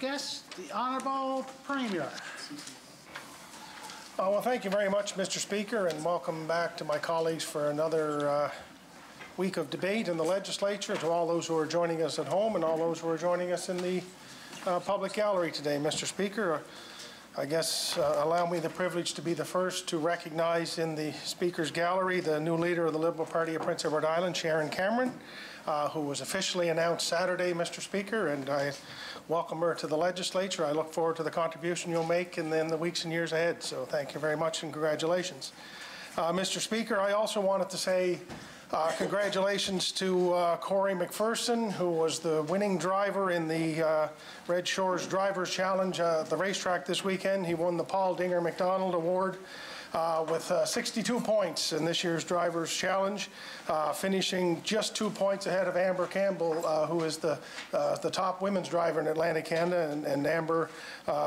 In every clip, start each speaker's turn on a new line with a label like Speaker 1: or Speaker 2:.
Speaker 1: guests, the Honorable Premier.
Speaker 2: Uh, Well, thank you very much, Mr. Speaker, and welcome back to my colleagues for another uh, week of debate in the legislature, to all those who are joining us at home and all those who are joining us in the uh, public gallery today. Mr. Speaker, uh, I guess uh, allow me the privilege to be the first to recognize in the Speaker's gallery the new leader of the Liberal Party of Prince Edward Island, Sharon Cameron, uh, who was officially announced Saturday, Mr. Speaker, and I welcome her to the legislature. I look forward to the contribution you'll make in the, in the weeks and years ahead. So thank you very much and congratulations. Uh, Mr. Speaker, I also wanted to say uh, congratulations to uh, Corey McPherson, who was the winning driver in the uh, Red Shores Drivers Challenge, uh, the racetrack this weekend. He won the Paul Dinger McDonald Award uh, with uh, 62 points in this year's Drivers Challenge, uh, finishing just two points ahead of Amber Campbell, uh, who is the uh, the top women's driver in Atlantic Canada, and, and Amber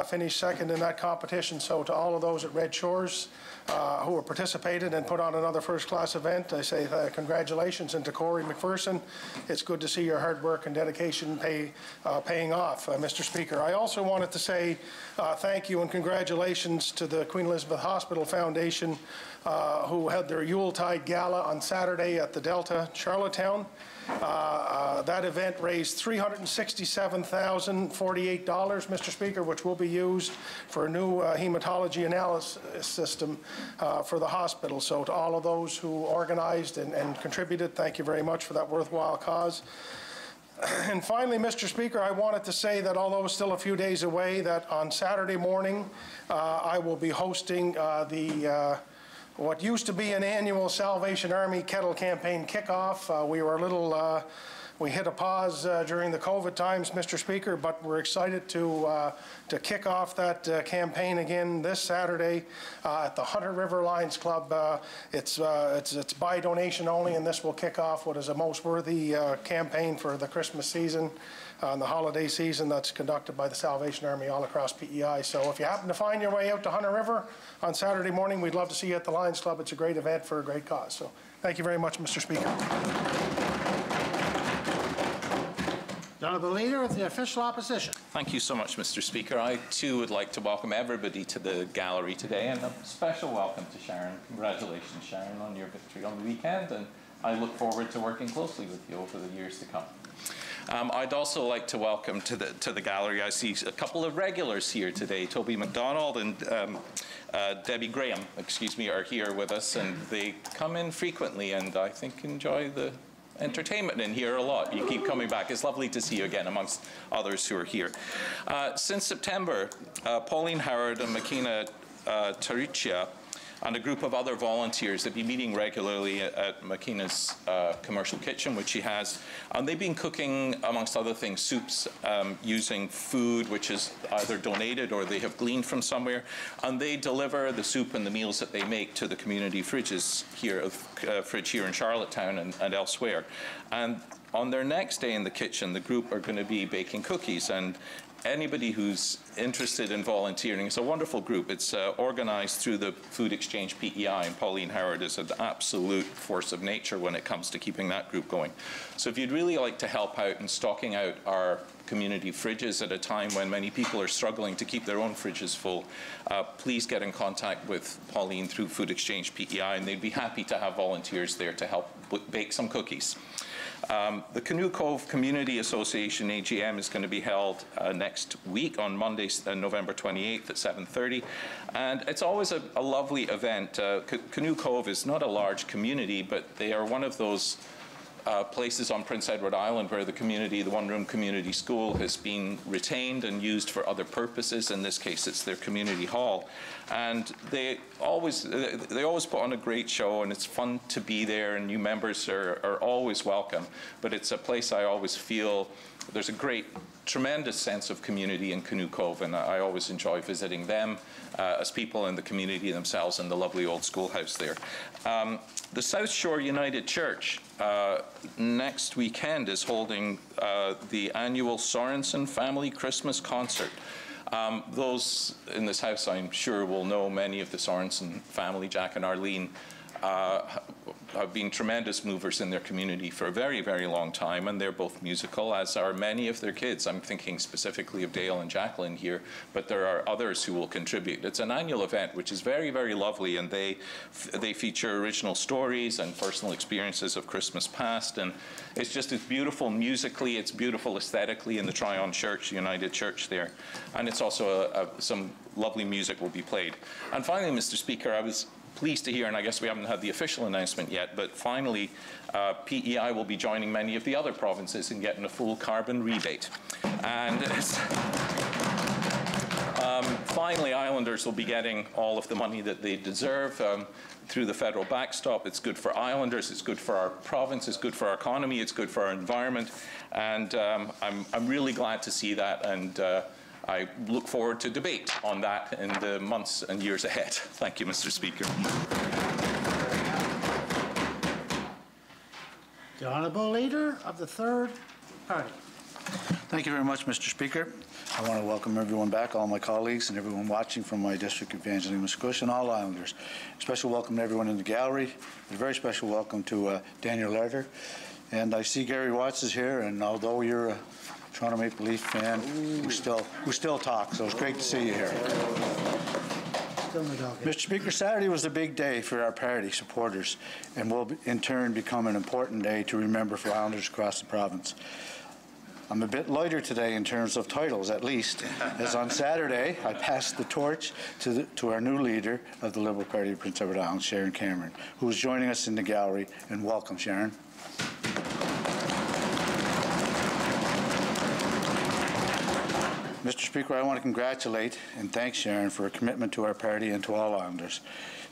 Speaker 2: finished second in that competition. So to all of those at Red Shores uh, who participated and put on another first-class event, I say uh, congratulations, and to Corey McPherson, it's good to see your hard work and dedication pay, uh, paying off, uh, Mr. Speaker. I also wanted to say uh, thank you and congratulations to the Queen Elizabeth Hospital Foundation, uh, who had their Yuletide Gala on Saturday at the Delta, Charlottetown. Uh, uh, That event raised $367,048, Mr. Speaker, which will be used for a new uh, hematology analysis system for the hospital. So to all of those who organized and- and contributed, thank you very much for that worthwhile cause. And finally, Mr. Speaker, I wanted to say that although still a few days away, that on Saturday morning, uh, I will be hosting uh, the, uh, what used to be an annual Salvation Army Kettle Campaign kickoff. Uh, We were a little, uh, we hit a pause uh, during the COVID times, Mr. Speaker, but we're excited to, uh, to kick off that uh, campaign again this Saturday at the Hunter River Lions Club. It's, it's, it's by donation only, and this will kick off what is a most worthy campaign for the Christmas season uh, and the holiday season that's conducted by the Salvation Army all across PEI. So if you happen to find your way out to Hunter River on Saturday morning, we'd love to see you at the Lions Club. It's a great event for a great cause. So thank you very much, Mr. Speaker.
Speaker 1: The Honorable Leader of the Official Opposition.
Speaker 3: Thank you so much, Mr. Speaker. I too would like to welcome everybody to the gallery today and a special welcome to Sharon. Congratulations, Sharon, on your victory on the weekend, and I look forward to working closely with you over the years to come. Um, I'd also like to welcome to the to the gallery. I see a couple of regulars here today. Toby McDonald and um, uh, Debbie Graham, excuse me, are here with us, and they come in frequently, and I think enjoy the entertainment in here a lot. You keep coming back. It's lovely to see you again amongst others who are here. Uh, since September, uh, Pauline Howard and Makina uh, and a group of other volunteers have been meeting regularly at, at Makina's uh, commercial kitchen, which she has, and they've been cooking, amongst other things, soups um, using food which is either donated or they have gleaned from somewhere, and they deliver the soup and the meals that they make to the community fridges here, uh, fridge here in Charlottetown and, and elsewhere. And on their next day in the kitchen, the group are going to be baking cookies, and anybody who's interested in volunteering, it's a wonderful group. It's uh, organized through the Food Exchange PEI, and Pauline Howard is an absolute force of nature when it comes to keeping that group going. So if you'd really like to help out in stocking out our community fridges at a time when many people are struggling to keep their own fridges full, uh, please get in contact with Pauline through Food Exchange PEI, and they'd be happy to have volunteers there to help bake some cookies. Um, the Canoe Cove Community Association AGM is going to be held uh, next week on Monday, uh, November 28th at 7.30. And it's always a, a lovely event. Uh, Canoe Cove is not a large community, but they are one of those uh, places on Prince Edward Island where the community, the one-room community school, has been retained and used for other purposes. In this case, it's their community hall, and they always they always put on a great show, and it's fun to be there. And new members are, are always welcome. But it's a place I always feel there's a great, tremendous sense of community in Canoe Cove, and I always enjoy visiting them as people in the community themselves and the lovely old schoolhouse there. Um, the South Shore United Church uh, next weekend is holding uh, the annual Sorensen Family Christmas Concert. Um, those in this house, I'm sure, will know many of the Sorensen family, Jack and Arlene. Uh, have been tremendous movers in their community for a very, very long time, and they're both musical, as are many of their kids. I'm thinking specifically of Dale and Jacqueline here, but there are others who will contribute. It's an annual event, which is very, very lovely, and they they feature original stories and personal experiences of Christmas past, and it's just it's beautiful musically, it's beautiful aesthetically in the Tryon Church, United Church there, and it's also a, a, some lovely music will be played. And finally, Mr. Speaker, I was pleased to hear, and I guess we haven't had the official announcement yet, but finally, uh, PEI will be joining many of the other provinces in getting a full carbon rebate. And um, finally, Islanders will be getting all of the money that they deserve. Um, through the federal backstop. It's good for islanders, it's good for our province, it's good for our economy, it's good for our environment, and um, I'm, I'm really glad to see that, and uh, I look forward to debate on that in the months and years ahead. Thank you, Mr. Speaker.
Speaker 1: The Honourable Leader of the Third Party.
Speaker 4: Thank you very much, Mr. Speaker. I want to welcome everyone back, all my colleagues and everyone watching from my district, of Evangeline Miscouche, and all Islanders. A Special welcome to everyone in the gallery. A very special welcome to uh, Daniel Larder. And I see Gary Watts is here, and although you're a Toronto Maple Leaf fan, we still, we still talk, so it's great to see you here.
Speaker 1: Still in the dog.
Speaker 4: Mr. Speaker, Saturday was a big day for our party supporters and will in turn become an important day to remember for Islanders across the province. I'm a bit lighter today in terms of titles, at least, as on Saturday I passed the torch to, the, to our new leader of the Liberal Party of Prince Edward Island, Sharon Cameron, who is joining us in the gallery. And welcome, Sharon. Mr. Speaker, I want to congratulate and thank Sharon for her commitment to our party and to all Islanders.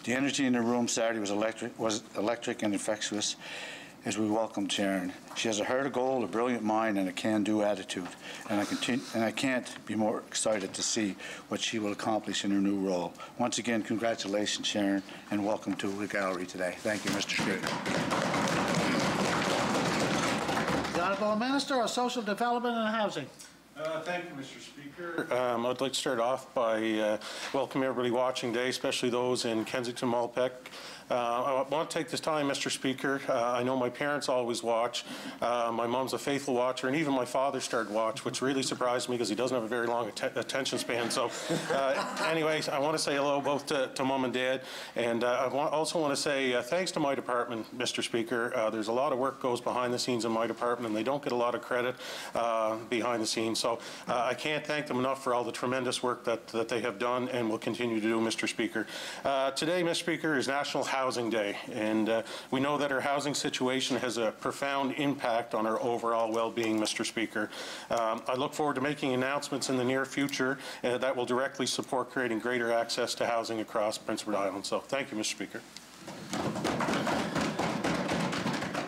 Speaker 4: The energy in the room Saturday was electric, was electric and infectious as we welcomed Sharon. She has a heart of gold, a brilliant mind, and a can-do attitude, and I, continue, and I can't be more excited to see what she will accomplish in her new role. Once again, congratulations, Sharon, and welcome to the gallery today. Thank you, Mr. Speaker.
Speaker 1: The Honourable Minister of Social Development and Housing.
Speaker 5: Uh, Thank you, Mr. Speaker. Um, I'd like to start off by uh, welcoming everybody watching today, especially those in Kensington, Malpeque. Uh, I want to take this time, Mr. Speaker. Uh, I know my parents always watch. Uh, my mom's a faithful watcher, and even my father started watch, which really surprised me because he doesn't have a very long att attention span. So, uh, anyways, I want to say hello both to, to mom and dad, and uh, I want, also want to say uh, thanks to my department, Mr. Speaker. There's a lot of work goes behind the scenes in my department, and they don't get a lot of credit behind the scenes. So, I can't thank them enough for all the tremendous work that that they have done and will continue to do, Mr. Speaker. Today, Mr. Speaker, is National Housing Day, and uh, we know that our housing situation has a profound impact on our overall well-being, Mr. Speaker. Um, I look forward to making announcements in the near future uh, that will directly support creating greater access to housing across Prince Edward Island. So thank you, Mr. Speaker.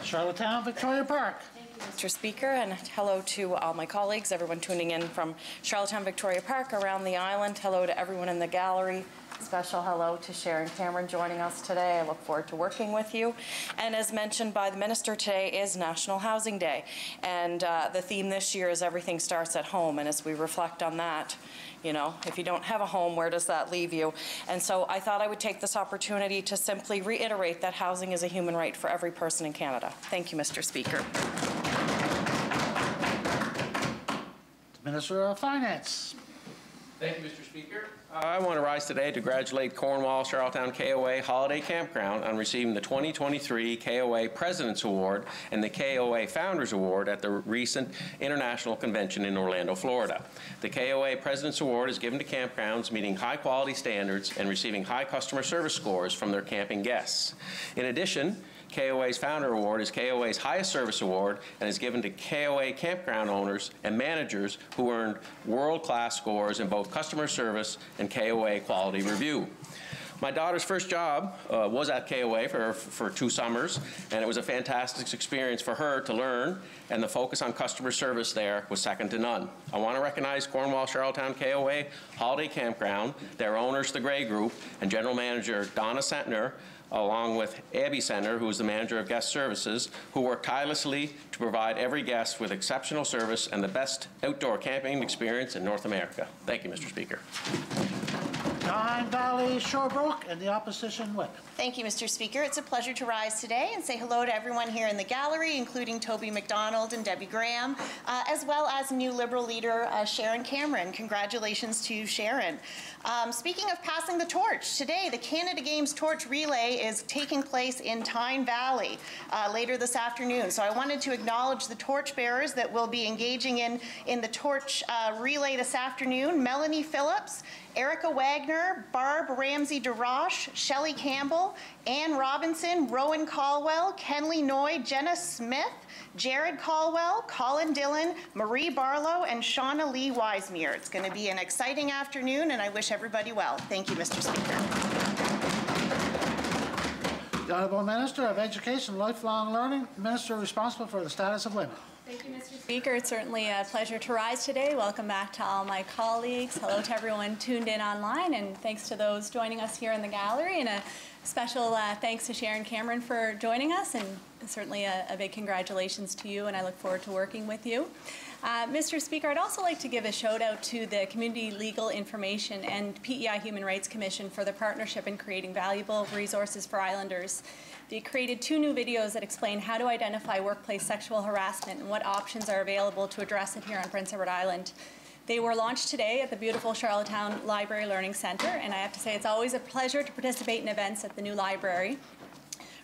Speaker 1: Charlottetown, Victoria Park.
Speaker 6: Mr. Speaker, and hello to all my colleagues, everyone tuning in from Charlottetown Victoria Park around the island. Hello to everyone in the gallery. Special hello to Sharon Cameron joining us today. I look forward to working with you. And as mentioned by the minister today is National Housing Day. And uh, the theme this year is everything starts at home. And as we reflect on that, you know, if you don't have a home, where does that leave you? And so I thought I would take this opportunity to simply reiterate that housing is a human right for every person in Canada. Thank you, Mr. Speaker.
Speaker 1: Minister of Finance.
Speaker 7: Thank you, Mr. Speaker. I want to rise today to congratulate Cornwall Charlottetown KOA Holiday Campground on receiving the 2023 KOA President's Award and the KOA Founders Award at the recent International Convention in Orlando, Florida. The KOA President's Award is given to campgrounds meeting high-quality standards and receiving high customer service scores from their camping guests. In addition, KOA's Founder Award is KOA's highest service award and is given to KOA campground owners and managers who earned world-class scores in both customer service and KOA quality review. My daughter's first job uh, was at KOA for, for two summers, and it was a fantastic experience for her to learn, and the focus on customer service there was second to none. I want to recognize Cornwall Charlottetown KOA Holiday Campground, their owners, the Gray Group, and General Manager Donna Sentner, along with Abby Center, who is the manager of guest services, who work tirelessly to provide every guest with exceptional service and the best outdoor camping experience in North America. Thank you, Mr. Speaker.
Speaker 1: Tyne Valley Sherbrooke and the opposition whip.
Speaker 8: Thank you, Mr. Speaker. It's a pleasure to rise today and say hello to everyone here in the gallery, including Toby McDonald and Debbie Graham, uh, as well as new Liberal leader uh, Sharon Cameron. Congratulations to Sharon. Um, speaking of passing the torch, today the Canada Games Torch Relay is taking place in Tyne Valley uh, later this afternoon. So I wanted to acknowledge the torch bearers that will be engaging in, in the torch uh, relay this afternoon. Melanie Phillips, Erica Wagner, Barb Ramsey DeRoche, Shelley Campbell, Ann Robinson, Rowan Caldwell, Kenley Noy, Jenna Smith, Jared Caldwell, Colin Dillon, Marie Barlow, and Shauna Lee Wisemere. It's going to be an exciting afternoon, and I wish everybody well. Thank you, Mr. Speaker.
Speaker 1: The Honorable Minister of Education Lifelong Learning, Minister responsible for the status of women.
Speaker 9: Thank you, Mr. Speaker. It's certainly a pleasure to rise today. Welcome back to all my colleagues. Hello to everyone tuned in online, and thanks to those joining us here in the gallery. And a special uh, thanks to Sharon Cameron for joining us, and certainly a, a big congratulations to you, and I look forward to working with you. Uh, Mr. Speaker, I'd also like to give a shout out to the Community Legal Information and PEI Human Rights Commission for their partnership in creating valuable resources for Islanders. They created two new videos that explain how to identify workplace sexual harassment and what options are available to address it here on Prince Edward Island. They were launched today at the beautiful Charlottetown Library Learning Center, and I have to say it's always a pleasure to participate in events at the new library.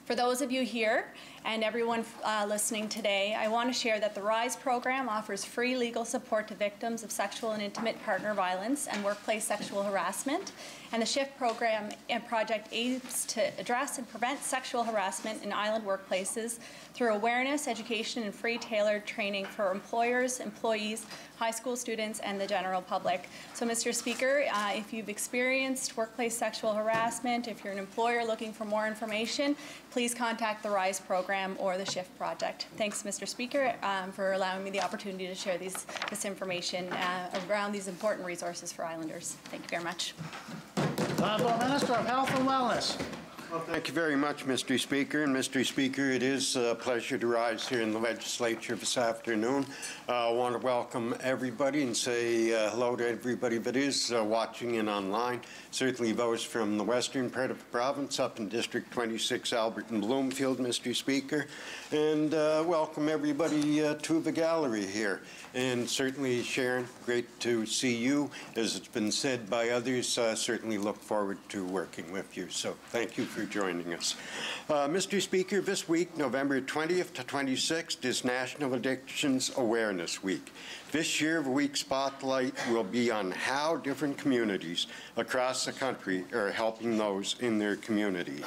Speaker 9: For those of you here and everyone uh, listening today, I want to share that the RISE program offers free legal support to victims of sexual and intimate partner violence and workplace sexual harassment. And the SHIFT program and project aims to address and prevent sexual harassment in island workplaces through awareness, education, and free tailored training for employers, employees, high school students, and the general public. So, Mr. Speaker, uh, if you've experienced workplace sexual harassment, if you're an employer looking for more information, please contact the RISE program or the SHIFT project. Thanks, Mr. Speaker, um, for allowing me the opportunity to share these, this information uh, around these important resources for Islanders. Thank you very much.
Speaker 1: Honorable Minister of Health and Wellness.
Speaker 10: Well, thank you very much, Mr. Speaker. And Mr. Speaker, it is a pleasure to rise here in the legislature this afternoon. Uh, I want to welcome everybody and say uh, hello to everybody that is uh, watching in online, certainly those from the western part of the province up in District 26, Alberton Bloomfield, Mr. Speaker, and uh, welcome everybody uh, to the gallery here. And certainly, Sharon, great to see you. As it's been said by others, uh, certainly look forward to working with you. So thank you for joining us. Uh, Mr. Speaker, this week, November 20th to 26th, is National Addictions Awareness Week. This year, week spotlight will be on how different communities across the country are helping those in their community.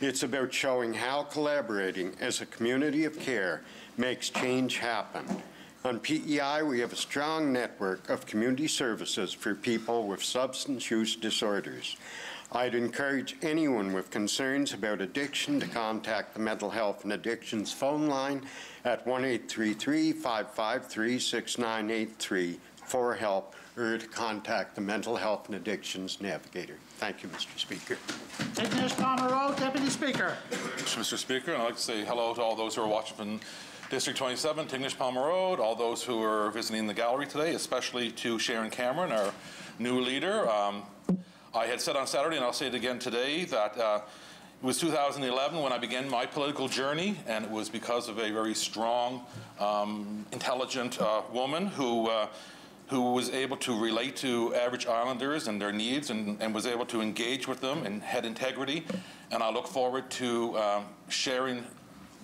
Speaker 10: It's about showing how collaborating as a community of care makes change happen. On PEI, we have a strong network of community services for people with substance use disorders. I'd encourage anyone with concerns about addiction to contact the Mental Health and Addictions phone line at 1-833-553-6983 for help or to contact the Mental Health and Addictions Navigator. Thank you, Mr. Speaker.
Speaker 1: Tignish Palmer Road, Deputy Speaker.
Speaker 11: Mr. Speaker, I'd like to say hello to all those who are watching from District 27, Tignish Palmer Road, all those who are visiting the gallery today, especially to Sharon Cameron, our new leader. Um, I had said on Saturday, and I'll say it again today, that uh, it was 2011 when I began my political journey, and it was because of a very strong, um, intelligent uh, woman who uh, who was able to relate to average islanders and their needs and, and, was able to engage with them and had integrity. And I look forward to um, sharing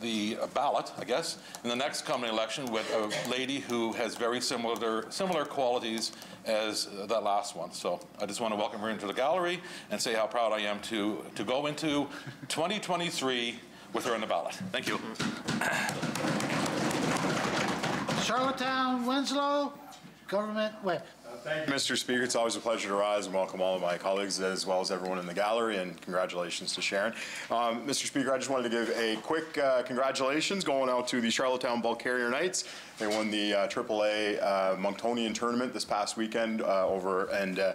Speaker 11: the ballot, I guess, in the next coming election with a lady who has very similar similar qualities as that last one. So I just want to welcome her into the gallery and say how proud I am to to go into 2023 with her on the ballot. Thank you.
Speaker 1: Charlottetown, Winsloe, Government Whip.
Speaker 12: Thank you, Mr. Speaker. It's always a pleasure to rise and welcome all of my colleagues as well as everyone in the gallery, and congratulations to Sharon. Um, Mr. Speaker, I just wanted to give a quick uh, congratulations going out to the Charlottetown Bulk Carrier Knights. They won the uh, AAA uh, Monctonian tournament this past weekend uh, over, and uh,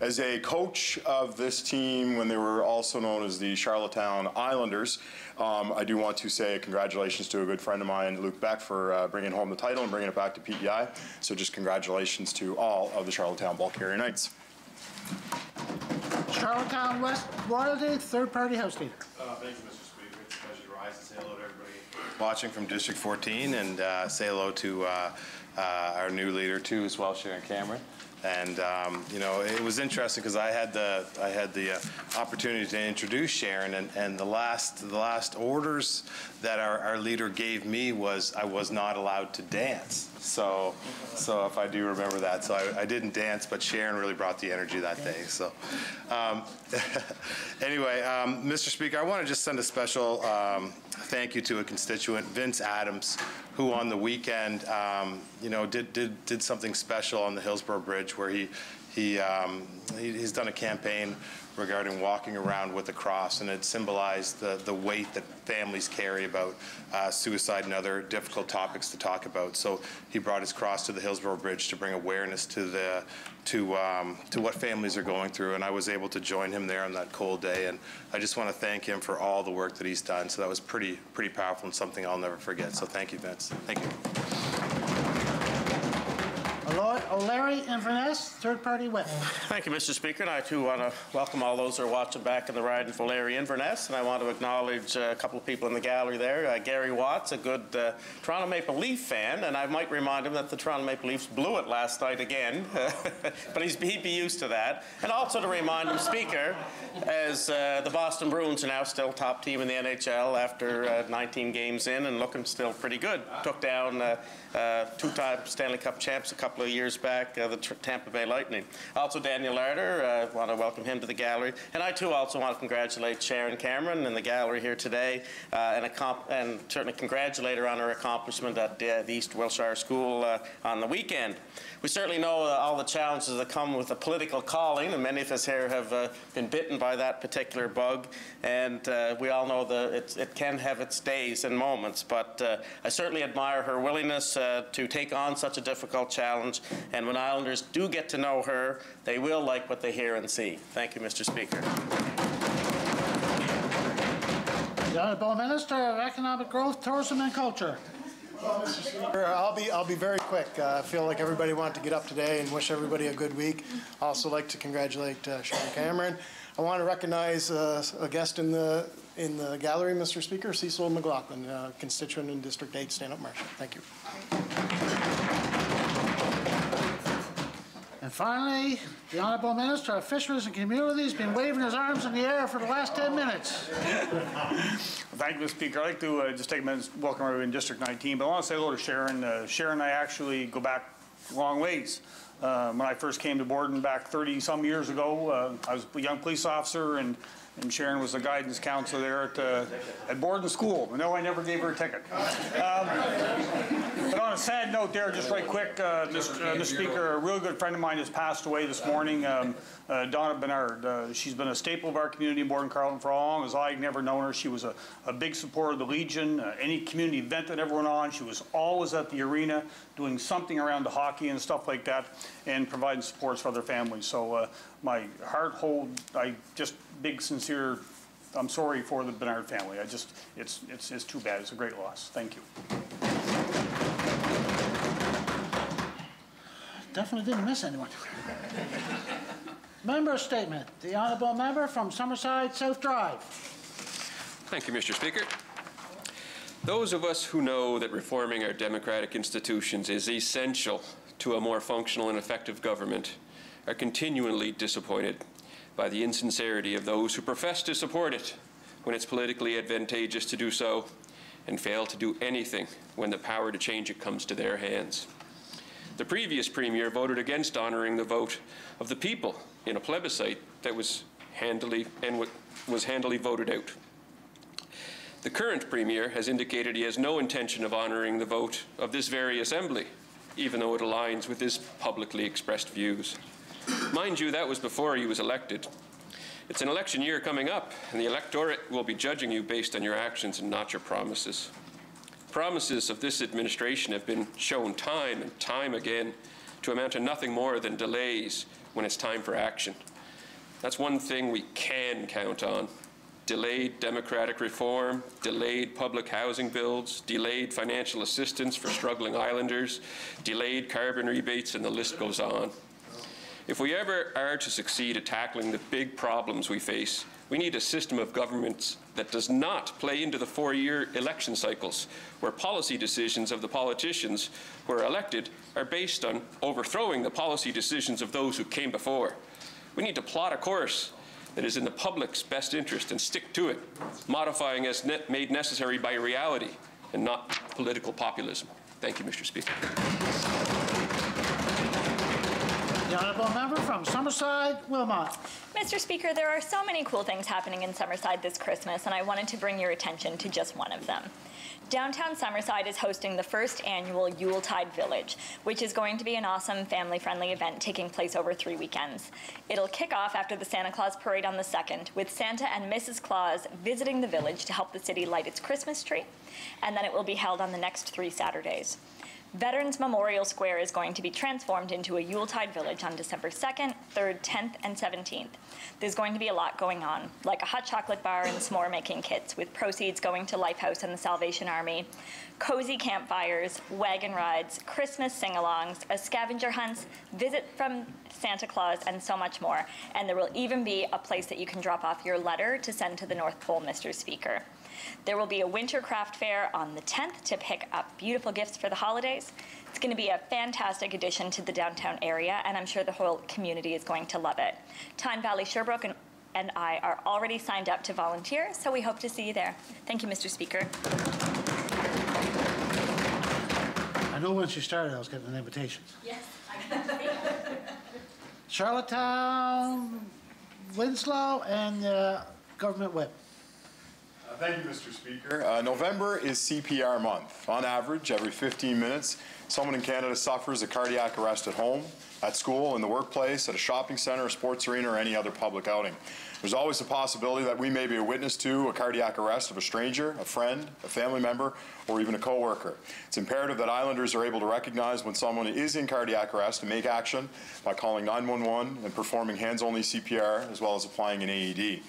Speaker 12: as a coach of this team when they were also known as the Charlottetown Islanders, um, I do want to say congratulations to a good friend of mine, Luke Beck, for uh, bringing home the title and bringing it back to PEI. So just congratulations to all of the Charlottetown Bulk Carrier Knights.
Speaker 1: Charlottetown West Royalty, third-party house leader.
Speaker 13: Uh, Thank you, Mr. Speaker. It's a pleasure to rise and say hello to everybody watching from District 14 and uh, say hello to uh, uh, our new leader too as well, Sharon Cameron. And um, you know, it was interesting because I had the I had the uh, opportunity to introduce Sharon, and, and the last the last orders that our, our leader gave me was I was not allowed to dance. So so if I do remember that, so I, I didn't dance, but Sharon really brought the energy that day. So um, anyway, um, Mr. Speaker, I want to just send a special um, thank you to a constituent, Vince Adams, who on the weekend, um, you know, did, did, did something special on the Hillsborough Bridge where he, he, um, he, he's done a campaign regarding walking around with a cross, and it symbolized the, the weight that families carry about uh, suicide and other difficult topics to talk about. So he brought his cross to the Hillsborough Bridge to bring awareness to the to um, to what families are going through, and I was able to join him there on that cold day, and I just want to thank him for all the work that he's done. So that was pretty pretty powerful and something I'll never forget. So thank you, Vince. Thank you.
Speaker 1: O'Leary Inverness, third-party whip.
Speaker 7: Thank you, Mr. Speaker, and I too want to welcome all those who are watching back in the ride in O'Leary Inverness, and I want to acknowledge uh, a couple of people in the gallery there. Uh, Gary Watts, a good uh, Toronto Maple Leaf fan, and I might remind him that the Toronto Maple Leafs blew it last night again, but he's, he'd be used to that. And also to remind him, Speaker, as uh, the Boston Bruins are now still top team in the NHL after uh, 19 games in and looking still pretty good. Took down two-time Stanley Cup champs a couple of years back, uh, the Tampa Bay Lightning. Also, Daniel Larder, I uh, want to welcome him to the gallery. And I, too, also want to congratulate Sharon Cameron in the gallery here today uh, and, and certainly congratulate her on her accomplishment at the East Wiltshire School uh, on the weekend. We certainly know uh, all the challenges that come with a political calling, and many of us here have uh, been bitten by that particular bug. And uh, we all know that it, can have its days and moments, but uh, I certainly admire her willingness uh, to take on such a difficult challenge. And when Islanders do get to know her, they will like what they hear and see. Thank you, Mr. Speaker.
Speaker 1: The Honourable Minister of Economic Growth, Tourism and Culture.
Speaker 14: I'll be, I'll be very quick. Uh, I feel like everybody wanted to get up today and wish everybody a good week. I Also like to congratulate uh, Sharon Cameron. I want to recognize uh, a guest in the, in the gallery, Mr. Speaker, Cecil McLaughlin, uh, constituent in District 8, stand-up marshal. Thank you.
Speaker 1: And finally, the Honourable Minister of Fisheries and Communities has been waving his arms in the air for the last 10 minutes.
Speaker 15: Thank you, Mr. Speaker. I'd like to uh, just take a minute to welcome everyone in District 19, but I want to say hello to Sharon. Uh, Sharon and I actually go back long ways. Uh, When I first came to Borden back 30-some years ago, uh, I was a young police officer, and and Sharon was the guidance counselor there at, uh, at Borden School. No, I never gave her a ticket. Um, But on a sad note there, just right quick, uh, Mr. uh. Speaker, a real good friend of mine has passed away this morning, um, uh, Donna Bernard. Uh, She's been a staple of our community in Borden Carleton for as long as I've never known her. She was a, a big supporter of the Legion. Any community event that ever went on, she was always at the arena doing something around the hockey and stuff like that and providing supports for other families. So uh, my heart hold, I just big sincere, I'm sorry for the Bernard family. I just, it's, it's, it's too bad. It's a great loss. Thank you.
Speaker 1: Definitely didn't miss anyone. Member statement. The Honourable Member from Summerside South Drive.
Speaker 16: Thank you, Mr. Speaker. Those of us who know that reforming our democratic institutions is essential to a more functional and effective government are continually disappointed by the insincerity of those who profess to support it when it's politically advantageous to do so and fail to do anything when the power to change it comes to their hands. The previous premier voted against honoring the vote of the people in a plebiscite that was handily and was handily voted out. The current premier has indicated he has no intention of honoring the vote of this very assembly, even though it aligns with his publicly expressed views. Mind you, that was before he was elected. It's an election year coming up, and the electorate will be judging you based on your actions and not your promises. Promises of this administration have been shown time and time again to amount to nothing more than delays when it's time for action. That's one thing we can count on. Delayed democratic reform, delayed public housing builds, delayed financial assistance for struggling islanders, delayed carbon rebates, and the list goes on. If we ever are to succeed at tackling the big problems we face, we need a system of governments that does not play into the four-year election cycles, where policy decisions of the politicians who are elected are based on overthrowing the policy decisions of those who came before. We need to plot a course that is in the public's best interest and stick to it, modifying as ne made necessary by reality and not political populism. Thank you, Mr. Speaker.
Speaker 1: The honourable member from Summerside, Wilmot.
Speaker 17: Mr. Speaker, there are so many cool things happening in Summerside this Christmas, and I wanted to bring your attention to just one of them. Downtown Summerside is hosting the first annual Yuletide Village, which is going to be an awesome family-friendly event taking place over three weekends. It'll kick off after the Santa Claus Parade on the 2nd, with Santa and Mrs. Claus visiting the village to help the city light its Christmas tree, and then it will be held on the next three Saturdays. Veterans Memorial Square is going to be transformed into a Yuletide Village on December 2nd, 3rd, 10th, and 17th. There's going to be a lot going on, like a hot chocolate bar and s'more making kits, with proceeds going to Lifehouse and the Salvation Army, cozy campfires, wagon rides, Christmas sing-alongs, a scavenger hunt, visit from Santa Claus, and so much more. And there will even be a place that you can drop off your letter to send to the North Pole, Mr. Speaker. There will be a winter craft fair on the 10th to pick up beautiful gifts for the holidays. It's going to be a fantastic addition to the downtown area, and I'm sure the whole community is going to love it. Tyne Valley Sherbrooke and, and I are already signed up to volunteer, so we hope to see you there. Thank you, Mr. Speaker.
Speaker 1: I know once you started, I was getting an invitation.
Speaker 17: Yes,
Speaker 1: Charlottetown, Winsloe, and uh, Government Whip.
Speaker 12: Thank you, Mr. Speaker. Uh, November is CPR month. On average, every 15 minutes, someone in Canada suffers a cardiac arrest at home, at school, in the workplace, at a shopping center, a sports arena, or any other public outing. There's always the possibility that we may be a witness to a cardiac arrest of a stranger, a friend, a family member, or even a coworker. It's imperative that Islanders are able to recognize when someone is in cardiac arrest and make action by calling 911 and performing hands-only CPR, as well as applying an AED.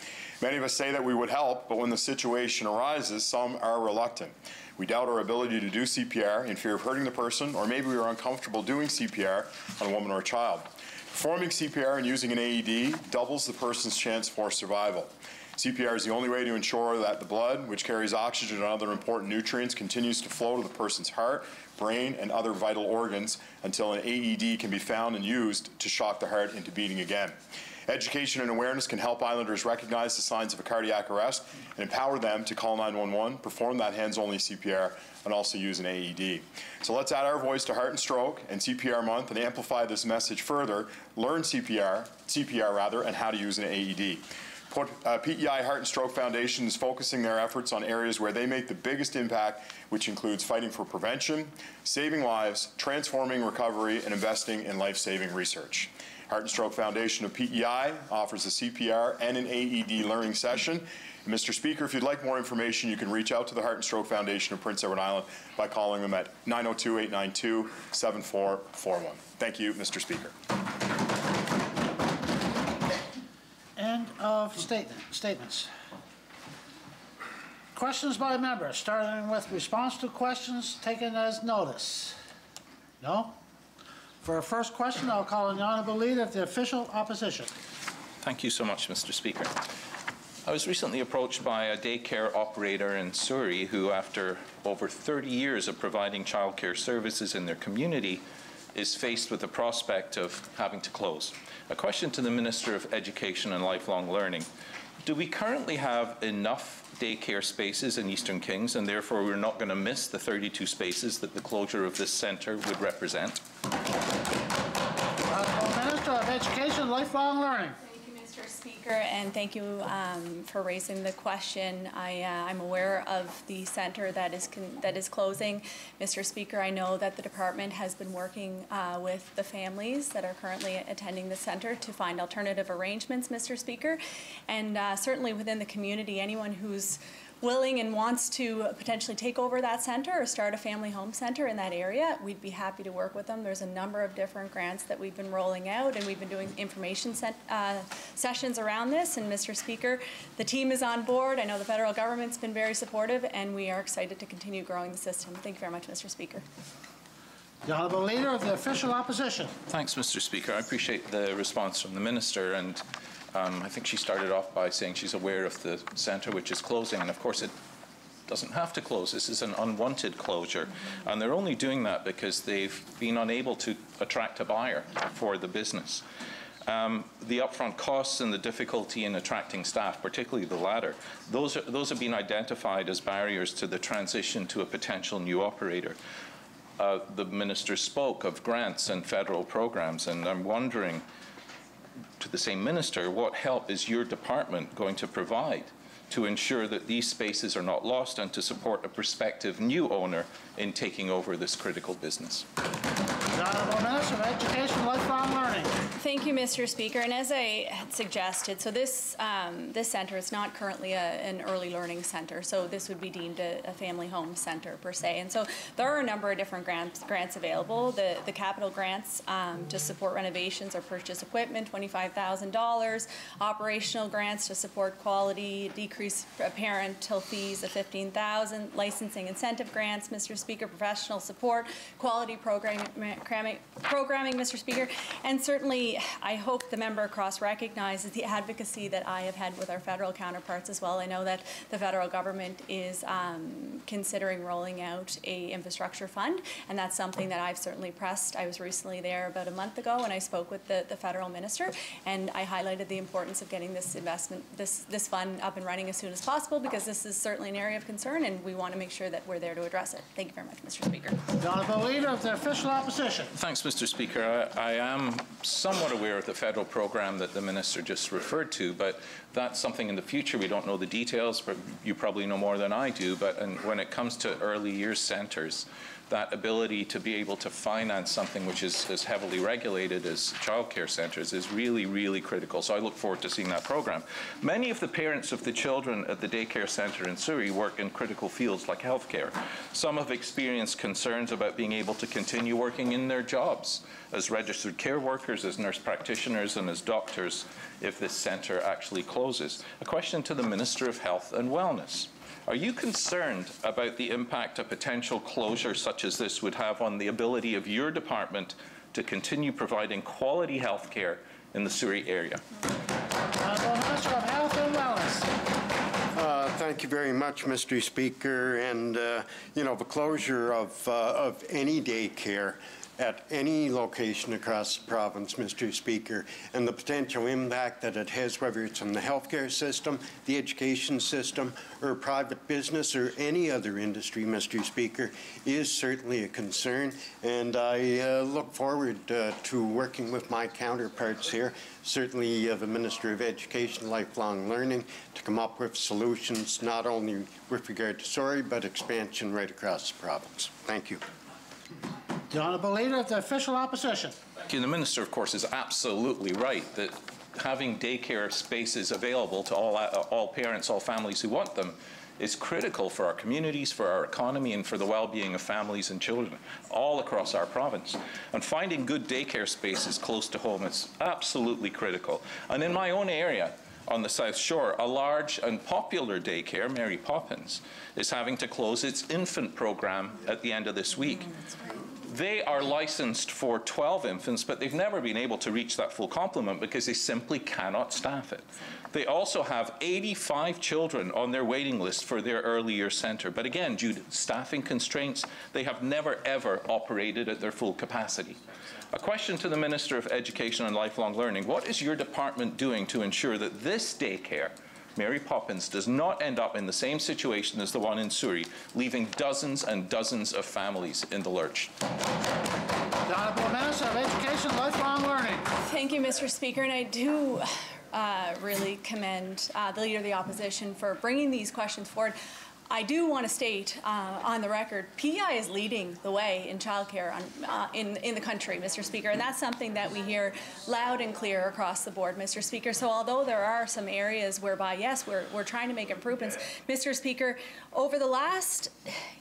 Speaker 12: Many of us say that we would help, but when the situation arises, some are reluctant. We doubt our ability to do CPR in fear of hurting the person, or maybe we are uncomfortable doing CPR on a woman or a child. Performing CPR and using an AED doubles the person's chance for survival. CPR is the only way to ensure that the blood, which carries oxygen and other important nutrients, continues to flow to the person's heart, brain, and other vital organs until an AED can be found and used to shock the heart into beating again. Education and awareness can help Islanders recognize the signs of a cardiac arrest and empower them to call 911, perform that hands-only CPR, and also use an AED. So let's add our voice to Heart and Stroke and CPR Month and amplify this message further, learn CPR, CPR rather, and how to use an AED. Uh, PEI Heart and Stroke Foundation is focusing their efforts on areas where they make the biggest impact, which includes fighting for prevention, saving lives, transforming recovery, and investing in life-saving research. Heart and Stroke Foundation of PEI offers a CPR and an AED learning session. And Mr. Speaker, if you'd like more information, you can reach out to the Heart and Stroke Foundation of Prince Edward Island by calling them at 902-892-7441. Thank you, Mr. Speaker.
Speaker 1: End of statement, statements. Questions by members, starting with response to questions taken as notice. No? For our first question, I'll call on the honourable leader of the official opposition.
Speaker 3: Thank you so much, Mr. Speaker. I was recently approached by a daycare operator in Souris who, after over 30 years of providing childcare services in their community, is faced with the prospect of having to close. A question to the Minister of Education and Lifelong Learning. Do we currently have enough daycare spaces in Eastern Kings and therefore we're not going to miss the 32 spaces that the closure of this centre would represent?
Speaker 1: Honourable Minister of Education Lifelong Learning.
Speaker 9: Mr. Speaker, and thank you um, for raising the question. I, uh, I'm aware of the center that is that is closing. Mr. Speaker, I know that the department has been working uh, with the families that are currently attending the center to find alternative arrangements, Mr. Speaker, and uh, certainly within the community, anyone who's willing and wants to potentially take over that center or start a family home center in that area, we'd be happy to work with them. There's a number of different grants that we've been rolling out, and we've been doing information set, uh, sessions around this. And Mr. Speaker, the team is on board. I know the federal government's been very supportive, and we are excited to continue growing the system. Thank you very much, Mr. Speaker.
Speaker 1: The Honourable Leader of the Official Opposition.
Speaker 3: Thanks, Mr. Speaker. I appreciate the response from the minister, and um, I think she started off by saying she's aware of the centre which is closing, and of course it doesn't have to close. This is an unwanted closure, and they're only doing that because they've been unable to attract a buyer for the business. Um, the upfront costs and the difficulty in attracting staff, particularly the latter, those, are, those have been identified as barriers to the transition to a potential new operator. Uh, the minister spoke of grants and federal programs, and I'm wondering to the same minister, what help is your department going to provide to ensure that these spaces are not lost and to support a prospective new owner in taking over this critical business?
Speaker 1: The Honourable Minister of Education Lifelong Learning.
Speaker 9: Thank you, Mr. Speaker. And as I had suggested, so this um, this center is not currently a, an early learning center, so this would be deemed a, a, family home center per se. And so there are a number of different grants grants available. The the capital grants um, to support renovations or purchase equipment, twenty five thousand dollars. Operational grants to support quality, decrease parental fees of fifteen thousand. Licensing incentive grants, Mr. Speaker. Professional support, quality programming programming, Mr. Speaker, and certainly I hope the member across recognizes the advocacy that I have had with our federal counterparts as well. I know that the federal government is um, considering rolling out a infrastructure fund, and that's something that I've certainly pressed. I was recently there about a month ago, and I spoke with the, the federal minister, and I highlighted the importance of getting this investment, this this fund up and running as soon as possible, because this is certainly an area of concern, and we want to make sure that we're there to address it. Thank you very much, Mr. Speaker.
Speaker 1: The Honourable Leader of the Official Opposition.
Speaker 3: Thanks, Mr. Speaker. I, I, am somewhat aware of the federal program that the minister just referred to, but that's something in the future. We don't know the details, but you probably know more than I do. But when it comes to early years centres, that ability to be able to finance something which is as heavily regulated as childcare centres is really, really critical. So I look forward to seeing that program. Many of the parents of the children at the daycare centre in Surrey work in critical fields like healthcare. Some have experienced concerns about being able to continue working in their jobs as registered care workers, as nurse practitioners, and as doctors if this centre actually closes. A question to the Minister of Health and Wellness. Are you concerned about the impact a potential closure such as this would have on the ability of your department to continue providing quality health care in the Surrey area?
Speaker 10: Uh, thank you very much, Mr. Speaker. And, uh, you know, the closure of, uh, of any daycare at any location across the province, Mr. Speaker, and the potential impact that it has, whether it's on the healthcare system, the education system, or private business, or any other industry, Mr. Speaker, is certainly a concern. And I uh, look forward uh, to working with my counterparts here, certainly uh, the Minister of Education, Lifelong Learning, to come up with solutions not only with regard to Surrey, but expansion right across the province. Thank you.
Speaker 1: The Honourable Leader of the Official Opposition.
Speaker 3: The Minister, of course, is absolutely right that having daycare spaces available to all, uh, all parents, all families who want them, is critical for our communities, for our economy, and for the well-being of families and children all across our province. And finding good daycare spaces close to home is absolutely critical. And in my own area, on the South Shore, a large and popular daycare, Mary Poppins, is having to close its infant program at the end of this week. They are licensed for 12 infants, but they've never been able to reach that full complement because they simply cannot staff it. They also have 85 children on their waiting list for their early years centre. But again, due to staffing constraints, they have never ever operated at their full capacity. A question to the Minister of Education and Lifelong Learning. What is your department doing to ensure that this daycare Mary Poppins does not end up in the same situation as the one in Surrey, leaving dozens and dozens of families in the lurch.
Speaker 1: Honourable Minister of Education Lifelong Learning.
Speaker 9: Thank you, Mr. Speaker, and I do uh, really commend uh, the Leader of the Opposition for bringing these questions forward. I do want to state uh, on the record, PEI is leading the way in childcare uh, in, in the country, Mr. Speaker, and that's something that we hear loud and clear across the board, Mr. Speaker. So although there are some areas whereby, yes, we're, we're trying to make improvements, Mr. Speaker, over the last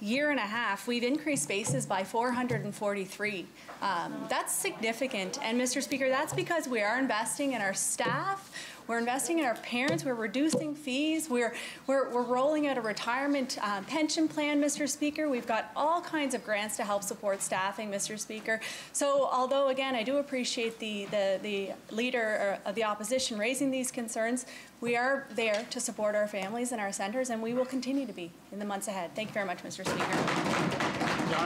Speaker 9: year and a half, we've increased spaces by 443. Um, that's significant, and Mr. Speaker, that's because we are investing in our staff, we're investing in our parents, we're reducing fees, we're, we're, we're rolling out a retirement uh, pension plan, Mr. Speaker. We've got all kinds of grants to help support staffing, Mr. Speaker. So although, again, I do appreciate the, the, the leader uh, of the opposition raising these concerns, we are there to support our families and our centres, and we will continue to be in the months ahead. Thank you very much, Mr. Speaker.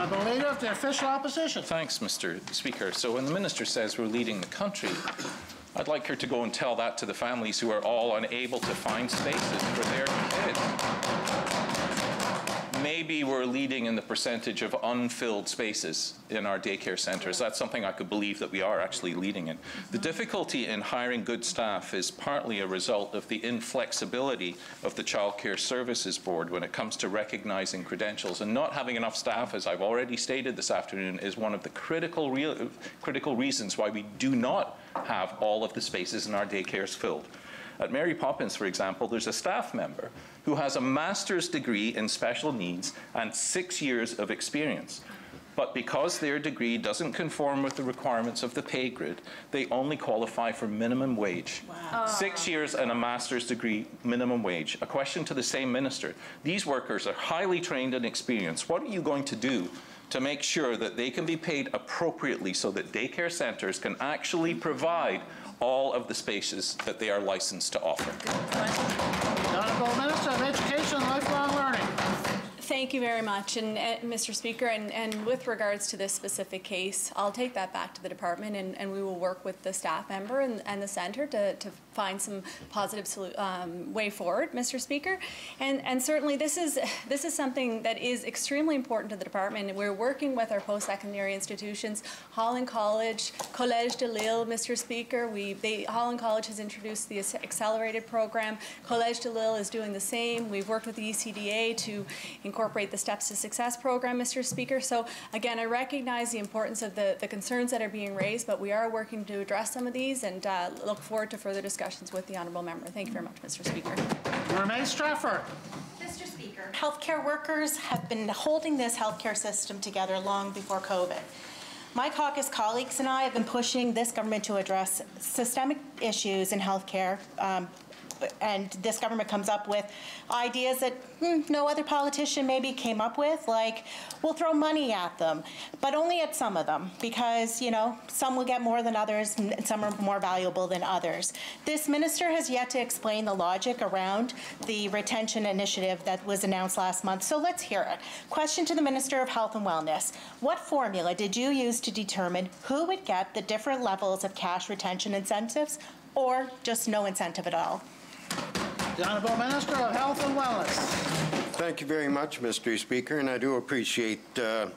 Speaker 1: The Leader of the Official Opposition.
Speaker 3: Thanks, Mr. Speaker. So when the minister says we're leading the country, I'd like her to go and tell that to the families who are all unable to find spaces for their kids. Maybe we're leading in the percentage of unfilled spaces in our daycare centres. That's something I could believe that we are actually leading in. The difficulty in hiring good staff is partly a result of the inflexibility of the Child Care Services Board when it comes to recognising credentials. And not having enough staff, as I've already stated this afternoon, is one of the critical, critical reasons why we do not have all of the spaces in our daycares filled. At Mary Poppins, for example, there's a staff member who has a master's degree in special needs and six years of experience. But because their degree doesn't conform with the requirements of the pay grid, they only qualify for minimum wage. Wow. Six years and a master's degree, minimum wage. A question to the same minister. These workers are highly trained and experienced. What are you going to do to make sure that they can be paid appropriately so that daycare centers can actually provide all of the spaces that they are licensed to offer.
Speaker 1: The Honourable Minister of Education and Lifelong Learning.
Speaker 9: Thank you very much, and uh, Mr. Speaker, and, and with regards to this specific case, I'll take that back to the department, and, and we will work with the staff member and, and the centre to, to find some positive um, way forward, Mr. Speaker. And, and certainly this is, this is something that is extremely important to the department. We're working with our post-secondary institutions, Holland College, Collège de l'Île, Mr. Speaker. We, they, Holland College has introduced the accelerated program. Collège de l'Île is doing the same. We've worked with the ECDA to incorporate the Steps to Success program, Mr. Speaker. So again, I recognize the importance of the, the concerns that are being raised, but we are working to address some of these and uh, look forward to further discussions with the honourable member. Thank you very much, Mr. Speaker.
Speaker 1: Renee Strafford.
Speaker 18: Mr. Speaker, healthcare workers have been holding this healthcare system together long before COVID. My caucus colleagues and I have been pushing this government to address systemic issues in healthcare, um, and this government comes up with ideas that hmm, no other politician maybe came up with, like we'll throw money at them, but only at some of them because, you know, some will get more than others and some are more valuable than others. This minister has yet to explain the logic around the retention initiative that was announced last month, so let's hear it. Question to the Minister of Health and Wellness. What formula did you use to determine who would get the different levels of cash retention incentives or just no incentive at all?
Speaker 1: The Honourable Minister of Health and Wellness.
Speaker 10: Thank you very much, Mr. Speaker, and I do appreciate uh,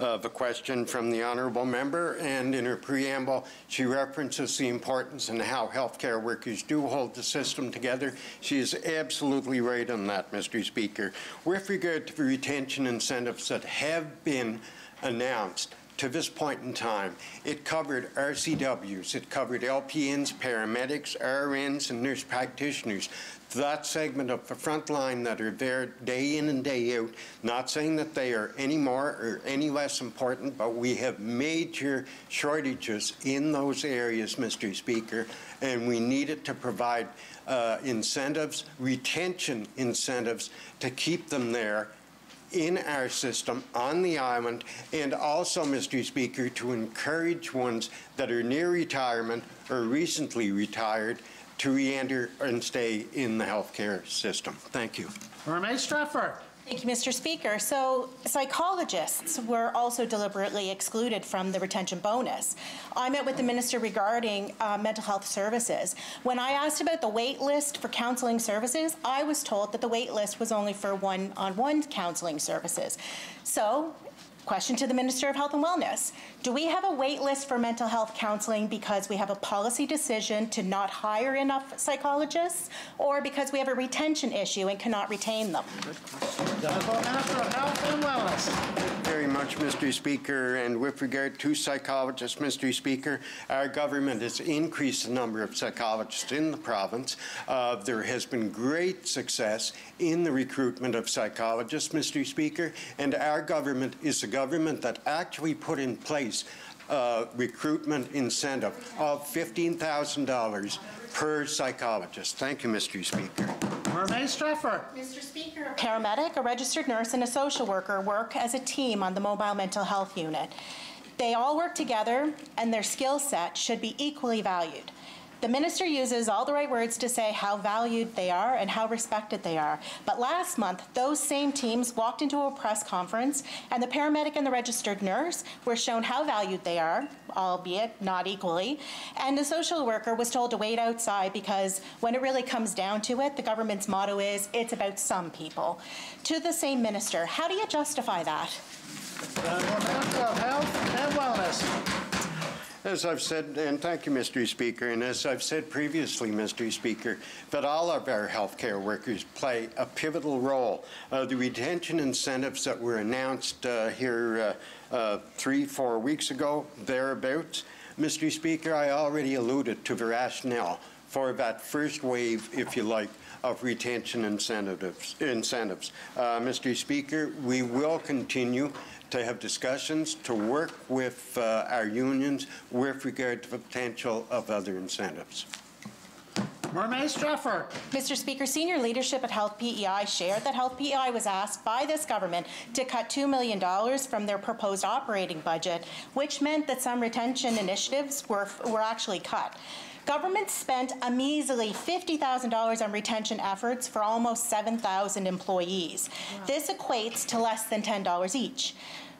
Speaker 10: uh, the question from the honourable member. And in her preamble, she references the importance and how healthcare workers do hold the system together. She is absolutely right on that, Mr. Speaker. With regard to the retention incentives that have been announced, to this point in time, it covered RCWs, it covered LPNs, paramedics, RNs, and nurse practitioners. That segment of the front line that are there day in and day out, not saying that they are any more or any less important, but we have major shortages in those areas, Mr. Speaker, and we needed to provide uh, incentives, retention incentives, to keep them there in our system on the island, and also, Mr. Speaker, to encourage ones that are near retirement or recently retired to re-enter and stay in the healthcare system. Thank you.
Speaker 1: Renee Strafford.
Speaker 18: Thank you, Mr. Speaker. So psychologists were also deliberately excluded from the retention bonus. I met with the minister regarding uh, mental health services. When I asked about the wait list for counseling services, I was told that the wait list was only for one-on-one -on -one counseling services. So Question to the Minister of Health and Wellness. Do we have a wait list for mental health counseling because we have a policy decision to not hire enough psychologists or because we have a retention issue and cannot retain them?
Speaker 10: Very much, Mr. Speaker. And with regard to psychologists, Mr. Speaker, our government has increased the number of psychologists in the province. Uh, there has been great success in the recruitment of psychologists, Mr. Speaker, and our government is the government that actually put in place uh, recruitment incentive of $15,000 per psychologist. Thank you, Mr. Speaker.
Speaker 1: Mermaid Stratford.
Speaker 18: Mr. Speaker, a paramedic, a registered nurse, and a social worker work as a team on the mobile mental health unit. They all work together, and their skill set should be equally valued. The minister uses all the right words to say how valued they are and how respected they are. But last month, those same teams walked into a press conference, and the paramedic and the registered nurse were shown how valued they are, albeit not equally, and the social worker was told to wait outside because when it really comes down to it, the government's motto is it's about some people. To the same minister, how do you justify that?
Speaker 1: Uh, of Health and Wellness.
Speaker 10: As I've said, and thank you, Mr. Speaker, and as I've said previously, Mr. Speaker, that all of our healthcare workers play a pivotal role. Uh, the retention incentives that were announced uh, here uh, uh, three, four weeks ago, thereabouts, Mr. Speaker, I already alluded to the rationale for that first wave, if you like, of retention incentives. incentives. Uh, Mr. Speaker, we will continue to have discussions, to work with uh, our unions with regard to the potential of other incentives.
Speaker 1: Mermaid Stratford.
Speaker 18: Mr. Speaker, senior leadership at Health PEI shared that Health PEI was asked by this government to cut $2 million from their proposed operating budget, which meant that some retention initiatives were, were actually cut. Government spent a measly $50,000 on retention efforts for almost 7,000 employees. This equates to less than $10 each.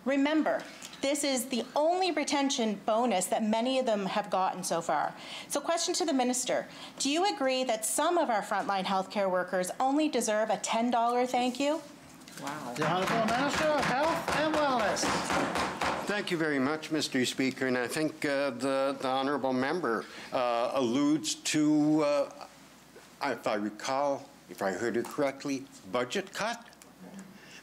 Speaker 18: Remember, this is the only retention bonus that many of them have gotten so far. So question to the minister, do you agree that some of our frontline healthcare workers only deserve a $10 thank you?
Speaker 1: Wow. The Honorable Minister of Health and Wellness.
Speaker 10: Thank you very much, Mr. Speaker, and I think uh, the, the honourable member uh, alludes to, uh, if I recall, if I heard it correctly, budget cut?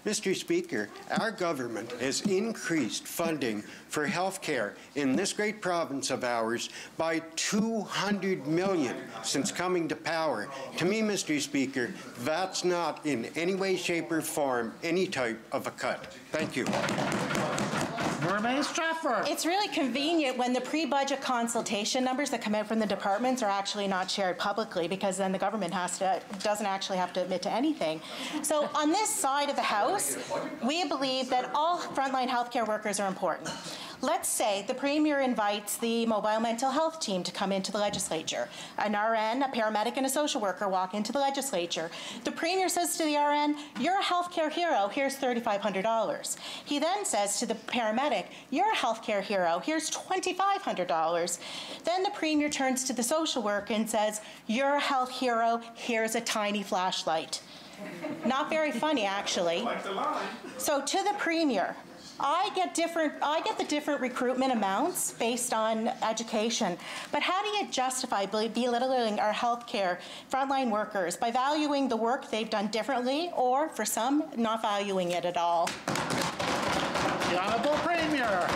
Speaker 10: Mr. Speaker, our government has increased funding for health care in this great province of ours by 200 million since coming to power. To me, Mr. Speaker, that's not in any way, shape, or form any type of a cut. Thank you.
Speaker 18: It's really convenient when the pre-budget consultation numbers that come out from the departments are actually not shared publicly because then the government has to, doesn't actually have to admit to anything. So on this side of the House, we believe that all frontline healthcare workers are important. Let's say the Premier invites the mobile mental health team to come into the legislature. An RN, a paramedic, and a social worker walk into the legislature. The Premier says to the RN, you're a healthcare hero, here's $3,500. He then says to the paramedic, you're a healthcare hero, here's $2,500. Then the Premier turns to the social worker and says, you're a health hero, here's a tiny flashlight. Not very funny, actually. So to the Premier, I get different, I get the different recruitment amounts based on education, but how do you justify belittling our healthcare frontline workers by valuing the work they've done differently or, for some, not valuing it at all?
Speaker 1: The Honourable Premier.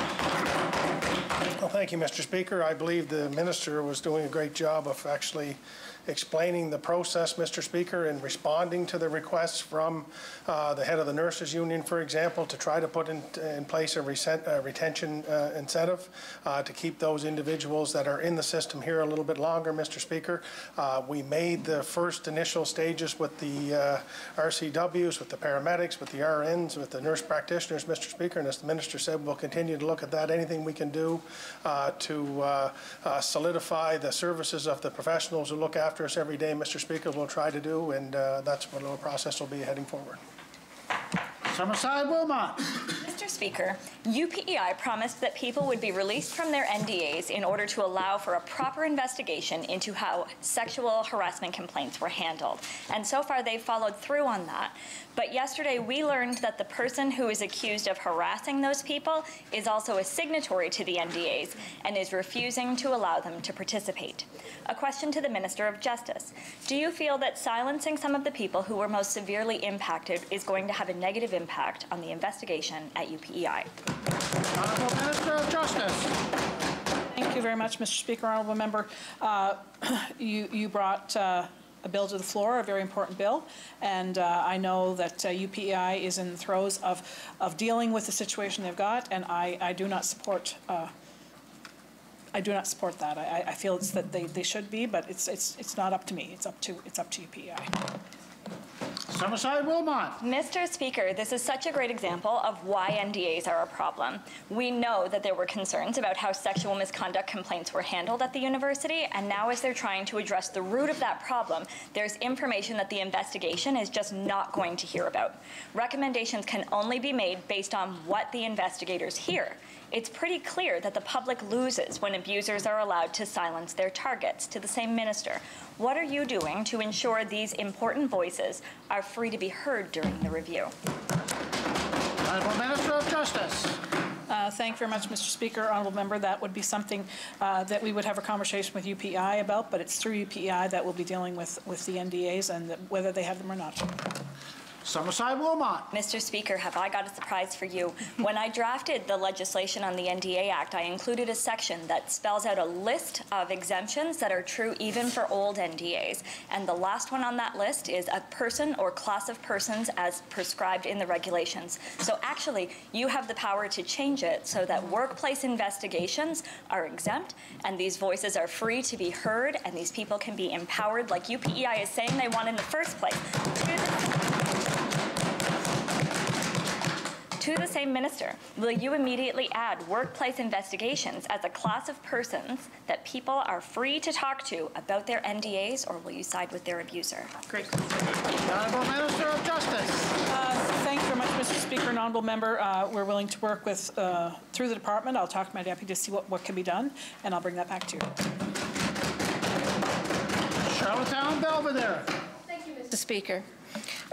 Speaker 2: Well, thank you, Mr. Speaker. I believe the minister was doing a great job of actually explaining the process, Mr. Speaker, and responding to the requests from uh, the head of the nurses union, for example, to try to put in, in place a, resent, a retention uh, incentive uh, to keep those individuals that are in the system here a little bit longer, Mr. Speaker. Uh, we made the first initial stages with the uh, RCWs, with the paramedics, with the RNs, with the nurse practitioners, Mr. Speaker, and as the minister said, we'll continue to look at that. Anything we can do to solidify the services of the professionals who look after after us every day, Mr. Speaker, we'll try to do, and uh, that's what the process will be heading forward.
Speaker 1: Summerside Wilmot.
Speaker 17: Mr. Speaker, UPEI promised that people would be released from their NDAs in order to allow for a proper investigation into how sexual harassment complaints were handled. And so far, they've followed through on that. But yesterday, we learned that the person who is accused of harassing those people is also a signatory to the NDAs and is refusing to allow them to participate. A question to the Minister of Justice. Do you feel that silencing some of the people who were most severely impacted is going to have a negative impact on the investigation at UPEI?
Speaker 1: Honourable Minister of Justice.
Speaker 19: Thank you very much, Mr. Speaker. Honourable Member, uh, you, you brought uh, a bill to the floor, a very important bill, and uh, I know that uh, UPEI is in the throes of, of dealing with the situation they've got, and I, I do not support uh, I do not support that. I, I- I feel it's that they, they should be, but it's, it's, it's not up to me. It's up to, it's up to UPEI.
Speaker 1: Summerside Wilmot.
Speaker 17: Mr. Speaker, this is such a great example of why NDAs are a problem. We know that there were concerns about how sexual misconduct complaints were handled at the university, and now as they're trying to address the root of that problem, there's information that the investigation is just not going to hear about. Recommendations can only be made based on what the investigators hear. It's pretty clear that the public loses when abusers are allowed to silence their targets. To the same minister, what are you doing to ensure these important voices are free to be heard during the review?
Speaker 1: Honourable Minister of Justice.
Speaker 19: Uh, Thank you very much, Mr. Speaker. Honourable member, that would be something uh, that we would have a conversation with UPI about, but it's through UPI that we'll be dealing with, with the NDAs and that- whether they have them or not.
Speaker 1: Summerside Wilmot.
Speaker 17: Mr. Speaker, have I got a surprise for you? When I drafted the legislation on the NDA Act, I included a section that spells out a list of exemptions that are true even for old NDAs. And the last one on that list is a person or class of persons as prescribed in the regulations. So actually, you have the power to change it so that workplace investigations are exempt and these voices are free to be heard and these people can be empowered like UPEI is saying they want in the first place. To the same minister, will you immediately add workplace investigations as a class of persons that people are free to talk to about their NDAs, or will you side with their abuser?
Speaker 19: Great.
Speaker 1: Honourable Minister of Justice.
Speaker 19: Uh, Thank you very much, Mr. Speaker and honourable member. Uh, We're willing to work with, uh, through the department. I'll talk to my deputy to see what, what can be done, and I'll bring that back to you.
Speaker 1: Charlottetown Belvedere.
Speaker 20: Thank you, Mr. Speaker.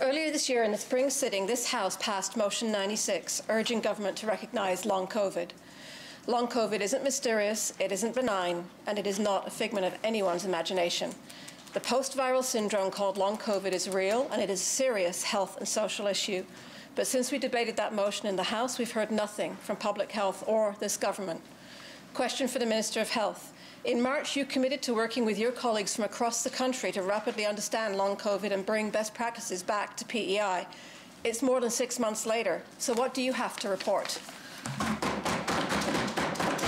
Speaker 20: Earlier this year in the spring sitting, this House passed Motion 96, urging government to recognise long COVID. Long COVID isn't mysterious, it isn't benign, and it is not a figment of anyone's imagination. The post-viral syndrome called long COVID is real, and it is a serious health and social issue. But since we debated that motion in the House, we've heard nothing from public health or this government. Question for the Minister of Health. In March, you committed to working with your colleagues from across the country to rapidly understand long COVID and bring best practices back to PEI. It's more than six months later, so what do you have to report?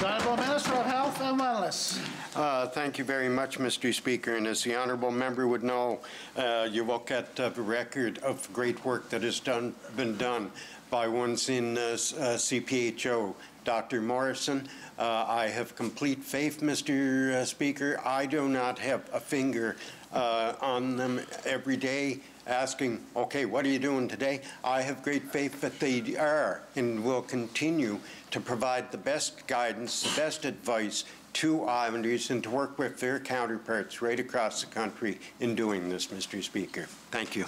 Speaker 1: The Honourable Minister of Health and Wellness.
Speaker 10: Uh, Thank you very much, Mr. Speaker. And as the honourable member would know, uh, you look at uh, the record of great work that has done, been done by ones in uh, uh, CPHO. Dr. Morrison, uh, I have complete faith, Mr. uh, Speaker. I do not have a finger uh, on them every day asking, okay, what are you doing today? I have great faith that they are and will continue to provide the best guidance, the best advice to islanders and to work with their counterparts right across the country in doing this, Mr. Speaker. Thank you.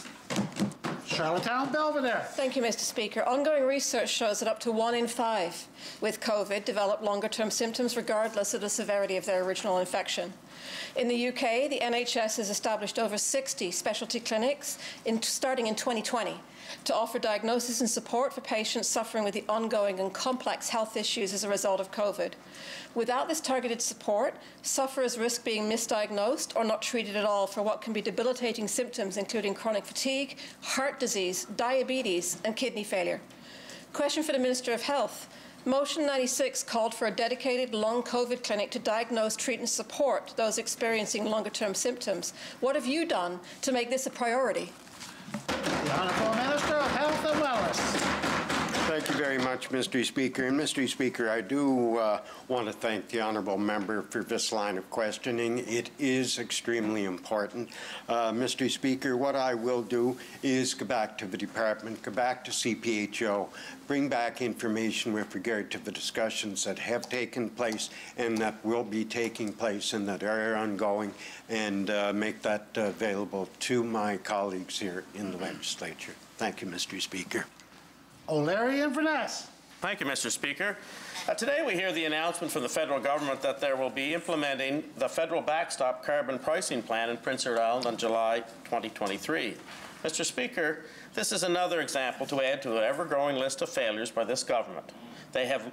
Speaker 1: Charlottetown Belvedere.
Speaker 20: Thank you, Mr. Speaker. Ongoing research shows that up to one in five with COVID develop longer-term symptoms regardless of the severity of their original infection. In the UK, the NHS has established over 60 specialty clinics in, starting in 2020 to offer diagnosis and support for patients suffering with the ongoing and complex health issues as a result of COVID. Without this targeted support, sufferers risk being misdiagnosed or not treated at all for what can be debilitating symptoms including chronic fatigue, heart disease, diabetes and kidney failure. Question for the Minister of Health. Motion 96 called for a dedicated long COVID clinic to diagnose, treat and support those experiencing longer-term symptoms. What have you done to make this a priority?
Speaker 1: The Honourable Minister of Health and Wellness.
Speaker 10: Thank you very much, Mr. Speaker. And Mr. Speaker, I do uh, want to thank the honourable member for this line of questioning. It is extremely important. Uh, Mr. Speaker, what I will do is go back to the department, go back to CPHO, bring back information with regard to the discussions that have taken place and that will be taking place and that are ongoing, and uh, make that available to my colleagues here in the legislature. Thank you, Mr. Speaker.
Speaker 1: O'Leary Inverness.
Speaker 7: Thank you, Mr. Speaker. Uh, Today, we hear the announcement from the federal government that they will be implementing the federal backstop carbon pricing plan in Prince Edward Island on July 2023. Mr. Speaker, this is another example to add to the ever-growing list of failures by this government. They have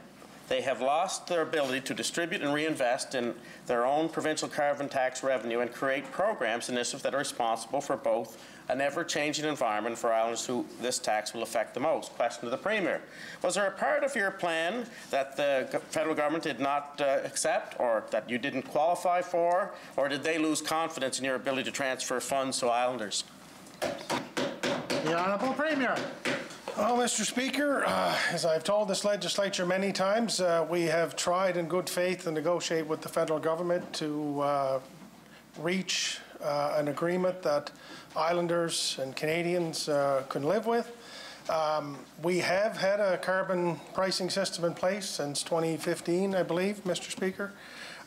Speaker 7: they have lost their ability to distribute and reinvest in their own provincial carbon tax revenue and create programs and initiatives that are responsible for both an ever-changing environment for islanders who this tax will affect the most. Question to the Premier. Was there a part of your plan that the federal government did not uh, accept or that you didn't qualify for, or did they lose confidence in your ability to transfer funds to islanders?
Speaker 1: The Honourable Premier.
Speaker 2: Well, Mr. Speaker, uh, as I've told this legislature many times, uh, we have tried in good faith to negotiate with the federal government to uh, reach uh, an agreement that islanders and Canadians uh, can live with. Um, we have had a carbon pricing system in place since 2015, I believe, Mr. Speaker.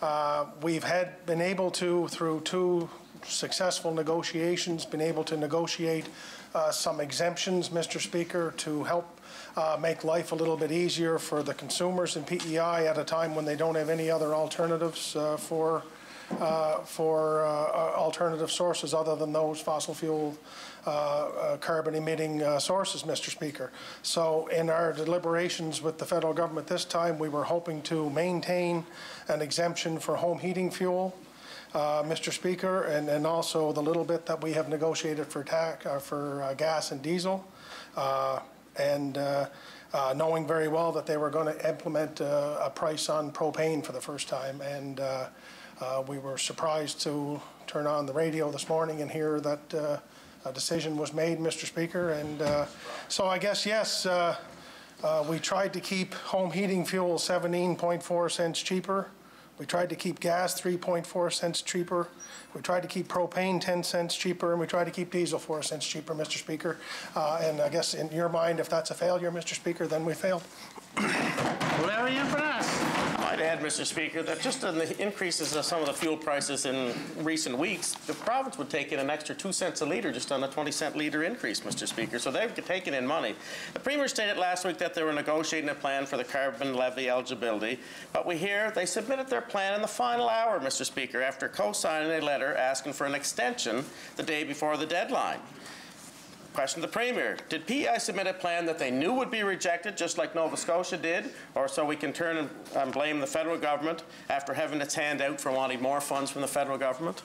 Speaker 2: Uh, we've had been able to, through two successful negotiations, been able to negotiate uh, some exemptions, Mr. Speaker, to help uh, make life a little bit easier for the consumers in PEI at a time when they don't have any other alternatives uh, for for uh, uh, alternative sources other than those fossil fuel uh, uh, carbon emitting uh, sources, Mr. Speaker. So in our deliberations with the federal government this time, we were hoping to maintain an exemption for home heating fuel. Uh, Mr. Speaker, and, and also the little bit that we have negotiated for tax, uh, for uh, gas and diesel. Uh, and uh, uh, knowing very well that they were going to implement uh, a price on propane for the first time. And uh, we were surprised to turn on the radio this morning and hear that uh, a decision was made, Mr. Speaker. And uh, so I guess, yes, uh, uh, we tried to keep home heating fuel 17.4 cents cheaper. We tried to keep gas 3.4 cents cheaper. We tried to keep propane 10 cents cheaper, and we tried to keep diesel 4 cents cheaper, Mr. Speaker. Uh, and I guess in your mind, if that's a failure, Mr. Speaker, then we failed.
Speaker 1: O'Leary Inverness.
Speaker 7: I'd add, Mr. Speaker, that just in the increases of some of the fuel prices in recent weeks, the province would take in an extra two cents a litre just on a 20 cent litre increase, Mr. Speaker. So they've taken in money. The Premier stated last week that they were negotiating a plan for the carbon levy eligibility, but we hear they submitted their plan in the final hour, Mr. Speaker, after co-signing a letter asking for an extension the day before the deadline. Question to the Premier. Did PEI submit a plan that they knew would be rejected, just like Nova Scotia did, or so we can turn and, and blame the federal government after having its hand out for wanting more funds from the federal government?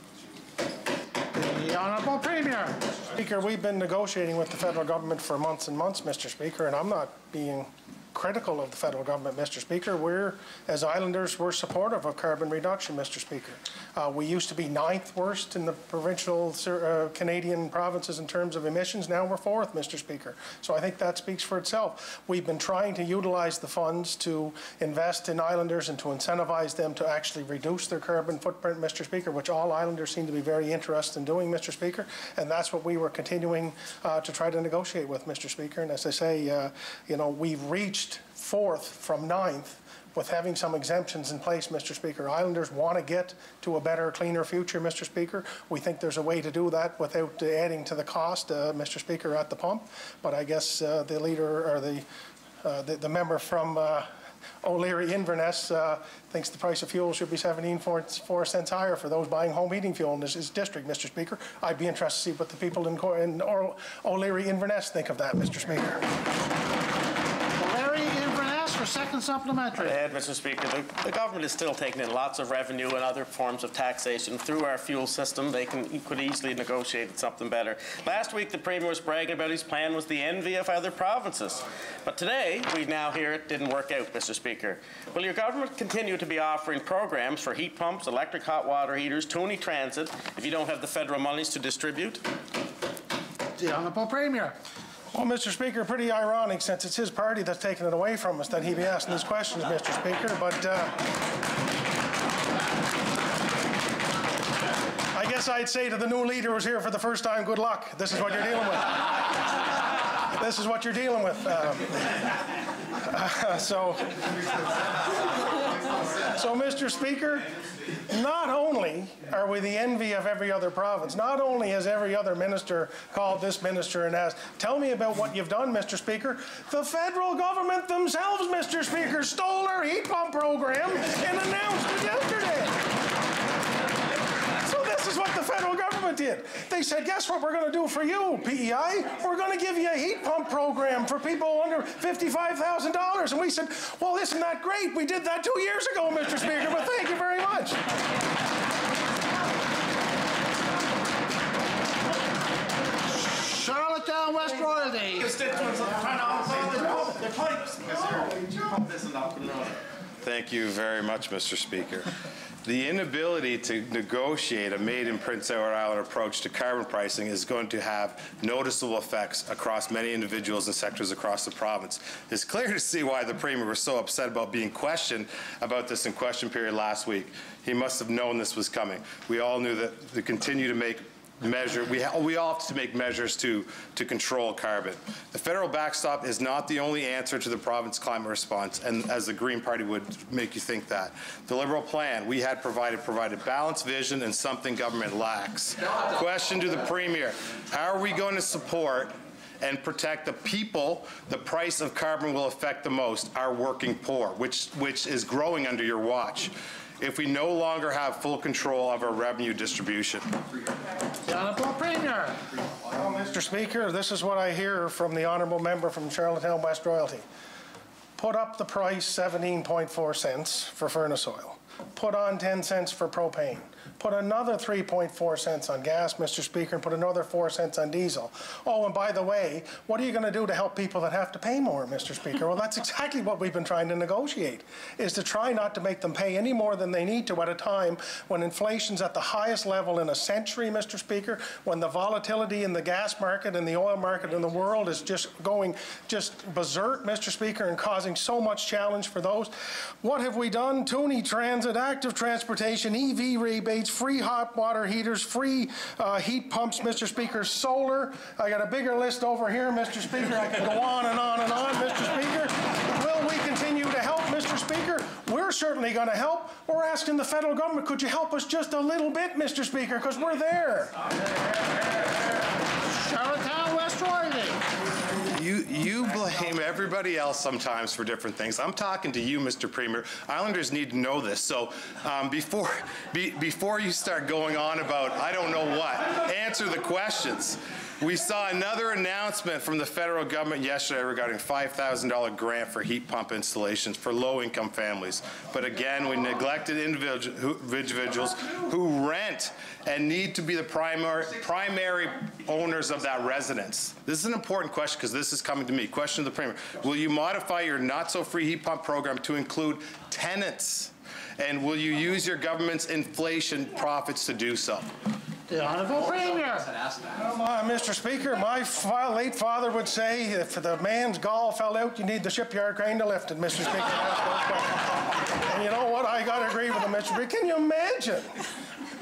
Speaker 1: The Honourable Premier.
Speaker 2: Speaker, we've been negotiating with the federal government for months and months, Mr. Speaker, and I'm not being critical of the federal government, Mr. Speaker. We're, as islanders, we're supportive of carbon reduction, Mr. Speaker. Uh, we used to be ninth worst in the provincial uh, Canadian provinces in terms of emissions. Now we're fourth, Mr. Speaker. So I think that speaks for itself. We've been trying to utilize the funds to invest in islanders and to incentivize them to actually reduce their carbon footprint, Mr. Speaker, which all islanders seem to be very interested in doing, Mr. Speaker. And that's what we were continuing uh, to try to negotiate with, Mr. Speaker. And as I say, uh, you know, we've reached fourth from ninth with having some exemptions in place, Mr. Speaker. Islanders want to get to a better, cleaner future, Mr. Speaker. We think there's a way to do that without adding to the cost, uh, Mr. Speaker, at the pump. But I guess uh, the leader or the, uh, the, the member from uh, O'Leary Inverness uh, thinks the price of fuel should be 17 four, four cents higher for those buying home heating fuel in this, this district, Mr. Speaker. I'd be interested to see what the people in, in O'Leary Inverness think of that, Mr. Speaker.
Speaker 1: O'Leary Inverness for second supplementary.
Speaker 7: Ahead, Mr. Speaker. The, the government is still taking in lots of revenue and other forms of taxation through our fuel system. They can could easily negotiate something better. Last week, the Premier was bragging about his plan was the envy of other provinces. But today, we now hear it didn't work out, Mr. Speaker. Will your government continue to be offering programs for heat pumps, electric hot water heaters, Toonie Transit, if you don't have the federal monies to distribute?
Speaker 1: The Honourable Premier.
Speaker 2: Well, Mr. Speaker, pretty ironic since it's his party that's taking it away from us that he be asking these questions, Mr. Speaker. But uh, I guess I'd say to the new leader who's here for the first time, good luck. This is what you're dealing with. This is what you're dealing with. Um, uh, so, so, Mr. Speaker, not only are we the envy of every other province, not only has every other minister called this minister and asked, tell me about what you've done, Mr. Speaker, the federal government themselves, Mr. Speaker, stole our heat pump program and announced it yesterday. So this is what the federal government did. They said, guess what we're going to do for you, PEI? We're going to give you a heat pump program for people under $55,000. And we said, well, isn't that great? We did that two years ago, Mr. Speaker, but thank you very much.
Speaker 1: Charlottetown West Royalty.
Speaker 13: Thank you very much, Mr. Speaker. The inability to negotiate a made in Prince Edward Island approach to carbon pricing is going to have noticeable effects across many individuals and sectors across the province. It's clear to see why the Premier was so upset about being questioned about this in question period last week. He must have known this was coming. We all knew that to continue to make measure, we, we all have to make measures to, to control carbon. The federal backstop is not the only answer to the province climate response, and as the Green Party would make you think that. The Liberal plan we had provided provided balanced vision and something government lacks. Question to the Premier, how are we going to support and protect the people the price of carbon will affect the most, our working poor, which, which is growing under your watch, if we no longer have full control of our revenue distribution?
Speaker 1: The Honorable Premier.
Speaker 2: Well, Mr. Speaker, this is what I hear from the honourable member from Charlottetown West Royalty. Put up the price 17.4 cents for furnace oil. Put on 10 cents for propane. Put another 3.4 cents on gas, Mr. Speaker, and put another 4 cents on diesel. Oh, and by the way, what are you going to do to help people that have to pay more, Mr. Speaker? Well, that's exactly what we've been trying to negotiate, is to try not to make them pay any more than they need to at a time when inflation's at the highest level in a century, Mr. Speaker, when the volatility in the gas market and the oil market in the world is just going just berserk, Mr. Speaker, and causing so much challenge for those. What have we done? Toonie Transit, active transportation, EV rebates, free hot water heaters, free uh, heat pumps, Mr. Speaker, solar. I got a bigger list over here, Mr. Speaker. I can go on and on and on, Mr. Speaker. Will we continue to help, Mr. Speaker? We're certainly going to help. We're asking the federal government, could you help us just a little bit, Mr. Speaker, because we're there.
Speaker 1: Charlottetown.
Speaker 13: You, blame everybody else sometimes for different things. I'm talking to you, Mr. Premier. Islanders need to know this. So um, before, be, before you start going on about I don't know what, answer the questions. We saw another announcement from the federal government yesterday regarding $5,000 grant for heat pump installations for low-income families. But again, we neglected individuals who rent and need to be the primary, primary owners of that residence. This is an important question because this is coming to me. Question to the Premier. Will you modify your not-so-free heat pump program to include tenants? And will you use your government's inflation profits to do so?
Speaker 1: The Honorable Premier.
Speaker 2: Well, uh, Mr. Speaker, my fa- late father would say, if the man's gall fell out, you need the shipyard crane to lift it, Mr. Speaker. That's those questions. And you know what? I got to agree with him, Mr. Speaker. Can you imagine?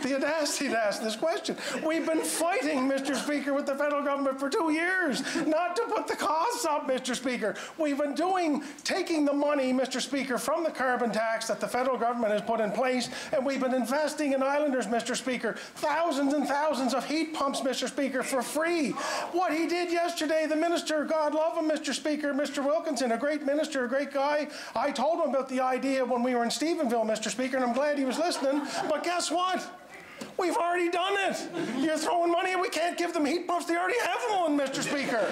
Speaker 2: The audacity to ask this question. We've been fighting, Mr. Speaker, with the federal government for two years not to put the costs up, Mr. Speaker. We've been doing, taking the money, Mr. Speaker, from the carbon tax that the federal government has put in place, and we've been investing in islanders, Mr. Speaker. Thousands and thousands of heat pumps, Mr. Speaker, for free. What he did yesterday, the minister, God love him, Mr. Speaker, Mr. Wilkinson, a great minister, a great guy. I told him about the idea when we were in Stephenville, Mr. Speaker, and I'm glad he was listening. But guess what? We've already done it. You're throwing money and we can't give them heat pumps. They already have one, Mr. Speaker.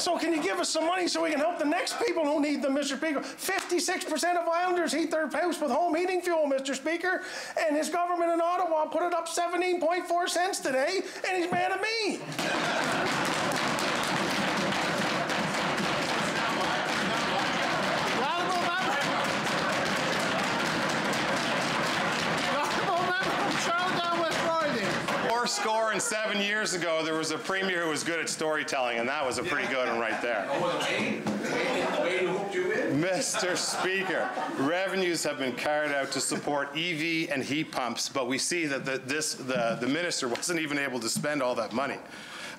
Speaker 2: So can you give us some money so we can help the next people who need them, Mr. Speaker? 56% of Islanders heat their house with home heating fuel, Mr. Speaker. And his government in Ottawa put it up 17.4 cents today, and he's mad at me.
Speaker 1: The Honorable Member. The Honorable Member from Charlottetown West Royalty.
Speaker 13: Score and seven years ago, there was a premier who was good at storytelling, and that was a pretty good one right there. Mr. Speaker, revenues have been carried out to support EV and heat pumps, but we see that the, this, the, the minister wasn't even able to spend all that money.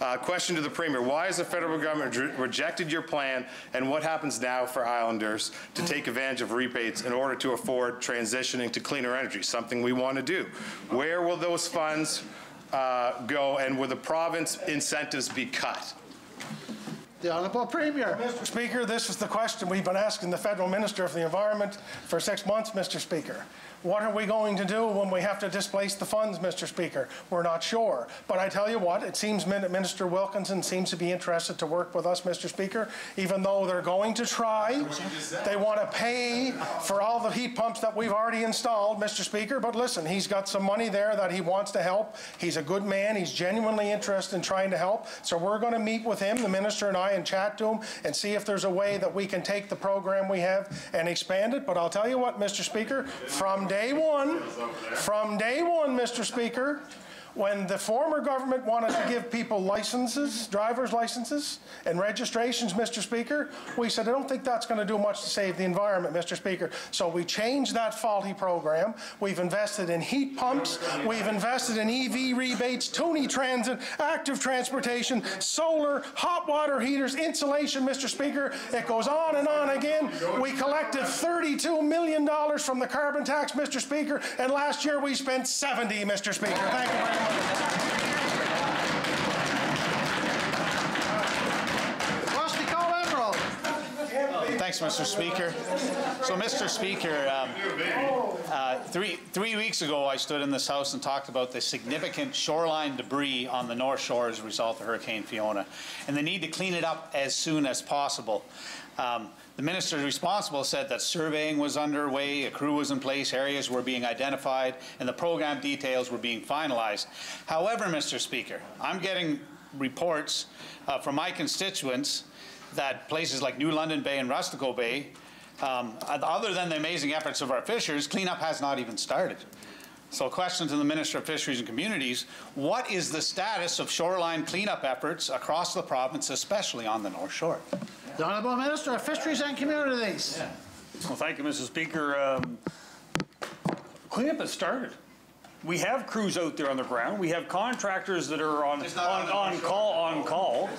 Speaker 13: Uh, question to the Premier, why has the federal government re- rejected your plan, and what happens now for Islanders to take advantage of rebates in order to afford transitioning to cleaner energy, something we want to do? Where will those funds uh, go, and will the province incentives be cut?
Speaker 1: The Honorable Premier.
Speaker 2: Mr. Speaker, this is the question we've been asking the Federal Minister of the Environment for six months, Mr. Speaker. What are we going to do when we have to displace the funds, Mr. Speaker? We're not sure. But I tell you what, it seems Min- Minister Wilkinson seems to be interested to work with us, Mr. Speaker, even though they're going to try. They want to pay for all the heat pumps that we've already installed, Mr. Speaker. But listen, he's got some money there that he wants to help. He's a good man. He's genuinely interested in trying to help. So we're going to meet with him, the minister and I, and chat to him and see if there's a way that we can take the program we have and expand it. But I'll tell you what, Mr. Speaker, from day one, from day one, Mr. Speaker, when the former government wanted to give people licenses, driver's licenses, and registrations, Mr. Speaker, we said, I don't think that's going to do much to save the environment, Mr. Speaker. So we changed that faulty program. We've invested in heat pumps. We've invested in EV rebates, Toonie Transit, active transportation, solar, hot water heaters, insulation, Mr. Speaker. It goes on and on again. We collected $32 million from the carbon tax, Mr. Speaker, and last year we spent 70, Mr. Speaker. Thank you ハ
Speaker 1: ハハハ!
Speaker 21: Thanks, Mr. Speaker. So, Mr. Speaker, um, uh, three, three weeks ago, I stood in this House and talked about the significant shoreline debris on the North Shore as a result of Hurricane Fiona and the need to clean it up as soon as possible. Um, the minister responsible said that surveying was underway, a crew was in place, areas were being identified, and the program details were being finalized. However, Mr. Speaker, I'm getting reports uh, from my constituents that places like New London Bay and Rustico Bay, um, other than the amazing efforts of our fishers, cleanup has not even started. So a question to the Minister of Fisheries and Communities, what is the status of shoreline cleanup efforts across the province, especially on the North Shore?
Speaker 1: The Honorable Minister of Fisheries and Communities.
Speaker 15: Well, thank you, Mr. Speaker. Um, Cleanup has started. We have crews out there on the ground. We have contractors that are on, on, on call, on call.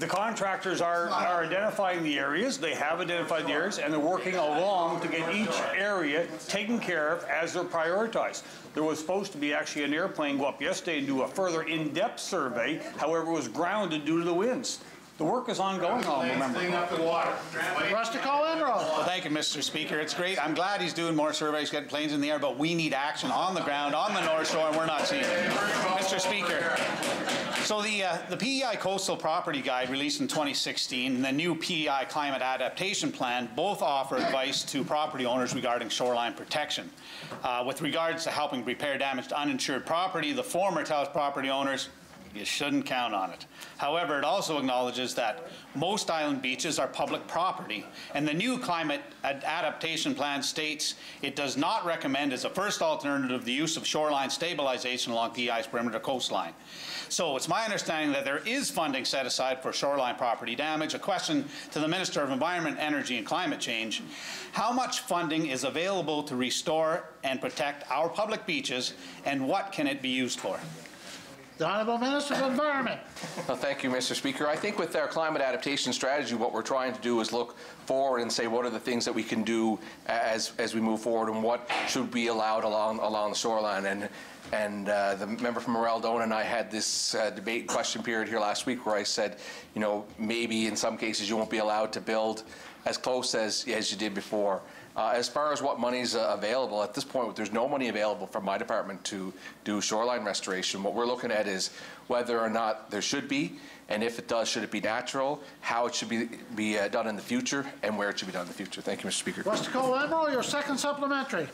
Speaker 15: The contractors are, are identifying the areas, they have identified the areas, and they're working along to get each area taken care of as they're prioritized. There was supposed to be actually an airplane go up yesterday and do a further in-depth survey, however, it was grounded due to the winds. The work is ongoing, Honorable Member.
Speaker 1: Rustico Emerald.
Speaker 21: Well, thank you, Mr. Speaker. It's great. I'm glad he's doing more surveys, getting planes in the air, but we need action on the ground, on the North Shore, and we're not seeing it. Mr. Speaker, so the, uh, the PEI Coastal Property Guide released in 2016 and the new PEI Climate Adaptation Plan both offer advice to property owners regarding shoreline protection. Uh, with regards to helping repair damage to uninsured property, the former tells property owners you shouldn't count on it. However, it also acknowledges that most island beaches are public property, and the new climate ad adaptation plan states it does not recommend as a first alternative the use of shoreline stabilization along PEI's perimeter coastline. So it's my understanding that there is funding set aside for shoreline property damage. A question to the Minister of Environment, Energy and Climate Change. How much funding is available to restore and protect our public beaches, and what can it be used for?
Speaker 1: The Honorable Minister of Environment.
Speaker 22: Well, thank you, Mr. Speaker. I think with our climate adaptation strategy, what we're trying to do is look forward and say what are the things that we can do as, as we move forward and what should be allowed along, along the shoreline. And, and uh, the member from Morell Donagh and I had this uh, debate question period here last week where I said, you know, maybe in some cases you won't be allowed to build as close as, as you did before. Uh, as far as what money is uh, available, at this point, there's no money available from my department to do shoreline restoration. What we're looking at is whether or not there should be, and if it does, should it be natural, how it should be, be uh, done in the future, and where it should be done in the future. Thank you, Mr. Speaker.
Speaker 1: Rusty Cole your second supplementary.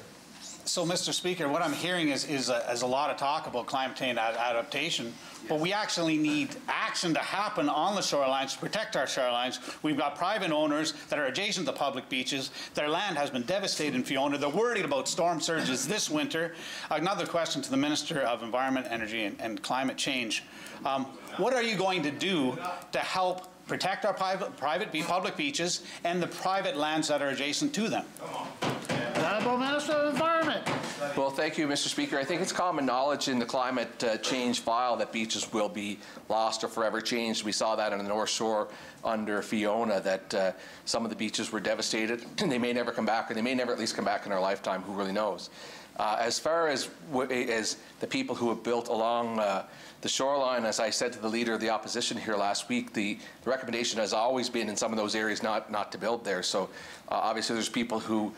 Speaker 21: So, Mr. Speaker, what I'm hearing is, is, a, is a lot of talk about climate change ad adaptation, but we actually need action to happen on the shorelines to protect our shorelines. We've got private owners that are adjacent to public beaches. Their land has been devastated in Fiona. They're worried about storm surges this winter. Another question to the Minister of Environment, Energy and, and Climate Change. Um, what are you going to do to help protect our private, private public beaches and the private lands that are adjacent to them?
Speaker 1: Honorable Minister of Environment.
Speaker 22: Well, thank you, Mr. Speaker. I think it's common knowledge in the climate uh, change file that beaches will be lost or forever changed. We saw that on the North Shore under Fiona, that uh, some of the beaches were devastated, and they may never come back, or they may never at least come back in our lifetime. Who really knows? Uh, As far as, as the people who have built along uh, the shoreline, as I said to the Leader of the Opposition here last week, the the recommendation has always been in some of those areas not, not to build there. So uh, obviously, there's people who,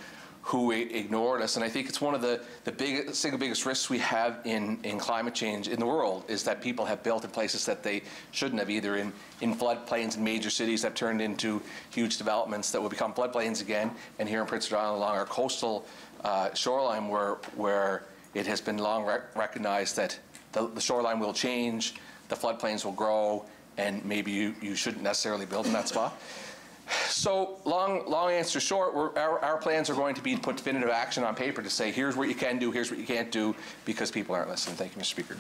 Speaker 22: who ignored us. And I think it's one of the, the single biggest risks we have in, in climate change in the world is that people have built in places that they shouldn't have, either in, in floodplains in major cities that turned into huge developments that will become floodplains again, and here in Prince Edward Island along our coastal uh, shoreline where, where it has been long rec- recognized that the, the shoreline will change, the floodplains will grow, and maybe you, you shouldn't necessarily build in that spot. So, long, long answer short, our, our plans are going to be to put definitive action on paper to say, here's what you can do, here's what you can't do, because people aren't listening. Thank you, Mr. Speaker.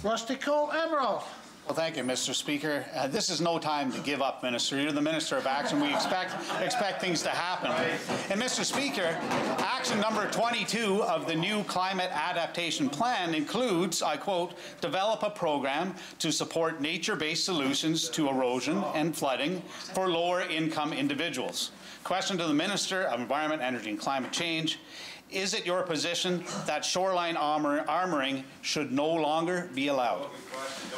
Speaker 1: Rustico Emerald.
Speaker 21: Well, thank you, Mr. Speaker. Uh, This is no time to give up, Minister. You're the Minister of Action. We expect, expect things to happen. And, Mr. Speaker, action number 22 of the new Climate Adaptation Plan includes, I quote, "develop a program to support nature-based solutions to erosion and flooding for lower-income individuals." Question to the Minister of Environment, Energy and Climate Change. Is it your position that shoreline armor- armoring should no longer be allowed?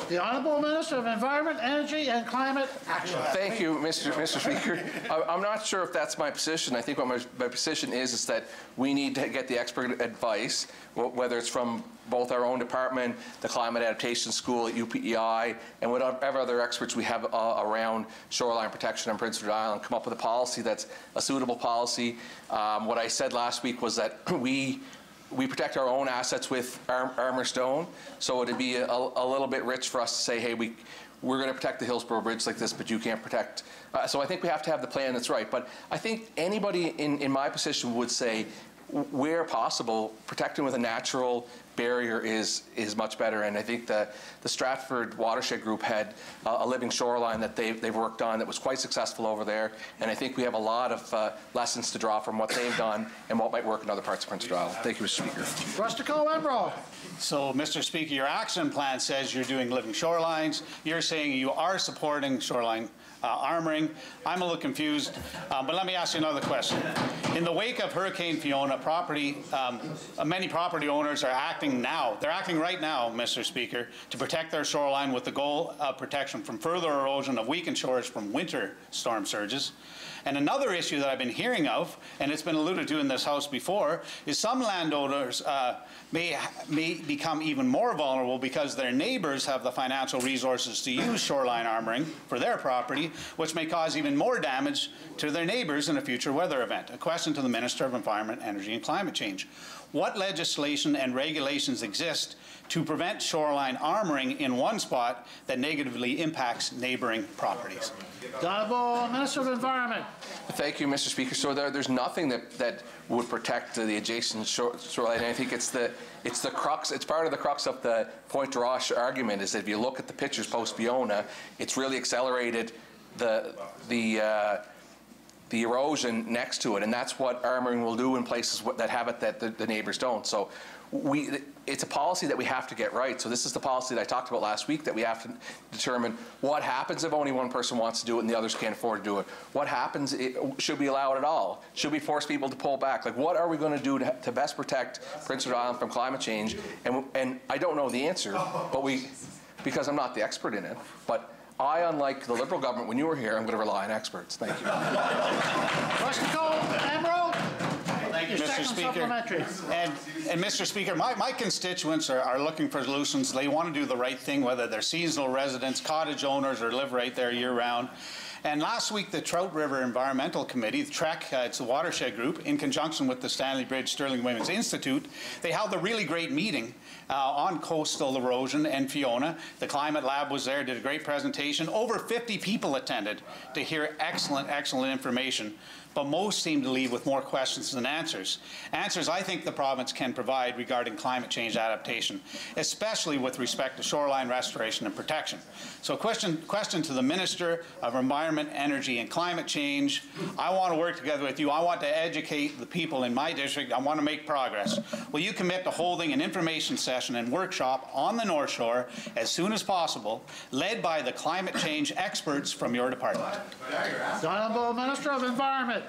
Speaker 1: The Honourable Minister of Environment, Energy and Climate Action.
Speaker 22: Thank you, Mr. Mr. Speaker. I- I'm not sure if that's my position. I think what my, my position is, is that we need to get the expert advice, wh- whether it's from both our own department, the Climate Adaptation School at UPEI, and whatever other experts we have uh, around shoreline protection on Prince Edward Island, come up with a policy that's a suitable policy. Um, What I said last week was that we, we protect our own assets with Ar- Armor Stone, so it'd be a, a little bit rich for us to say, hey, we, we're going to protect the Hillsborough Bridge like this, but you can't protect. Uh, so I think we have to have the plan that's right. But I think anybody in, in my position would say, where possible, protecting with a natural barrier is is much better. And I think the the Stratford Watershed Group had uh, a living shoreline that they've they've worked on that was quite successful over there. And I think we have a lot of uh, lessons to draw from what they've done and what might work in other parts of Prince Edward Island. Thank you, Mr. Speaker.
Speaker 1: Rustico Emerald.
Speaker 21: So, Mr. Speaker, your action plan says you're doing living shorelines. You're saying you are supporting shoreline uh, armoring. I'm a little confused, uh, but let me ask you another question. In the wake of Hurricane Fiona, property, um, many property owners are acting now. They're acting right now, Mr. Speaker, to protect their shoreline with the goal of protection from further erosion of weakened shores from winter storm surges. And another issue that I've been hearing of, and it's been alluded to in this House before, is some landowners uh, may, may become even more vulnerable because their neighbors have the financial resources to use shoreline armoring for their property, which may cause even more damage to their neighbors in a future weather event. A question to the Minister of Environment, Energy and Climate Change. What legislation and regulations exist to prevent shoreline armoring in one spot that negatively impacts neighboring properties?
Speaker 1: The Honourable Minister of Environment.
Speaker 22: Thank you, Mr. Speaker. So there, there's nothing that, that would protect the adjacent shore, shoreline. I think it's the, it's the crux, it's part of the crux of the Point Roche argument is that if you look at the pictures post Fiona, it's really accelerated the, the, uh, the erosion next to it. And that's what armoring will do in places that have it that the, the neighbors don't. So we, it's a policy that we have to get right. So this is the policy that I talked about last week that we have to determine what happens if only one person wants to do it and the others can't afford to do it. What happens, should we allow it at all? Should we force people to pull back? Like what are we going to do to, to best protect Prince Edward Island from climate change? And, and I don't know the answer, but we, because I'm not the expert in it, but I, unlike the Liberal government, when you were here, I'm going to rely on experts. Thank you.
Speaker 21: Thank you, Mr. Speaker. And, and Mr. Speaker, my, my constituents are, are looking for solutions. They want to do the right thing, whether they're seasonal residents, cottage owners, or live right there year-round. And last week, the Trout River Environmental Committee, the TREC, uh, it's a watershed group, in conjunction with the Stanley Bridge Sterling Women's Institute, they held a really great meeting uh, on coastal erosion and Fiona. The Climate Lab was there, did a great presentation. Over 50 people attended to hear excellent, excellent information but most seem to leave with more questions than answers. Answers I think the province can provide regarding climate change adaptation, especially with respect to shoreline restoration and protection. So question, question to the Minister of Environment, Energy and Climate Change. I want to work together with you. I want to educate the people in my district. I want to make progress. Will you commit to holding an information session and workshop on the North Shore as soon as possible, led by the climate change experts from your department?
Speaker 1: Honourable Minister of Environment.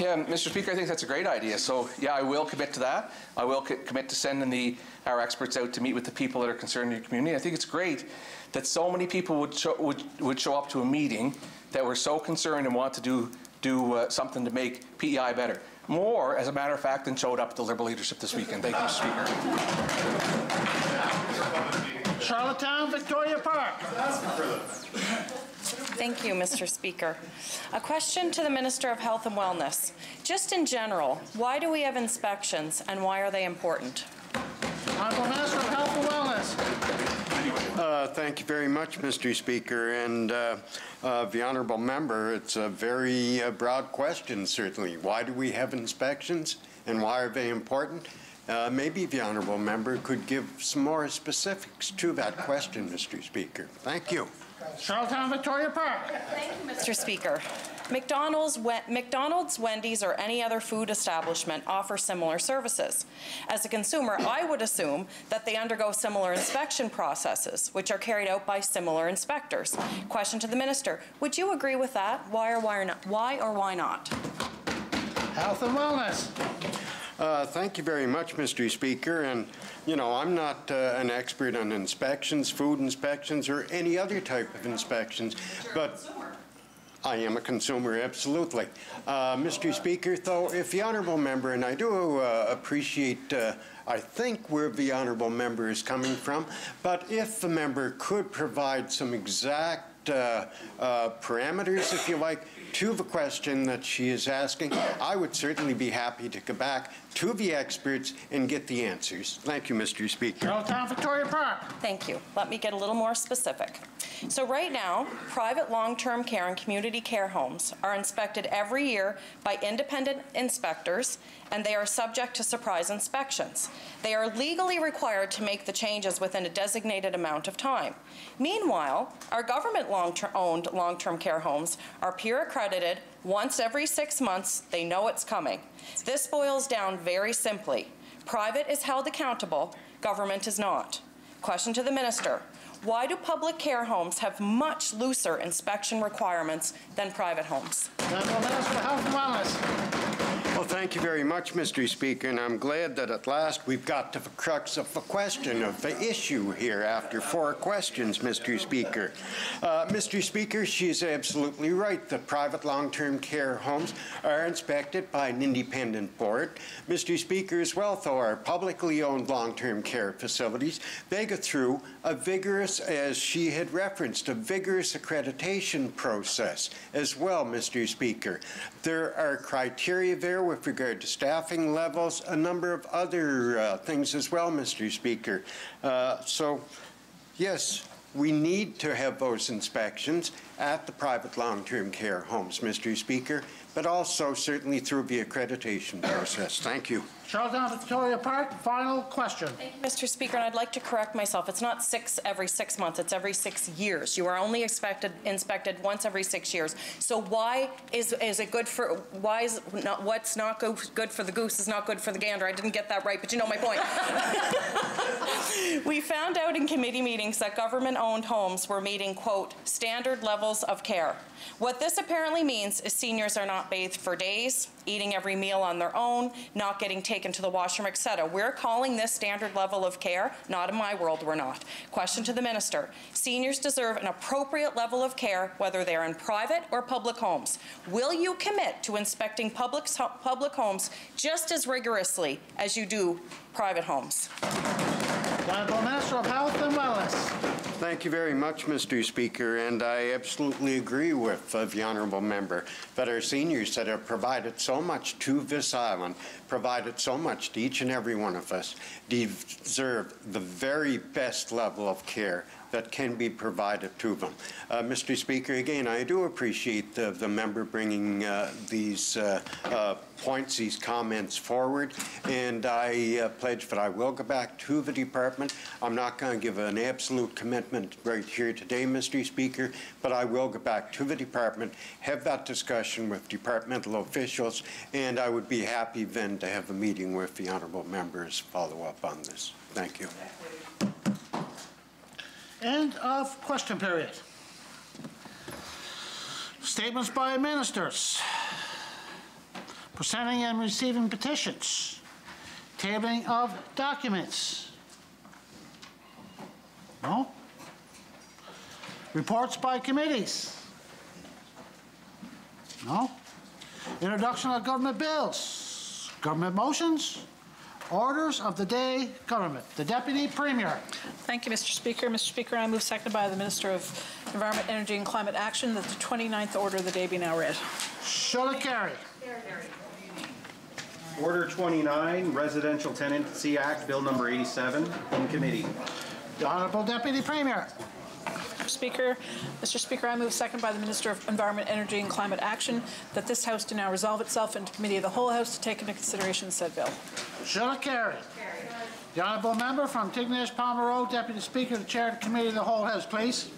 Speaker 22: Yeah, Mr. Speaker, I think that's a great idea. So, yeah, I will commit to that. I will co- commit to sending the, our experts out to meet with the people that are concerned in your community. I think it's great that so many people would show, would, would show up to a meeting that were so concerned and want to do, do uh, something to make PEI better. More, as a matter of fact, than showed up at the Liberal leadership this weekend. Thank you, Mr. Speaker.
Speaker 1: Charlottetown, Victoria Park.
Speaker 6: Thank you, Mr. Speaker. A question to the Minister of Health and Wellness. Just in general, why do we have inspections and why are they important?
Speaker 1: Honorable Minister of Health and Wellness.
Speaker 10: Uh, Thank you very much, Mr. Speaker. And uh, uh, the honorable member, it's a very uh, broad question, certainly. Why do we have inspections and why are they important? Uh, Maybe the honorable member could give some more specifics to that question, Mr. Speaker. Thank you.
Speaker 1: Charlottetown, Victoria Park.
Speaker 6: Thank you, Mr. Speaker. McDonald's, McDonald's, Wendy's, or any other food establishment offer similar services. As a consumer, I would assume that they undergo similar inspection processes, which are carried out by similar inspectors. Question to the minister: Would you agree with that? Why or why not? Why or why not?
Speaker 1: Health and Wellness.
Speaker 10: Uh, Thank you very much, Mr. Speaker. And, you know, I'm not uh, an expert on inspections, food inspections, or any other type of inspections, but I am a consumer, absolutely. Uh, Mr. Speaker, though, if the honourable member, and I do uh, appreciate, uh, I think, where the honourable member is coming from, but if the member could provide some exact uh, uh, parameters, if you like, to the question that she is asking, I would certainly be happy to go back to the experts and get the answers. Thank you, Mr. Speaker.
Speaker 1: Charlottetown, Victoria Park.
Speaker 6: Thank you. Let me get a little more specific. So right now, private long-term care and community care homes are inspected every year by independent inspectors, and they are subject to surprise inspections. They are legally required to make the changes within a designated amount of time. Meanwhile, our government long-term owned long-term care homes are peer accredited. Once every six months, they know it's coming. This boils down very simply. Private is held accountable, government is not. Question to the minister. Why do public care homes have much looser inspection requirements than private homes?
Speaker 10: Well, thank you very much, Mr. Speaker, and I'm glad that at last we've got to the crux of the question, of the issue here after four questions, Mr. Speaker. Uh, Mr. Speaker, she is absolutely right. The private long-term care homes are inspected by an independent board. Mr. Speaker, as well, though, our publicly owned long-term care facilities, they go through a vigorous, as she had referenced, a vigorous accreditation process as well, Mr. Speaker. There are criteria there with regard to staffing levels, a number of other uh, things as well, Mr. Speaker. Uh, so, yes, we need to have those inspections at the private long-term care homes, Mr. Speaker, but also certainly through the accreditation process. Thank you.
Speaker 1: Charlottetown, Victoria Park, final question.
Speaker 6: Mr. Speaker, and I'd like to correct myself. It's not six every six months, it's every six years. You are only expected, inspected once every six years. So why is, is it good for, why is, not, what's not go- good for the goose is not good for the gander? I didn't get that right, but you know my point. We found out in committee meetings that government-owned homes were meeting, quote, "standard levels of care." What this apparently means is seniors are not bathed for days, eating every meal on their own, not getting taken to the washroom, et cetera. We're calling this standard level of care. Not in my world, we're not. Question to the minister. Seniors deserve an appropriate level of care, whether they're in private or public homes. Will you commit to inspecting public, public homes just as rigorously as you do private homes?
Speaker 1: The Honorable Minister of Health and Wellness.
Speaker 10: Thank you very much, Mr. Speaker, and I absolutely agree with uh, the honourable member that our seniors that have provided so much to this island, provided so much to each and every one of us, deserve the very best level of care that can be provided to them. Uh, Mr. Speaker, again, I do appreciate the, the member bringing uh, these uh, uh, points, these comments forward, and I uh, pledge that I will go back to the department. I'm not going to give an absolute commitment right here today, Mr. Speaker, but I will go back to the department, have that discussion with departmental officials, and I would be happy then to have a meeting with the honourable members follow up on this. Thank you.
Speaker 1: End of question period. Statements by ministers. Presenting and receiving petitions. Tabling of documents. No? Reports by committees. No? Introduction of government bills. Government motions. Orders of the day, government. The Deputy Premier.
Speaker 19: Thank you, Mr. Speaker. Mr. Speaker, I move seconded by the Minister of Environment, Energy and Climate Action that the 29th order of the day be now read.
Speaker 1: Shall it carry?
Speaker 23: Order 29, Residential Tenancy Act, Bill number 87, in committee.
Speaker 1: The Honorable Deputy Premier.
Speaker 19: Speaker, Mr. Speaker, I move second by the Minister of Environment, Energy and Climate Action that this House do now resolve itself into Committee of the Whole House to take into consideration said bill.
Speaker 1: Shall it carry? The Honorable Member from Tignish Palmer Road, Deputy Speaker, to chair of the Committee of the Whole House, please.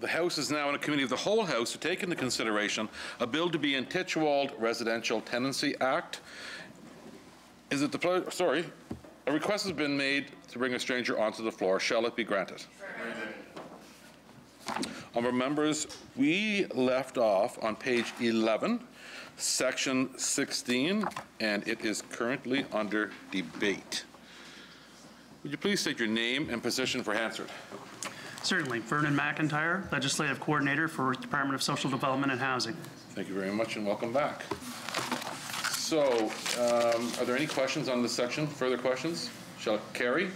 Speaker 11: The House is now in a committee of the whole House to take into consideration a bill to be intituled Residential Tenancy Act. Is it the, sorry, a request has been made to bring a stranger onto the floor. Shall it be granted? Honourable members, we left off on page 11, section 16, and it is currently under debate. Would you please state your name and position for Hansard?
Speaker 24: Certainly. Vernon McIntyre, Legislative Coordinator for Department of Social Development and Housing.
Speaker 11: Thank you very much and welcome back. So, um, are there any questions on this section? Further questions? Shall it carry?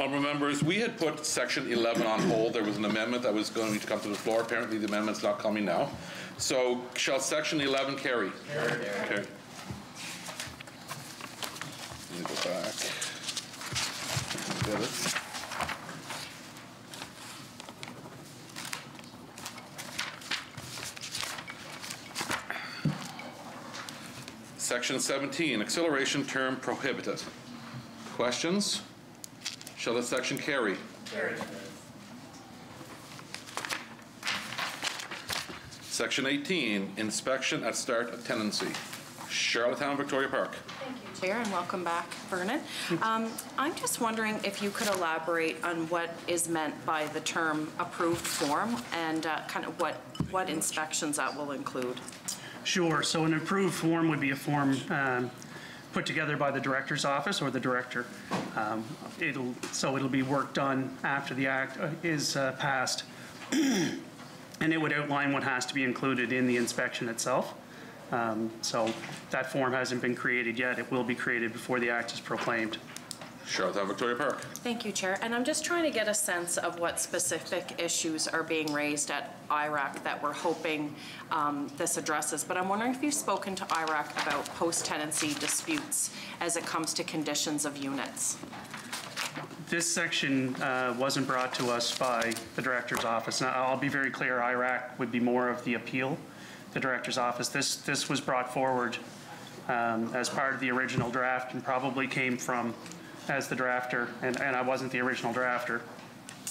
Speaker 11: Honorable members, we had put section 11 on hold. There was an amendment that was going to come to the floor. Apparently, the amendment's not coming now. So, shall section 11 carry? Carry. Let me go back. Get it. Section 17, acceleration term prohibited. Questions? Shall this section carry? Section 18, inspection at start of tenancy. Charlottetown, Victoria Park.
Speaker 6: Thank you, Chair, and welcome back, Vernon. Um, I'm just wondering if you could elaborate on what is meant by the term approved form and uh, kind of what, what inspections that will include.
Speaker 24: Sure. So an approved form would be a form um, put together by the director's office or the director. Um, It'll, so it'll be work done after the act uh, is uh, passed. And it would outline what has to be included in the inspection itself. Um, So that form hasn't been created yet. It will be created before the act is proclaimed.
Speaker 11: Charlottetown, Victoria Park.
Speaker 6: Thank you, Chair. And I'm just trying to get a sense of what specific issues are being raised at IRAC that we're hoping um, this addresses. But I'm wondering if you've spoken to IRAC about post-tenancy disputes as it comes to conditions of units.
Speaker 24: This section uh, wasn't brought to us by the director's office. Now, I'll be very clear, IRAC would be more of the appeal, the director's office. This, this was brought forward um, as part of the original draft and probably came from, as the drafter, and, and I wasn't the original drafter,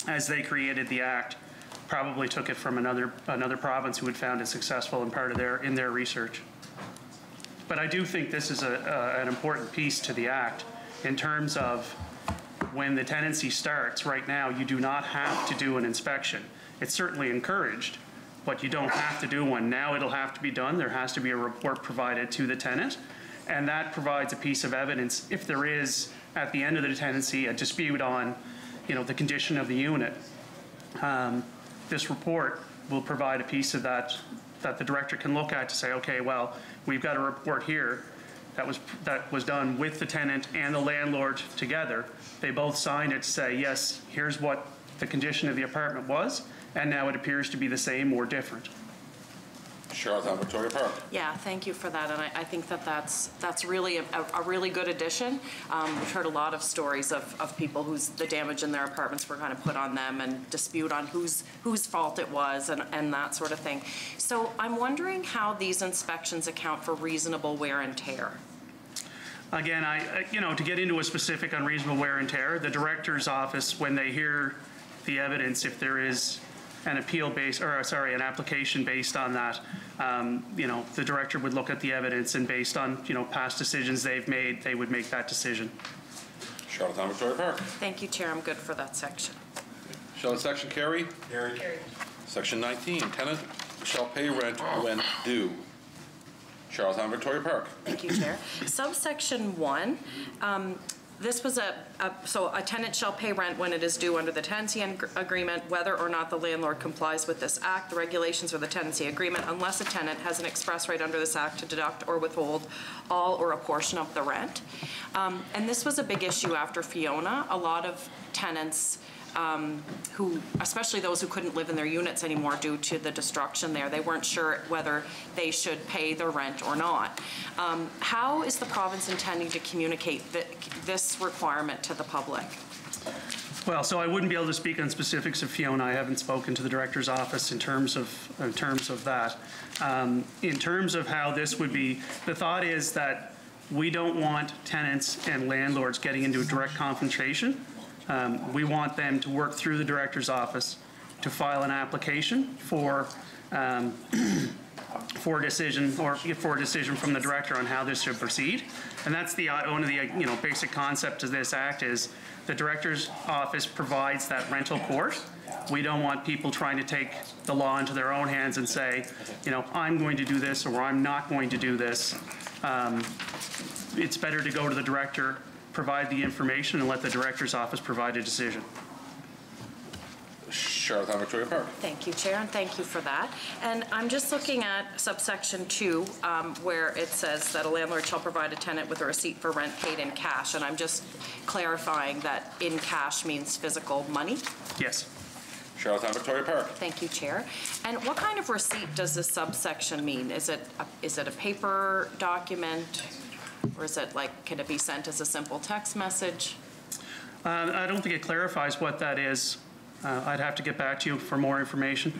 Speaker 24: as they created the act, probably took it from another, another province who had found it successful in part of their, in their research. But I do think this is a, an important piece to the act in terms of when the tenancy starts, right now, you do not have to do an inspection. It's certainly encouraged, but you don't have to do one. Now it'll have to be done. There has to be a report provided to the tenant, and that provides a piece of evidence if there is, at the end of the tenancy, a dispute on, you know, the condition of the unit. Um, This report will provide a piece of that, that the director can look at to say, okay, well, we've got a report here that was, that was done with the tenant and the landlord together. They both signed it to say, yes, here's what the condition of the apartment was, and now it appears to be the same or different.
Speaker 11: Charlottetown, Victoria Park.
Speaker 6: Yeah, thank you for that, and I, I think that that's, that's really a, a really good addition. Um, we've heard a lot of stories of, of people whose, the damage in their apartments were kind of put on them and dispute on whose, whose fault it was and, and that sort of thing. So I'm wondering how these inspections account for reasonable wear and tear.
Speaker 24: Again, I, I- you know, to get into a specific unreasonable wear and tear, the director's office, when they hear the evidence, if there is an appeal based, or sorry, an application based on that, um, you know, the director would look at the evidence and based on, you know, past decisions they've made, they would make that decision.
Speaker 11: Charlottetown, Victoria Park.
Speaker 6: Thank you, Chair, I'm good for that section.
Speaker 11: Shall the section carry?
Speaker 6: Carry.
Speaker 11: Section 19, tenant shall pay rent when due. Charlottetown, Victoria Park.
Speaker 6: Thank you, Chair. Subsection 1, um, this was a, a- so a tenant shall pay rent when it is due under the tenancy agreement, whether or not the landlord complies with this act, the regulations, or the tenancy agreement, unless a tenant has an express right under this act to deduct or withhold all or a portion of the rent. Um, And this was a big issue after Fiona. A lot of tenants um, who, especially those who couldn't live in their units anymore due to the destruction there, they weren't sure whether they should pay their rent or not. Um, How is the province intending to communicate thi- this requirement to the public?
Speaker 24: Well, so I wouldn't be able to speak on specifics of Fiona. I haven't spoken to the director's office in terms of, in terms of that. Um, In terms of how this would be, the thought is that we don't want tenants and landlords getting into a direct confrontation. Um, We want them to work through the director's office to file an application for, um, for a decision, or for a decision from the director on how this should proceed. And that's the, uh, one of the, uh, you know, basic concept of this act is the director's office provides that rental court. We don't want people trying to take the law into their own hands and say, you know, I'm going to do this or I'm not going to do this. Um, It's better to go to the director, provide the information, and let the director's office provide a decision.
Speaker 11: Charlottetown Victoria Park.
Speaker 6: Thank you, Chair, and thank you for that. And I'm just looking at subsection two, um, where it says that a landlord shall provide a tenant with a receipt for rent paid in cash. And I'm just clarifying that in cash means physical money.
Speaker 24: Yes.
Speaker 11: Charlottetown Victoria Park.
Speaker 6: Thank you, Chair. And what kind of receipt does this subsection mean? Is it, a- is it a paper document? Or is it like, can it be sent as a simple text message?
Speaker 24: Uh, I don't think it clarifies what that is. Uh, I'd have to get back to you for more information.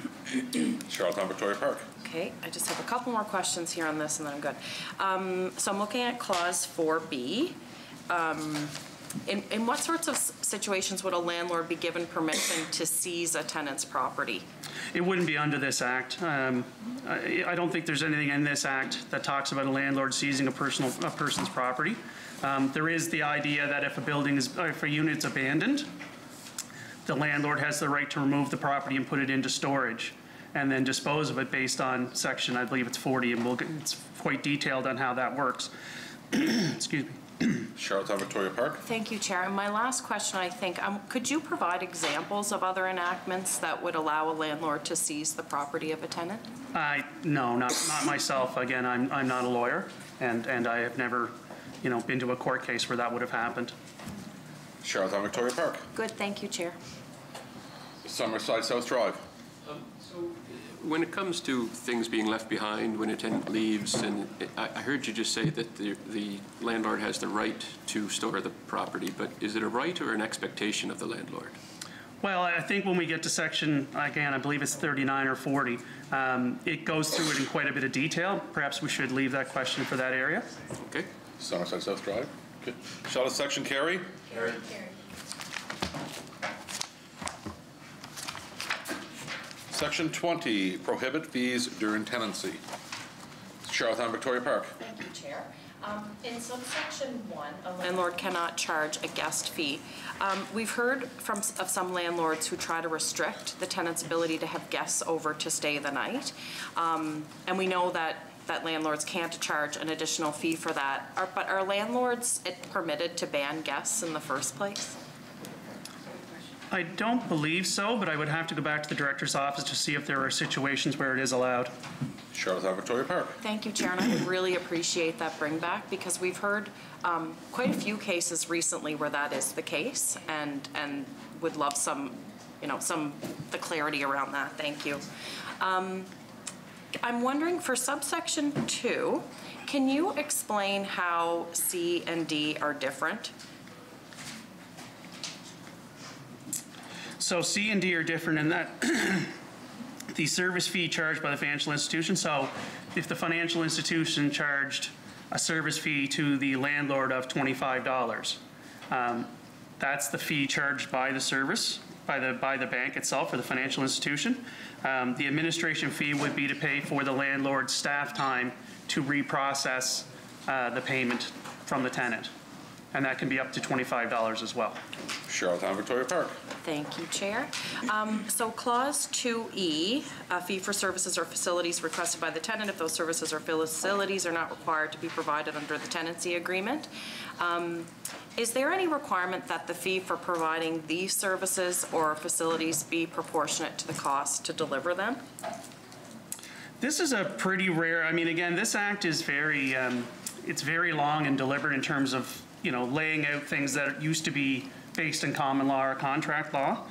Speaker 11: Charlottetown Victoria Park.
Speaker 6: Okay, I just have a couple more questions here on this, and then I'm good. Um, So I'm looking at clause 4B. Um, In, in what sorts of situations would a landlord be given permission to seize a tenant's property?
Speaker 24: It wouldn't be under this act. Um, I I don't think there's anything in this act that talks about a landlord seizing a personal, a person's property. Um, There is the idea that if a building is, if a unit's abandoned, the landlord has the right to remove the property and put it into storage and then dispose of it based on section, I believe it's 40, and we'll get, it's quite detailed on how that works. Excuse me.
Speaker 11: Charlottetown Victoria Park.
Speaker 6: Thank you, Chair. And my last question, I think, um, could you provide examples of other enactments that would allow a landlord to seize the property of a tenant?
Speaker 24: I, no, not, not myself. Again, I'm, I'm not a lawyer, and, and I have never, you know, been to a court case where that would have happened.
Speaker 11: Charlottetown Victoria Park.
Speaker 6: Good, thank you, Chair.
Speaker 11: Summerside South Drive.
Speaker 16: When it comes to things being left behind when a tenant leaves, and I, I heard you just say that the, the landlord has the right to store the property, but is it a right or an expectation of the landlord?
Speaker 24: Well, I think when we get to section, again, I believe it's 39 or 40, um, it goes through it in quite a bit of detail. Perhaps we should leave that question for that area.
Speaker 11: Okay. Summerside South Drive. Okay. Charlotte Section Carry.
Speaker 24: Carry.
Speaker 11: Section 20, prohibit fees during tenancy. Charlottetown Victoria Park.
Speaker 6: Thank you, Chair. Um, In subsection one, a landlord cannot charge a guest fee. Um, We've heard from, of some landlords who try to restrict the tenant's ability to have guests over to stay the night. Um, And we know that, that landlords can't charge an additional fee for that. Are- But are landlords it permitted to ban guests in the first place?
Speaker 24: I don't believe so, but I would have to go back to the director's office to see if there are situations where it is allowed.
Speaker 11: Charlottetown Victoria Park.
Speaker 6: Thank you, Chair, and I really appreciate that bring back because we've heard um, quite a few cases recently where that is the case and, and would love some, you know, some, the clarity around that. Thank you. Um, I'm wondering for subsection two, can you explain how C and D are different?
Speaker 24: So C and D are different in that the service fee charged by the financial institution, so if the financial institution charged a service fee to the landlord of $25, um, that's the fee charged by the service, by the, by the bank itself or the financial institution. Um, The administration fee would be to pay for the landlord's staff time to reprocess uh, the payment from the tenant. And that can be up to $25 as well.
Speaker 11: Charlottetown Victoria Park.
Speaker 6: Thank you, Chair. Um, So Clause 2E, a fee for services or facilities requested by the tenant if those services or facilities are not required to be provided under the tenancy agreement. Um, Is there any requirement that the fee for providing these services or facilities be proportionate to the cost to deliver them?
Speaker 24: This is a pretty rare, I mean, again, this act is very, um, it's very long and deliberate in terms of, you know, laying out things that used to be based in common law or contract law.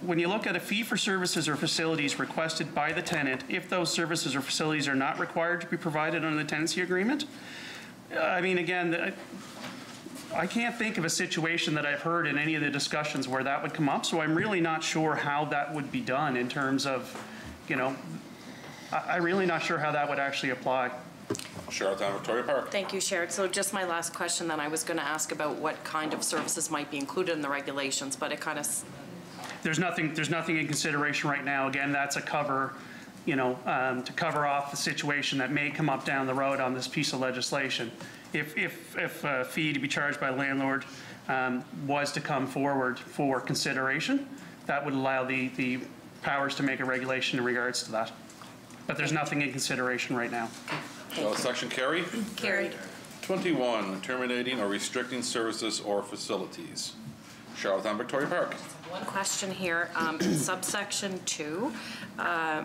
Speaker 24: When you look at a fee for services or facilities requested by the tenant, if those services or facilities are not required to be provided under the tenancy agreement, I mean, again, I can't think of a situation that I've heard in any of the discussions where that would come up, so I'm really not sure how that would be done in terms of, you know, I'm really not sure how that would actually apply.
Speaker 11: Charlottetown Victoria Park.
Speaker 6: Thank you, Sharon. So just my last question, then I was going to ask about what kind of services might be included in the regulations, but it kind of
Speaker 24: There's nothing, there's nothing in consideration right now. Again, that's a cover, you know, um, to cover off the situation that may come up down the road on this piece of legislation. If, if, if a fee to be charged by landlord um, was to come forward for consideration, that would allow the, the powers to make a regulation in regards to that. But there's nothing in consideration right now.
Speaker 11: Charlotte Section Carry.
Speaker 6: Carried.
Speaker 11: 21, terminating or restricting services or facilities. Charlottetown Victoria Park.
Speaker 6: One question here, um, in subsection two, uh,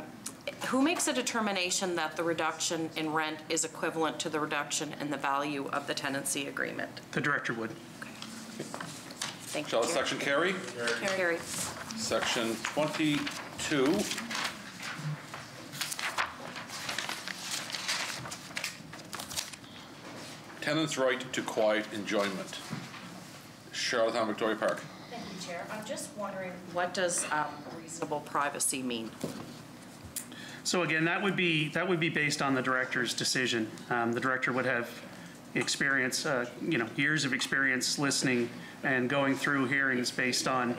Speaker 6: who makes a determination that the reduction in rent is equivalent to the reduction in the value of the tenancy agreement?
Speaker 24: The director would. Okay.
Speaker 6: Thank you.
Speaker 11: Shall the
Speaker 6: Chair.
Speaker 11: section carry?
Speaker 6: Carry.
Speaker 11: Section 22. Tenants' right to quiet enjoyment. Charlottetown Victoria Park.
Speaker 6: Thank you, Chair. I'm just wondering, what does um, reasonable privacy mean?
Speaker 24: So again, that would be, that would be based on the director's decision. Um, The director would have experience, uh, you know, years of experience listening and going through hearings based on,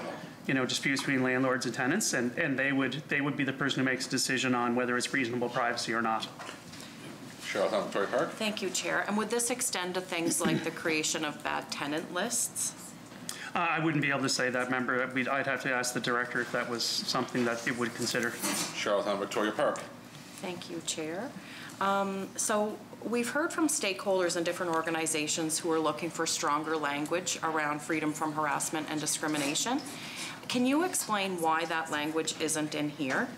Speaker 24: you know, disputes between landlords and tenants, and, and they would, they would be the person who makes a decision on whether it's reasonable privacy or not.
Speaker 11: Charlottetown Victoria Park.
Speaker 6: Thank you, Chair. And would this extend to things like the creation of bad tenant lists?
Speaker 24: Uh, I wouldn't be able to say that, member. We'd- I'd have to ask the director if that was something that it would consider.
Speaker 11: Charlottetown Victoria Park.
Speaker 6: Thank you, Chair. Um, So we've heard from stakeholders and different organizations who are looking for stronger language around freedom from harassment and discrimination. Can you explain why that language isn't in here?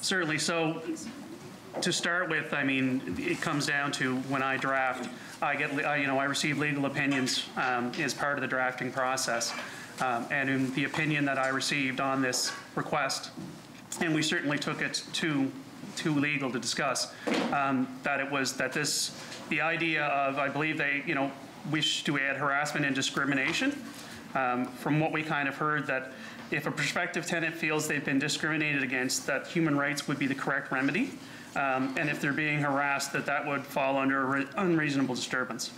Speaker 24: Certainly. So to start with, I mean, it comes down to when I draft, I get, you know, I receive legal opinions um, as part of the drafting process. Um, And in the opinion that I received on this request, and we certainly took it to, to legal to discuss, um, that it was, that this, the idea of, I believe they, you know, wish to add harassment and discrimination. Um, From what we kind of heard, that if a prospective tenant feels they've been discriminated against, that human rights would be the correct remedy. Um, And if they're being harassed, that that would fall under re- unreasonable disturbance.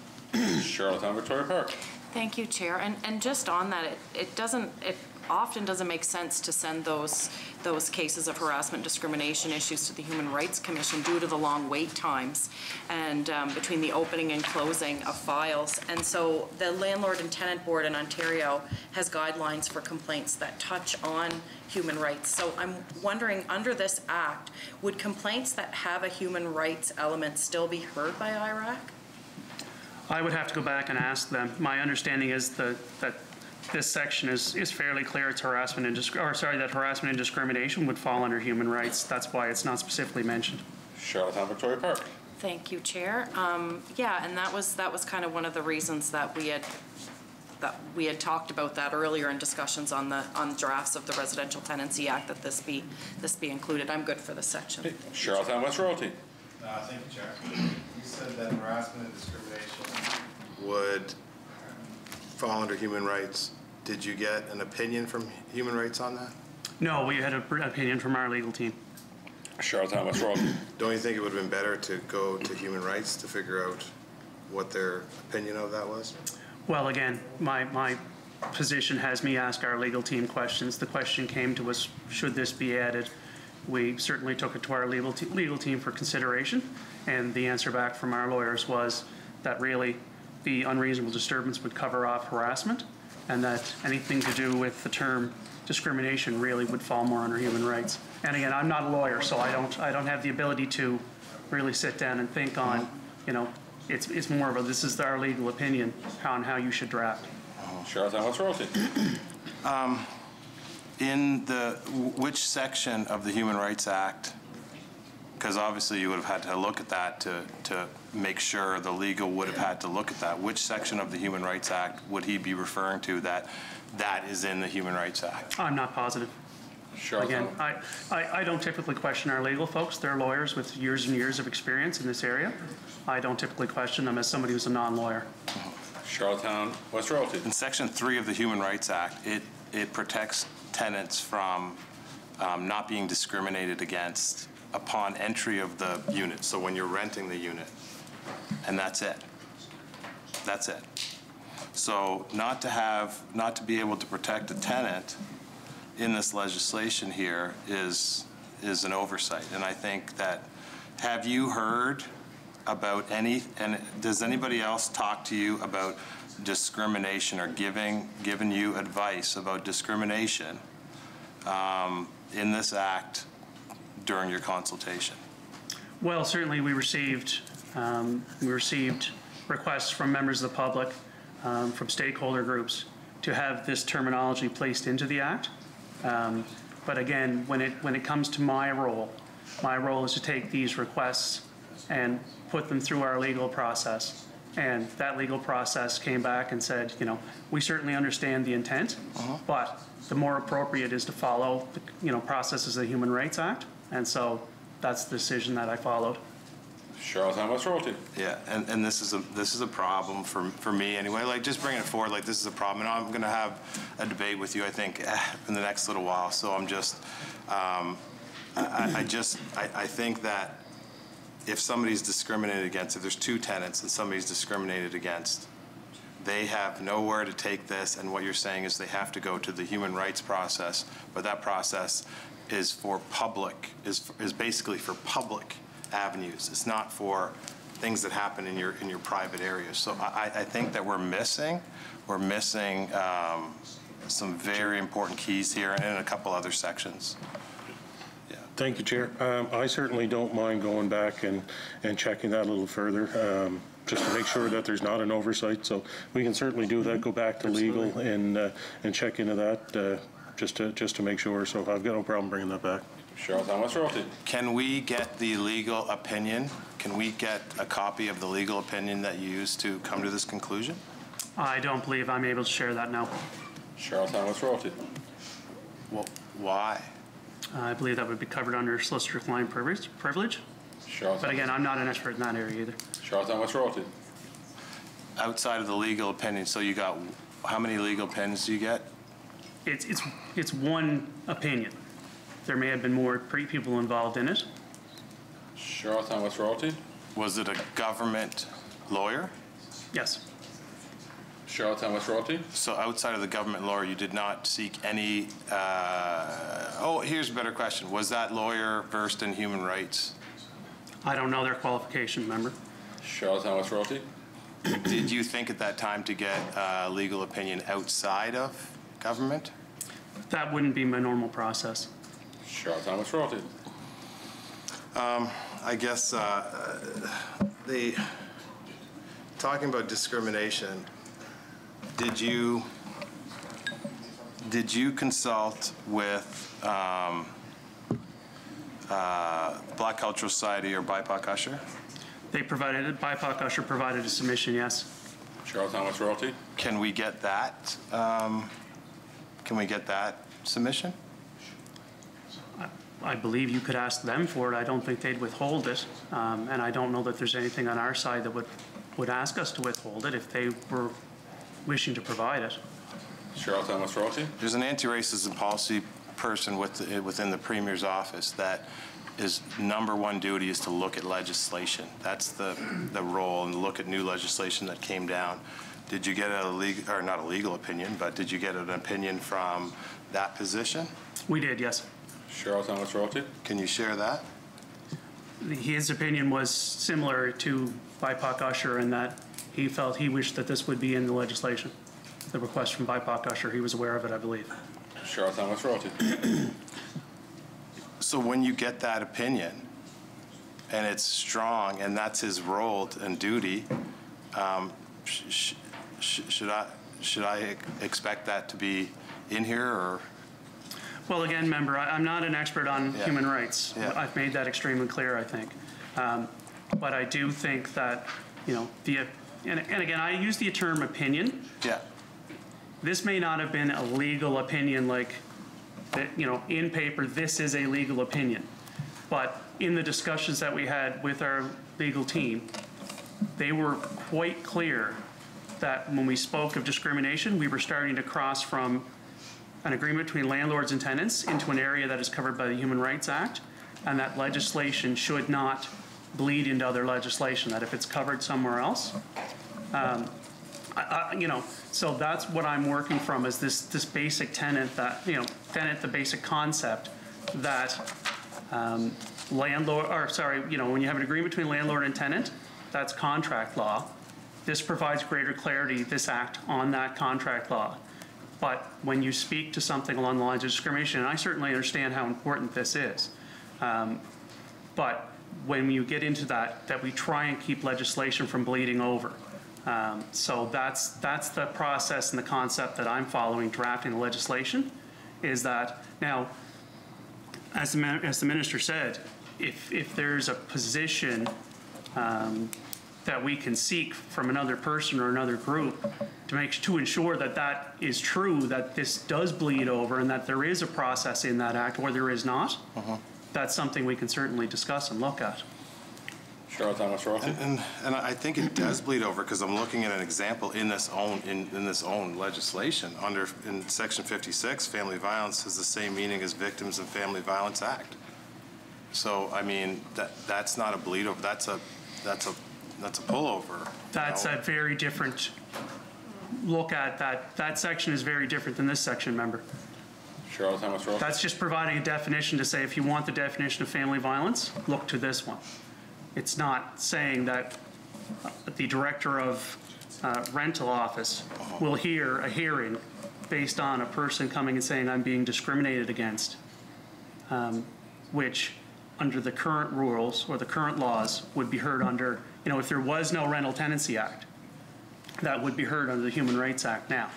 Speaker 11: Charlottetown Victoria Park.
Speaker 6: Thank you, Chair. And, and just on that, it, it doesn't, it often doesn't make sense to send those, those cases of harassment, discrimination issues to the Human Rights Commission due to the long wait times and um, between the opening and closing of files. And so the Landlord and Tenant Board in Ontario has guidelines for complaints that touch on human rights. So I'm wondering, under this act, would complaints that have a human rights element still be heard by IRAC?
Speaker 24: I would have to go back and ask them. My understanding is that, that this section is, is fairly clear. It's harassment and, disc- or sorry, that harassment and discrimination would fall under human rights. That's why it's not specifically mentioned.
Speaker 11: Charlottetown Victoria Park.
Speaker 6: Thank you, Chair. Um, Yeah, and that was, that was kind of one of the reasons that we had, that we had talked about that earlier in discussions on the, on drafts of the Residential Tenancy Act, that this be, this be included. I'm good for this section.
Speaker 11: Charlottetown West Royalty.
Speaker 25: Uh, Thank you, Chair. You said that harassment and discrimination would fall under human rights. Did you get an opinion from human rights on that?
Speaker 24: No, we had an opinion from our legal team.
Speaker 11: Charlottetown West Royalty.
Speaker 25: Don't you think it would have been better to go to human rights to figure out what their opinion of that was?
Speaker 24: Well, again, my, my position has me ask our legal team questions. The question came to us, should this be added? We certainly took it to our legal, te- legal team for consideration, and the answer back from our lawyers was that really the unreasonable disturbance would cover off harassment, and that anything to do with the term discrimination really would fall more under human rights. And again, I'm not a lawyer, so I don't, I don't have the ability to really sit down and think on, you know, it's, it's more of a, this is our legal opinion on how you should draft.
Speaker 11: Charlottetown West Royalty.
Speaker 25: Um, In the, which section of the Human Rights Act, because obviously you would have had to look at that to, to make sure the legal would have had to look at that. Which section of the Human Rights Act would he be referring to that that is in the Human Rights Act?
Speaker 24: I'm not positive. Sure. Again, I, I, I don't typically question our legal folks. They're lawyers with years and years of experience in this area. I don't typically question them as somebody who's a non-lawyer.
Speaker 11: Charlottetown West Royalty.
Speaker 25: In Section 3 of the Human Rights Act, it, it protects tenants from um, not being discriminated against upon entry of the unit, so when you're renting the unit, and that's it. That's it. So not to have, not to be able to protect a tenant in this legislation here is, is an oversight. And I think that, have you heard about any, and does anybody else talk to you about discrimination or giving, giving you advice about discrimination um, in this act during your consultation?
Speaker 24: Well, certainly, we received, um, we received requests from members of the public, um, from stakeholder groups, to have this terminology placed into the act. Um, But again, when it, when it comes to my role, my role is to take these requests and put them through our legal process. And that legal process came back and said, you know, we certainly understand the intent, but the more appropriate is to follow, the you know, processes of the Human Rights Act. And so that's the decision that I followed.
Speaker 11: Charlottetown West Royalty.
Speaker 25: Yeah, and, and this is a, this is a problem for, for me anyway, like, just bringing it forward, like, this is a problem, and I'm gonna have a debate with you, I think, eh, in the next little while, so I'm just, um, I, I- I just, I, I think that if somebody's discriminated against, if there's two tenants and somebody's discriminated against, they have nowhere to take this, and what you're saying is they have to go to the human rights process, but that process is for public, is, is basically for public avenues. It's not for things that happen in your, in your private areas. So I, I think that we're missing, we're missing um, some very important keys here and in a couple other sections.
Speaker 5: Thank you, Chair. Um, I certainly don't mind going back and, and checking that a little further, um, just to make sure that there's not an oversight. So we can certainly do that, go back to legal and, uh, and check into that, uh, just to, just to make sure. So I've got no problem bringing that back.
Speaker 11: Charlottetown West Royalty.
Speaker 25: Can we get the legal opinion? Can we get a copy of the legal opinion that you used to come to this conclusion?
Speaker 24: I don't believe I'm able to share that now.
Speaker 11: Charlottetown West Royalty.
Speaker 25: Well, why?
Speaker 24: I believe that would be covered under solicitor-client privilege. privilege. But again, I'm not an expert in that area either.
Speaker 11: Charlottetown West Royalty.
Speaker 25: Outside of the legal opinion, so you got, how many legal opinions do you get?
Speaker 24: It's, it's, it's one opinion. There may have been more pre- people involved in it.
Speaker 11: Charlottetown West Royalty.
Speaker 25: Was it a government lawyer?
Speaker 24: Yes.
Speaker 11: Charlottetown West Royalty.
Speaker 25: So outside of the government lawyer, you did not seek any, uh, oh, here's a better question. Was that lawyer versed in human rights?
Speaker 24: I don't know their qualification, member.
Speaker 11: Charlottetown West Royalty.
Speaker 25: Did you think at that time to get uh, legal opinion outside of government?
Speaker 24: That wouldn't be my normal process.
Speaker 11: Charlottetown West Royalty.
Speaker 25: Um, I guess uh, the, talking about discrimination, did you, did you consult with um, uh, Black Cultural Society or BIPOC USHR?
Speaker 24: They provided, BIPOC USHR provided a submission, yes.
Speaker 11: Charlottetown West Royalty.
Speaker 25: Can we get that? um, Can we get that submission?
Speaker 24: I believe you could ask them for it. I don't think they'd withhold it. Um, And I don't know that there's anything on our side that would, would ask us to withhold it if they were wishing to provide it.
Speaker 11: Charlottetown West Royalty.
Speaker 25: There's an anti-racism policy person with, within the Premier's office that his number one duty is to look at legislation. That's the, the role, and look at new legislation that came down. Did you get a legal, or not a legal opinion, but did you get an opinion from that position?
Speaker 24: We did, yes.
Speaker 11: Charlottetown West Royalty.
Speaker 25: Can you share that?
Speaker 24: His opinion was similar to BIPOC USHR in that he felt he wished that this would be in the legislation. The request from BIPOC USHR, he was aware of it, I believe.
Speaker 11: Charlottetown West Royalty.
Speaker 25: So when you get that opinion, and it's strong, and that's his role and duty, um, sh- sh- sh- should I, should I expect that to be in here, or?
Speaker 24: Well, again, member, I- I'm not an expert on
Speaker 25: Yeah.
Speaker 24: human rights.
Speaker 25: Yeah.
Speaker 24: I've made that extremely clear, I think. Um, But I do think that, you know, the, and and again, I use the term opinion.
Speaker 25: Yeah.
Speaker 24: This may not have been a legal opinion like, that, you know, in paper, this is a legal opinion. But in the discussions that we had with our legal team, they were quite clear that when we spoke of discrimination, we were starting to cross from an agreement between landlords and tenants into an area that is covered by the Human Rights Act, and that legislation should not bleed into other legislation, that if it's covered somewhere else, um, I, I, you know, so that's what I'm working from, is this, this basic tenant that, you know, tenant, the basic concept that um, landlord, or sorry, you know, when you have an agreement between landlord and tenant, that's contract law. This provides greater clarity, this act, on that contract law. But when you speak to something along the lines of discrimination, and I certainly understand how important this is, um, but when you get into that, that we try and keep legislation from bleeding over. Um, So that's, that's the process and the concept that I'm following drafting the legislation, is that, now, as the, as the minister said, if, if there's a position um, that we can seek from another person or another group to make, to ensure that that is true, that this does bleed over and that there is a process in that act or there is not, uh-huh. that's something we can certainly discuss and look at.
Speaker 11: Sure, Thomas Rowe.
Speaker 25: And, and- and I think it does bleed over, because I'm looking at an example in this own, in, in this own legislation. Under, in section 56, family violence has the same meaning as Victims of Family Violence Act. So, I mean, that, that's not a bleed over, that's a, that's a, that's a pullover. you
Speaker 24: That's
Speaker 25: know?
Speaker 24: a very different look at that. That section is very different than this section, member.
Speaker 11: Charlotte Thomas Rowe.
Speaker 24: That's just providing a definition to say if you want the definition of family violence, look to this one. It's not saying that uh, the director of uh, rental office will hear a hearing based on a person coming and saying, I'm being discriminated against, um, which, under the current rules or the current laws, would be heard under, you know, if there was no Rental Tenancy Act, that would be heard under the Human Rights Act now.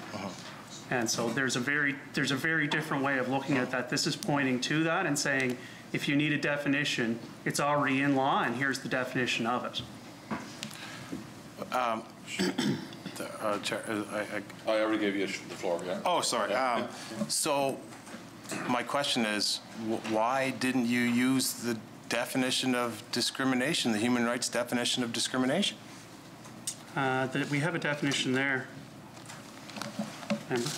Speaker 24: And so there's a very, there's a very different way of looking at that. This is pointing to that and saying, if you need a definition, it's already in law, and here's the definition of it.
Speaker 25: Um, the, uh, Chair, uh, I, I-
Speaker 11: I already gave you the floor, yeah.
Speaker 25: Oh, sorry. Um, So my question is, why didn't you use the definition of discrimination, the human rights definition of discrimination?
Speaker 24: Uh, that we have a definition there. Remember?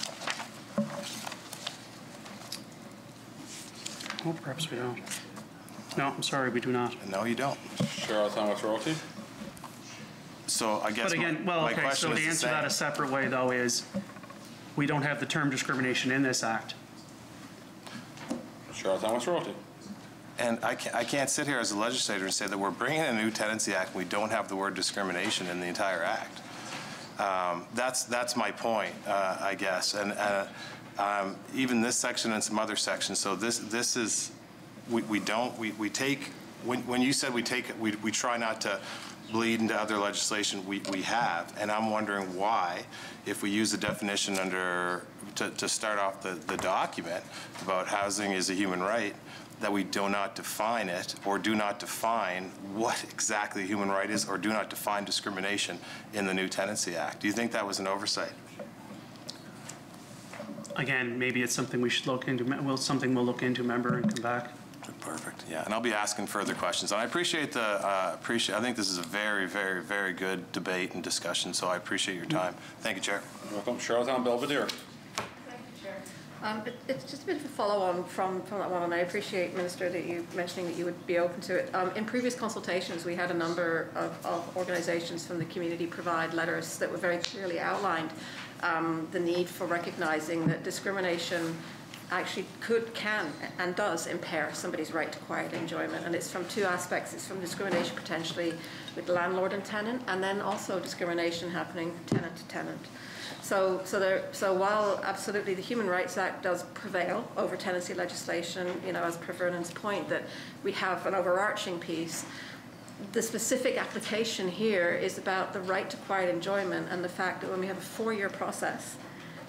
Speaker 24: Oh, perhaps we don't. No, I'm sorry, we do not.
Speaker 25: No, you don't.
Speaker 11: Charlotte Thomas Rowe.
Speaker 25: So I guess
Speaker 24: But
Speaker 25: my
Speaker 24: again, well,
Speaker 25: my
Speaker 24: okay,
Speaker 25: question
Speaker 24: so to answer that a separate way, though, is we don't have the term discrimination in this act.
Speaker 11: Charlotte Thomas Rowe.
Speaker 25: And I can't, I can't sit here as a legislator and say that we're bringing in a new tenancy act, and we don't have the word discrimination in the entire act. Um, That's, that's my point, uh, I guess. And uh, um, even this section and some other sections, so this, this is, we, we don't, we, we take, when, when you said we take, we, we try not to bleed into other legislation, we, we have. And I'm wondering why, if we use the definition under, to, to start off the, the document about housing is a human right, that we do not define it or do not define what exactly a human right is or do not define discrimination in the new Tenancy Act. Do you think that was an oversight?
Speaker 24: Again, maybe it's something we should look into, well, something we'll look into, member, and come back.
Speaker 25: Perfect, yeah, and I'll be asking further questions. And I appreciate the, uh, appreciate, I think this is a very, very, very good debate and discussion, so I appreciate your time. Thank you, Chair.
Speaker 11: Welcome, Charlotte Belvedere.
Speaker 20: Um, it- It's just a bit of a follow-on from, from that one, and I appreciate, Minister, that you mentioning that you would be open to it. Um, In previous consultations, we had a number of, of organisations from the community provide letters that were very clearly outlined um, the need for recognising that discrimination actually could, can, and does impair somebody's right to quiet enjoyment. And it's from two aspects. It's from discrimination potentially with landlord and tenant, and then also discrimination happening tenant to tenant. So, so there, so while absolutely the Human Rights Act does prevail over tenancy legislation, you know, as per Vernon's point, that we have an overarching piece, the specific application here is about the right to quiet enjoyment and the fact that when we have a four-year process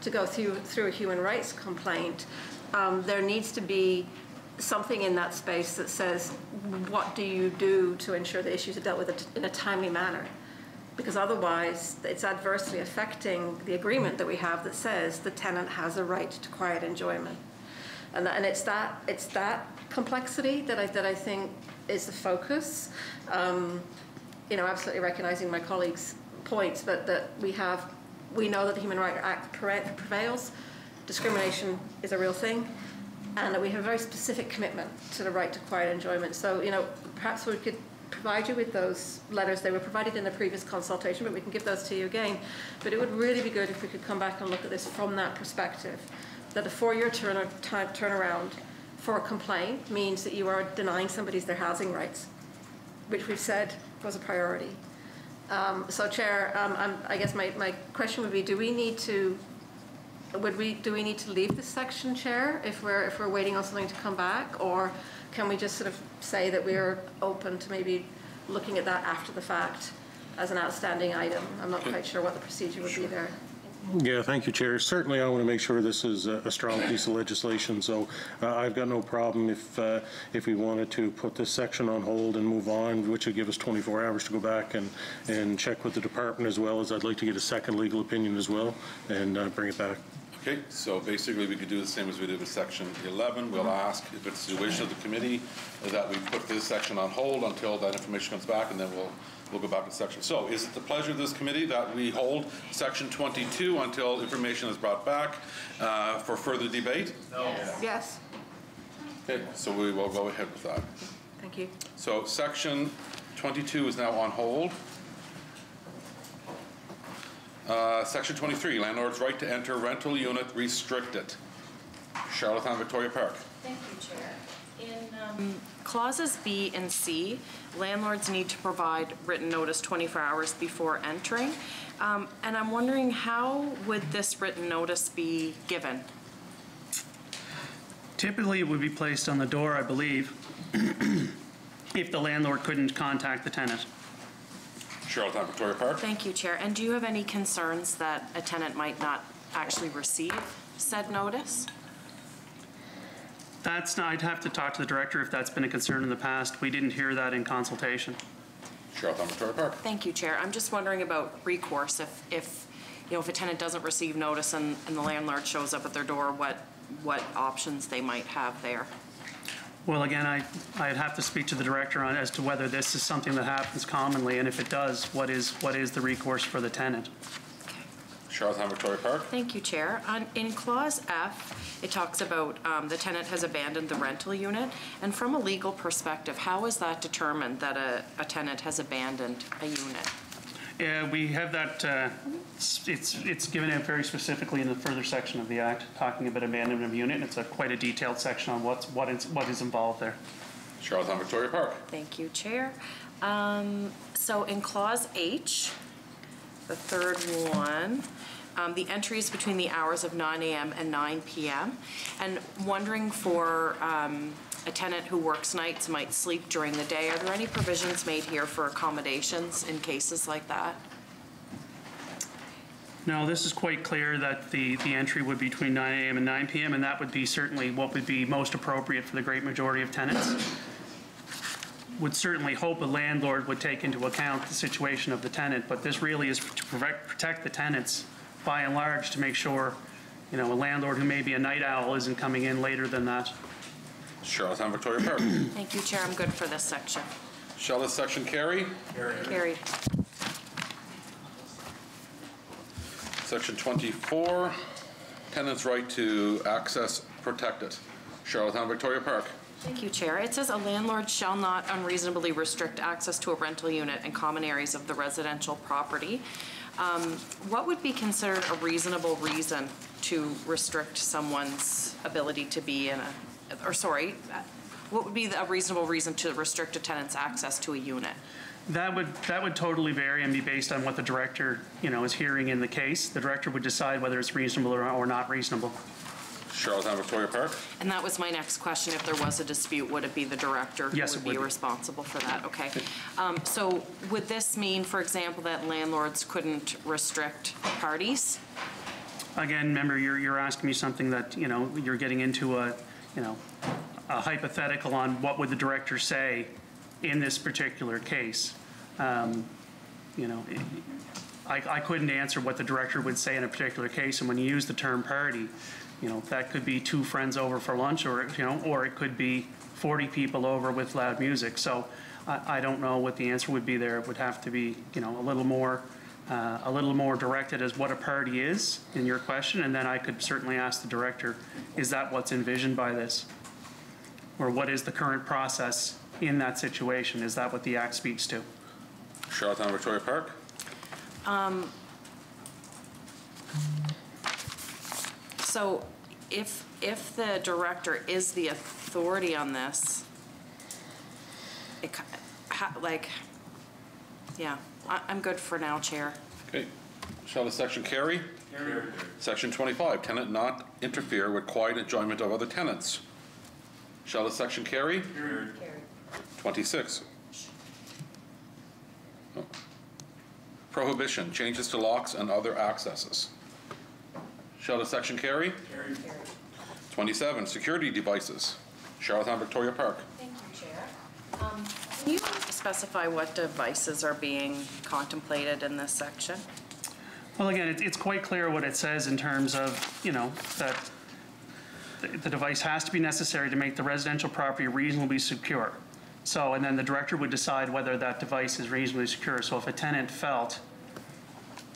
Speaker 20: to go through, through a human rights complaint, um, there needs to be something in that space that says, what do you do to ensure the issues are dealt with in a timely manner? Because otherwise, it's adversely affecting the agreement that we have that says the tenant has a right to quiet enjoyment. And, that, and it's that it's that complexity that I that I think is the focus. Um, you know, absolutely recognizing my colleagues' points, but that we have, we know that the Human Rights Act prevails. Discrimination is a real thing, and that we have a very specific commitment to the right to quiet enjoyment. So, you know, perhaps we could provide you with those letters. They were provided in the previous consultation, but we can give those to you again. But it would really be good if we could come back and look at this from that perspective, that a four-year turn turnaround for a complaint means that you are denying somebody's their housing rights, which we've said was a priority. Um, so, Chair, um, I guess my, my question would be: Do we need to would we do we need to leave this section, Chair, if we're if we're waiting on something to come back, or can we just sort of say that we're open to maybe looking at that after the fact as an outstanding item. I'm not quite sure what the procedure would be there.
Speaker 5: Yeah, thank you, Chair. Certainly, I want to make sure this is a a strong piece of legislation, so uh, I've got no problem if, uh, if we wanted to put this section on hold and move on, which would give us 24 hours to go back and, and check with the department as well as I'd like to get a second legal opinion as well and uh, bring it back.
Speaker 11: Okay, so basically, we could do the same as we did with section 11. We'll ask if it's the wish of the committee that we put this section on hold until that information comes back, and then we'll, we'll go back to section. So is it the pleasure of this committee that we hold section 22 until information is brought back uh, for further debate? No.
Speaker 20: Yes.
Speaker 11: Okay, so we will go ahead with that.
Speaker 20: Thank you.
Speaker 11: So section 22 is now on hold. Uh, Section 23, landlord's right to enter rental unit restricted. Charlottetown Victoria Park.
Speaker 6: Thank you, Chair. In um, clauses B and C, landlords need to provide written notice 24 hours before entering. Um, And I'm wondering, how would this written notice be given?
Speaker 24: Typically, it would be placed on the door, I believe, if the landlord couldn't contact the tenant.
Speaker 11: Charlottetown Victoria Park.
Speaker 6: Thank you, Chair. And do you have any concerns that a tenant might not actually receive said notice?
Speaker 24: That's, not- I'd have to talk to the director if that's been a concern in the past. We didn't hear that in consultation.
Speaker 11: Charlottetown Victoria Park.
Speaker 6: Thank you, Chair. I'm just wondering about recourse. If, if, you know, if a tenant doesn't receive notice and, and the landlord shows up at their door, what, what options they might have there?
Speaker 24: Well, again, I, I'd have to speak to the director on, as to whether this is something that happens commonly, and if it does, what is, what is the recourse for the tenant?
Speaker 11: Charlottetown Victoria Park.
Speaker 6: Thank you, Chair. On, in Clause F, it talks about um, the tenant has abandoned the rental unit. And from a legal perspective, how is that determined that a, a tenant has abandoned a unit?
Speaker 24: Yeah, we have that, uh, s- it's, it's given out very specifically in the further section of the Act, talking about abandonment of unit, and it's a quite a detailed section on what's, what is, what is involved there.
Speaker 11: Charlottetown Victoria Park.
Speaker 6: Thank you, Chair. Um, So in Clause H, the third one, um, the entries between the hours of 9 AM and 9 PM. And wondering for um, a tenant who works nights, might sleep during the day, are there any provisions made here for accommodations in cases like that?
Speaker 24: No, this is quite clear that the, the entry would be between 9 AM and 9 PM, and that would be certainly what would be most appropriate for the great majority of tenants. Would certainly hope a landlord would take into account the situation of the tenant, but this really is to protect, protect the tenants by and large to make sure, you know, a landlord who may be a night owl isn't coming in later than that.
Speaker 11: Charlottetown Victoria Park.
Speaker 6: Thank you, Chair. I'm good for this section.
Speaker 11: Shall this section carry?
Speaker 6: Carried.
Speaker 11: Section 24, tenant's right to access protected. Charlottetown Victoria Park.
Speaker 6: Thank you, Chair. It says a landlord shall not unreasonably restrict access to a rental unit and common areas of the residential property. Um, What would be considered a reasonable reason to restrict someone's ability to be in a, or sorry, what would be a reasonable reason to restrict a tenant's access to a unit?
Speaker 24: That would, that would totally vary and be based on what the director, you know, is hearing in the case. The director would decide whether it's reasonable or or not reasonable.
Speaker 11: Charlottetown Victoria Park.
Speaker 6: And that was my next question. If there was a dispute, would it be the director who
Speaker 24: Yes,
Speaker 6: would
Speaker 24: would
Speaker 6: be
Speaker 24: be.
Speaker 6: responsible for that? Okay. Um, So would this mean, for example, that landlords couldn't restrict parties?
Speaker 24: Again, remember, you're, you're asking me something that, you know, you're getting into a, you know, a hypothetical on what would the director say in this particular case. Um, You know, I, I couldn't answer what the director would say in a particular case, and when you use the term party, you know, that could be two friends over for lunch, or, you know, or it could be 40 people over with loud music. So I, I don't know what the answer would be there. It would have to be, you know, a little more, uh, a little more directed as what a party is in your question, and then I could certainly ask the director, is that what's envisioned by this? Or what is the current process in that situation? Is that what the act speaks to?
Speaker 11: Charlottetown Victoria Park.
Speaker 6: Um, So if, if the director is the authority on this, it, ki- like, yeah, I, I'm good for now, Chair.
Speaker 11: Okay. Shall the section carry? Section 25, tenant not interfere with quiet enjoyment of other tenants. Shall the section carry? 26. Oh. prohibition, changes to locks and other accesses. Shall the section carry? 27, security devices, Charlottetown Victoria Park.
Speaker 6: Thank you, Chair. Um, Can you specify what devices are being contemplated in this section?
Speaker 24: Well, again, it- it's quite clear what it says in terms of, you know, that the- the device has to be necessary to make the residential property reasonably secure. So, and then the director would decide whether that device is reasonably secure. So if a tenant felt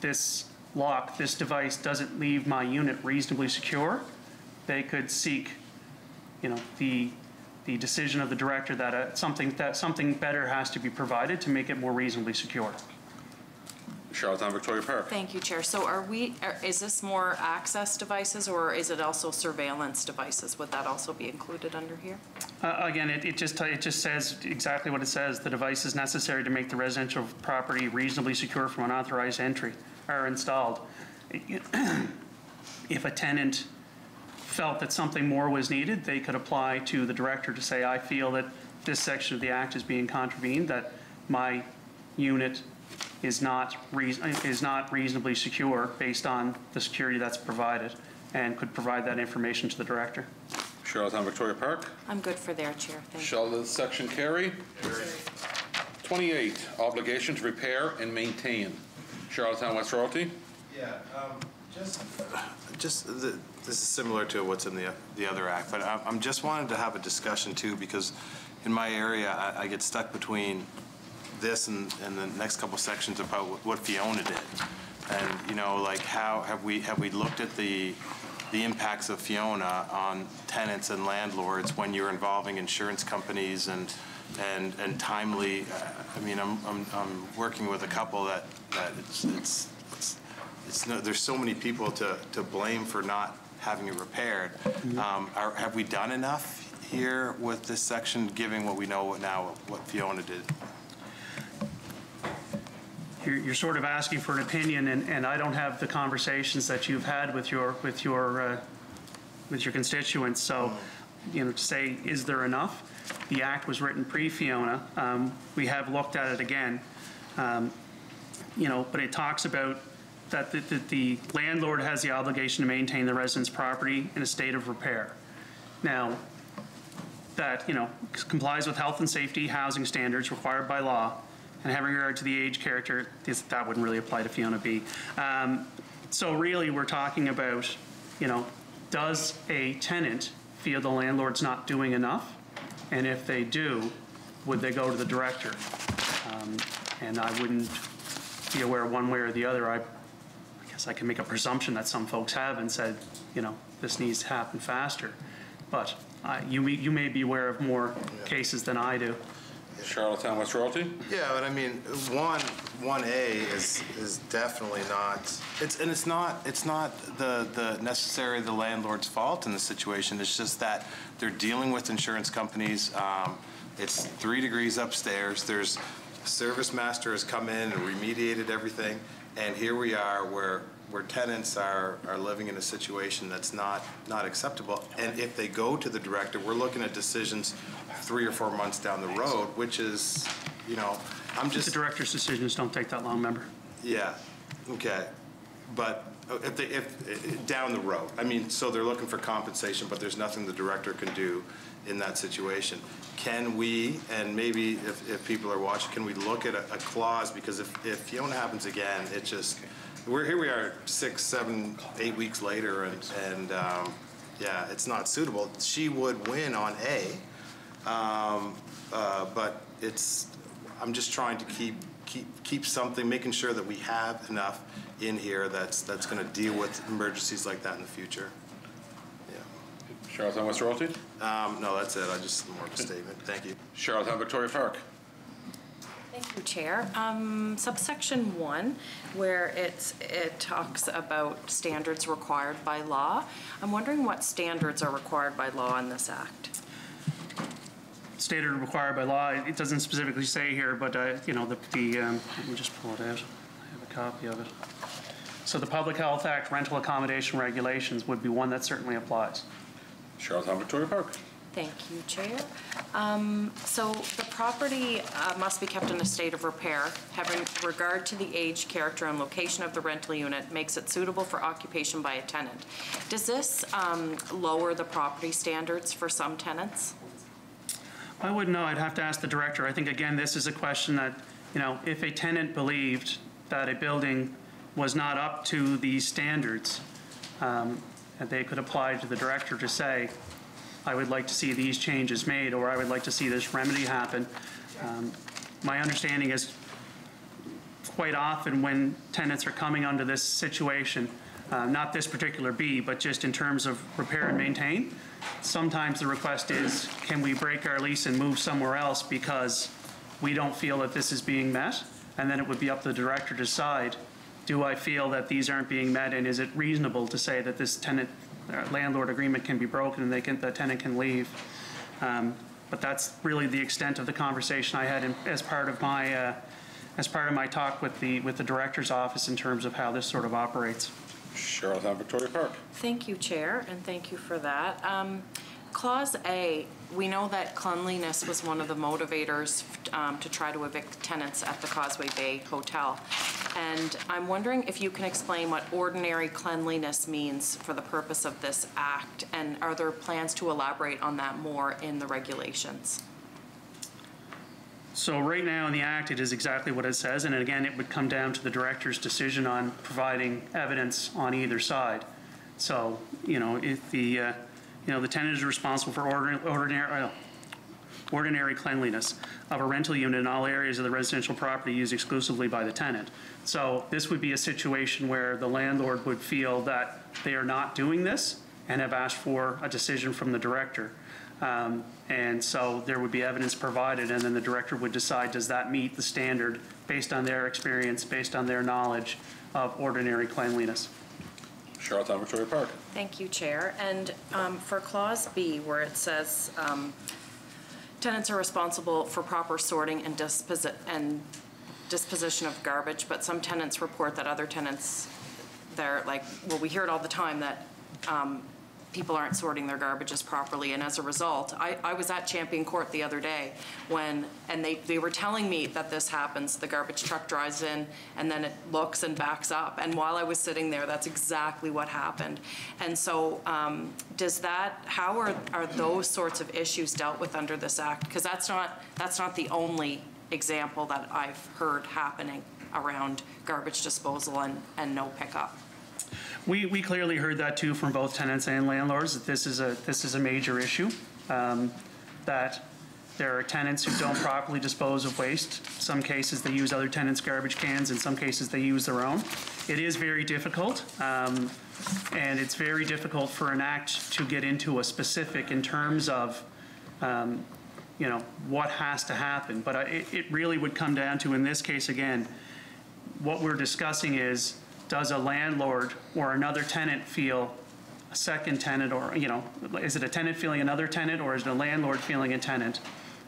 Speaker 24: this lock, this device doesn't leave my unit reasonably secure, they could seek, you know, the, the decision of the director that uh, something, that something better has to be provided to make it more reasonably secure.
Speaker 11: Charlottetown Victoria Park.
Speaker 6: Thank you, Chair. So are we, are- is this more access devices or is it also surveillance devices? Would that also be included under here?
Speaker 24: Uh, Again, it it just, it just says exactly what it says. The device is necessary to make the residential property reasonably secure from unauthorized entry are installed. If a tenant felt that something more was needed, they could apply to the director to say, I feel that this section of the act is being contravened, that my unit is not, reas- is not reasonably secure based on the security that's provided, and could provide that information to the director.
Speaker 11: Charlottetown Victoria Park.
Speaker 6: I'm good for there, Chair. Thank you.
Speaker 11: Shall the section carry? 28, obligation to repair and maintain, Charlottetown West Royalty.
Speaker 25: Yeah, um, just, just, the- this is similar to what's in the, the other act, but I'm, I'm just wanted to have a discussion too, because in my area, I, I get stuck between this and, and the next couple sections about what- Fiona did. And, you know, like, how, have we, have we looked at the, the impacts of Fiona on tenants and landlords when you're involving insurance companies and, and, and timely, uh, I mean, I'm, I'm, I'm working with a couple that, that it's, it's, it's, it's no, there's so many people to, to blame for not having it repaired. Um, are, have we done enough here with this section, given what we know now, what Fiona did?
Speaker 24: You're, you're sort of asking for an opinion, and, and I don't have the conversations that you've had with your, with your, uh, with your constituents. So, you know, to say, is there enough? The act was written pre-Fiona. Um, We have looked at it again. Um, You know, but it talks about that the, the landlord has the obligation to maintain the resident's property in a state of repair. Now, that, you know, complies with health and safety, housing standards required by law, and having regard to the age character, this, that wouldn't really apply to Fiona B. Um, So really, we're talking about, you know, does a tenant feel the landlord's not doing enough? And if they do, would they go to the director? Um, And I wouldn't be aware one way or the other. I guess I can make a presumption that some folks have and said, you know, this needs to happen faster. But uh, you may, you may be aware of more cases than I do.
Speaker 11: Charlottetown West Royalty.
Speaker 25: Yeah, but I mean, one, one A is, is definitely not, it's, and it's not, it's not the, the necessarily the landlord's fault in the situation. It's just that they're dealing with insurance companies. Um, it's three degrees upstairs. There's, service master has come in and remediated everything. And here we are where, where tenants are, are living in a situation that's not, not acceptable. And if they go to the director, we're looking at decisions three or four months down the road, which is, you know, I'm just.
Speaker 24: The director's decisions don't take that long, member.
Speaker 25: Yeah, okay. But if they, if, eh, down the road, I mean, so they're looking for compensation, but there's nothing the director can do in that situation. Can we, and maybe if, if people are watching, can we look at a, a clause? Because if, if Fiona happens again, it just, we're, here we are six, seven, eight weeks later and, and, um, yeah, it's not suitable. She would win on A. Um, uh, but it's, I'm just trying to keep, keep, keep something, making sure that we have enough in here that's, that's going to deal with emergencies like that in the future. Yeah.
Speaker 11: Charlottetown West Royalty.
Speaker 25: Um, no, that's it. I just, more of a statement. Thank you.
Speaker 11: Charlottetown Victoria Park.
Speaker 6: Thank you, Chair. Um, Subsection 1, where it's, it talks about standards required by law. I'm wondering what standards are required by law in this act?
Speaker 24: Standard required by law, it doesn't specifically say here, but, uh, you know, the, the, um, let me just pull it out. I have a copy of it. So the Public Health Act rental accommodation regulations would be one that certainly applies.
Speaker 11: Charlottetown Victoria Park.
Speaker 6: Thank you, Chair. Um, So the property uh, must be kept in a state of repair, having regard to the age, character, and location of the rental unit makes it suitable for occupation by a tenant. Does this um, lower the property standards for some tenants?
Speaker 24: I wouldn't know. I'd have to ask the director. I think, again, this is a question that, you know, if a tenant believed that a building was not up to these standards, um, that they could apply to the director to say, I would like to see these changes made, or I would like to see this remedy happen. Um, My understanding is quite often when tenants are coming under this situation, uh, not this particular B, but just in terms of repair and maintain, sometimes the request is, can we break our lease and move somewhere else because we don't feel that this is being met? And then it would be up to the director to decide, do I feel that these aren't being met and is it reasonable to say that this tenant, uh, landlord agreement can be broken and they can, the tenant can leave? Um, But that's really the extent of the conversation I had in- as part of my, uh, as part of my talk with the, with the director's office in terms of how this sort of operates.
Speaker 11: Charlottetown Victoria Park.
Speaker 6: Thank you, Chair, and thank you for that. Um, Clause A, we know that cleanliness was one of the motivators um, to try to evict tenants at the Causeway Bay Hotel. And I'm wondering if you can explain what ordinary cleanliness means for the purpose of this act, and are there plans to elaborate on that more in the regulations?
Speaker 24: So right now in the act, it is exactly what it says, and again, it would come down to the director's decision on providing evidence on either side. So, you know, if the, uh, you know, the tenant is responsible for ordinary, ordinary, cleanliness of a rental unit in all areas of the residential property used exclusively by the tenant. So this would be a situation where the landlord would feel that they are not doing this and have asked for a decision from the director. Um, And so there would be evidence provided, and then the director would decide, does that meet the standard based on their experience, based on their knowledge of ordinary cleanliness?
Speaker 11: Charlottetown Victoria Park.
Speaker 6: Thank you, Chair. And um, for Clause B, where it says um, tenants are responsible for proper sorting and disposi- and disposition of garbage, but some tenants report that other tenants, they're like, well, we hear it all the time that um, people aren't sorting their garbages properly, and as a result, I, I was at Champion Court the other day when, and they, they were telling me that this happens, the garbage truck drives in, and then it looks and backs up, and while I was sitting there, that's exactly what happened. And so, um, does that, how are, are those sorts of issues dealt with under this act? Because that's not, that's not the only example that I've heard happening around garbage disposal and, and no pickup.
Speaker 24: We, we clearly heard that too from both tenants and landlords, that this is a, this is a major issue. um, That there are tenants who don't properly dispose of waste. Some cases, they use other tenants' garbage cans, in some cases, they use their own. It is very difficult, um, and it's very difficult for an act to get into a specific in terms of, um, you know, what has to happen. But I- it, it really would come down to, in this case, again, what we're discussing is, does a landlord or another tenant feel a second tenant, or, you know, is it a tenant feeling another tenant, or is it a landlord feeling a tenant,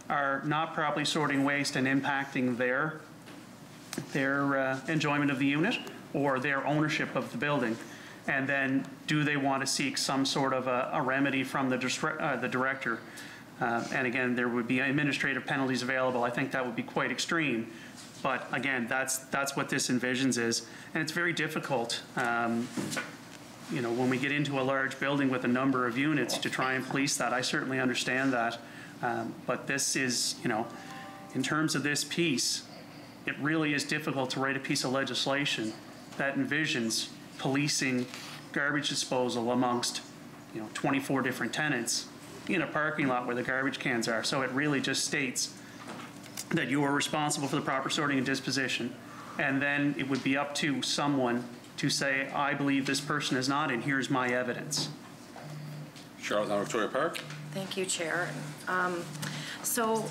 Speaker 24: are not properly sorting waste and impacting their, their uh, enjoyment of the unit or their ownership of the building? And then, do they want to seek some sort of a a remedy from the uh, the director? Uh, And again, there would be administrative penalties available. I think that would be quite extreme. But again, that's, that's what this envisions is. And it's very difficult, um, you know, when we get into a large building with a number of units to try and police that. I certainly understand that. Um, But this is, you know, in terms of this piece, it really is difficult to write a piece of legislation that envisions policing garbage disposal amongst, you know, 24 different tenants in a parking lot where the garbage cans are. So it really just states that you are responsible for the proper sorting and disposition. And then it would be up to someone to say, I believe this person is not, and here's my evidence.
Speaker 11: Charlottetown Victoria Park.
Speaker 6: Thank you, Chair. Um, So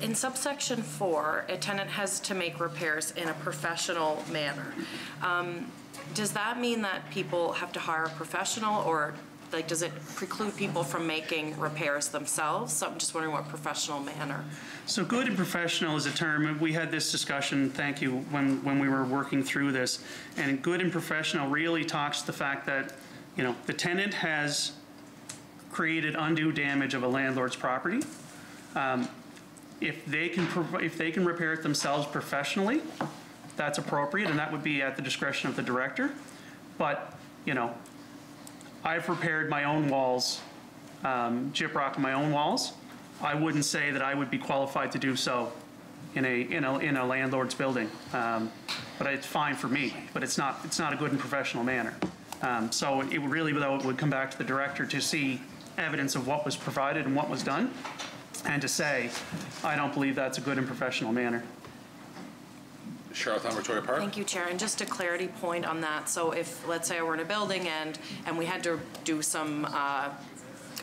Speaker 6: in subsection four, a tenant has to make repairs in a professional manner. Um, Does that mean that people have to hire a professional, or like, does it preclude people from making repairs themselves? So I'm just wondering what professional manner.
Speaker 24: So good and professional is a term, we had this discussion, thank you, when, when we were working through this. And good and professional really talks to the fact that, you know, the tenant has created undue damage of a landlord's property. Um, If they can, if they can repair it themselves professionally, that's appropriate, and that would be at the discretion of the director. But, you know, I've repaired my own walls, um, gyprock my own walls. I wouldn't say that I would be qualified to do so in a, in a, in a landlord's building. Um, But it's fine for me, but it's not, it's not a good and professional manner. Um, So it would really, though, it would come back to the director to see evidence of what was provided and what was done, and to say, I don't believe that's a good and professional manner.
Speaker 11: Charlottetown Victoria Park?
Speaker 6: Thank you, Chair. And just a clarity point on that, so if, let's say I were in a building and, and we had to do some uh,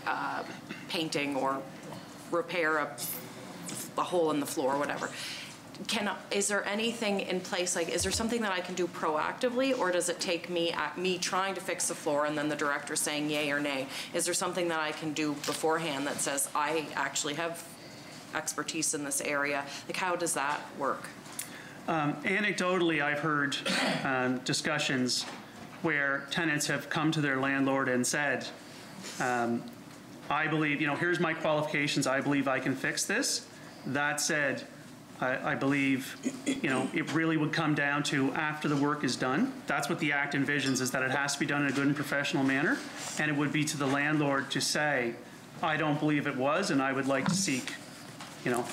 Speaker 6: uh, painting or repair a, a hole in the floor, or whatever, can, is there anything in place, like, is there something that I can do proactively, or does it take me, uh, me trying to fix the floor and then the director saying yay or nay? Is there something that I can do beforehand that says, I actually have expertise in this area? Like, how does that work?
Speaker 24: Um, Anecdotally, I've heard um, discussions where tenants have come to their landlord and said, um, I believe, you know, here's my qualifications, I believe I can fix this. That said, I, I believe, you know, it really would come down to after the work is done. That's what the act envisions, is that it has to be done in a good and professional manner. And it would be to the landlord to say, I don't believe it was, and I would like to seek, you know,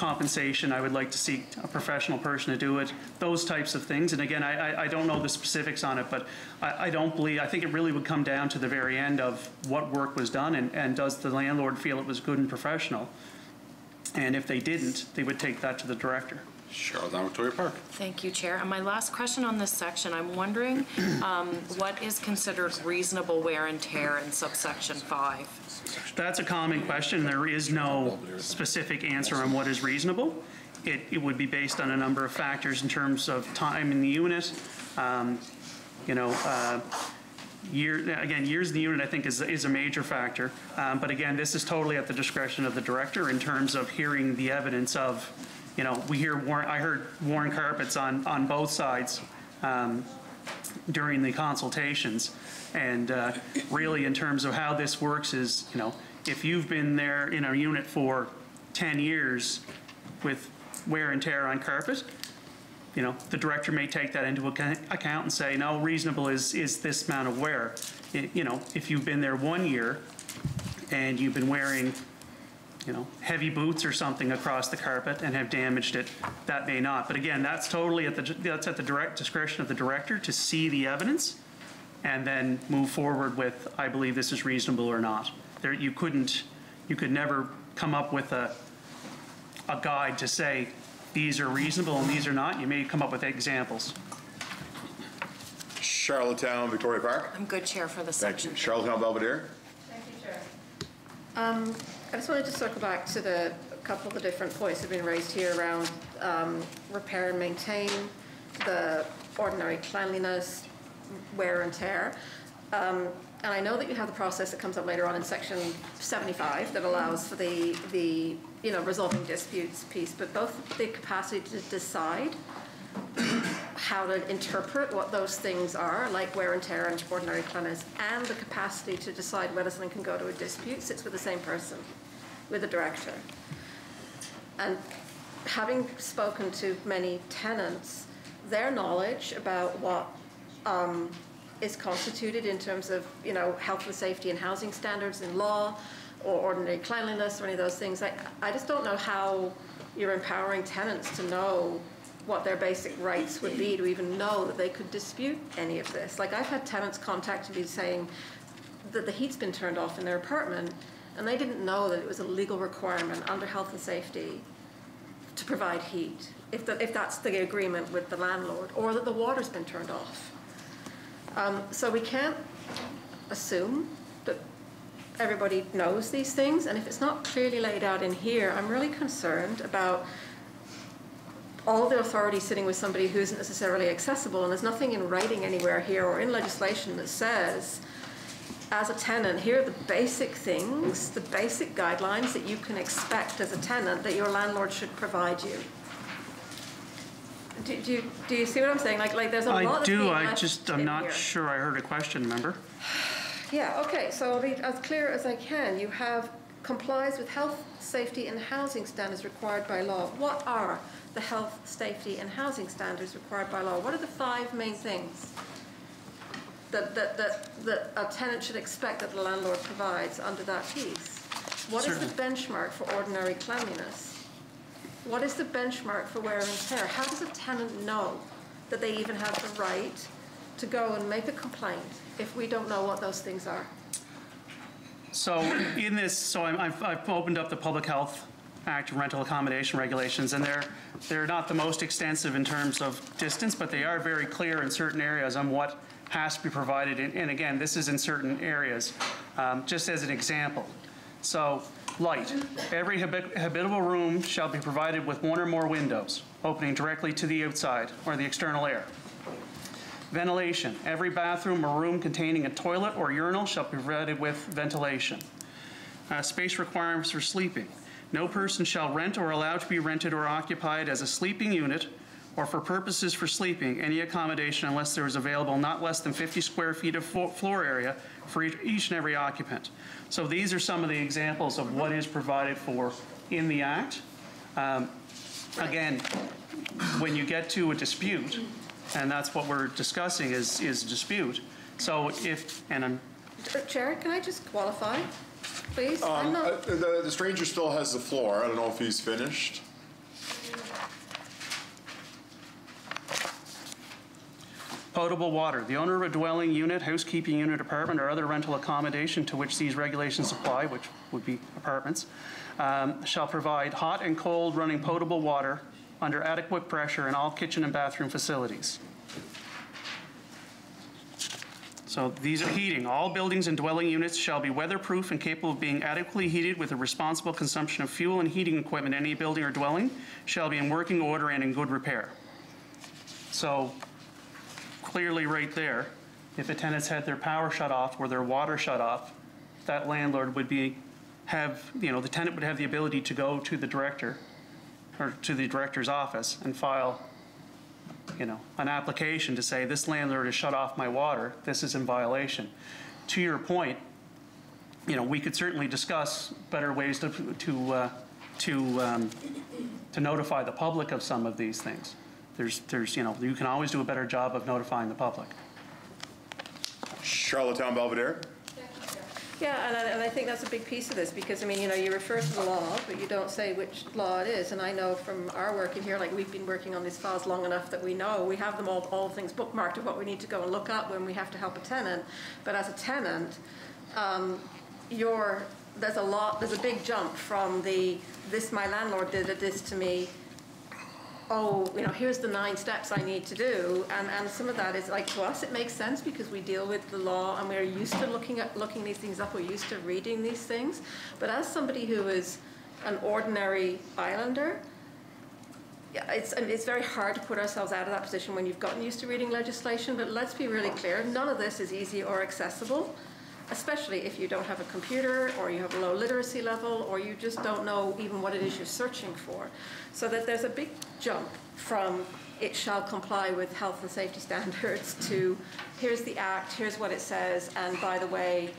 Speaker 24: compensation, I would like to seek a professional person to do it, those types of things. And again, I, I- don't know the specifics on it, but I, I don't believe, I think it really would come down to the very end of what work was done and, and does the landlord feel it was good and professional? And if they didn't, they would take that to the director.
Speaker 11: Charlottetown Victoria Park.
Speaker 6: Thank you, Chair. And my last question on this section, I'm wondering um, what is considered reasonable wear and tear in subsection five?
Speaker 24: That's a common question. There is no specific answer on what is reasonable. It, it would be based on a number of factors in terms of time in the unit, um, you know, uh, year, again, years in the unit, I think, is, is a major factor. Um, But again, this is totally at the discretion of the director in terms of hearing the evidence of, you know, we hear, worn- I heard worn carpets on, on both sides um, during the consultations. And uh, really, in terms of how this works is, you know, if you've been there in a unit for 10 years with wear and tear on carpet, you know, the director may take that into account and say, no, reasonable is, is this amount of wear. It- You know, if you've been there one year and you've been wearing, you know, heavy boots or something across the carpet and have damaged it, that may not. But again, that's totally at the, that's at the direct discretion of the director to see the evidence and then move forward with, I believe this is reasonable or not. There, you couldn't, you could never come up with a, a guide to say, these are reasonable and these are not. You may come up with examples.
Speaker 12: Charlottetown Victoria Park.
Speaker 6: I'm good, Chair, for this
Speaker 12: Thank
Speaker 6: section.
Speaker 12: you. Charlottetown Belvedere.
Speaker 20: Thank you, Chair. Um, I just wanted to circle back to the, a couple of the different points that have been raised here around um, repair and maintain, the ordinary cleanliness, wear and tear. Um, And I know that you have the process that comes up later on in section 75 that allows for the, the, you know, resolving disputes piece, but both the capacity to decide how to interpret what those things are, like wear and tear and ordinary cleanliness, and the capacity to decide whether something can go to a dispute sits with the same person, with the director. And having spoken to many tenants, their knowledge about what um, is constituted in terms of, you know, health and safety and housing standards in law, or ordinary cleanliness, or any of those things, I, I just don't know how you're empowering tenants to know what their basic rights would be to even know that they could dispute any of this. Like, I've had tenants contact me saying that the heat's been turned off in their apartment, and they didn't know that it was a legal requirement under health and safety to provide heat, if, the, if that's the agreement with the landlord, or that the water's been turned off. Um, so we can't assume that everybody knows these things, and if it's not clearly laid out in here, I'm really concerned about all the authority sitting with somebody who isn't necessarily accessible, and there's nothing in writing anywhere here or in legislation that says, as a tenant, here are the basic things, the basic guidelines that you can expect as a tenant that your landlord should provide you. Do, do, you, do you see what I'm saying? Like, like there's a lot
Speaker 24: I do, I just, I'm not
Speaker 20: here.
Speaker 24: sure I heard a question, remember?
Speaker 20: Yeah, okay, so I'll be as clear as I can. You have complies with health, safety, and housing standards required by law. What are the health, safety, and housing standards required by law? What are the five main things that, that, that, that a tenant should expect that the landlord provides under that piece? What is the benchmark for ordinary cleanliness? What is the benchmark for wear and tear? How does a tenant know that they even have the right to go and make a complaint if we don't know what those things are?
Speaker 24: So in this, so I'm- I've, I've opened up the Public Health Act rental accommodation regulations, and they're, they're not the most extensive in terms of distance, but they are very clear in certain areas on what has to be provided. And and again, this is in certain areas. Um, Just as an example, so light. Every habit- habitable room shall be provided with one or more windows opening directly to the outside or the external air. Ventilation. Every bathroom or room containing a toilet or urinal shall be provided with ventilation. Uh, Space requirements for sleeping. No person shall rent or allow to be rented or occupied as a sleeping unit or for purposes for sleeping any accommodation unless there is available not less than 50 square feet of floor area for each and every occupant. So these are some of the examples of what is provided for in the Act. Um, Again, when you get to a dispute, and that's what we're discussing is, is dispute. So if, and I'm,
Speaker 20: Chair, can I just qualify, please? I'm
Speaker 12: Um,
Speaker 20: not,
Speaker 12: uh, The, the stranger still has the floor. I don't know if he's finished.
Speaker 24: Potable water. The owner of a dwelling unit, housekeeping unit, apartment, or other rental accommodation to which these regulations apply, which would be apartments, um, shall provide hot and cold running potable water under adequate pressure in all kitchen and bathroom facilities. So these are heating. All buildings and dwelling units shall be weatherproof and capable of being adequately heated with a responsible consumption of fuel and heating equipment. Any building or dwelling shall be in working order and in good repair. So clearly right there, if the tenants had their power shut off or their water shut off, that landlord would be, have, you know, the tenant would have the ability to go to the director or to the director's office and file, you know, an application to say, this landlord has shut off my water, this is in violation. To your point, you know, we could certainly discuss better ways to, to, uh, to, um, to notify the public of some of these things. There's, there's, you know, you can always do a better job of notifying the public.
Speaker 12: Charlottetown Belvedere.
Speaker 20: Yeah, and I, and I think that's a big piece of this, because, I mean, you know, you refer to the law, but you don't say which law it is, and I know from our work in here, like, we've been working on these files long enough that we know, we have them all, all things bookmarked of what we need to go and look at when we have to help a tenant, but as a tenant, um, you're, there's a lot, there's a big jump from the, this, my landlord did this to me, oh, you know, here's the nine steps I need to do. And, and some of that is like, to us, it makes sense because we deal with the law and we're used to looking at, looking these things up. We're used to reading these things. But as somebody who is an ordinary islander, yeah, it's, it's very hard to put ourselves out of that position when you've gotten used to reading legislation, but let's be really clear, none of this is easy or accessible, especially if you don't have a computer, or you have a low literacy level, or you just don't know even what it is you're searching for. So that there's a big jump from it shall comply with health and safety standards to here's the act, here's what it says, and by the way,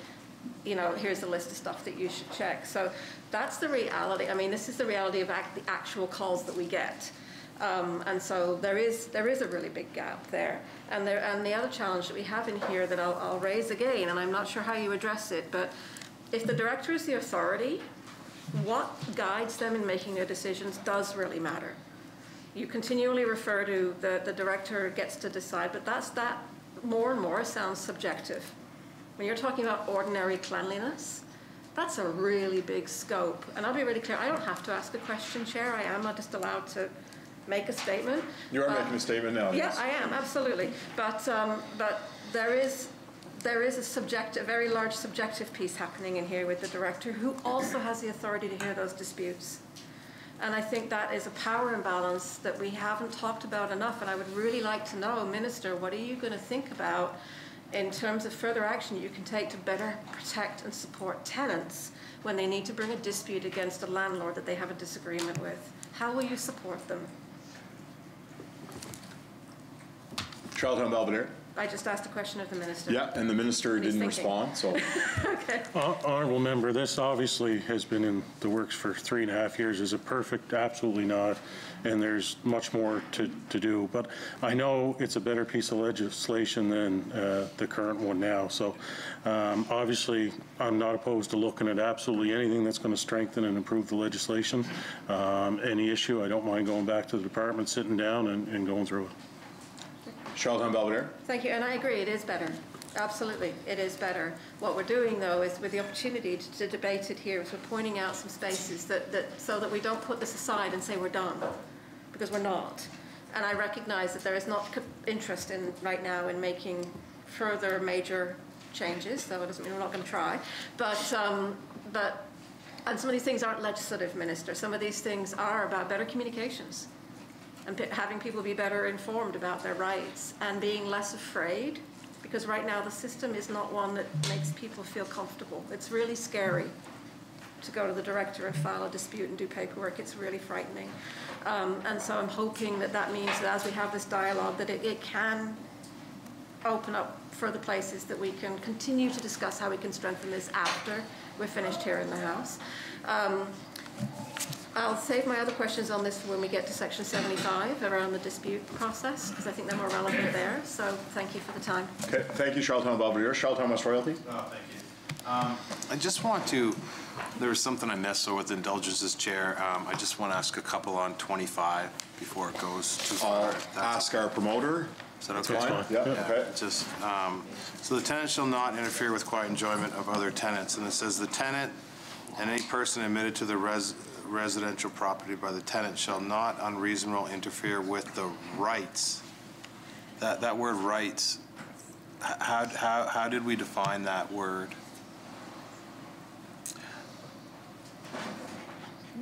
Speaker 20: you know, here's a list of stuff that you should check. So that's the reality. I mean, this is the reality of act, the actual calls that we get. Um, and so there is there is a really big gap there. And there and the other challenge that we have in here that I'll, I'll raise again, and I'm not sure how you address it, but if the director is the authority, what guides them in making their decisions does really matter. You continually refer to the, the director gets to decide, but that's that more and more sounds subjective. When you're talking about ordinary cleanliness, that's a really big scope. And I'll be really clear, I don't have to ask a question, Chair. I am not just allowed to make a statement.
Speaker 12: You are
Speaker 20: But-
Speaker 12: making a statement now.
Speaker 20: Yeah,
Speaker 12: yes.
Speaker 20: I am, absolutely. But, um, but there is, there is a subject, a very large subjective piece happening in here with the director, who also has the authority to hear those disputes. And I think that is a power imbalance that we haven't talked about enough. And I would really like to know, Minister, what are you going to think about in terms of further action you can take to better protect and support tenants when they need to bring a dispute against a landlord that they have a disagreement with? How will you support them?
Speaker 12: Charlottetown Belvedere.
Speaker 20: I just asked a question of the minister.
Speaker 12: Yeah, and the minister
Speaker 20: And he's
Speaker 12: didn't
Speaker 20: thinking.
Speaker 12: respond, so.
Speaker 20: Okay.
Speaker 5: Hon- Honorable member, this obviously has been in the works for three and a half years. Is it perfect? Absolutely not. And there's much more to, to do. But I know it's a better piece of legislation than uh, the current one now. So um, obviously, I'm not opposed to looking at absolutely anything that's going to strengthen and improve the legislation. Um, Any issue, I don't mind going back to the department, sitting down and, and going through it.
Speaker 12: Charlottetown Belvedere?
Speaker 20: Thank you, and I agree, it is better. Absolutely, it is better. What we're doing, though, is with the opportunity to to debate it here, is we're pointing out some spaces that, that, so that we don't put this aside and say we're done, because we're not. And I recognize that there is not interest in, right now, in making further major changes, though it doesn't mean we're not going to try. But, um, but, and some of these things aren't legislative, Minister. Some of these things are about better communications and having people be better informed about their rights and being less afraid because right now the system is not one that makes people feel comfortable. It's really scary to go to the director and file a dispute and do paperwork. It's really frightening. Um, and so I'm hoping that that means that as we have this dialogue, that it, it can open up further places that we can continue to discuss how we can strengthen this after we're finished here in the House. Um, I'll save my other questions on this for when we get to section 75 around the dispute process, because I think they're more relevant there. So thank you for the time.
Speaker 12: Okay, thank you, Charlottetown Belvedere. Charlottetown West Royalty?
Speaker 25: Oh, thank you. Um, I just want to, there was something I missed, so with indulgences, Chair, um, I just want to ask a couple on 25 before it goes too far.
Speaker 12: Ask our promoter.
Speaker 25: Is that
Speaker 12: That's
Speaker 25: okay?
Speaker 12: fine. Yeah, okay.
Speaker 25: Just, um, so the tenant shall not interfere with quiet enjoyment of other tenants, and it says the tenant and any person admitted to the res- residential property by the tenant shall not unreasonably interfere with the rights. That, that word rights, how, how, how did we define that word?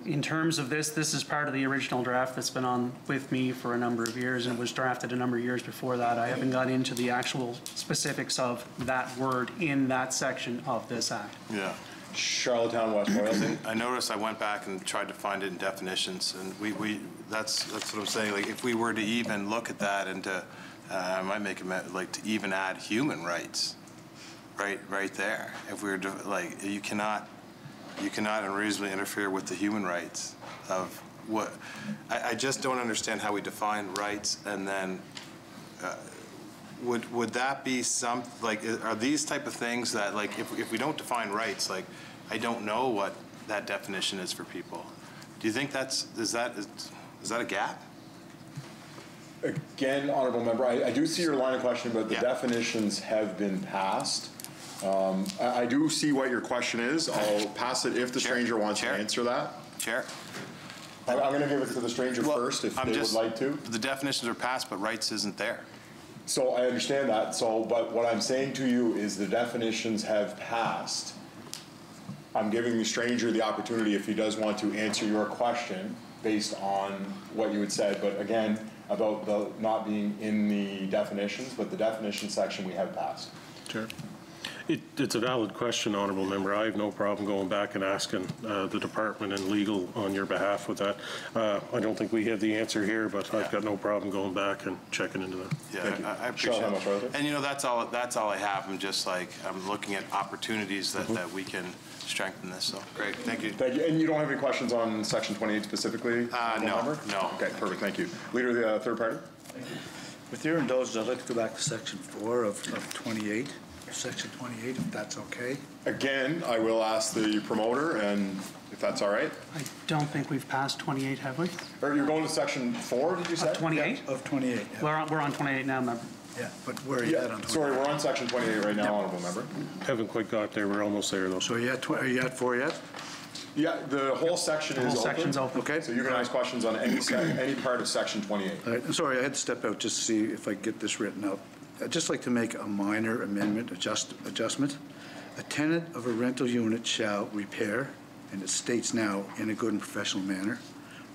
Speaker 24: In terms of this, this is part of the original draft that's been on with me for a number of years and was drafted a number of years before that. I haven't got into the actual specifics of that word in that section of this act.
Speaker 25: Yeah.
Speaker 12: Charlottetown West Royalty?
Speaker 25: I noticed I went back and tried to find it in definitions, and we, we, that's, that's what I'm saying, like, if we were to even look at that and to, uh, I might make a, like, to even add human rights, right, right there. If we were to, like, you cannot, you cannot unreasonably interfere with the human rights of what, I, I just don't understand how we define rights and then, uh, would, would that be some, like, are these type of things that, like, if, if we don't define rights, like, I don't know what that definition is for people. Do you think that's, is that, is is that a gap?
Speaker 12: Again, honorable member, I, I do see your line of question, but the definitions have been passed. Um, I, I do see what your question is. I'll pass it if the stranger wants to answer that.
Speaker 25: Chair?
Speaker 12: I'm, I'm gonna give it to the stranger first if
Speaker 25: I'm
Speaker 12: they would
Speaker 25: just-
Speaker 12: like to.
Speaker 25: The definitions are passed, but rights isn't there.
Speaker 12: So I understand that, so, but what I'm saying to you is the definitions have passed. I'm giving the stranger the opportunity, if he does want to, answer your question based on what you had said, but again, about the not being in the definitions, but the definition section we have passed.
Speaker 5: Sure. It, it's a valid question, honorable member. I have no problem going back and asking uh, the department and legal on your behalf with that. Uh, I don't think we have the answer here, but I've got no problem going back and checking into that.
Speaker 25: Yeah, I- I appreciate it. And you know, that's all, that's all I have. I'm just like, I'm looking at opportunities that, that we can strengthen this, so, great, thank you.
Speaker 12: Thank you, and you don't have any questions on section 28 specifically?
Speaker 25: Uh,
Speaker 12: honorable
Speaker 25: no,
Speaker 12: member?
Speaker 25: no.
Speaker 12: Okay, perfect, thank you. Leader of the uh, third party?
Speaker 4: With your indulgence, I'd like to go back to section four of, of 28, section 28, if that's okay.
Speaker 12: Again, I will ask the promoter, and if that's all right.
Speaker 24: I don't think we've passed 28, have we?
Speaker 12: Or you're going to section four, did you say?
Speaker 24: Of 28?
Speaker 4: Of 28,
Speaker 24: We're on, we're on 28 now, member.
Speaker 4: Yeah, but where are you
Speaker 12: Yeah,
Speaker 4: at on 28?
Speaker 12: Sorry, we're on section 28 right now, honorable member.
Speaker 5: Haven't quite got there. We're almost there, though.
Speaker 4: So are you at, tw- are you at four yet?
Speaker 12: Yeah, the whole section
Speaker 4: The
Speaker 12: is
Speaker 4: whole
Speaker 12: open.
Speaker 4: section's open.
Speaker 12: Okay. So you can ask questions on any, sec- any part of section 28.
Speaker 4: All right, sorry, I had to step out just to see if I get this written out. I'd just like to make a minor amendment, adjust, adjustment. A tenant of a rental unit shall repair, and it states now, in a good and professional manner.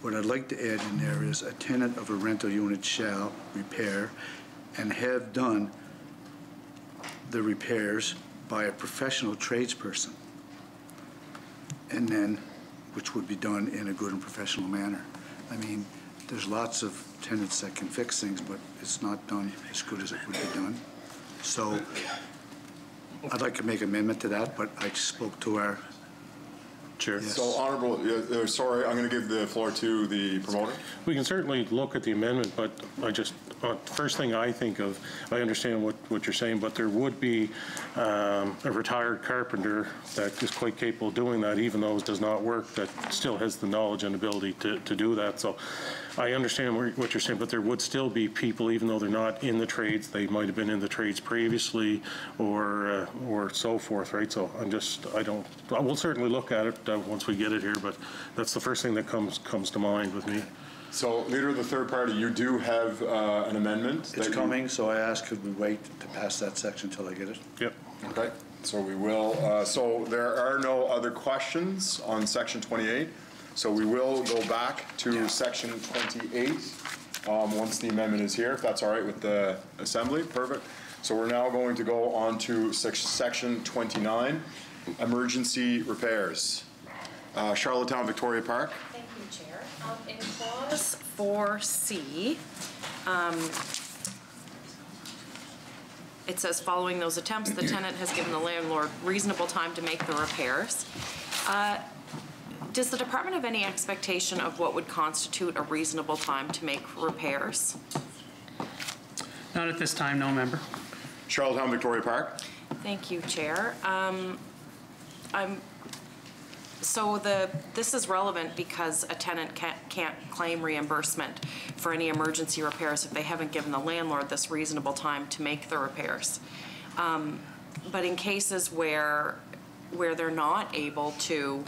Speaker 4: What I'd like to add in there is a tenant of a rental unit shall repair and have done the repairs by a professional tradesperson. And then, which would be done in a good and professional manner. I mean, there's lots of tenants that can fix things, but it's not done as good as it would be done. So I'd like to make amendment to that, but I spoke to our
Speaker 5: Chair.
Speaker 12: So honorable, uh, uh, sorry, I'm going to give the floor to the promoter.
Speaker 5: We can certainly look at the amendment, but I just, uh, first thing I think of, I understand what, what you're saying, but there would be um, a retired carpenter that is quite capable of doing that, even though it does not work, that still has the knowledge and ability to, to do that. So I understand what you're saying, but there would still be people, even though they're not in the trades, they might have been in the trades previously or, uh, or so forth, right? So I'm just, I don't, I will certainly look at it uh, once we get it here, but that's the first thing that comes, comes to mind with me.
Speaker 12: So leader of the third party, you do have uh, an amendment?
Speaker 4: It's
Speaker 12: that you-
Speaker 4: coming, so I ask, could we wait to pass that section until I get it?
Speaker 5: Yep.
Speaker 12: Okay, so we will, uh, so there are no other questions on section 28. So we will go back to section 28, um, once the amendment is here, if that's all right with the assembly, perfect. So we're now going to go on to sec- section 29, emergency repairs. Uh, Charlottetown Victoria Park.
Speaker 6: Thank you, Chair. Um, In clause 4C, um, it says, following those attempts, the tenant has given the landlord reasonable time to make the repairs. Uh, Does the department have any expectation of what would constitute a reasonable time to make repairs?
Speaker 24: Not at this time, no member.
Speaker 12: Charlottetown Victoria Park.
Speaker 6: Thank you, Chair. Um, I'm, so the, this is relevant because a tenant can't, can't claim reimbursement for any emergency repairs if they haven't given the landlord this reasonable time to make the repairs. Um, But in cases where, where they're not able to,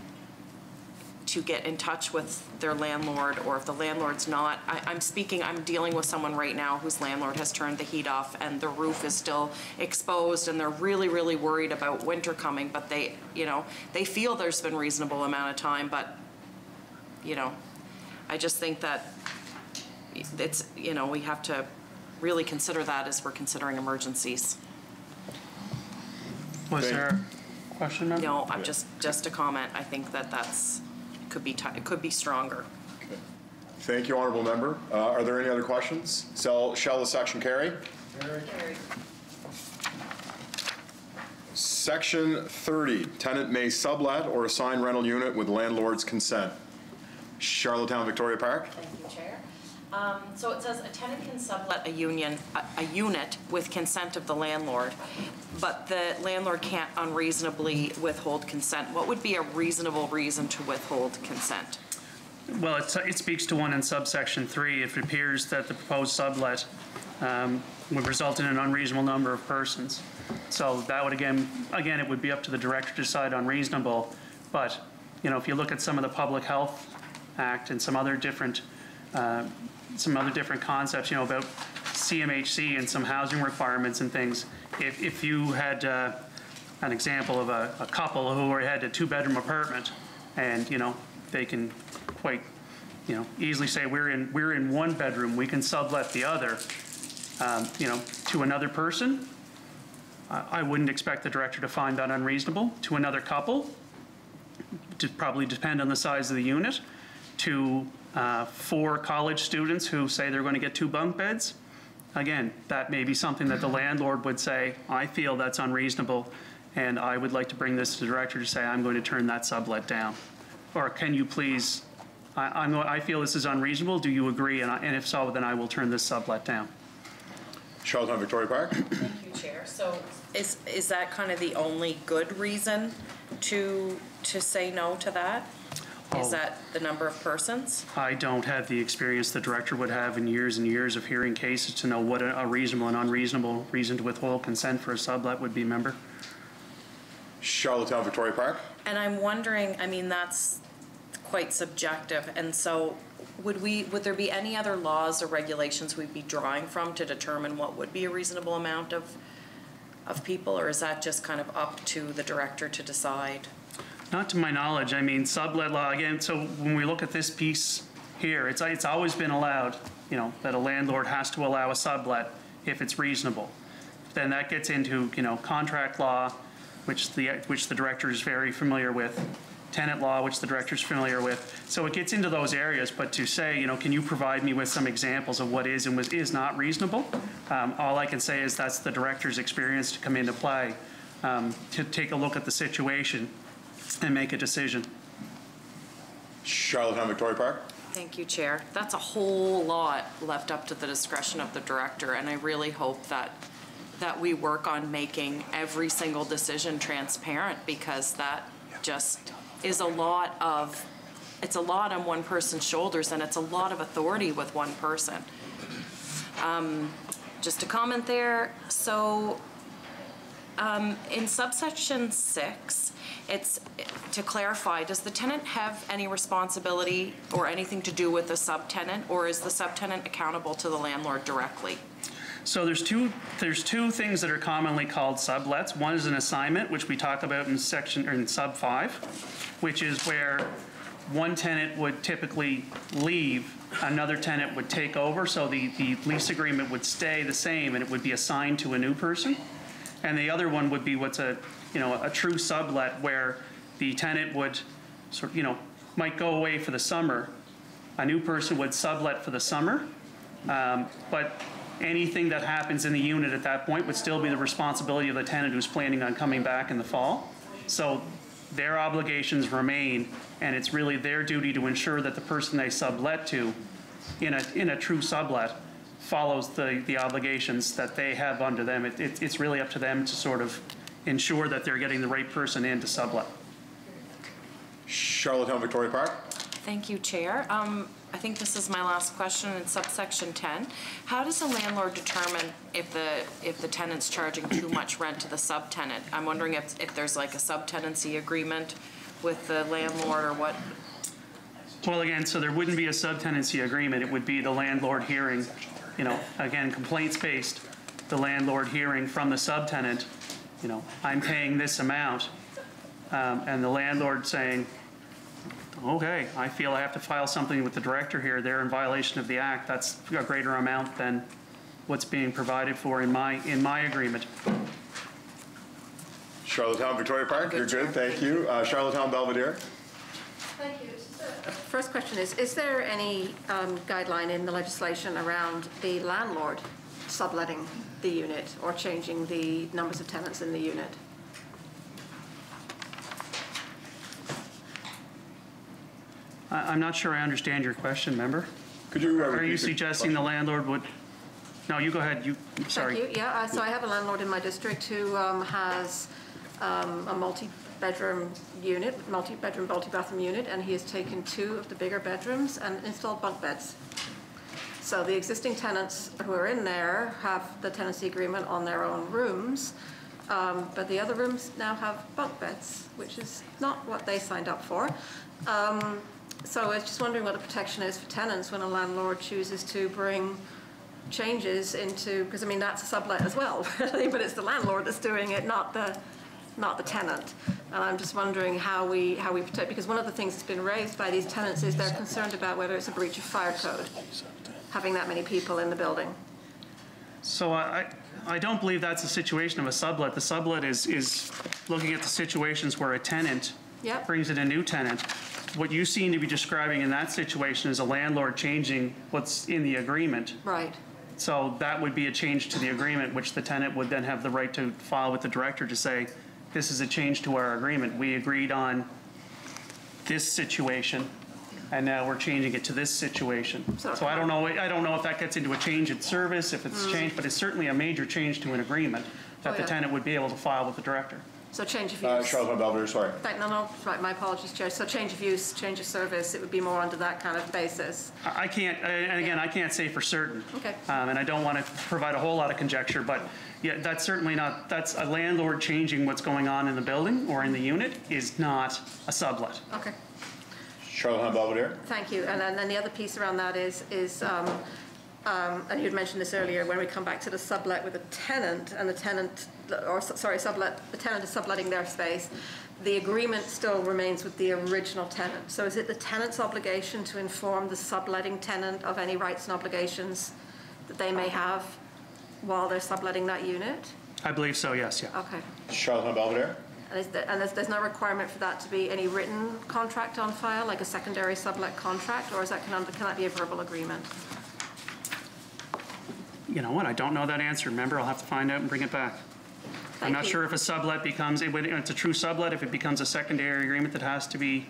Speaker 6: to get in touch with their landlord, or if the landlord's not, I, I'm speaking, I'm dealing with someone right now whose landlord has turned the heat off and the roof is still exposed and they're really, really worried about winter coming, but they, you know, they feel there's been reasonable amount of time, but, you know, I just think that it's, you know, we have to really consider that as we're considering emergencies.
Speaker 24: Was there a question, member?
Speaker 6: No, I'm just, just a comment. I think that that's, could be, ti- it could be stronger.
Speaker 12: Thank you, honorable member. Uh, Are there any other questions? Shall shall the section carry? Section 30, tenant may sublet or assign rental unit with landlord's consent. Charlottetown Victoria Park.
Speaker 6: Thank you, Chair. Um, So it says a tenant can sublet a union, a, a unit with consent of the landlord, but the landlord can't unreasonably withhold consent. What would be a reasonable reason to withhold consent?
Speaker 24: Well, it speaks to one in subsection three. If it appears that the proposed sublet um, would result in an unreasonable number of persons. So that would, again, again, it would be up to the director to decide unreasonable. But, you know, if you look at some of the Public Health Act and some other different, uh, some other different concepts, you know, about CMHC and some housing requirements and things, if, if you had uh, an example of a, a couple who had a two-bedroom apartment, and, you know, they can quite, you know, easily say, we're in, we're in one bedroom, we can sublet the other, um, you know, to another person, I wouldn't expect the director to find that unreasonable. To another couple, to probably depend on the size of the unit. To uh, four college students who say they're going to get two bunk beds, again, that may be something that the landlord would say, I feel that's unreasonable, and I would like to bring this to the director to say, I'm going to turn that sublet down. Or can you please, I, I'm, I feel this is unreasonable, do you agree? And I- and if so, then I will turn this sublet down.
Speaker 12: Charlottetown Victoria Park.
Speaker 6: Thank you, Chair. So is, is that kind of the only good reason to, to say no to that? Is that the number of persons?
Speaker 24: I don't have the experience the director would have in years and years of hearing cases to know what a a reasonable and unreasonable reason to withhold consent for a sublet would be, member.
Speaker 12: Charlottetown Victoria Park.
Speaker 6: And I'm wondering, I mean, that's quite subjective, and so would we, would there be any other laws or regulations we'd be drawing from to determine what would be a reasonable amount of, of people, or is that just kind of up to the director to decide?
Speaker 24: Not to my knowledge, I mean, sublet law, again, so when we look at this piece here, it's, it's always been allowed, you know, that a landlord has to allow a sublet if it's reasonable. Then that gets into, you know, contract law, which the, which the director is very familiar with, tenant law, which the director is familiar with. So it gets into those areas, but to say, you know, can you provide me with some examples of what is and was, is not reasonable? Um, all I can say is that's the director's experience to come into play, um, to take a look at the situation and make a decision.
Speaker 12: Charlottetown Victoria Park?
Speaker 6: Thank you, Chair. That's a whole lot left up to the discretion of the director, and I really hope that, that we work on making every single decision transparent, because that just is a lot of, it's a lot on one person's shoulders, and it's a lot of authority with one person. Um, Just a comment there, so um, in subsection six, it's, to clarify, does the tenant have any responsibility or anything to do with the subtenant, or is the subtenant accountable to the landlord directly?
Speaker 24: So there's two, there's two things that are commonly called sublets. One is an assignment, which we talk about in section, or in sub five, which is where one tenant would typically leave, another tenant would take over, so the, the lease agreement would stay the same and it would be assigned to a new person. And the other one would be what's a, you know, a true sublet where the tenant would sort, of, you know, might go away for the summer. A new person would sublet for the summer. Um, But anything that happens in the unit at that point would still be the responsibility of the tenant who's planning on coming back in the fall. So their obligations remain, and it's really their duty to ensure that the person they sublet to, in a, in a true sublet, follows the, the obligations that they have under them. It, it- it's really up to them to sort of ensure that they're getting the right person in to sublet.
Speaker 12: Charlottetown Victoria Park?
Speaker 6: Thank you, Chair. Um, I think this is my last question in subsection 10. How does the landlord determine if the, if the tenant's charging too much rent to the subtenant? I'm wondering if, if there's like a subtenancy agreement with the landlord or what?
Speaker 24: Well, again, so there wouldn't be a subtenancy agreement. It would be the landlord hearing, you know, again, complaints-based, the landlord hearing from the subtenant, you know, I'm paying this amount, um, and the landlord saying, okay, I feel I have to file something with the director here. They're in violation of the act. That's a greater amount than what's being provided for in my, in my agreement.
Speaker 12: Charlottetown Victoria Park, you're good, thank you. Uh, Charlottetown Belvedere?
Speaker 20: Thank you. First question is, is there any um, guideline in the legislation around the landlord subletting the unit or changing the numbers of tenants in the unit?
Speaker 24: I, I'm not sure I understand your question, member.
Speaker 12: Could you?
Speaker 24: Are you suggesting the landlord would, no, you go ahead, you, sorry.
Speaker 20: Thank you. Yeah, uh, so I have a landlord in my district who um, has um, a multi-bedroom unit, multi-bedroom, multi-bathroom unit, and he has taken two of the bigger bedrooms and installed bunk beds. So the existing tenants who are in there have the tenancy agreement on their own rooms, um, but the other rooms now have bunk beds, which is not what they signed up for. Um, So I was just wondering what the protection is for tenants when a landlord chooses to bring changes into, because I mean, that's a sublet as well, really, but it's the landlord that's doing it, not the, not the tenant. And I'm just wondering how we, how we protect, because one of the things that's been raised by these tenants is they're concerned about whether it's a breach of fire code, having that many people in the building.
Speaker 24: So I, I don't believe that's a situation of a sublet. The sublet is, is looking at the situations where a tenant
Speaker 20: Yep.
Speaker 24: brings in a new tenant. What you seem to be describing in that situation is a landlord changing what's in the agreement.
Speaker 20: Right.
Speaker 24: So that would be a change to the agreement, which the tenant would then have the right to file with the director to say, this is a change to our agreement. We agreed on this situation, and now we're changing it to this situation.
Speaker 20: So-
Speaker 24: So I don't know, I don't know if that gets into a change in service, if it's
Speaker 20: Mm.
Speaker 24: changed, but it's certainly a major change to an agreement that
Speaker 20: Oh,
Speaker 24: the
Speaker 20: yeah.
Speaker 24: tenant would be able to file with the director.
Speaker 20: So change of
Speaker 12: Uh,
Speaker 20: use.
Speaker 12: Charlottetown Belvedere, sorry.
Speaker 20: Right, no, no, right, my apologies, Chair. So change of use, change of service, it would be more under that kind of basis.
Speaker 24: I I can't, and again, I can't say for certain.
Speaker 20: Okay.
Speaker 24: Um, And I don't want to provide a whole lot of conjecture, but yeah, that's certainly not, that's a landlord changing what's going on in the building or in the unit is not a sublet.
Speaker 20: Okay.
Speaker 12: Charlottetown Belvedere?
Speaker 20: Thank you. And then, then the other piece around that is, is, um, um, and you had mentioned this earlier, when we come back to the sublet with a tenant, and the tenant, or, sorry, sublet, the tenant is subletting their space, the agreement still remains with the original tenant. So is it the tenant's obligation to inform the subletting tenant of any rights and obligations that they may have while they're subletting that unit?
Speaker 24: I believe so, yes, yeah.
Speaker 20: Okay.
Speaker 12: Charlottetown Belvedere?
Speaker 20: And, there, and there's, there's no requirement for that to be any written contract on file, like a secondary sublet contract, or is that, can, can that be a verbal agreement?
Speaker 24: You know what, I don't know that answer. Remember, I'll have to find out and bring it back. I'm not
Speaker 20: you.
Speaker 24: sure if a sublet becomes, it it's a true sublet, if it becomes a secondary agreement that has to be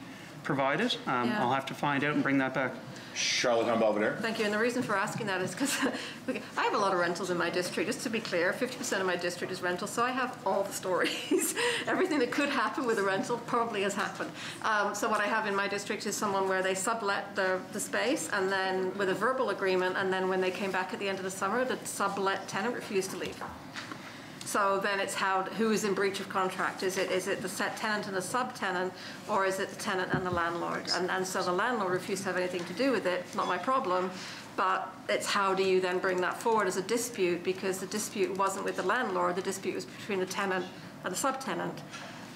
Speaker 24: provided. Um,
Speaker 20: Yeah.
Speaker 24: I'll have to find out and bring that back.
Speaker 12: Charlottetown Belvedere.
Speaker 20: Thank you, and the reason for asking that is because I have a lot of rentals in my district. Just to be clear, 50% of my district is rental, so I have all the stories. Everything that could happen with a rental probably has happened. Um, so what I have in my district is someone where they sublet the, the space and then with a verbal agreement, and then when they came back at the end of the summer, the sublet tenant refused to leave. So then it's how, who is in breach of contract? Is it, is it the set tenant and the subtenant, or is it the tenant and the landlord? And, and so the landlord refused to have anything to do with it, not my problem, but it's how do you then bring that forward as a dispute? Because the dispute wasn't with the landlord, the dispute was between the tenant and the subtenant.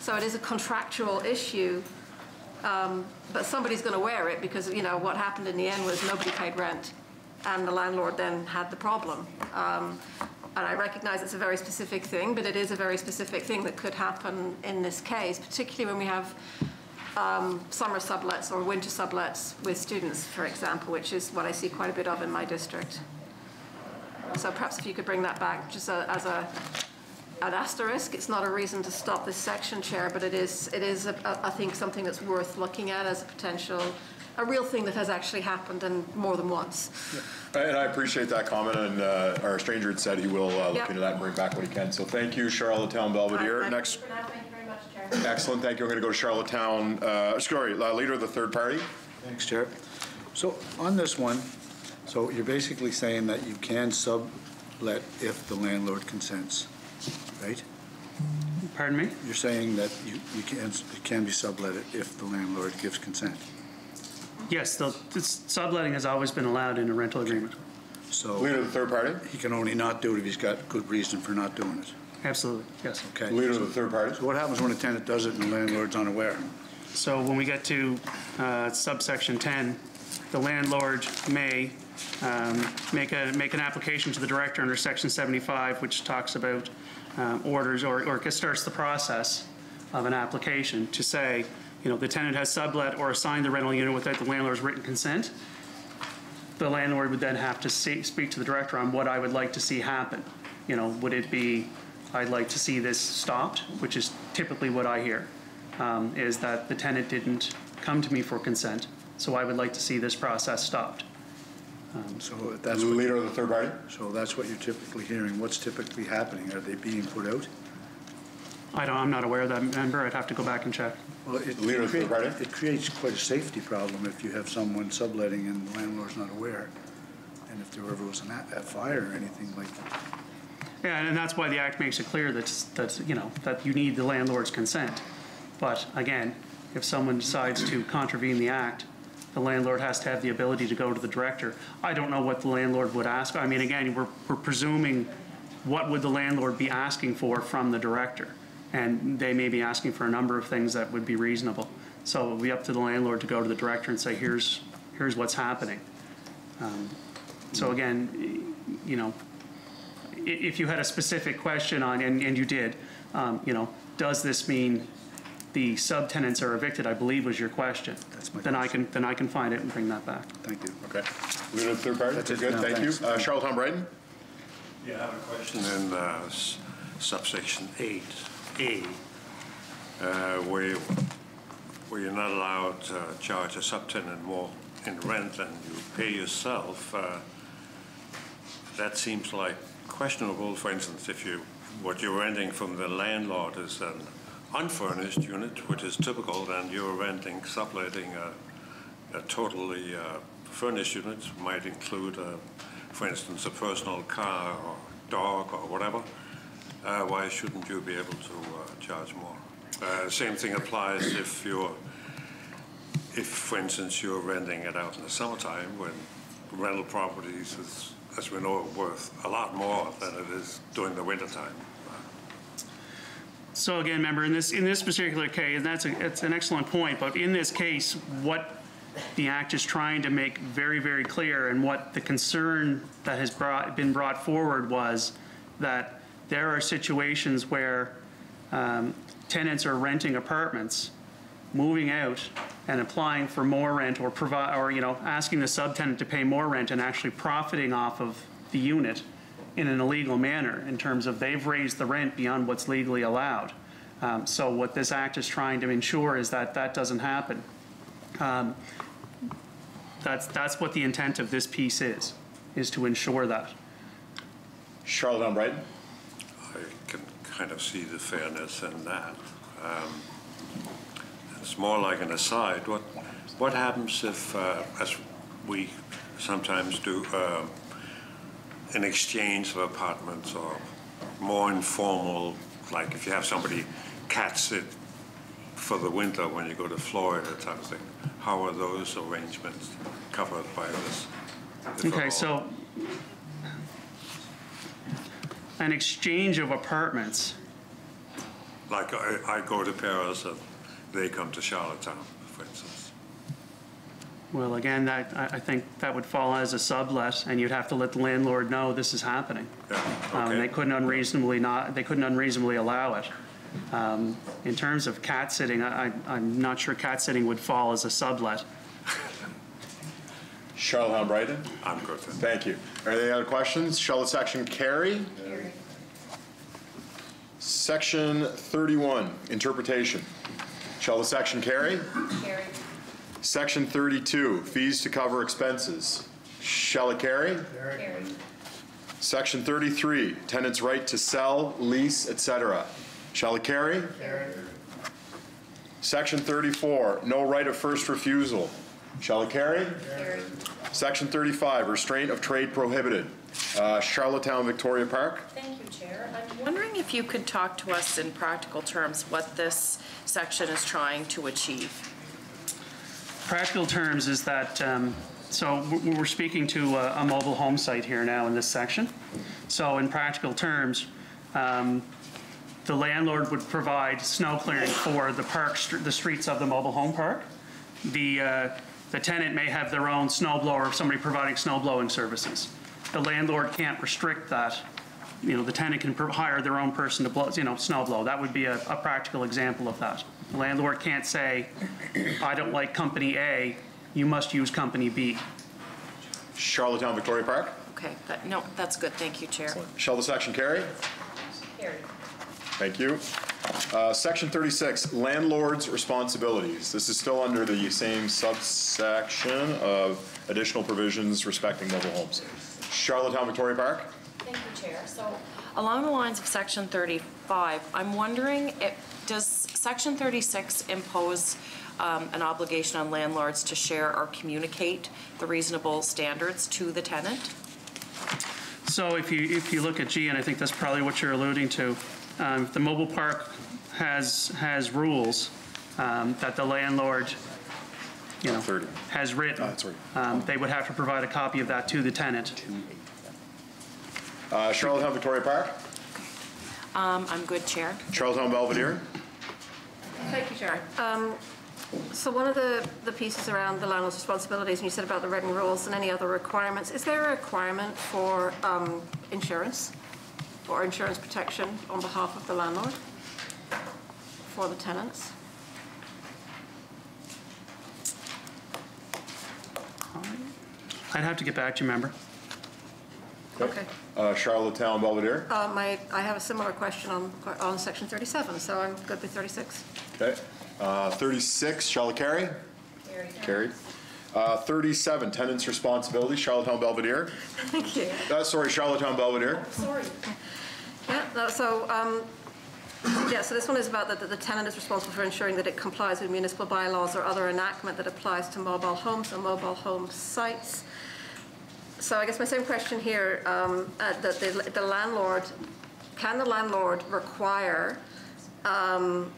Speaker 20: So it is a contractual issue, um, but somebody's going to wear it because, you know, what happened in the end was nobody paid rent, and the landlord then had the problem. Um, and I recognize it's a very specific thing, but it is a very specific thing that could happen in this case, particularly when we have um, summer sublets or winter sublets with students, for example, which is what I see quite a bit of in my district. So perhaps if you could bring that back just a, as a, an asterisk, it's not a reason to stop this section, Chair, but it is, it is, a, a, I think, something that's worth looking at as a potential, a real thing that has actually happened and more than once.
Speaker 12: And I appreciate that comment, and uh, our stranger had said he will uh, look
Speaker 20: Yep.
Speaker 12: into that and bring back what he can. So thank you, Charlottetown Belvedere.
Speaker 20: I'm-
Speaker 12: Next,
Speaker 20: For now, thank you very much, Chair.
Speaker 12: excellent, thank you. We're going to go to Charlottetown, uh, sorry, uh, leader of the third party.
Speaker 4: Thanks, Chair. So on this one, so you're basically saying that you can sublet if the landlord consents, right?
Speaker 24: Pardon me?
Speaker 4: You're saying that you, you can, it can be subletted if the landlord gives consent.
Speaker 24: Yes, the, this subletting has always been allowed in a rental agreement.
Speaker 4: So.
Speaker 12: Leader of the third party?
Speaker 4: He can only not do it if he's got good reason for not doing it.
Speaker 24: Absolutely, yes.
Speaker 4: Okay.
Speaker 12: Leader of the third party?
Speaker 4: So what happens when a tenant does it and the landlord's unaware?
Speaker 24: So when we get to uh, subsection 10, the landlord may um, make a, make an application to the director under section 75, which talks about um, orders, or, or starts the process of an application to say, you know, the tenant has sublet or assigned the rental unit without the landlord's written consent. The landlord would then have to see, speak to the director on what I would like to see happen. You know, would it be, I'd like to see this stopped, which is typically what I hear, um, is that the tenant didn't come to me for consent, so I would like to see this process stopped.
Speaker 4: So that's. what-
Speaker 12: Leader of the third party?
Speaker 4: So that's what you're typically hearing. What's typically happening? Are they being put out?
Speaker 24: I don't, I'm not aware of that member, I'd have to go back and check.
Speaker 4: Well, it
Speaker 12: Leader of
Speaker 4: create-
Speaker 12: party?
Speaker 4: It creates quite a safety problem if you have someone subletting and the landlord's not aware. And if there ever was an a a fire or anything like that.
Speaker 24: Yeah, and that's why the act makes it clear that, that, you know, that you need the landlord's consent. But again, if someone decides to contravene the act, the landlord has to have the ability to go to the director. I don't know what the landlord would ask. I mean, again, we're, we're presuming what would the landlord be asking for from the director? And they may be asking for a number of things that would be reasonable. So it would be up to the landlord to go to the director and say, here's, here's what's happening. Um, So again, you know, if you had a specific question on, and, and you did, um, you know, does this mean the subtenants are evicted, I believe was your question.
Speaker 4: That's my
Speaker 24: Then I can, then I can find it and bring that back.
Speaker 4: Thank you.
Speaker 12: Okay. Leader of the third party?
Speaker 4: That's it
Speaker 12: Good,
Speaker 4: for now,
Speaker 12: thank you.
Speaker 4: thanks.
Speaker 12: Uh, Charlottetown Brighton?
Speaker 26: Yeah, I have a question in uh, s- subsection 8A, uh, where you- where you're not allowed to charge a subtenant more in rent than you pay yourself. uh, That seems like questionable. For instance, if you, what you're renting from the landlord is an unfurnished unit, which is typical, then you're renting, subletting a a totally uh, furnished unit, might include, uh, for instance, a personal car or dog or whatever. Uh, Why shouldn't you be able to uh, charge more? Uh, Same thing applies if you're, if, for instance, you're renting it out in the summertime when rental properties is, as we know, worth a lot more than it is during the wintertime.
Speaker 24: So again, member, in this, in this particular case, and that's, a- it's an excellent point, but in this case, what the act is trying to make very, very clear, and what the concern that has brought, been brought forward was that there are situations where um, tenants are renting apartments, moving out and applying for more rent or provide, or, you know, asking the subtenant to pay more rent and actually profiting off of the unit in an illegal manner in terms of they've raised the rent beyond what's legally allowed. Um, So what this act is trying to ensure is that that doesn't happen. Um, That's, that's what the intent of this piece is, is to ensure that.
Speaker 12: Charlotte Brighton.
Speaker 26: I can kind of see the fairness in that. Um, It's more like an aside. What, what happens if, uh, as we sometimes do, uh, in exchange of apartments or more informal, like if you have somebody cat sit for the winter when you go to Florida type of thing, how are those arrangements covered by this?
Speaker 24: Okay, so an exchange of apartments,
Speaker 26: Like I, I go to Paris and they come to Charlottetown, for instance.
Speaker 24: well, again, that, I, I think that would fall as a sublet, and you'd have to let the landlord know this is happening. Yeah, okay. Um, They couldn't unreasonably not, they couldn't unreasonably allow it. Um, In terms of cat sitting, I, I- I'm not sure cat sitting would fall as a sublet.
Speaker 12: Charlotte Brighton.
Speaker 26: I'm good.
Speaker 12: Thank you. Are there any other questions? Shall the section carry? Section 31, interpretation. Shall the section carry?
Speaker 6: Carry.
Speaker 12: Section 32, fees to cover expenses. Shall it carry?
Speaker 6: Carry.
Speaker 12: Section 33, tenant's right to sell, lease, etc. Shall it carry? Section 34, no right of first refusal. Shall it carry?
Speaker 6: Carry.
Speaker 12: Section 35, restraint of trade prohibited. Uh, Charlottetown, Victoria Park.
Speaker 6: Thank you, Chair. I'm wondering if you could talk to us in practical terms what this section is trying to achieve.
Speaker 24: Practical terms is that, um, so we're we're speaking to a a mobile home site here now in this section. So in practical terms, um, the landlord would provide snow clearing for the park, str- the streets of the mobile home park. The, uh, the tenant may have their own snow blower, or somebody providing snow blowing services. The landlord can't restrict that. You know, the tenant can hire their own person to blow, you know, snow blow. That would be a, a practical example of that. The landlord can't say, I don't like company A, you must use company B.
Speaker 12: Charlottetown, Victoria Park.
Speaker 6: Okay, that, no, that's good, thank you, Chair.
Speaker 12: Shall the section carry?
Speaker 6: Carry.
Speaker 12: Thank you. Uh, Section 36, landlord's responsibilities. This is still under the same subsection of additional provisions respecting mobile homes. Charlottetown, Victoria Park.
Speaker 6: Thank you, Chair. So along the lines of Section 35, I'm wondering, if- does Section 36 impose um, an obligation on landlords to share or communicate the reasonable standards to the tenant?
Speaker 24: So if you, if you look at G, and I think that's probably what you're alluding to, um, the mobile park has, has rules um, that the landlord, you know, has written, um, they would have to provide a copy of that to the tenant.
Speaker 12: Uh, Charlottetown, Victoria Park.
Speaker 6: Um, I'm good, Chair.
Speaker 12: Charlottetown, Belvedere.
Speaker 20: Thank you, Chair. Um, So one of the, the pieces around the landlord's responsibilities, and you said about the written rules and any other requirements, is there a requirement for um, insurance or insurance protection on behalf of the landlord for the tenants?
Speaker 24: I'd have to get back to you, member.
Speaker 20: Okay.
Speaker 12: Uh, Charlottetown, Belvedere.
Speaker 20: Um, I, I have a similar question on, on section 37, so I'm good with 36.
Speaker 12: Okay. Uh, 36, shall it carry? Carried. Uh, 37, tenant's responsibility. Charlottetown, Belvedere.
Speaker 20: Thank you.
Speaker 12: Uh, sorry, Charlottetown, Belvedere.
Speaker 20: Sorry. Yeah, no, so, um, yeah, so this one is about that the tenant is responsible for ensuring that it complies with municipal bylaws or other enactment that applies to mobile homes and mobile home sites. So I guess my same question here, um, uh, that the the landlord, can the landlord require, um,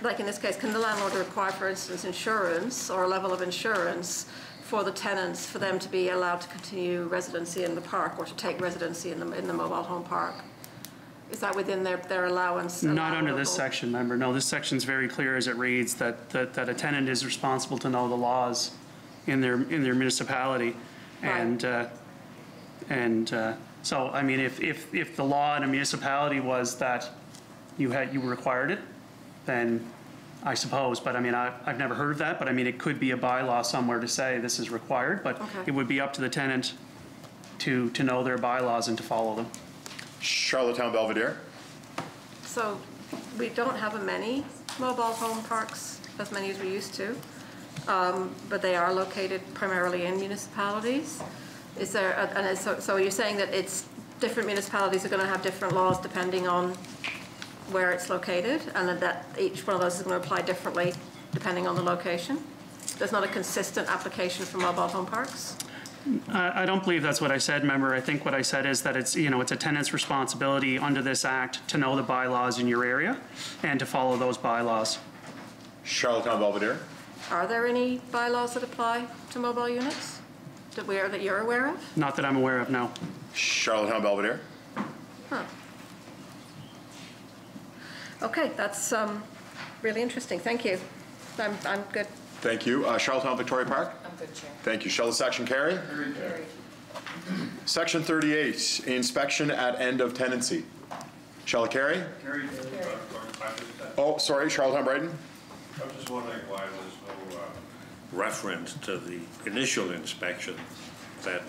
Speaker 20: like in this case, can the landlord require, for instance, insurance or a level of insurance for the tenants, for them to be allowed to continue residency in the park or to take residency in the, in the mobile home park? Is that within their, their allowance?
Speaker 24: Not under this section, member. No, this section is very clear as it reads that, that, that a tenant is responsible to know the laws in their, in their municipality. And, uh, and, uh, so, I mean, if, if, if the law in a municipality was that you had, you required it, then I suppose, but I mean, I, I've never heard of that, but I mean, it could be a bylaw somewhere to say this is required, but
Speaker 20: Okay.
Speaker 24: it would be up to the tenant to, to know their bylaws and to follow them.
Speaker 12: Charlottetown Belvedere.
Speaker 20: So we don't have a many mobile home parks, as many as we used to, um, but they are located primarily in municipalities. Is there, a- and it's- so so you're saying that it's, different municipalities are going to have different laws depending on where it's located, and that each one of those is going to apply differently depending on the location? There's not a consistent application for mobile home parks?
Speaker 24: I, I don't believe that's what I said, member. I think what I said is that it's, you know, it's a tenant's responsibility under this act to know the bylaws in your area and to follow those bylaws.
Speaker 12: Charlottetown Belvedere.
Speaker 20: Are there any bylaws that apply to mobile units that we are, that you're aware of?
Speaker 24: Not that I'm aware of, no.
Speaker 12: Charlottetown Belvedere.
Speaker 20: Huh. Okay, that's um, really interesting. Thank you. I'm, I'm good.
Speaker 12: Thank you. Uh, Charlottetown Victoria Park.
Speaker 6: I'm good, Chair.
Speaker 12: Thank you. Shall the section carry? Section 38, inspection at end of tenancy. Shall it carry? Oh, sorry, Charlottetown Brighton.
Speaker 26: I'm just wondering why there's no reference to the initial inspection that,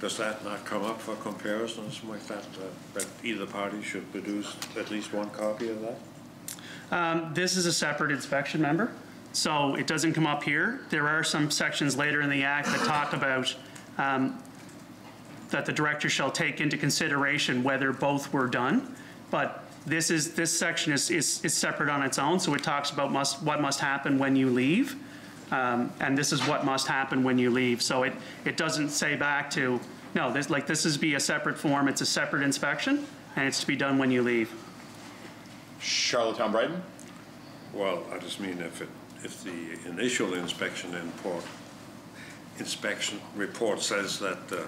Speaker 26: does that not come up for comparison something like that? uh, That either party should produce at least one copy of that?
Speaker 24: Um, This is a separate inspection member, so it doesn't come up here. There are some sections later in the act that talk about um, that the director shall take into consideration whether both were done, but this is, this section is, is, is separate on its own, so it talks about must, what must happen when you leave, um, and this is what must happen when you leave. So it, it doesn't say back to, no, this, like, this is be a separate form, it's a separate inspection, and it's to be done when you leave.
Speaker 12: Charlottetown Brighton.
Speaker 26: Well, I just mean if it, if the initial inspection report, inspection report says that uh,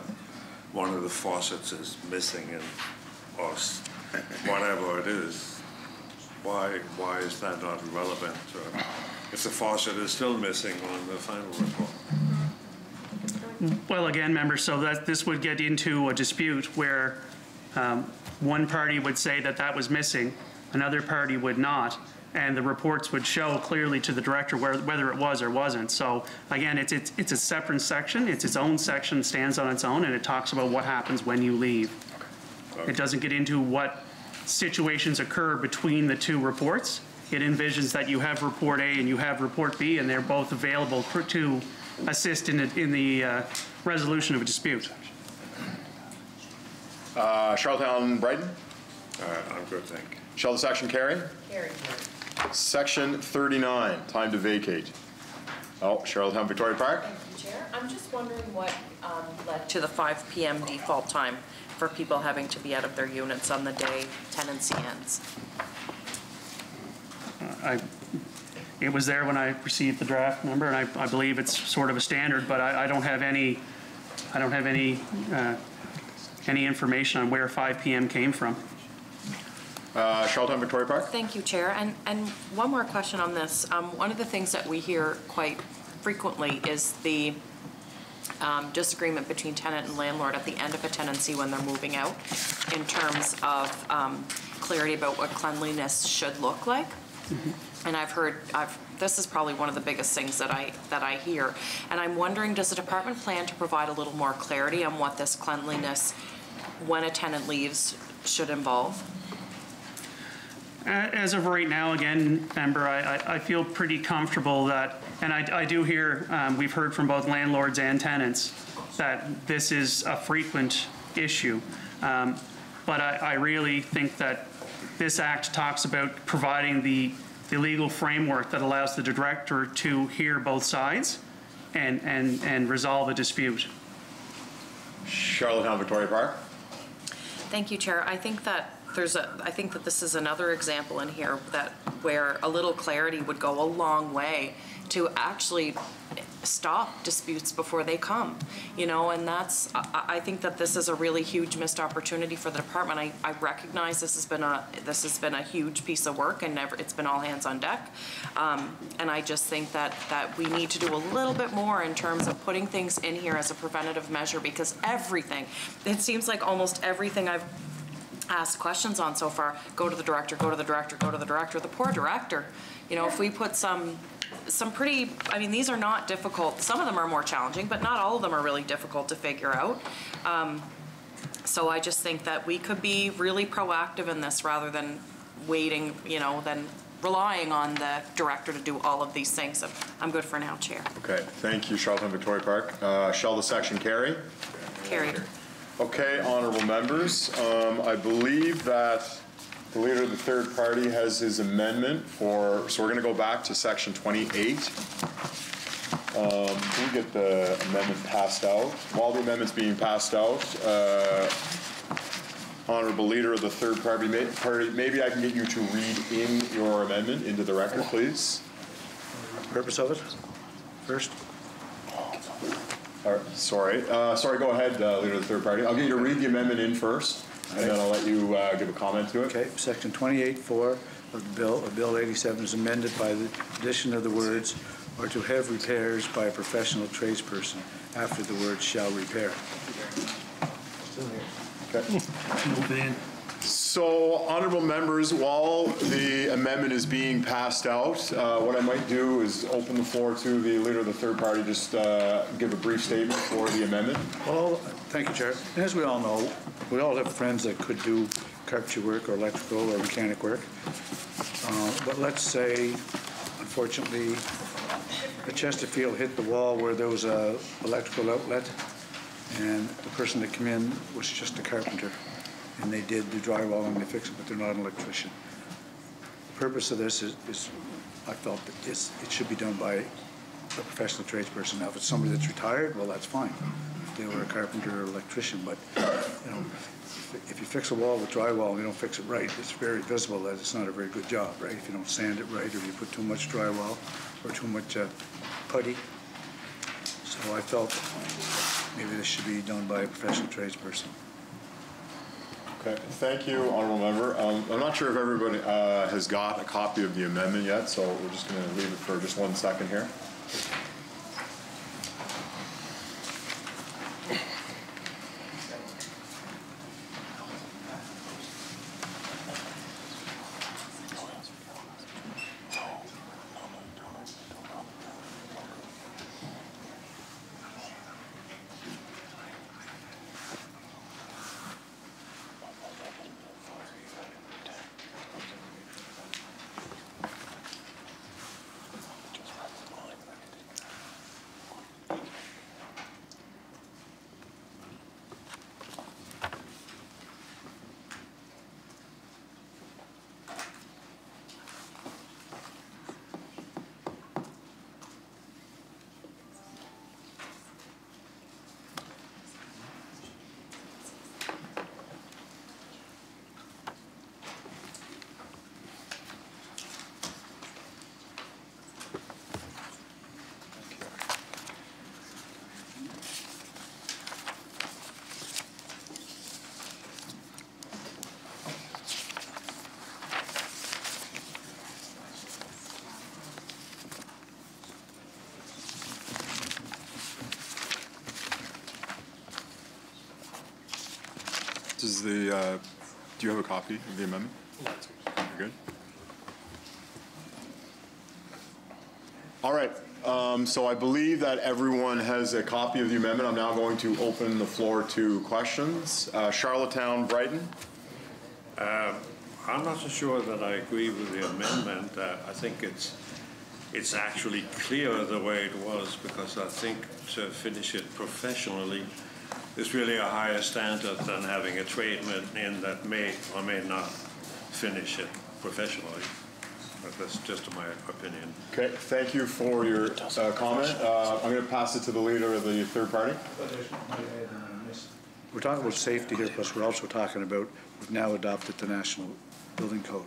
Speaker 26: one of the faucets is missing and, or s- whatever it is, why, why is that not relevant? uh, If the faucet is still missing on the final report?
Speaker 24: Well, again, members, so that, this would get into a dispute where um, one party would say that that was missing, another party would not, and the reports would show clearly to the director where- whether it was or wasn't. So again, it's, it's, it's a separate section, it's its own section, stands on its own, and it talks about what happens when you leave. It doesn't get into what situations occur between the two reports. It envisions that you have Report A and you have Report B, and they're both available for- to assist in, the- in the uh, resolution of a dispute.
Speaker 12: Uh, Charlottetown Brighton.
Speaker 26: Uh, I'm good, thank you.
Speaker 12: Shall the section carry?
Speaker 6: Carry.
Speaker 12: Section 39, time to vacate. Oh, Charlottetown Victoria Park.
Speaker 6: Thank you, Chair, I'm just wondering what um, led to the 5 PM default time for people having to be out of their units on the day tenancy ends.
Speaker 24: I, it was there when I received the draft number, and I, I believe it's sort of a standard, but I, I don't have any, I don't have any, uh, any information on where 5 PM came from.
Speaker 12: Uh, Charlottetown Victoria Park.
Speaker 6: Thank you, Chair. And, and one more question on this. Um, One of the things that we hear quite frequently is the um, disagreement between tenant and landlord at the end of a tenancy when they're moving out in terms of um, clarity about what cleanliness should look like. And I've heard, I've, this is probably one of the biggest things that I, that I hear. And I'm wondering, does the department plan to provide a little more clarity on what this cleanliness, when a tenant leaves, should involve?
Speaker 24: A- As of right now, again, member, I, I- I feel pretty comfortable that, and I, I do hear, um, we've heard from both landlords and tenants, that this is a frequent issue. Um, But I, I really think that this act talks about providing the, the legal framework that allows the director to hear both sides and, and, and resolve a dispute.
Speaker 12: Charlottetown Victoria Park.
Speaker 6: Thank you, Chair. I think that there's a, I think that this is another example in here that, where a little clarity would go a long way to actually stop disputes before they come, you know, and that's, I, I think that this is a really huge missed opportunity for the department. I, I recognize this has been a, this has been a huge piece of work and never, it's been all hands on deck. Um, and I just think that, that we need to do a little bit more in terms of putting things in here as a preventative measure because everything, it seems like almost everything I've asked questions on so far, go to the director, go to the director, go to the director. The poor director, you know, if we put some, some pretty, I mean, these are not difficult, some of them are more challenging, but not all of them are really difficult to figure out. Um, So I just think that we could be really proactive in this rather than waiting, you know, than relying on the director to do all of these things. So I'm good for now, Chair.
Speaker 12: Okay, thank you, Charlottetown Victoria Park. Uh, Shall the section carry?
Speaker 6: Carried.
Speaker 12: Okay, honorable members, um, I believe that the leader of the third party has his amendment for, so we're going to go back to section 28. Um, Can we get the amendment passed out? While the amendment's being passed out, uh, honorable leader of the third party, may- party, maybe I can get you to read in your amendment into the record, please?
Speaker 4: Purpose of it, first?
Speaker 12: All right, sorry, uh, sorry, go ahead, uh, leader of the third party. I'll get you to read the amendment in first, and then I'll let you uh, give a comment to it.
Speaker 4: Okay, section 28-4 of the bill, of Bill 87 is amended by the addition of the words, "or to have repairs by a professional tradesperson," after the words "shall repair."
Speaker 12: Okay. So, honorable members, while the amendment is being passed out, uh, what I might do is open the floor to the leader of the third party, just uh, give a brief statement for the amendment.
Speaker 4: Well, thank you, Chair. And As we all know, we all have friends that could do carpentry work or electrical or mechanic work. Uh, But let's say, unfortunately, a Chesterfield hit the wall where there was a electrical outlet, and the person that came in was just a carpenter, and they did the drywall and they fixed it, but they're not an electrician. The purpose of this is, is I felt that it should be done by a professional tradesperson. Now, if it's somebody that's retired, well, that's fine. They were a carpenter or electrician, but, you know, if if you fix a wall with drywall and you don't fix it right, it's very visible that it's not a very good job, right? If you don't sand it right, or you put too much drywall or too much uh, putty. So I felt maybe this should be done by a professional tradesperson.
Speaker 12: Okay, thank you, honorable member. Um, I'm not sure if everybody uh, has got a copy of the amendment yet, so we're just going to leave it for just one second here. Does the, uh, do you have a copy of the amendment? You're good? All right, um, so I believe that everyone has a copy of the amendment. I'm now going to open the floor to questions. Uh, Charlottetown, Brighton?
Speaker 26: Um, I'm not so sure that I agree with the amendment. Uh, I think it's, it's actually clearer the way it was, because I think to finish it professionally is really a higher standard than having a tradesman in that may or may not finish it professionally. But that's just my opinion.
Speaker 12: Okay, thank you for your uh, comment. Uh, I'm going to pass it to the leader of the third party.
Speaker 4: We're talking about safety here, plus we're also talking about, we've now adopted the National Building Code.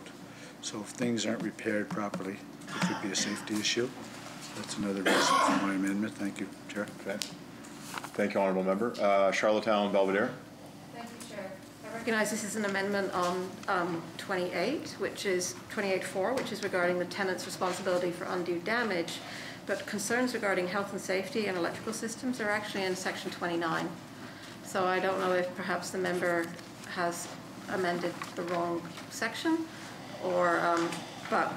Speaker 4: So if things aren't repaired properly, it could be a safety issue. That's another reason for my amendment. Thank you, Chair.
Speaker 12: Okay. Thank you, honorable member. Uh, Charlottetown, Belvedere?
Speaker 20: Thank you, Chair. I recognize this is an amendment on um, 28, which is 28.4, which is regarding the tenant's responsibility for undue damage, but concerns regarding health and safety and electrical systems are actually in section 29. So I don't know if perhaps the member has amended the wrong section, or, um, but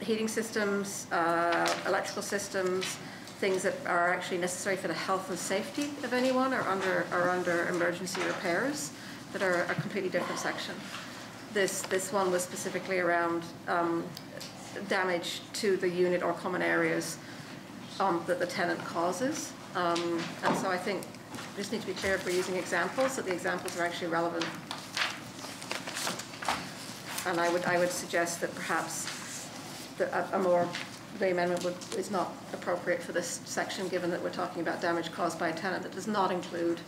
Speaker 20: heating systems, uh, electrical systems, things that are actually necessary for the health and safety of anyone are under, are under emergency repairs that are a completely different section. This, this one was specifically around um, damage to the unit or common areas um, that the tenant causes. Um, And so I think we just need to be clear if we're using examples, that the examples are actually relevant. And I would, I would suggest that perhaps that a, a more, the amendment would, is not appropriate for this section, given that we're talking about damage caused by a tenant that does not include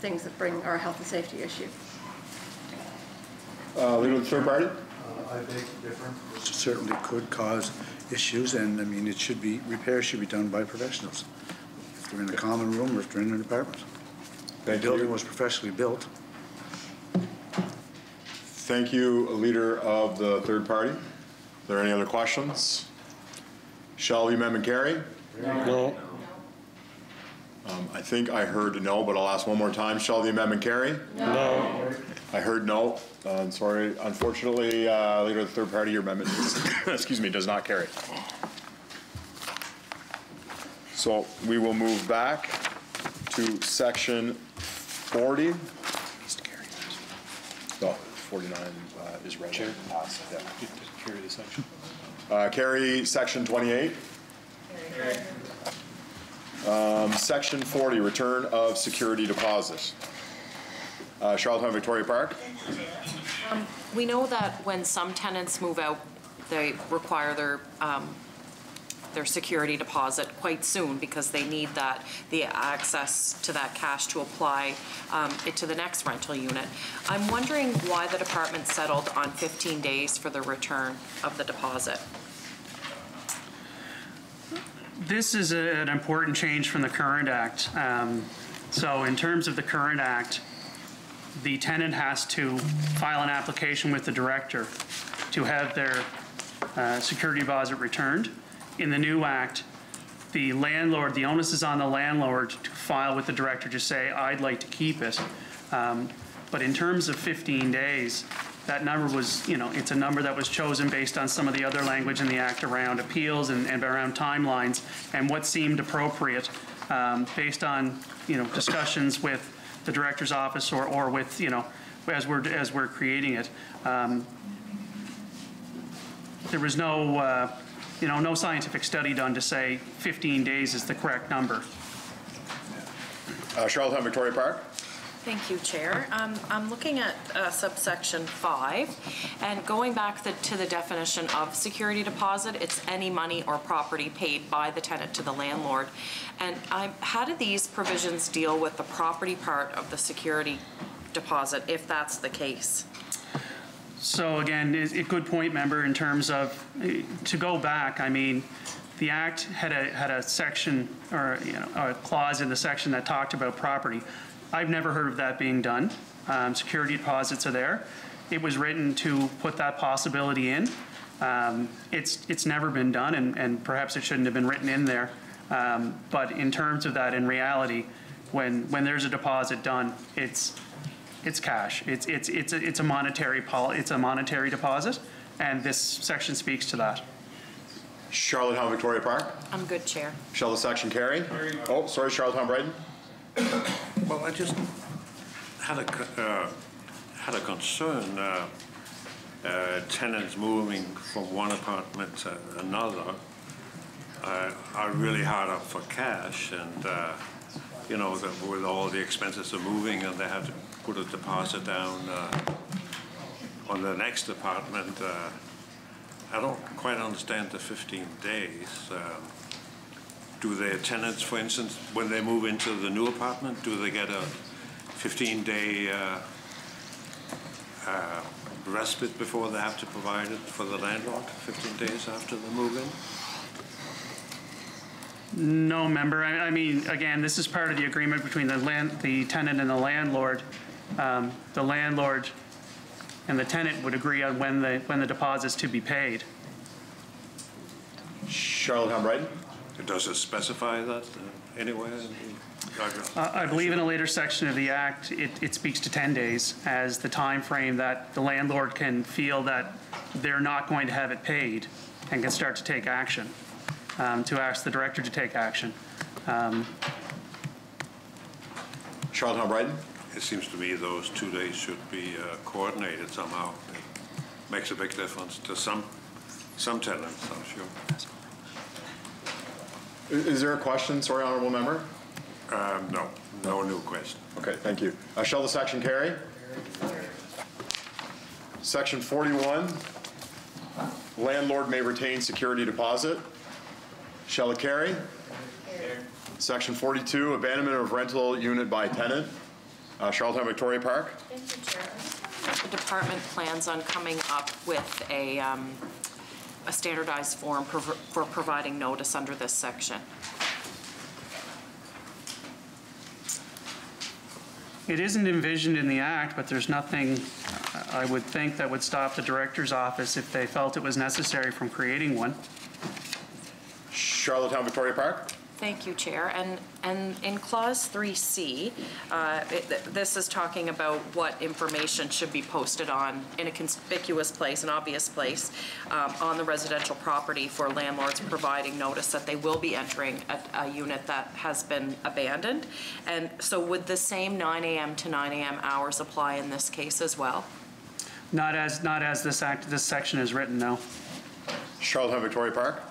Speaker 20: things that bring our health and safety issue.
Speaker 12: Uh, Leader of the third party?
Speaker 4: I beg to differ. Certainly could cause issues, and I mean, it should be, repairs should be done by professionals. If they're in a common room or if they're in an apartment. The building was professionally built.
Speaker 12: Thank you, Leader of the third party. Are there any other questions? Shall the amendment carry?
Speaker 5: No.
Speaker 12: Um, I think I heard no, but I'll ask one more time. Shall the amendment carry?
Speaker 5: No.
Speaker 12: I heard no. Uh, I'm sorry. Unfortunately, uh, Leader of the third party, your amendment, is- excuse me, does not carry. So we will move back to section 40. No, 49 uh, is read.
Speaker 5: Chair.
Speaker 12: Passed, yeah.
Speaker 5: Carry the section.
Speaker 12: Uh, Carry section 28. Um, Section 40, return of security deposit. Uh, Charlottetown Victoria Park.
Speaker 6: Um, We know that when some tenants move out, they require their, um, their security deposit quite soon because they need that, the access to that cash to apply um, it to the next rental unit. I'm wondering why the department settled on 15 days for the return of the deposit.
Speaker 24: This is a- an important change from the current act. Um, So in terms of the current act, the tenant has to file an application with the director to have their uh, security deposit returned. In the new act, the landlord, the onus is on the landlord to file with the director to say, I'd like to keep it. Um, But in terms of 15 days, that number was, you know, it's a number that was chosen based on some of the other language in the act around appeals and, and around timelines and what seemed appropriate um, based on, you know, discussions with the director's office or, or with, you know, as we're, as we're creating it. Um, There was no, uh, you know, no scientific study done to say 15 days is the correct number.
Speaker 12: Uh, Charlottetown Victoria Park.
Speaker 6: Thank you, Chair. Um, I'm looking at uh, subsection five, and going back the- to the definition of security deposit, it's any money or property paid by the tenant to the landlord. And I- how do these provisions deal with the property part of the security deposit, if that's the case?
Speaker 24: So again, a good point, member, in terms of, to go back, I mean, the act had a, had a section, or, you know, a clause in the section that talked about property. I've never heard of that being done. Um, Security deposits are there. It was written to put that possibility in. Um, It's, it's never been done, and, and perhaps it shouldn't have been written in there. Um, But in terms of that, in reality, when, when there's a deposit done, it's, it's cash. It's, it's, it's, a- it's a monetary pol, it's a monetary deposit, and this section speaks to that.
Speaker 12: Charlotte Charlottetown Victoria Park.
Speaker 6: I'm good, Chair.
Speaker 12: Shall the section carry? Oh, sorry, Charlottetown Brighton.
Speaker 26: Well, I just had a, uh, had a concern, uh, uh, tenants moving from one apartment to another uh, are really hard up for cash and, uh, you know, that with all the expenses of moving and they have to put a deposit down uh, on the next apartment. uh, I don't quite understand the 15 days. Um, do their tenants, for instance, when they move into the new apartment, do they get a 15-day uh, uh, respite before they have to provide it for the landlord, 15 days after the move-in?
Speaker 24: No, member, I, I mean, again, this is part of the agreement between the land, the tenant and the landlord. Um, The landlord and the tenant would agree on when the, when the deposit's to be paid.
Speaker 12: Charlottetown Brighton.
Speaker 26: Does it specify that uh, anywhere? in the- Douglas?
Speaker 24: Uh, I believe in a later section of the act, it, it speaks to 10 days as the time frame that the landlord can feel that they're not going to have it paid and can start to take action, um, to ask the director to take action. Um,
Speaker 12: Charlottetown Brighton?
Speaker 26: It seems to me those two days should be uh, coordinated somehow. It Makes a big difference to some, some tenants, I'm sure.
Speaker 12: Is there a question, sorry, honorable member?
Speaker 26: Um, No, no new question.
Speaker 12: Okay, thank you. Uh, Shall the section carry? Section 41, landlord may retain security deposit. Shall it carry? Section 42, abandonment of rental unit by tenant. Uh, Charlottetown Victoria Park.
Speaker 6: The department plans on coming up with a, um, a standardized form for for providing notice under this section.
Speaker 24: It isn't envisioned in the act, but there's nothing, I would think, that would stop the director's office if they felt it was necessary from creating one.
Speaker 12: Charlottetown Victoria Park.
Speaker 6: Thank you, Chair. And, and in Clause 3C, uh, it- this is talking about what information should be posted on, in a conspicuous place, an obvious place, um, on the residential property for landlords providing notice that they will be entering a, a unit that has been abandoned. And so would the same 9 AM to 9 AM hours apply in this case as well?
Speaker 24: Not as, not as this act, this section is written, no.
Speaker 12: Charlottetown Victoria Park.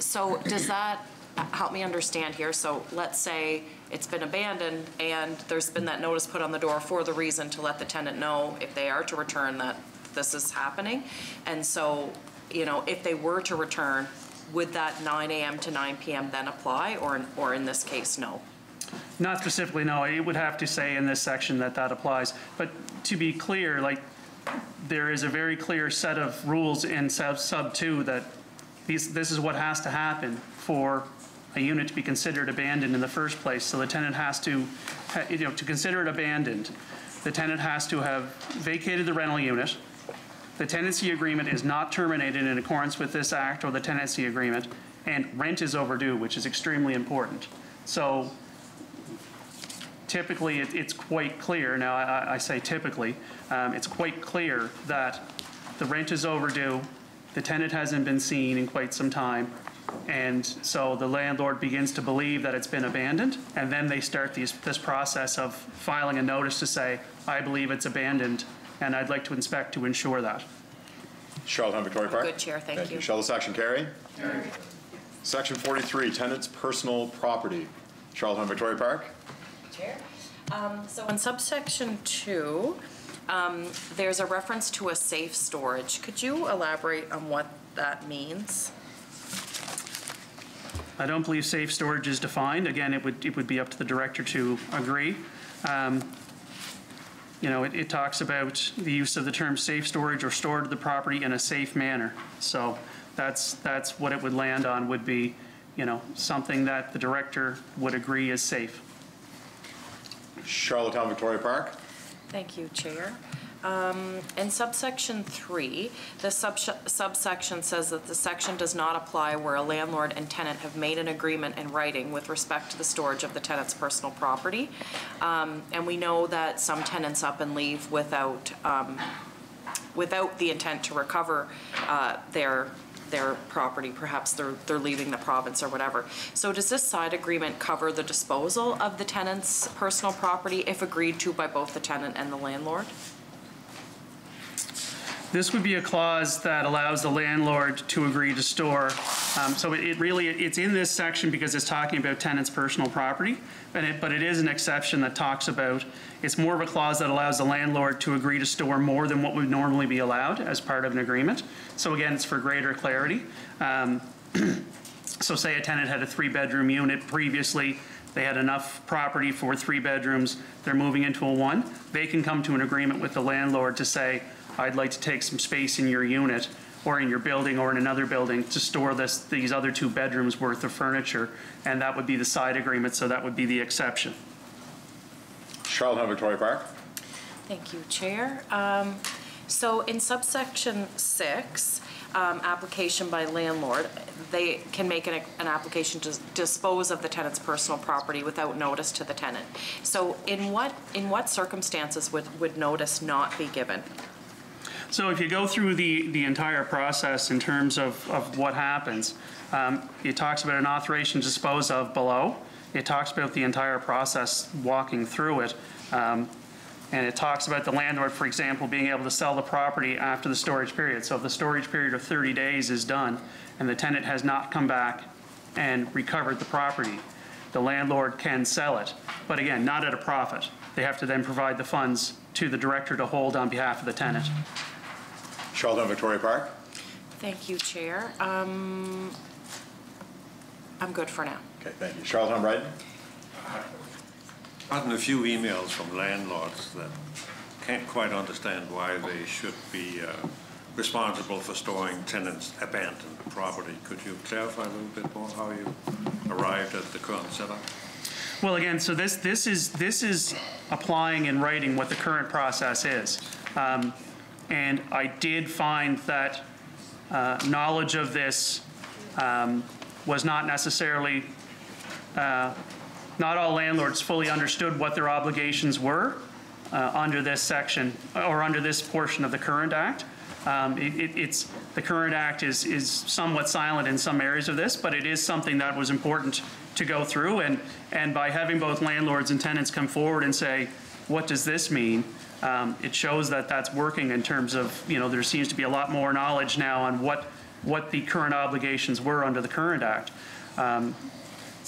Speaker 6: So does that help me understand here? So let's say it's been abandoned and there's been that notice put on the door for the reason to let the tenant know if they are to return that this is happening. And so, you know, if they were to return, would that 9 AM to 9 PM then apply or, or in this case, no?
Speaker 24: Not specifically, no. It would have to say in this section that that applies. But to be clear, like, there is a very clear set of rules in sub, sub two that these, this is what has to happen for a unit to be considered abandoned in the first place. So the tenant has to, you know, to consider it abandoned, the tenant has to have vacated the rental unit. The tenancy agreement is not terminated in accordance with this act or the tenancy agreement, and rent is overdue, which is extremely important. So typically, it- it's quite clear, now, I I- say typically, um, it's quite clear that the rent is overdue, the tenant hasn't been seen in quite some time, and so the landlord begins to believe that it's been abandoned, and then they start these, this process of filing a notice to say, I believe it's abandoned, and I'd like to inspect to ensure that.
Speaker 12: Charlotte Charlottetown Victoria Park.
Speaker 6: Good, Chair, thank you.
Speaker 12: Shall the section carry? Carry. Section 43, tenant's personal property. Charlotte Charlottetown Victoria Park.
Speaker 6: Chair. Um, So in subsection two, um, there's a reference to a safe storage. Could you elaborate on what that means?
Speaker 24: I don't believe safe storage is defined. Again, it would, it would be up to the director to agree. Um, You know, it, it talks about the use of the term safe storage or stored the property in a safe manner. So that's, that's what it would land on, would be, you know, something that the director would agree is safe.
Speaker 12: Charlottetown Victoria Park.
Speaker 6: Thank you, Chair. Um, In subsection three, the subsh- subsection says that the section does not apply where a landlord and tenant have made an agreement in writing with respect to the storage of the tenant's personal property. Um, And we know that some tenants up and leave without, um, without the intent to recover uh, their, their property. Perhaps they're, they're leaving the province or whatever. So does this side agreement cover the disposal of the tenant's personal property if agreed to by both the tenant and the landlord?
Speaker 24: This would be a clause that allows the landlord to agree to store. um, So it it really, it's in this section because it's talking about tenant's personal property, but it, but it is an exception that talks about, it's more of a clause that allows the landlord to agree to store more than what would normally be allowed as part of an agreement. So again, it's for greater clarity. Um, So say a tenant had a three-bedroom unit previously, they had enough property for three bedrooms, they're moving into a one, they can come to an agreement with the landlord to say, I'd like to take some space in your unit or in your building or in another building to store this, these other two bedrooms worth of furniture, and that would be the side agreement, so that would be the exception.
Speaker 12: Charlottetown Victoria Park.
Speaker 6: Thank you, Chair. Um, So in subsection six, um, application by landlord, they can make an, an application to dispose of the tenant's personal property without notice to the tenant. So in what, in what circumstances would, would notice not be given?
Speaker 24: So if you go through the, the entire process in terms of, of what happens, um, it talks about an authorization to dispose of below. It talks about the entire process walking through it. Um, and it talks about the landlord, for example, being able to sell the property after the storage period. So if the storage period of 30 days is done and the tenant has not come back and recovered the property, the landlord can sell it. But again, not at a profit. They have to then provide the funds to the director to hold on behalf of the tenant.
Speaker 12: Charlottetown Victoria Park?
Speaker 6: Thank you, Chair. Um, I'm good for now.
Speaker 12: Okay, thank you. Charlottetown Brighton?
Speaker 26: Gotten a few emails from landlords that can't quite understand why they should be uh, responsible for storing tenants' abandoned property. Could you clarify a little bit more how you arrived at the current setup?
Speaker 24: Well, again, so this, this is, this is applying and writing what the current process is. Um, And I did find that uh, knowledge of this um, was not necessarily, uh, not all landlords fully understood what their obligations were uh, under this section, or under this portion of the current act. Um, it- it- It's, the current act is, is somewhat silent in some areas of this, but it is something that was important to go through. And, and by having both landlords and tenants come forward and say, what does this mean? Um, It shows that that's working in terms of, you know, there seems to be a lot more knowledge now on what, what the current obligations were under the current act. Um,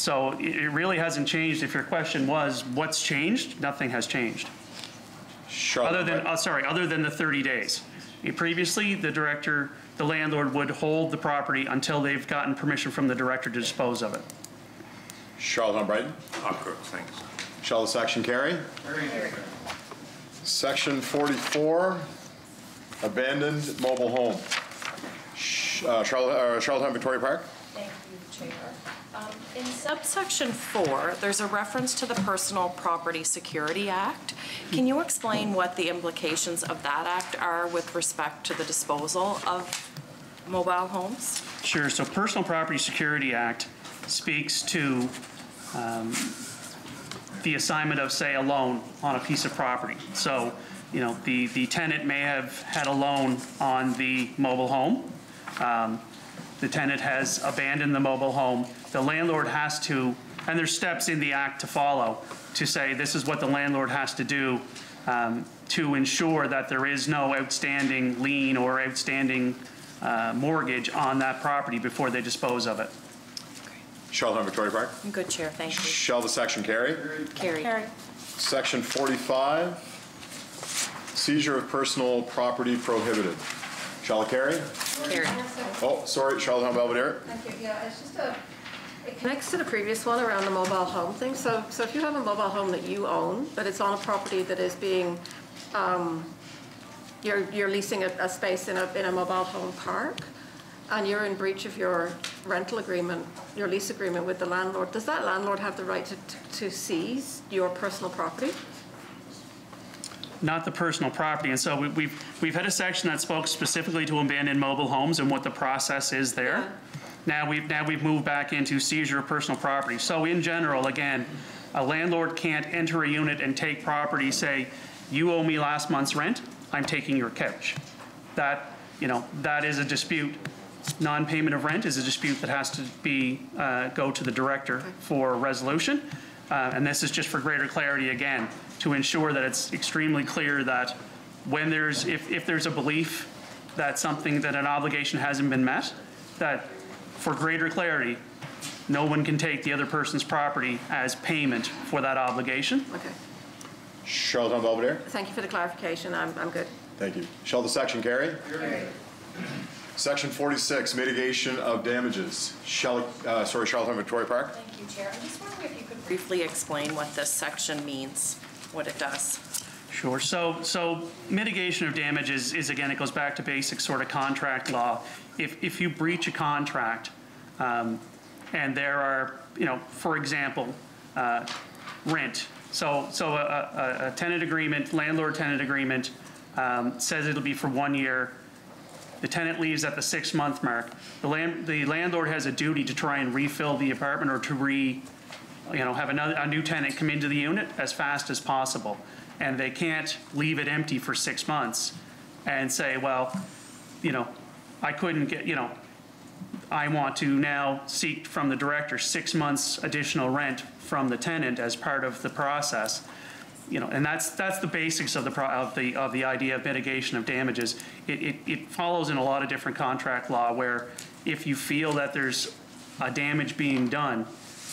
Speaker 24: So it, it really hasn't changed. If your question was, what's changed? Nothing has changed. Other than, uh, sorry, other than the 30 days. Previously, the director, the landlord would hold the property until they've gotten permission from the director to dispose of it.
Speaker 12: Charlottetown Brighton?
Speaker 26: Awkward, thanks.
Speaker 12: Shall the section carry? Very section 44, abandoned mobile home. Uh, Charlotte- uh, Charlottetown Victoria Park?
Speaker 6: Chair. Um, In subsection four, there's a reference to the Personal Property Security Act. Can you explain what the implications of that act are with respect to the disposal of mobile homes?
Speaker 24: Sure, so Personal Property Security Act speaks to um, the assignment of, say, a loan on a piece of property. So, you know, the, the tenant may have had a loan on the mobile home. Um, The tenant has abandoned the mobile home. The landlord has to, and there's steps in the act to follow, to say this is what the landlord has to do um, to ensure that there is no outstanding lien or outstanding uh, mortgage on that property before they dispose of it.
Speaker 12: Charlottetown Victoria Park?
Speaker 6: I'm good, Chair, thank you.
Speaker 12: Shall the section carry?
Speaker 6: Carry. carry.
Speaker 12: Section 45, seizure of personal property prohibited. Shall it carry?
Speaker 6: Carrie.
Speaker 12: Oh, sorry, Charlottetown Belvedere?
Speaker 20: Thank you. Yeah, it's just a, it connects to the previous one around the mobile home thing. So, so if you have a mobile home that you own, but it's on a property that is being, um, you're, you're leasing a, a space in a, in a mobile home park, and you're in breach of your rental agreement, your lease agreement with the landlord, does that landlord have the right to, to seize your personal property?
Speaker 24: Not the personal property. And so we- we've, we've had a section that spoke specifically to abandoned mobile homes and what the process is there. Now we've, now we've moved back into seizure of personal property. So in general, again, a landlord can't enter a unit and take property, say, you owe me last month's rent, I'm taking your couch. That, you know, that is a dispute. Non-payment of rent is a dispute that has to be, uh, go to the director for resolution. Uh, And this is just for greater clarity, again, to ensure that it's extremely clear that when there's, if, if there's a belief that something, that an obligation hasn't been met, that for greater clarity, no one can take the other person's property as payment for that obligation.
Speaker 20: Okay.
Speaker 12: Charlottetown Belvedere?
Speaker 20: Thank you for the clarification. I'm, I'm good.
Speaker 12: Thank you. Shall the section carry? Section 46, mitigation of damages. Shall, uh, sorry, Charlottetown Victoria Park?
Speaker 6: Thank you, Chair. I'm just wondering if you could briefly explain what this section means, what it does.
Speaker 24: Sure. So, so mitigation of damages is, again, it goes back to basic sort of contract law. If, if you breach a contract, um, and there are, you know, for example, uh, rent. So, so a, a- a tenant agreement, landlord-tenant agreement, um, says it'll be for one year. the tenant leaves at the six-month mark, the land, the landlord has a duty to try and refill the apartment or to re, you know, have another, a new tenant come into the unit as fast as possible. And they can't leave it empty for six months and say, well, you know, I couldn't get, you know, I want to now seek from the director six months additional rent from the tenant as part of the process. You know, and that's, that's the basics of the, pro- of the, of the idea of mitigation of damages. It, it, it follows in a lot of different contract law where if you feel that there's a damage being done,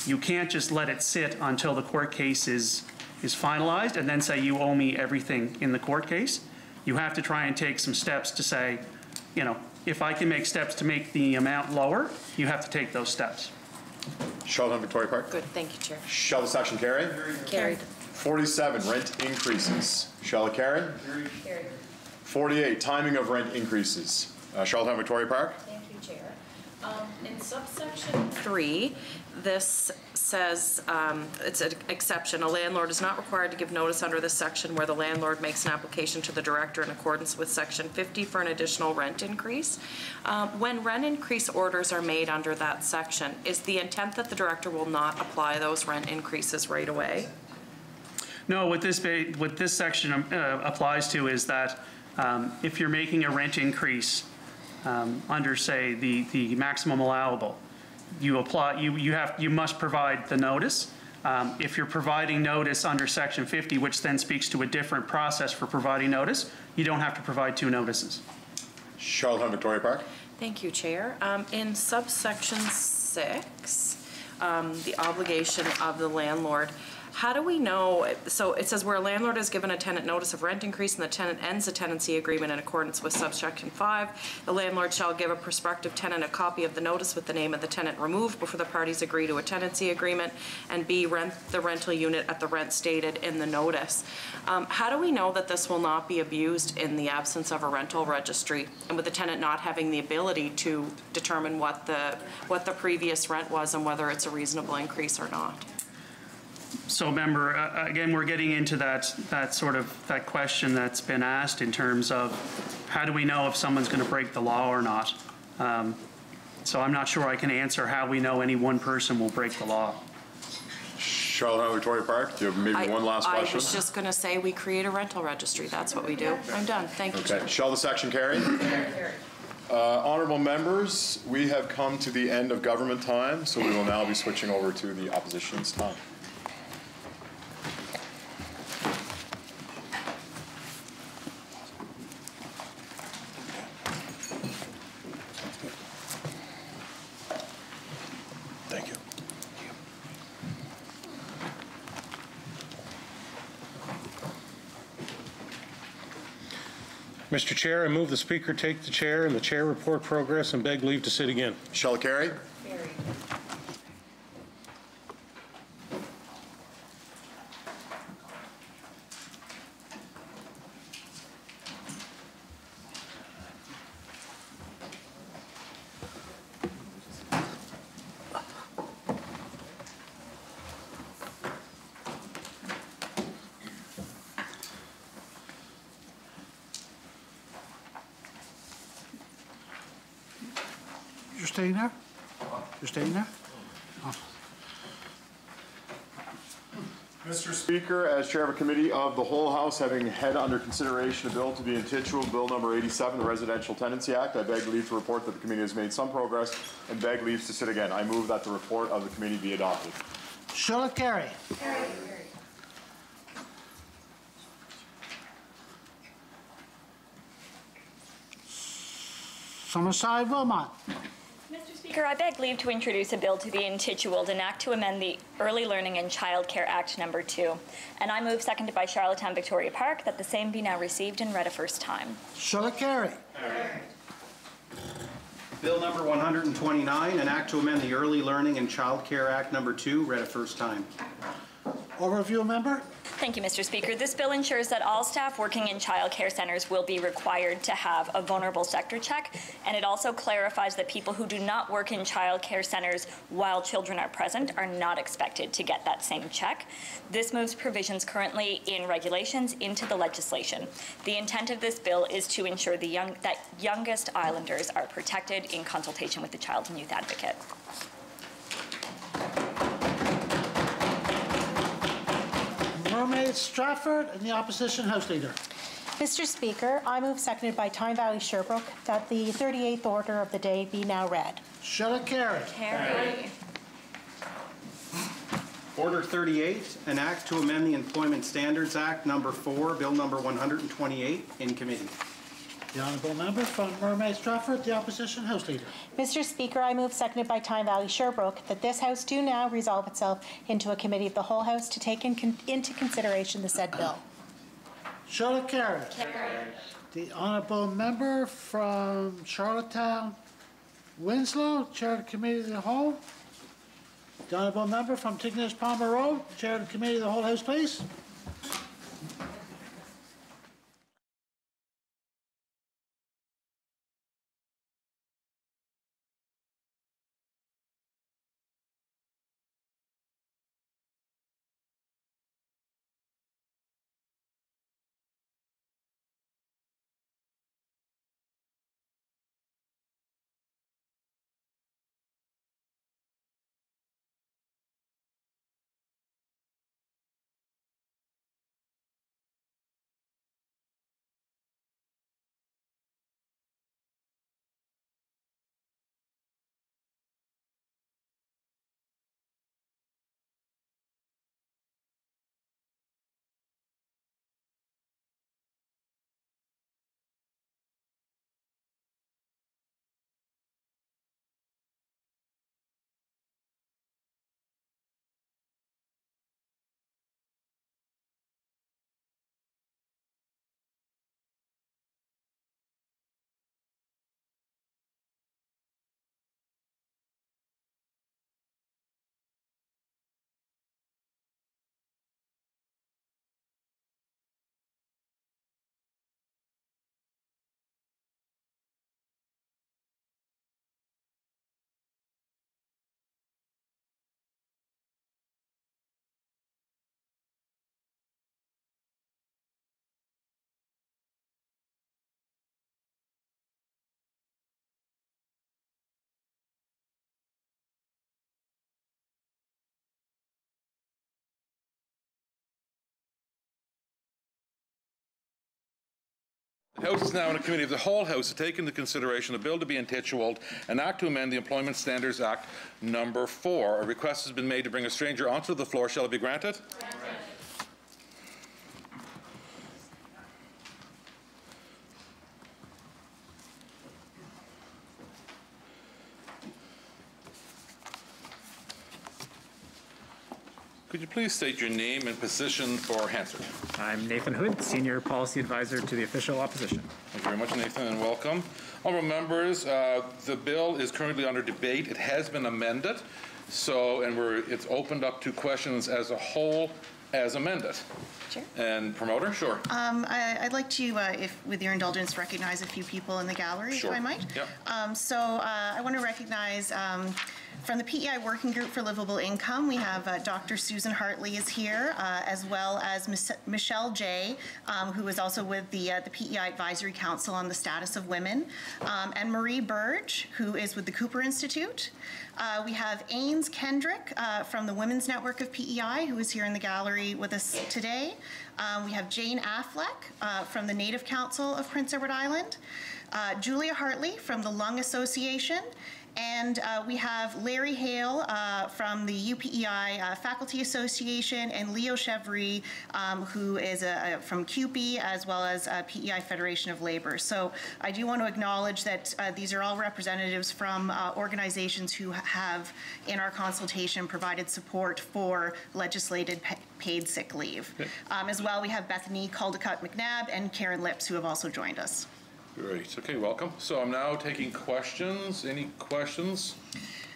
Speaker 24: you can't just let it sit until the court case is, is finalized and then say you owe me everything in the court case. You have to try and take some steps to say, you know, if I can make steps to make the amount lower, you have to take those steps.
Speaker 12: Charlottetown Victoria Park.
Speaker 6: Good, thank you, Chair.
Speaker 12: Shall the section carry?
Speaker 6: Carried.
Speaker 12: 47, rent increases. Shall it carry?
Speaker 6: Carried.
Speaker 12: 48, timing of rent increases. Uh, Charlottetown Victoria Park.
Speaker 6: Thank you, Chair. Um, In subsection three, this says, um, it's an exception, a landlord is not required to give notice under this section where the landlord makes an application to the director in accordance with section 50 for an additional rent increase. Um, When rent increase orders are made under that section, is the intent that the director will not apply those rent increases right away?
Speaker 24: No, what this, what this section uh, applies to is that um, if you're making a rent increase um, under, say, the, the maximum allowable, you apply, you, you have, you must provide the notice. Um, If you're providing notice under section 50, which then speaks to a different process for providing notice, you don't have to provide two notices.
Speaker 12: Charlottetown Victoria Park.
Speaker 6: Thank you, Chair. Um, In subsection six, um, the obligation of the landlord, how do we know, so it says where a landlord has given a tenant notice of rent increase and the tenant ends the tenancy agreement in accordance with subsection five, the landlord shall give a prospective tenant a copy of the notice with the name of the tenant removed before the parties agree to a tenancy agreement, and B, rent the rental unit at the rent stated in the notice. Um, How do we know that this will not be abused in the absence of a rental registry and with the tenant not having the ability to determine what the, what the previous rent was and whether it's a reasonable increase or not?
Speaker 24: So member, uh, again, we're getting into that, that sort of, that question that's been asked in terms of how do we know if someone's going to break the law or not? Um, So I'm not sure I can answer how we know any one person will break the law.
Speaker 12: Charlottetown Victoria Park. Do you have maybe
Speaker 6: I-
Speaker 12: one last question?
Speaker 6: I was just going to say, we create a rental registry, that's what we do. I'm done, thank you,
Speaker 12: Okay, shall the section carry? Uh, Honorable members, we have come to the end of government time, so we will now be switching over to the opposition's time.
Speaker 5: Thank you. Mr. Chair, I move the Speaker take the chair and the chair report progress and beg leave to sit again.
Speaker 12: Shall carry?
Speaker 1: You're staying there? You're staying there?
Speaker 12: Mr. Speaker, as Chair of a Committee of the Whole House, having had under consideration a bill to be intituled Bill Number 87, the Residential Tenancy Act, I beg leave to report that the committee has made some progress and beg leave to sit again. I move that the report of the committee be adopted.
Speaker 1: Shall it carry? Summerside Wilmot.
Speaker 17: Mr. Speaker, I beg leave to introduce a bill to be intituled an act to amend the Early Learning and Child Care Act Number 2. And I move, seconded by Charlottetown Victoria Park, that the same be now received and read a first time.
Speaker 1: Shall it carry?
Speaker 23: Bill number 129, an act to amend the Early Learning and Child Care Act Number 2, read a first time.
Speaker 1: Overview, member?
Speaker 17: Thank you, Mr. Speaker. This bill ensures that all staff working in child care centers will be required to have a vulnerable sector check, and it also clarifies that people who do not work in child care centers while children are present are not expected to get that same check. This moves provisions currently in regulations into the legislation. The intent of this bill is to ensure the young, that youngest islanders are protected in consultation with the Child and Youth Advocate.
Speaker 1: Mermaid Stratford and the opposition House Leader.
Speaker 27: Mr. Speaker, I move seconded by Tyne Valley Sherbrooke that the 38th order of the day be now read.
Speaker 1: Shall it carry?
Speaker 17: Carry.
Speaker 23: Order 38, an act to amend the Employment Standards Act, Number 4, Bill Number 128, in committee.
Speaker 1: The honourable member from Mermaid Stratford, the opposition House Leader.
Speaker 27: Mr. Speaker, I move seconded by Tyne Valley Sherbrooke that this House do now resolve itself into a committee of the whole House to take in con- into consideration the said bill.
Speaker 1: Shall it carry? The honourable member from Charlottetown, Winsloe, Chair of the Committee of the Whole. The honourable member from Tignish Palmer Road, Chair of the Committee of the Whole House, please.
Speaker 11: House is now in a committee of the whole House to take into consideration a bill to be intituled An Act to Amend the Employment Standards Act Number 4. A request has been made to bring a stranger onto the floor. Shall it be granted? Could you please state your name and position for Hansard?
Speaker 21: I'm Nathan Hood, Senior Policy Advisor to the Official Opposition.
Speaker 11: Thank you very much, Nathan, and welcome. Honorable members, uh, the bill is currently under debate. It has been amended, so, and we're, it's opened up to questions as a whole as amended.
Speaker 8: Sure.
Speaker 11: And promoter, sure.
Speaker 8: Um, I, I'd like to, uh, if, with your indulgence, recognize a few people in the gallery,
Speaker 11: Sure.
Speaker 8: if I might.
Speaker 11: Yep.
Speaker 8: Um, so uh, I want to recognize um, from the PEI Working Group for Livable Income, we have uh, Dr. Susan Hartley is here, uh, as well as Miss- Michelle Jay, um, who is also with the, uh, the PEI Advisory Council on the Status of Women, um, and Marie Burge, who is with the Cooper Institute. Uh, we have Ains Kendrick uh, from the Women's Network of PEI, who is here in the gallery with us today. Um, we have Jane Affleck uh, from the Native Council of Prince Edward Island, Julia Hartley from the Lung Association, and uh, we have Larry Hale uh, from the UPEI uh, Faculty Association, and Leo Cheverie, um, who is uh, from CUPE, as well as uh, PEI Federation of Labor. So I do want to acknowledge that uh, these are all representatives from uh, organizations who have, in our consultation, provided support for legislated pa- paid sick leave. Um, As well, we have Bethany Caldecott McNabb and Karen Lips, who have also joined us.
Speaker 11: Great. Okay, welcome. So I'm now taking questions. Any questions?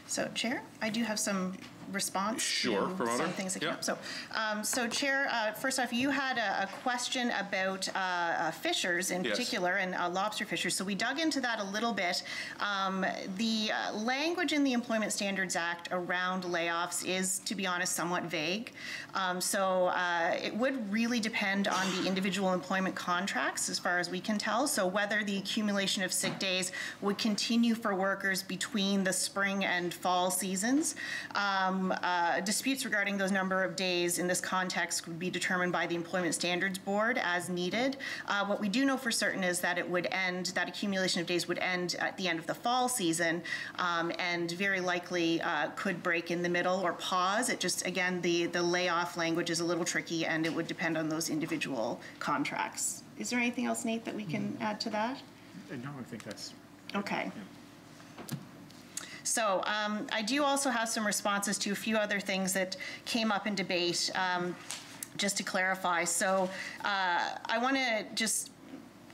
Speaker 8: So, Chair, I do have some response?
Speaker 11: Sure,
Speaker 8: to
Speaker 11: Promoter.
Speaker 8: Some things that came up. So, um, so Chair, uh, first off, you had a, a question about uh, uh, fishers in
Speaker 11: Yes.
Speaker 8: particular and uh, lobster fishers. So we dug into that a little bit. Um, the uh, language in the Employment Standards Act around layoffs is, to be honest, somewhat vague. Um, so uh, it would really depend on the individual employment contracts, as far as we can tell. So whether the accumulation of sick days would continue for workers between the spring and fall seasons. Um, uh, disputes regarding those number of days in this context would be determined by the Employment Standards Board as needed. Uh, what we do know for certain is that it would end, that accumulation of days would end at the end of the fall season um, and very likely uh, could break in the middle or pause. It just, again, the, the layoff language is a little tricky and it would depend on those individual contracts. Is there anything else, Nate, that we can add to that?
Speaker 21: Uh, No, I think that's,
Speaker 8: Okay. So um, I do also have some responses to a few other things that came up in debate, um, just to clarify. So uh, I want to just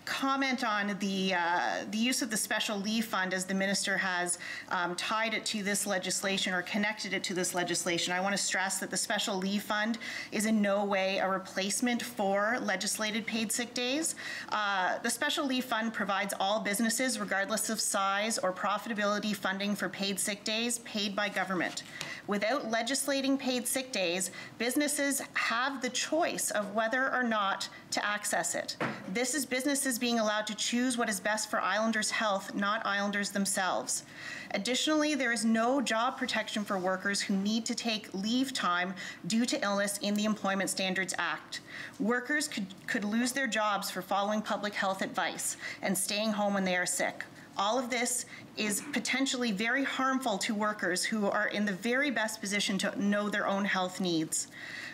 Speaker 8: comment on the, uh, the use of the special leave fund as the minister has um, tied it to this legislation or connected it to this legislation. I want to stress that the special leave fund is in no way a replacement for legislated paid sick days. Uh, the special leave fund provides all businesses, regardless of size or profitability, funding for paid sick days paid by government. Without legislating paid sick days, businesses have the choice of whether or not to access it. This is businesses being allowed to choose what is best for Islanders' health, not Islanders themselves. Additionally, there is no job protection for workers who need to take leave time due to illness in the Employment Standards Act. Workers could, could lose their jobs for following public health advice and staying home when they are sick. All of this is potentially very harmful to workers who are in the very best position to know their own health needs.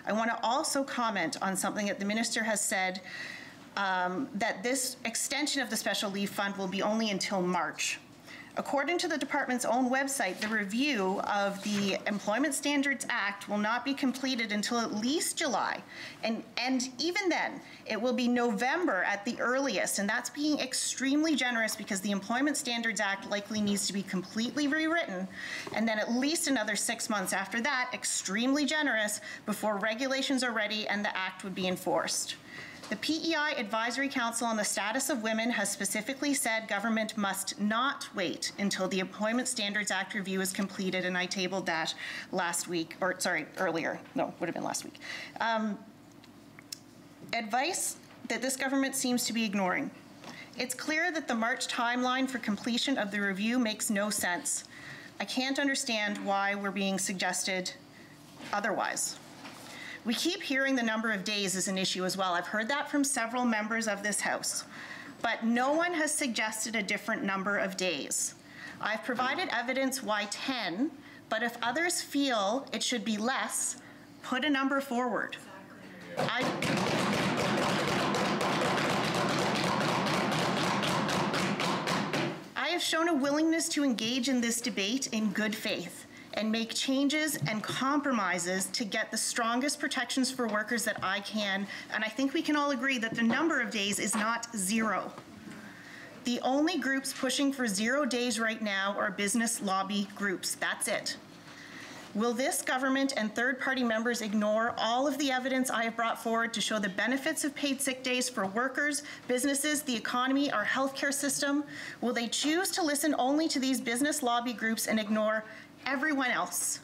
Speaker 8: I want to also comment on something that the minister has said um, that this extension of the special leave fund will be only until March. According to the department's own website, the review of the Employment Standards Act will not be completed until at least July. And, and even then, it will be November at the earliest, and that's being extremely generous because the Employment Standards Act likely needs to be completely rewritten, and then at least another six months after that, extremely generous, before regulations are ready and the act would be enforced. The PEI Advisory Council on the Status of Women has specifically said government must not wait until the Employment Standards Act review is completed, and I tabled that last week, or sorry, earlier. No, would have been last week. Um, advice that this government seems to be ignoring. It's clear that the March timeline for completion of the review makes no sense. I can't understand why we're being suggested otherwise. We keep hearing the number of days is an issue as well. I've heard that from several members of this House. But no one has suggested a different number of days. I've provided evidence why 10, but if others feel it should be less, put a number forward. I, I have shown a willingness to engage in this debate in good faith and make changes and compromises to get the strongest protections for workers that I can. And I think we can all agree that the number of days is not zero. The only groups pushing for zero days right now are business lobby groups. That's it. Will this government and third-party members ignore all of the evidence I have brought forward to show the benefits of paid sick days for workers, businesses, the economy, our healthcare system? Will they choose to listen only to these business lobby groups and ignore everyone else?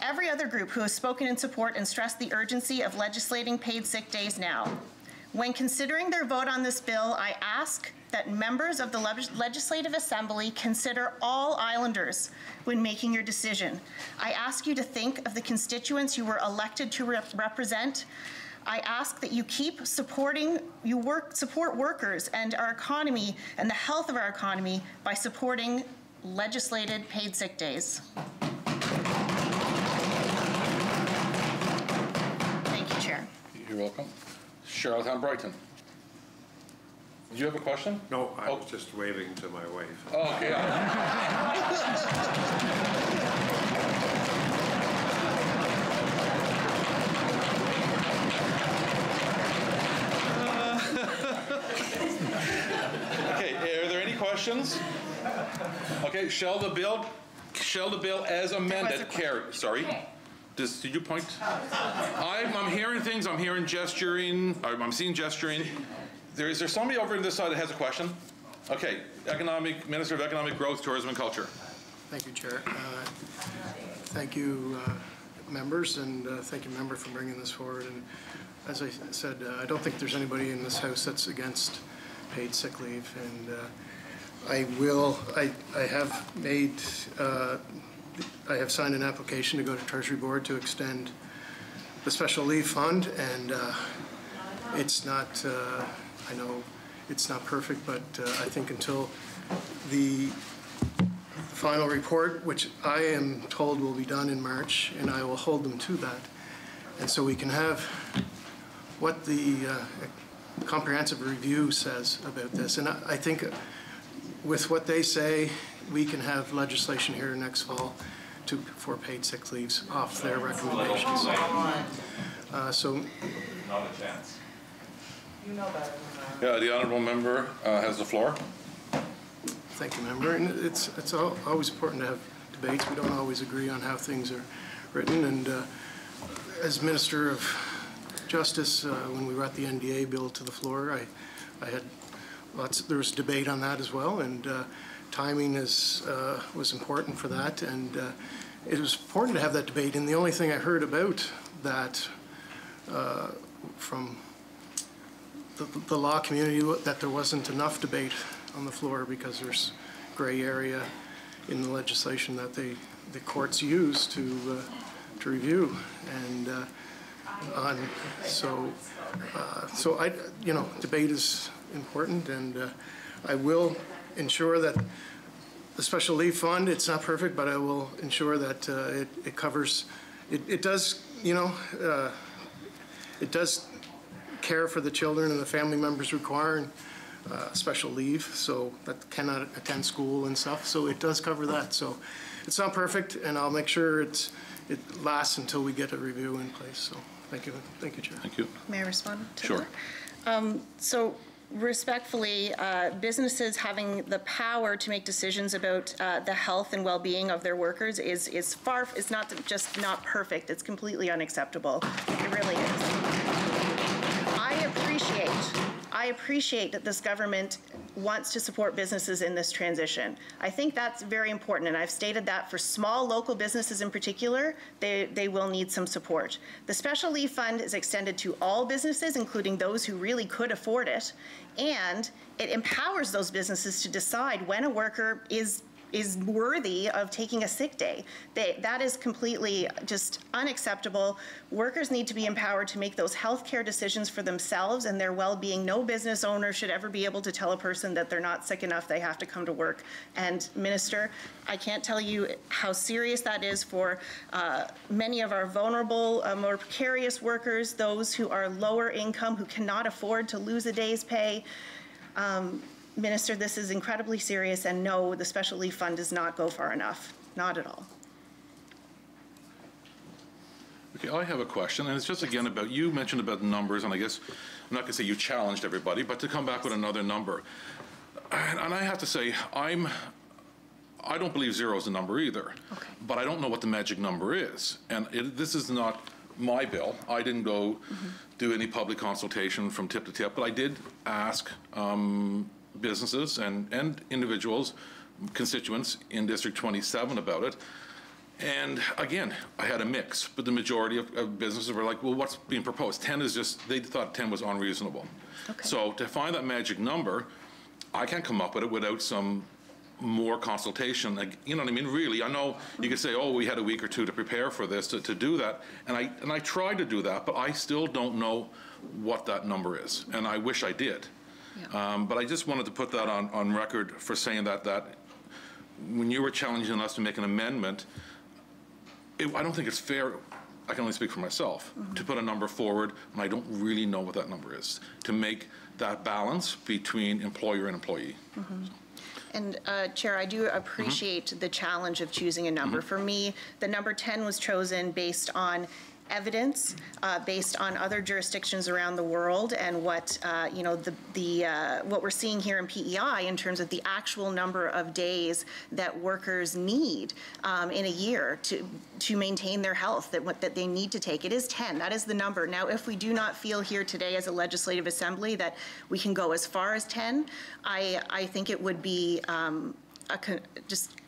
Speaker 8: Every other group who has spoken in support and stressed the urgency of legislating paid sick days now. When considering their vote on this bill, I ask that members of the leg- Legislative Assembly consider all Islanders when making your decision. I ask you to think of the constituents you were elected to rep- represent. I ask that you keep supporting, you work, support workers and our economy and the health of our economy by supporting legislated paid sick days. Thank you, Chair.
Speaker 11: You're welcome. Charlottetown Brighton. Did you have a question?
Speaker 26: No, I oh. was just waving to my wife.
Speaker 11: Oh, okay. Okay, are there any questions? Okay, shall the bill Shall the bill as amended carry, sorry? Does, did you point? I'm, I'm hearing things, I'm hearing gesturing, I'm I'm seeing gesturing. There, is there somebody over on this side that has a question? Okay, Economic, Minister of Economic Growth, Tourism and Culture.
Speaker 14: Thank you, Chair. Uh, Thank you, uh, members, and uh, thank you, member, for bringing this forward. And as I said, uh, I don't think there's anybody in this House that's against paid sick leave. And uh, I will, I, I have made, uh, I have signed an application to go to Treasury Board to extend the special leave fund, and uh, it's not, uh, I know it's not perfect, but uh, I think until the final report, which I am told will be done in March, and I will hold them to that. And so we can have what the uh, comprehensive review says about this. And I I think with what they say, we can have legislation here next fall to, for paid sick leaves off their recommendations. Uh, So
Speaker 11: Not a chance. You know better Yeah, the honourable member uh, has the floor.
Speaker 14: Thank you, member. And it's, it's al- always important to have debates. We don't always agree on how things are written. And uh, as Minister of Justice, uh, when we brought the NDA bill to the floor, I, I had lots, there was debate on that as well. And uh, timing is, uh, was important for that. And uh, it was important to have that debate. And the only thing I heard about that uh, from the, the law community that there wasn't enough debate on the floor because there's gray area in the legislation that they, the courts use to, uh, to review. And, uh, on, so, so I, you know, debate is important and, uh, I will ensure that the special leave fund, it's not perfect, but I will ensure that, uh, it, it covers, it, it does, you know, uh, it does care for the children and the family members requiring uh, special leave, so that cannot attend school and stuff. So it does cover that. So it's not perfect, and I'll make sure it's, it lasts until we get a review in place. So thank you, thank you, Chair.
Speaker 11: Thank you.
Speaker 8: May I respond to
Speaker 11: Sure.
Speaker 8: that? Um, So respectfully, uh, businesses having the power to make decisions about uh, the health and well-being of their workers is, is far, is not just not perfect, it's completely unacceptable. It really is. I appreciate, I appreciate that this government wants to support businesses in this transition. I think that's very important, and I've stated that for small local businesses in particular, they, they will need some support. The special leave fund is extended to all businesses, including those who really could afford it, and it empowers those businesses to decide when a worker is is worthy of taking a sick day. They, that is completely just unacceptable. Workers need to be empowered to make those health care decisions for themselves and their well-being. No business owner should ever be able to tell a person that they're not sick enough, they have to come to work. And Minister, I can't tell you how serious that is for uh, many of our vulnerable, uh, more precarious workers, those who are lower income, who cannot afford to lose a day's pay. Um, Minister, this is incredibly serious, and no, the special leave fund does not go far enough, not at all.
Speaker 11: Okay, I have a question, and it's just again about, you mentioned about numbers, and I guess, I'm not gonna say you challenged everybody, but to come back with another number. And and I have to say, I'm, I don't believe zero is a number either. But I don't know what the magic number is. And it, this is not my bill. I didn't go do any public consultation from tip to tip, but I did ask um, businesses and, and individuals, constituents in District 27 about it. And again, I had a mix, but the majority of, of businesses were like, well, what's being proposed? 10 is just, they thought 10 was unreasonable. Okay. So to find that magic number, I can't come up with it without some more consultation. Like, You know what I mean? Really, I know you could say, oh, we had a week or two to prepare for this, to, to do that. And I, and I tried to do that, but I still don't know what that number is. And I wish I did. Um, But I just wanted to put that on, on record for saying that, that when you were challenging us to make an amendment, it, I don't think it's fair, I can only speak for myself, to put a number forward and I don't really know what that number is, to make that balance between employer and employee.
Speaker 8: And uh, Chair, I do appreciate the challenge of choosing a number. For me, the number 10 was chosen based on evidence uh, based on other jurisdictions around the world and what, uh, you know, the, the, uh, what we're seeing here in PEI in terms of the actual number of days that workers need um, in a year to, to maintain their health, that, what, that they need to take. It is 10, that is the number. Now, if we do not feel here today as a legislative assembly that we can go as far as 10, I, I think it would be um, a, just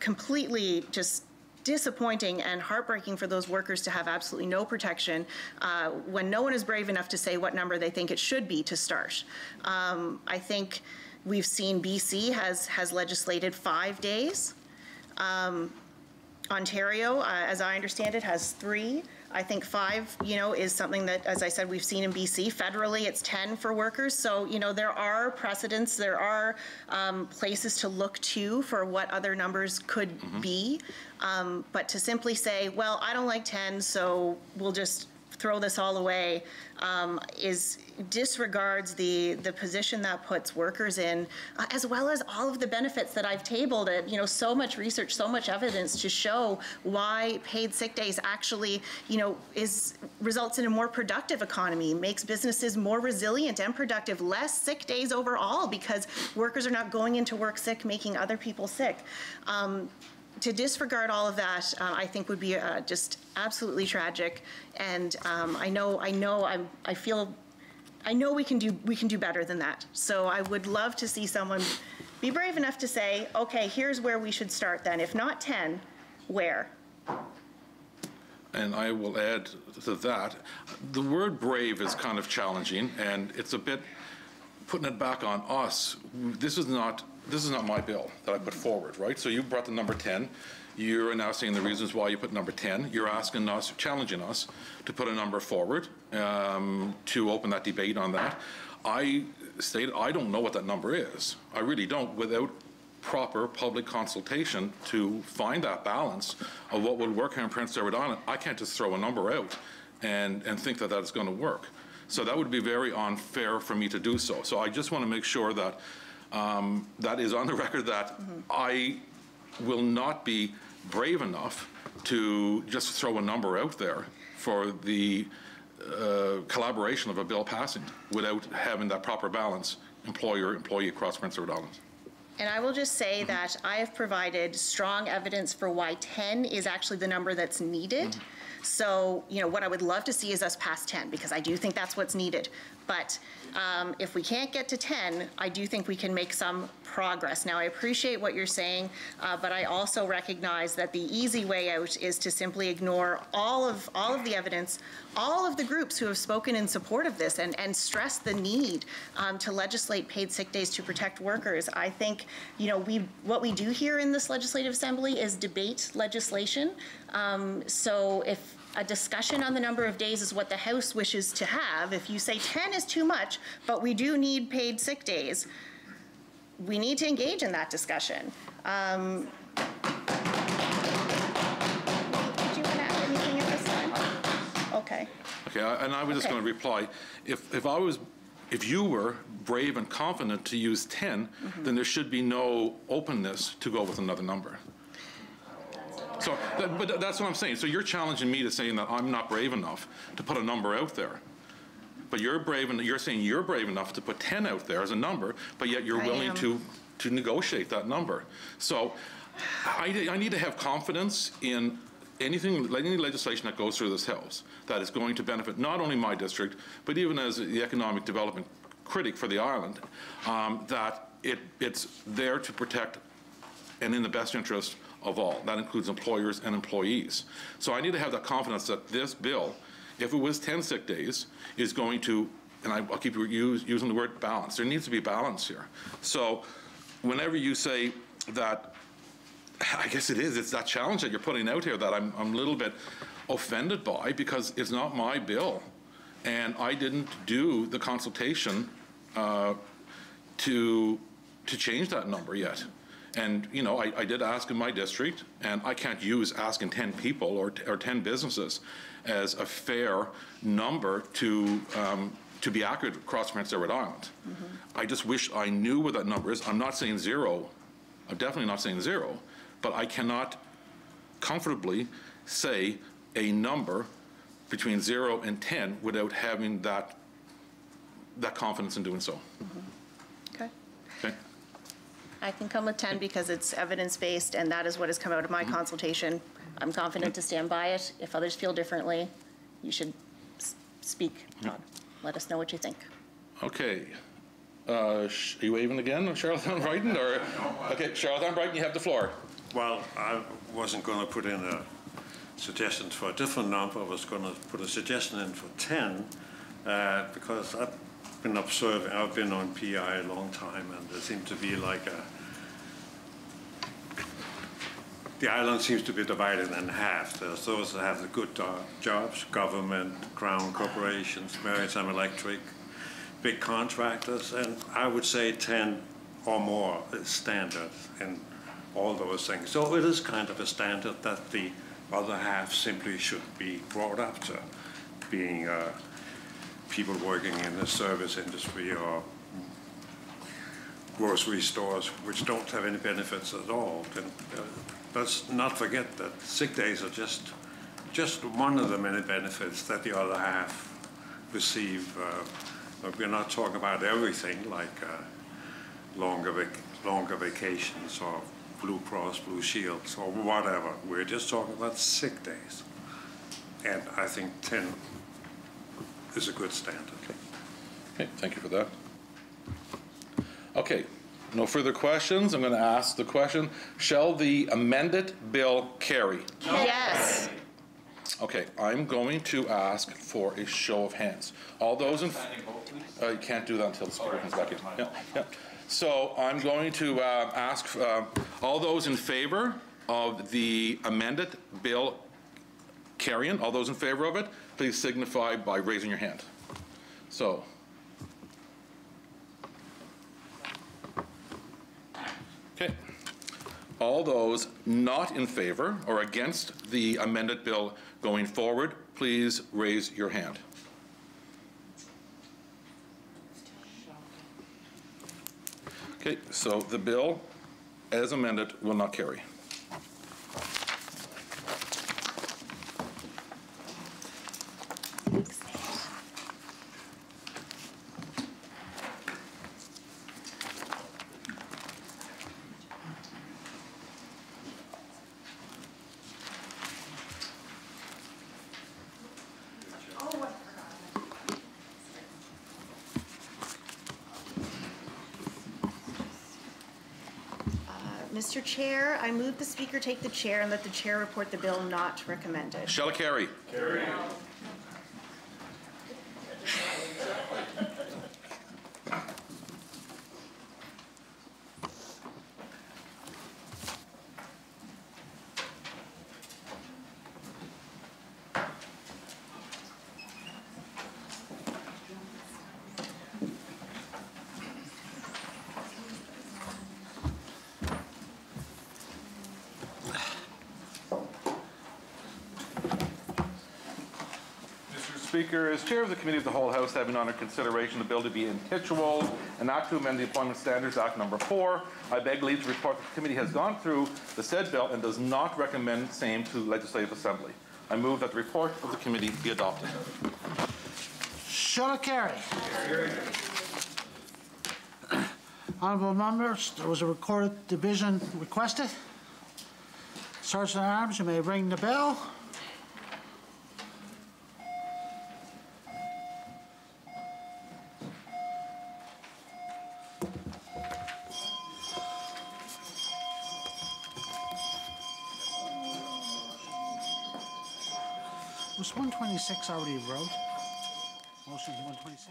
Speaker 8: completely just disappointing and heartbreaking for those workers to have absolutely no protection uh, when no one is brave enough to say what number they think it should be to start. Um, I think we've seen BC has has legislated five days. Um, Ontario, uh, as I understand it, has three. I think five, you know, is something that, as I said, we've seen in BC. Federally, it's 10 for workers. So, you know, there are precedents, there are um, places to look to for what other numbers could be. Um, but to simply say, well, I don't like 10, so we'll just throw this all away um, is disregards the the position that puts workers in, uh, as well as all of the benefits that I've tabled. It you know so much research, so much evidence to show why paid sick days actually you know is results in a more productive economy, makes businesses more resilient and productive, less sick days overall because workers are not going into work sick, making other people sick. Um, to disregard all of that, uh, I think would be uh, just absolutely tragic. And um, I know, I know, I'm, I feel, I know we can do, we can do better than that. So I would love to see someone be brave enough to say, okay, here's where we should start then. If not 10, where?
Speaker 11: And I will add to that, the word brave is kind of challenging, and it's a bit putting it back on us. This is not, this is not my bill that I put forward, right? So you brought the number 10. You're now saying the reasons why you put number 10. You're asking us, challenging us to put a number forward, um, to open that debate on that. I stated, I don't know what that number is. I really don't, without proper public consultation to find that balance of what would work here in Prince Edward Island. I can't just throw a number out and, and think that that's going to work. So that would be very unfair for me to do so. So I just want to make sure that um, that is on the record that I will not be brave enough to just throw a number out there for the uh, collaboration of a bill passing without having that proper balance, employer-employee across Prince Edward Island.
Speaker 8: And I will just say that I have provided strong evidence for why 10 is actually the number that's needed. So, you know, what I would love to see is us pass 10, because I do think that's what's needed. But um, if we can't get to 10, I do think we can make some progress. Now, I appreciate what you're saying, uh, but I also recognize that the easy way out is to simply ignore all of, all of the evidence, all of the groups who have spoken in support of this and, and stress the need um, to legislate paid sick days to protect workers. I think, you know, we, what we do here in this legislative assembly is debate legislation. Um, So if a discussion on the number of days is what the House wishes to have, if you say 10 is too much, but we do need paid sick days, we need to engage in that discussion. Um, Did you want to add anything at this time? Okay.
Speaker 11: Okay, and I was just
Speaker 8: Okay.
Speaker 11: going to reply, if, if I was, if you were brave and confident to use 10,
Speaker 8: Mm-hmm.
Speaker 11: then there should be no openness to go with another number. So, that- but that's what I'm saying. So you're challenging me to saying that I'm not brave enough to put a number out there. But you're brave, and you're saying you're brave enough to put 10 out there as a number, but yet you're
Speaker 8: I
Speaker 11: willing
Speaker 8: am.
Speaker 11: to, to negotiate that number. So I, I need to have confidence in anything, any legislation that goes through this House that is going to benefit not only my district, but even as the economic development critic for the island, um, that it, it's there to protect and in the best interest of all. That includes employers and employees. So I need to have that confidence that this bill, if it was 10 sick days, is going to, and I- I'll keep use- using the word balance, there needs to be balance here. So whenever you say that, I guess it is, it's that challenge that you're putting out here that I'm, I'm a little bit offended by because it's not my bill. And I didn't do the consultation uh, to, to change that number yet. And, you know, I, I did ask in my district, and I can't use asking 10 people or, or 10 businesses as a fair number to, um, to be accurate across Prince Edward Island. I just wish I knew what that number is. I'm not saying zero. I'm definitely not saying zero, but I cannot comfortably say a number between zero and 10 without having that, that confidence in doing so.
Speaker 8: Okay.
Speaker 11: Okay?
Speaker 8: I can come with 10 because it's evidence-based, and that is what has come out of my consultation. I'm confident to stand by it. If others feel differently, you should s- speak. Let us know what you think.
Speaker 11: Okay. Uh, sh- Are you waving again, Charlotte Ann Brighton, or? Okay, Charlottetown Brighton, you have the floor.
Speaker 26: Well, I wasn't going to put in a suggestion for a different number. I was going to put a suggestion in for 10 uh, because I've been observing, I've been on PI a long time and there seems to be like a, the island seems to be divided in half. There's those that have the good jobs, government, crown corporations, maritime electric, big contractors, and I would say 10 or more is standard in all those things. So it is kind of a standard that the other half simply should be brought up to, being uh, people working in the service industry or grocery stores which don't have any benefits at all. Then, uh, let's not forget that sick days are just, just one of the many benefits that the other half receive. uh, We're not talking about everything like uh, longer, vac- longer vacations or Blue Cross, Blue Shields or whatever. We're just talking about sick days. And I think 10 is a good standard.
Speaker 11: Okay, okay, thank you for that. Okay, no further questions. I'm going to ask the question, shall the amended bill carry?
Speaker 8: Yes.
Speaker 11: Okay, I'm going to ask for a show of hands. All those in... Uh, You can't do that until the speaker comes back in. Yeah, yeah. So I'm going to uh, ask, uh, all those in favor of the amended bill carrying, all those in favor of it, please signify by raising your hand. So, Okay. All those not in favor or against the amended bill going forward, please raise your hand. Okay, so the bill as amended will not carry.
Speaker 8: Mr. Chair, I move the speaker take the chair and let the chair report the bill not recommended.
Speaker 11: Shall it carry?
Speaker 8: Carry.
Speaker 11: Mr. Speaker, as Chair of the Committee of the Whole House, having under consideration the bill to be intituled, an act to amend the Employment Standards Act Number 4, I beg leave to report that the committee has gone through the said bill and does not recommend same to Legislative Assembly. I move that the report of the committee be adopted.
Speaker 1: Shall it carry? Honourable members, there was a recorded division requested. Sergeant at Arms, you may ring the bell. 126 already wrote? Motion 126?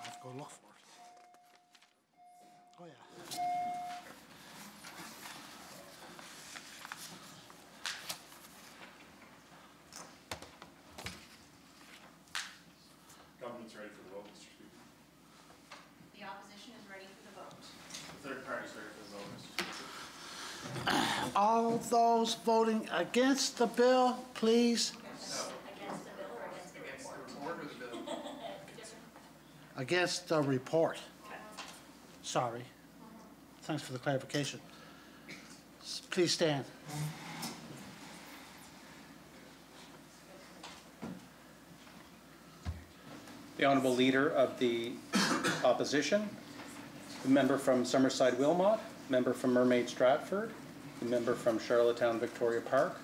Speaker 1: I have to go look for it. Oh, yeah.
Speaker 5: Government's ready for the vote, Mr. Speaker.
Speaker 8: The opposition is ready for the vote.
Speaker 5: The third party's ready for the vote, Mr. Speaker.
Speaker 1: Those voting against the bill, please. Against the report. Sorry. Thanks for the clarification. Please stand.
Speaker 23: The Honorable Leader of the Opposition, the member from Summerside Wilmot, member from Mermaid Stratford, the member from Charlottetown Victoria Park,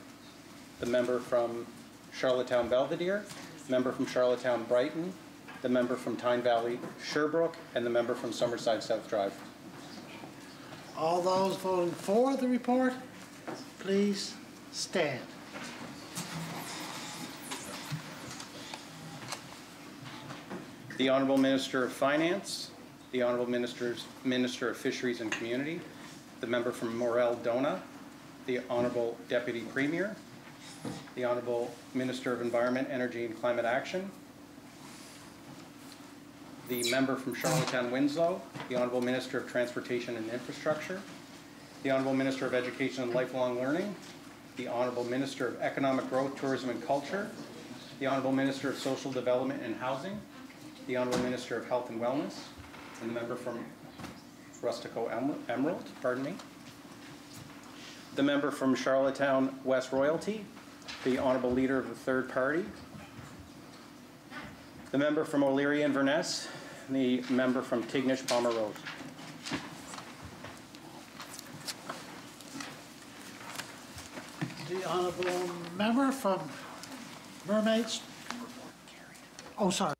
Speaker 23: the member from Charlottetown Belvedere, member from Charlottetown Brighton, the member from Tyne Valley Sherbrooke, and the member from Summerside South Drive.
Speaker 1: All those voting for the report, please stand.
Speaker 23: The Honorable Minister of Finance, the Honorable Ministers, Minister of Fisheries and Community, the member from Morell Donagh, the Honorable Deputy Premier, the Honorable Minister of Environment, Energy and Climate Action, the member from Charlottetown Winsloe, the Honorable Minister of Transportation and Infrastructure, the Honorable Minister of Education and Lifelong Learning, the Honorable Minister of Economic Growth, Tourism and Culture, the Honorable Minister of Social Development and Housing, the Honorable Minister of Health and Wellness, and the member from Rustico Emerald, pardon me. The member from Charlottetown West Royalty, the Honorable Leader of the Third Party, the member from O'Leary Inverness, the member from Tignish Palmer Road.
Speaker 1: The honorable member from Mermaids. Oh, sorry.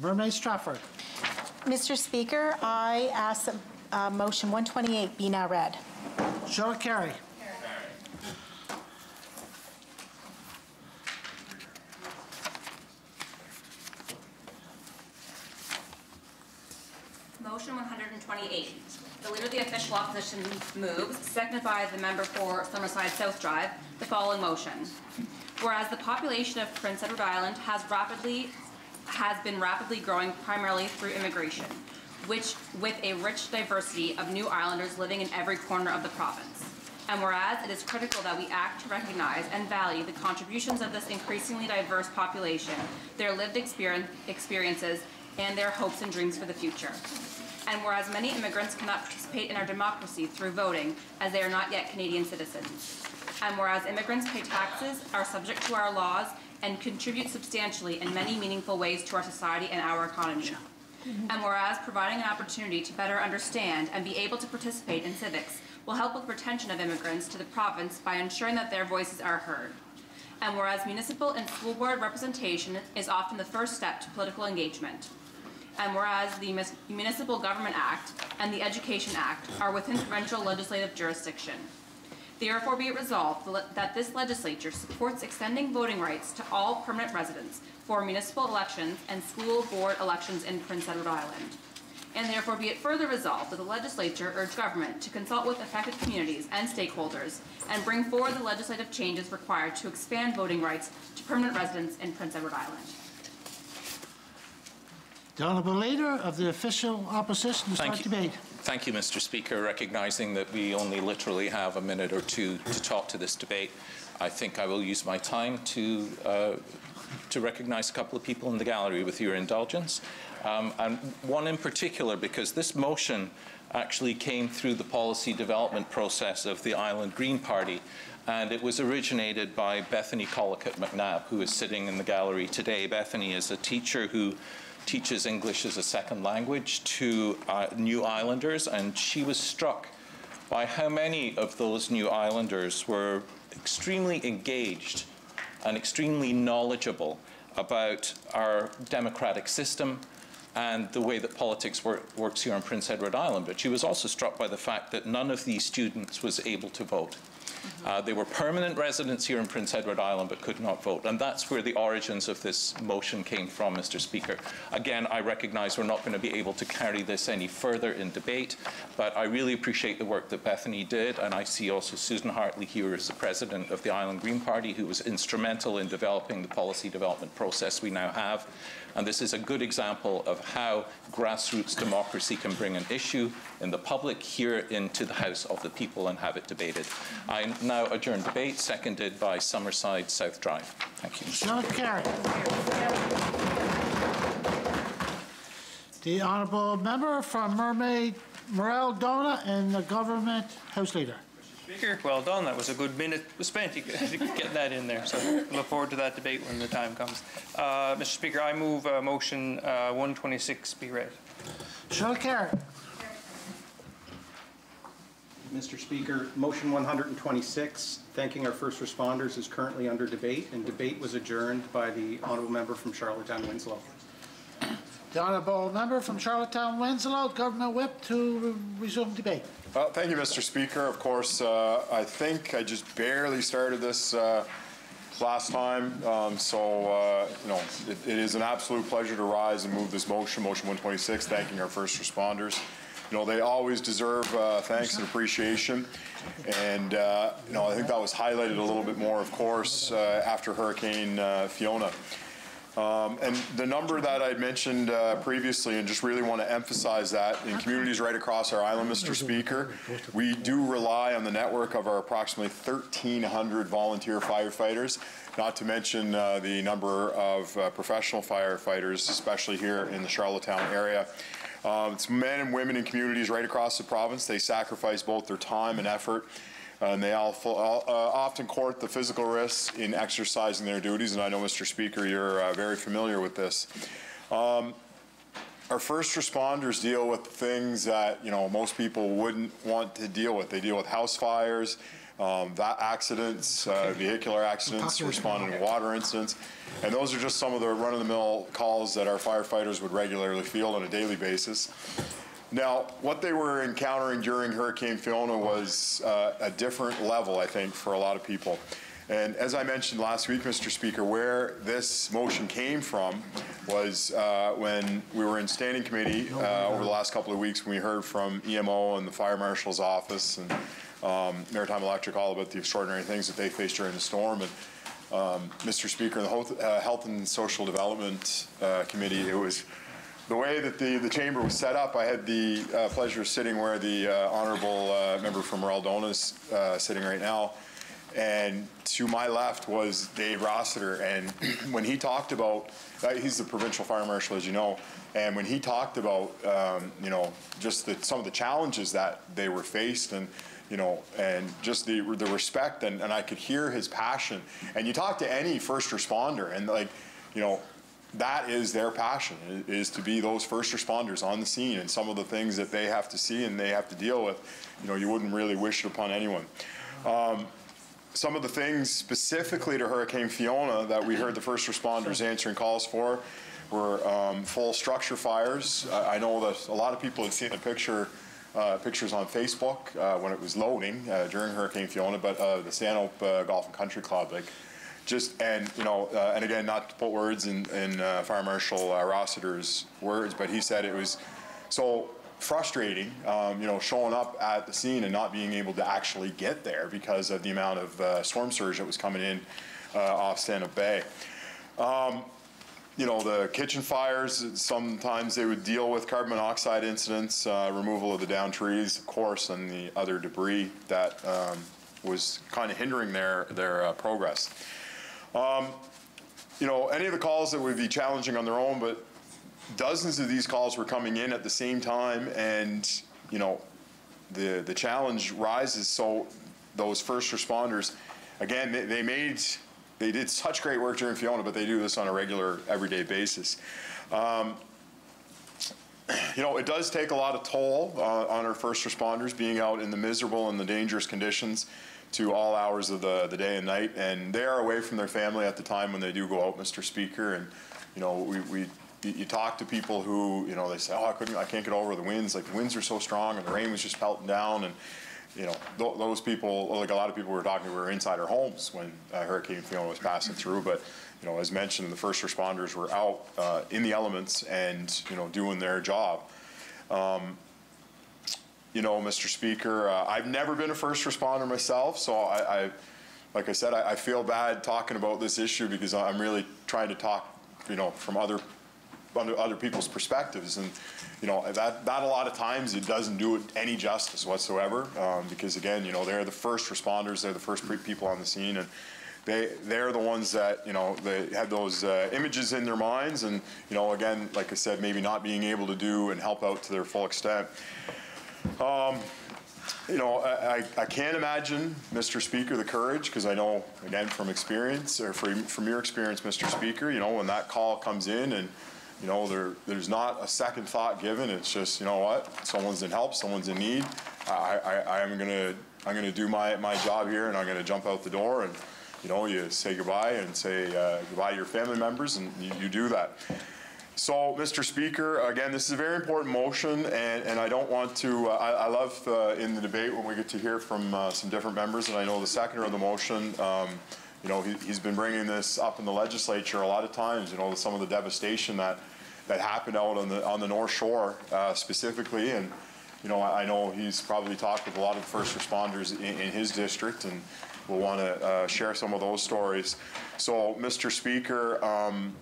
Speaker 1: Mermaid Stratford.
Speaker 28: Mr. Speaker, I ask that uh, motion 128 be now read.
Speaker 1: Shall it carry?
Speaker 29: Motion 128. The Leader of the Official Opposition moves, seconded by the member for Summerside South Drive, the following motion. Whereas the population of Prince Edward Island has rapidly, has been rapidly growing primarily through immigration, which with a rich diversity of new islanders living in every corner of the province. And whereas it is critical that we act to recognize and value the contributions of this increasingly diverse population, their lived experience, experiences, and their hopes and dreams for the future. And whereas many immigrants cannot participate in our democracy through voting, as they are not yet Canadian citizens. And whereas immigrants pay taxes, are subject to our laws, and contribute substantially in many meaningful ways to our society and our economy. Mm-hmm. And whereas providing an opportunity to better understand and be able to participate in civics will help with retention of immigrants to the province by ensuring that their voices are heard. And whereas municipal and school board representation is often the first step to political engagement. And whereas the Municipal Government Act and the Education Act are within provincial legislative jurisdiction. Therefore be it resolved that this legislature supports extending voting rights to all permanent residents for municipal elections and school board elections in Prince Edward Island. And therefore be it further resolved that the legislature urge government to consult with affected communities and stakeholders and bring forward the legislative changes required to expand voting rights to permanent residents in Prince Edward Island.
Speaker 1: The honorable leader of the official opposition to start
Speaker 3: Thank you.
Speaker 1: debate.
Speaker 3: Thank you, Mr. Speaker. Recognizing that we only literally have a minute or two to talk to this debate, I think I will use my time to, uh, to recognize a couple of people in the gallery with your indulgence. Um, and one in particular, because this motion actually came through the policy development process of the Island Green Party, and it was originated by Bethany Collicutt McNabb, who is sitting in the gallery today. Bethany is a teacher who teaches English as a second language to uh, new islanders, and she was struck by how many of those new islanders were extremely engaged and extremely knowledgeable about our democratic system and the way that politics work, works here on Prince Edward Island. But she was also struck by the fact that none of these students was able to vote. Uh, they were permanent residents here in Prince Edward Island but could not vote. And that's where the origins of this motion came from, Mr. Speaker. Again, I recognise we're not going to be able to carry this any further in debate, but I really appreciate the work that Bethany did. And I see also Susan Hartley here as the president of the Island Green Party, who was instrumental in developing the policy development process we now have. And this is a good example of how grassroots democracy can bring an issue in the public here into the House of the People and have it debated. I now adjourn debate, seconded by Summerside South Drive. Thank you.
Speaker 1: The honorable member from Mermaid Morell Donagh and the Government House Leader.
Speaker 30: Speaker, well done. That was a good minute spent getting that in there. So look forward to that debate when the time comes. Uh, Mr. Speaker, I move uh, motion uh, 126 be read.
Speaker 1: Shall carry.
Speaker 23: Mr. Speaker, motion 126, thanking our first responders, is currently under debate, and debate was adjourned by the honourable member from Charlottetown Winsloe.
Speaker 1: The Honourable Member from Charlottetown Winsloe, Government Whip, to resume debate.
Speaker 12: Uh, Thank you, Mr. Speaker. Of course, uh, I think I just barely started this uh, last time, um, so, uh, you know, it it is an absolute pleasure to rise and move this motion, Motion 126, thanking our first responders. You know, they always deserve uh, thanks and appreciation, and, uh, you know, I think that was highlighted a little bit more, of course, uh, after Hurricane Fiona. Um, And the number that I'd mentioned uh, previously, and just really want to emphasize that, in communities right across our island, Mr. Speaker, we do rely on the network of our approximately 1,300 volunteer firefighters, not to mention uh, the number of uh, professional firefighters, especially here in the Charlottetown area. Um, It's men and women in communities right across the province. They sacrifice both their time and effort and they all, uh, often court the physical risks in exercising their duties, and I know, Mr. Speaker, you're uh, very familiar with this. Um, our first responders deal with things that, you know, most people wouldn't want to deal with. They deal with house fires, um, va- accidents, uh, vehicular accidents, responding to water incidents, and those are just some of the run-of-the-mill calls that our firefighters would regularly field on a daily basis. Now, what they were encountering during Hurricane Fiona was uh, a different level, I think, for a lot of people. And as I mentioned last week, Mr. Speaker, where this motion came from was uh, when we were in standing committee uh, over the last couple of weeks when we heard from EMO and the fire marshal's office and um, Maritime Electric all about the extraordinary things that they faced during the storm. And um, Mr. Speaker, the Health- uh, Health and Social Development uh, Committee, it was the way that the, the chamber was set up, I had the uh, pleasure of sitting where the uh, honorable uh, member from Morell is uh, sitting right now. And to my left was Dave Rossiter. And when he talked about, uh, he's the provincial fire marshal, as you know, and when he talked about, um, you know, just the, some of the challenges that they were faced and, you know, and just the, the respect, and, and I could hear his passion. And you talk to any first responder, and like, you know, that is their passion is to be those first responders on the scene and some of the things that they have to see and they have to deal with. You know you wouldn't really wish it upon anyone. Um, some of the things specifically to hurricane fiona that we heard the first responders answering calls for were um, full structure fires. I, I know that a lot of people had seen the picture uh, pictures on Facebook uh, when it was loading uh, during Hurricane Fiona, but uh, the Stanhope uh, Golf and Country Club, like just and you know uh, and again not to put words in, in uh, fire marshal uh, rossiter's words but he said it was so frustrating um, you know showing up at the scene and not being able to actually get there because of the amount of uh, storm surge that was coming in uh, off stanhope bay um, you know, the kitchen fires, sometimes they would deal with carbon monoxide incidents, uh, removal of the down trees, of course, and the other debris that um, was kind of hindering their, their uh, progress. Um, you know, any of the calls that would be challenging on their own, but dozens of these calls were coming in at the same time, and, you know, the, the challenge rises. So those first responders, again, they, they made, they did such great work during Fiona, but they do this on a regular, everyday basis. Um, you know, it does take a lot of toll uh, on our first responders being out in the miserable and the dangerous conditions to all hours of the, the day and night. And they are away from their family at the time when they do go out, Mr. Speaker. And, you know, we, we you talk to people who, you know, they say, oh, I couldn't, I can't get over the winds. Like the winds are so strong and the rain was just pelting down. And, you know, th- those people, like a lot of people we were talking to were inside our homes when uh, Hurricane Fiona was passing through. But, you know, as mentioned, the first responders were out uh, in the elements and, you know, doing their job. Um, you know, Mr. Speaker, uh, I've never been a first responder myself, so I, I like I said, I, I feel bad talking about this issue because I'm really trying to talk, you know, from other other, other people's perspectives, and you know that that a lot of times it doesn't do it any justice whatsoever, um, because again, you know, they're the first responders, they're the first people on the scene, and they they're the ones that you know they have those uh, images in their minds, and you know, again, like I said, maybe not being able to do and help out to their full extent. Um, you know, I, I can't imagine, Mr. Speaker, the courage, because I know, again, from experience, or from, from your experience, Mr. Speaker, you know, when that call comes in and, you know, there, there's not a second thought given, it's just, you know what, someone's in help, someone's in need, I, I, I'm gonna, I'm gonna do my, my job here, and I'm gonna jump out the door, and, you know, you say goodbye and say uh, goodbye to your family members, and you, you do that. So, Mr. Speaker, again, this is a very important motion, and, and I don't want to, uh, I, I love uh, in the debate when we get to hear from uh, some different members, and I know the seconder of the motion, um, you know, he, he's been bringing this up in the legislature a lot of times, you know, some of the devastation that, that happened out on the, on the North Shore uh, specifically, and, you know, I, I know he's probably talked with a lot of first responders in, in his district, and we'll want to uh, share some of those stories. So, Mr. Speaker, um,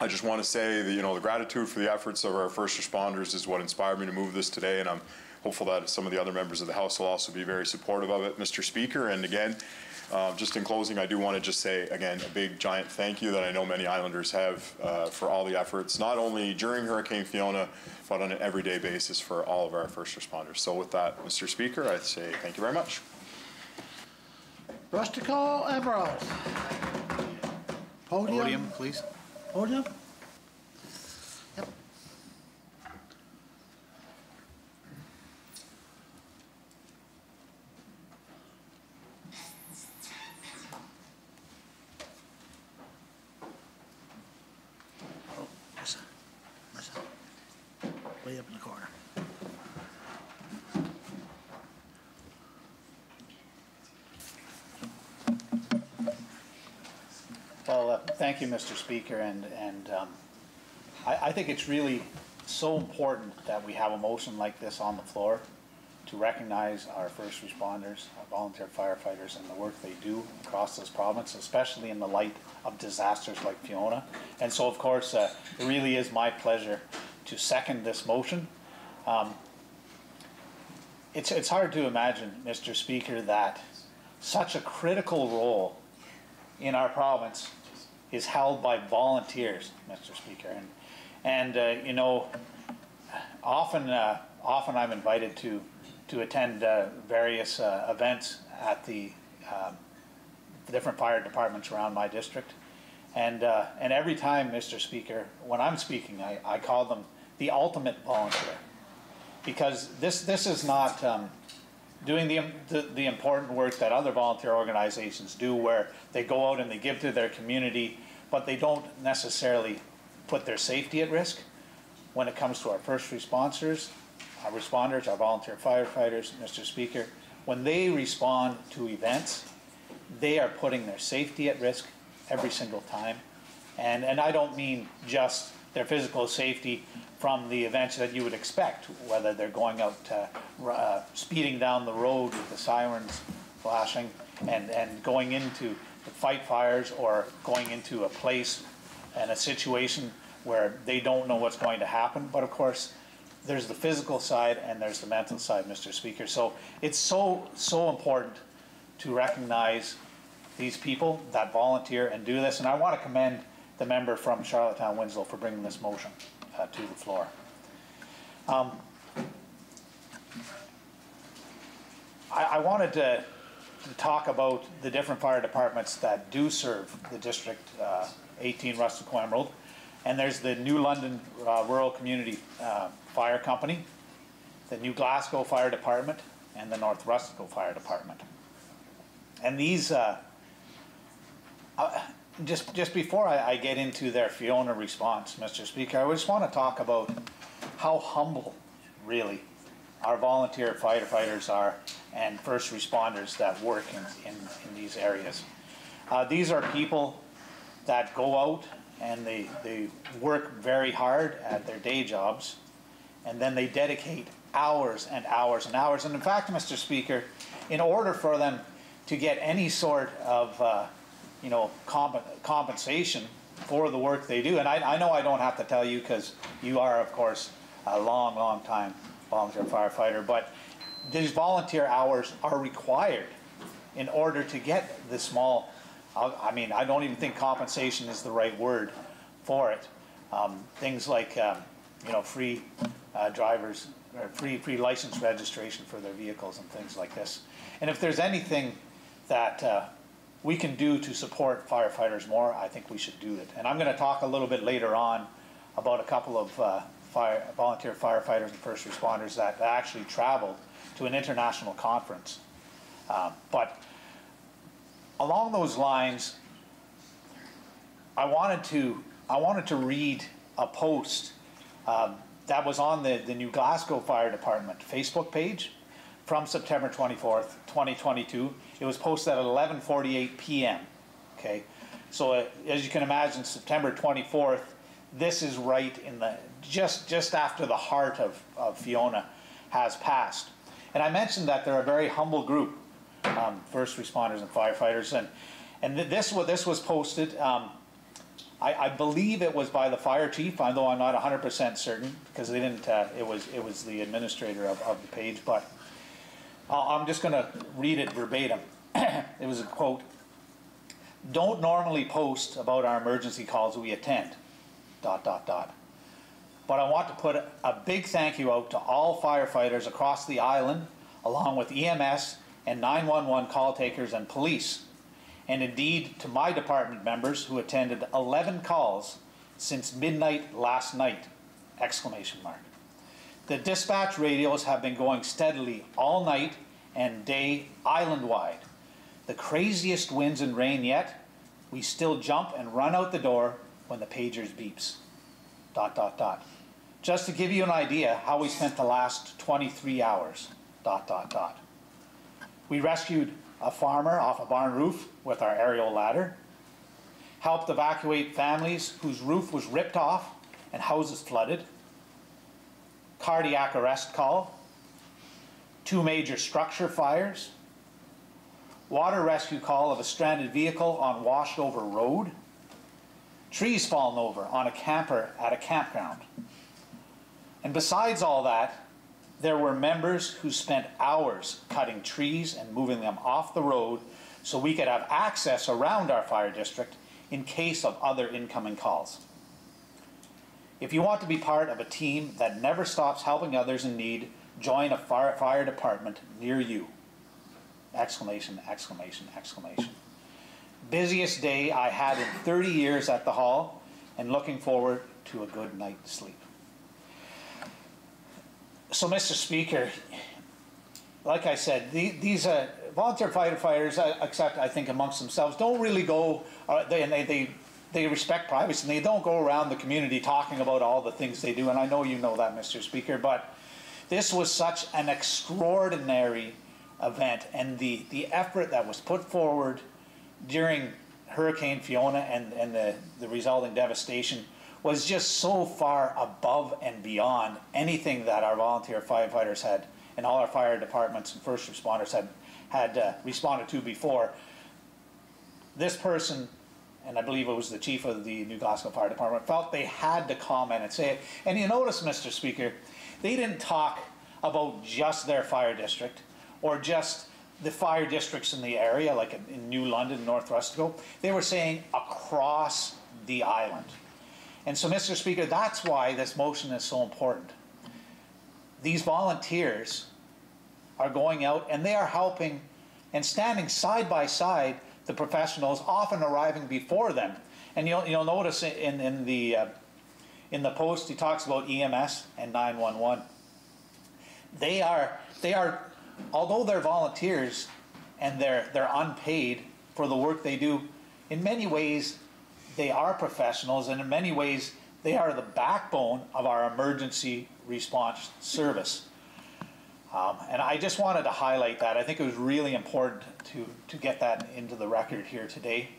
Speaker 12: I just want to say that, you know, the gratitude for the efforts of our first responders is what inspired me to move this today, and I'm hopeful that some of the other members of the House will also be very supportive of it, Mr. Speaker. And again, um, just in closing, I do want to just say, again, a big, giant thank you that I know many Islanders have uh, for all the efforts, not only during Hurricane Fiona, but on an everyday basis for all of our first responders. So with that, Mr. Speaker, I say thank you very much.
Speaker 1: Rustico Emerald. Podium.
Speaker 4: Podium, please.
Speaker 1: Podium? Oh, Marissa, Marissa, Way up in the corner.
Speaker 21: Well, uh, thank you, Mr. Speaker, and, and um, I, I think it's really so important that we have a motion like this on the floor to recognize our first responders, our volunteer firefighters, and the work they do across this province, especially in the light of disasters like Fiona. And so, of course, uh, it really is my pleasure to second this motion. Um, it's, it's hard to imagine, Mr. Speaker, that such a critical role in our province is held by volunteers, Mr. Speaker. And, and uh, you know, often, uh, often I'm invited to, to attend uh, various uh, events at the um, different fire departments around my district. And, uh, and every time, Mr. Speaker, when I'm speaking, I, I call them the ultimate volunteer. Because this, this is not, um, doing the, the, the important work that other volunteer organizations do where they go out and they give to their community, but they don't necessarily put their safety at risk. When it comes to our first responders, our responders, our volunteer firefighters, Mr. Speaker, when they respond to events, they are putting their safety at risk every single time. And, and I don't mean just their physical safety from the events that you would expect, whether they're going out, uh, speeding down the road with the sirens flashing and, and going into the fight fires or going into a place and a situation where they don't know what's going to happen. But of course, there's the physical side and there's the mental side, Mr. Speaker. So it's so, so important to recognize these people that volunteer and do this. And I want to commend the member from Charlottetown Winsloe for bringing this motion uh, to the floor. Um, I, I wanted to, to talk about the different fire departments that do serve the District uh, 18 Rustico Emerald. And there's the New London uh, Rural Community uh, Fire Company, the New Glasgow Fire Department, and the North Rustico Fire Department. And these, uh, uh, just, just before I, I get into their Fiona response, Mr. Speaker, I just want to talk about how humble, really, our volunteer firefighters are and first responders that work in, in, in these areas. Uh, these are people that go out and they, they work very hard at their day jobs, and then they dedicate hours and hours and hours. And in fact, Mr. Speaker, in order for them to get any sort of uh, you know, comp compensation for the work they do. And I, I know I don't have to tell you because you are, of course, a long, long time volunteer firefighter, but these volunteer hours are required in order to get the small, I mean, I don't even think compensation is the right word for it. Um, things like, um, you know, free uh, drivers, or free, free license registration for their vehicles and things like this. And if there's anything that uh, we can do to support firefighters more, I think we should do it. And I'm going to talk a little bit later on about a couple of uh, fire, volunteer firefighters and first responders that actually traveled to an international conference. Uh, but along those lines, I wanted to I wanted to read a post um, that was on the, the New Glasgow Fire Department Facebook page from September 24th, 2022. It was posted at 11:48 p.m. Okay, so uh, as you can imagine, September 24th. This is right in the just just after the heart of, of Fiona has passed. And I mentioned that they're a very humble group, um, first responders and firefighters, and and th- this what this was posted. Um, I, I, believe it was by the fire chief, although I'm not 100% certain because they didn't. Uh, it was it was the administrator of, of the page, but I'm just going to read it verbatim. it was a quote. Don't normally post about our emergency calls we attend. Dot dot dot. But I want to put a big thank you out to all firefighters across the island, along with EMS and 911 call takers and police and indeed to my department members who attended 11 calls since midnight last night, exclamation mark. The dispatch radios have been going steadily all night and day island-wide. The craziest winds and rain yet, we still jump and run out the door when the pagers beeps. Dot, dot, dot. Just to give you an idea how we spent the last 23 hours. Dot, dot, dot. We rescued a farmer off a barn roof with our aerial ladder, helped evacuate families whose roof was ripped off and houses flooded, cardiac arrest call, two major structure fires, water rescue call of a stranded vehicle on washed over road, trees fallen over on a camper at a campground. And besides all that, there were members who spent hours cutting trees and moving them off the road so we could have access around our fire district in case of other incoming calls. If you want to be part of a team that never stops helping others in need, join a fire, fire department near you. Exclamation, exclamation, exclamation. Busiest day I had in 30 years at the hall and looking forward to a good night's sleep. So, Mr. Speaker, like I said, the, these uh, volunteer firefighters, uh, except I think amongst themselves, don't really go, uh, they, they, they, they respect privacy, and they don't go around the community talking about all the things they do, and I know you know that, Mr. Speaker, but this was such an extraordinary event, and the, the effort that was put forward during Hurricane Fiona and, and the, the resulting devastation was just so far above and beyond anything that our volunteer firefighters had and all our fire departments and first responders had had uh, responded to before. This person, and I believe it was the chief of the New Glasgow Fire Department, felt they had to comment and say it. And you notice, Mr. Speaker, they didn't talk about just their fire district or just the fire districts in the area, like in, New London, North Rustico. They were saying across the island. And so, Mr. Speaker, that's why this motion is so important. These volunteers are going out and they are helping and standing side by side the professionals, often arriving before them. And you'll, you'll notice in, in, the, uh, in the post, he talks about EMS and 911. They are, they are, although they're volunteers and they're, they're unpaid for the work they do, in many ways, they are professionals, and in many ways, they are the backbone of our emergency response service. Um, and I just wanted to highlight that. I think it was really important to, to get that into the record here today.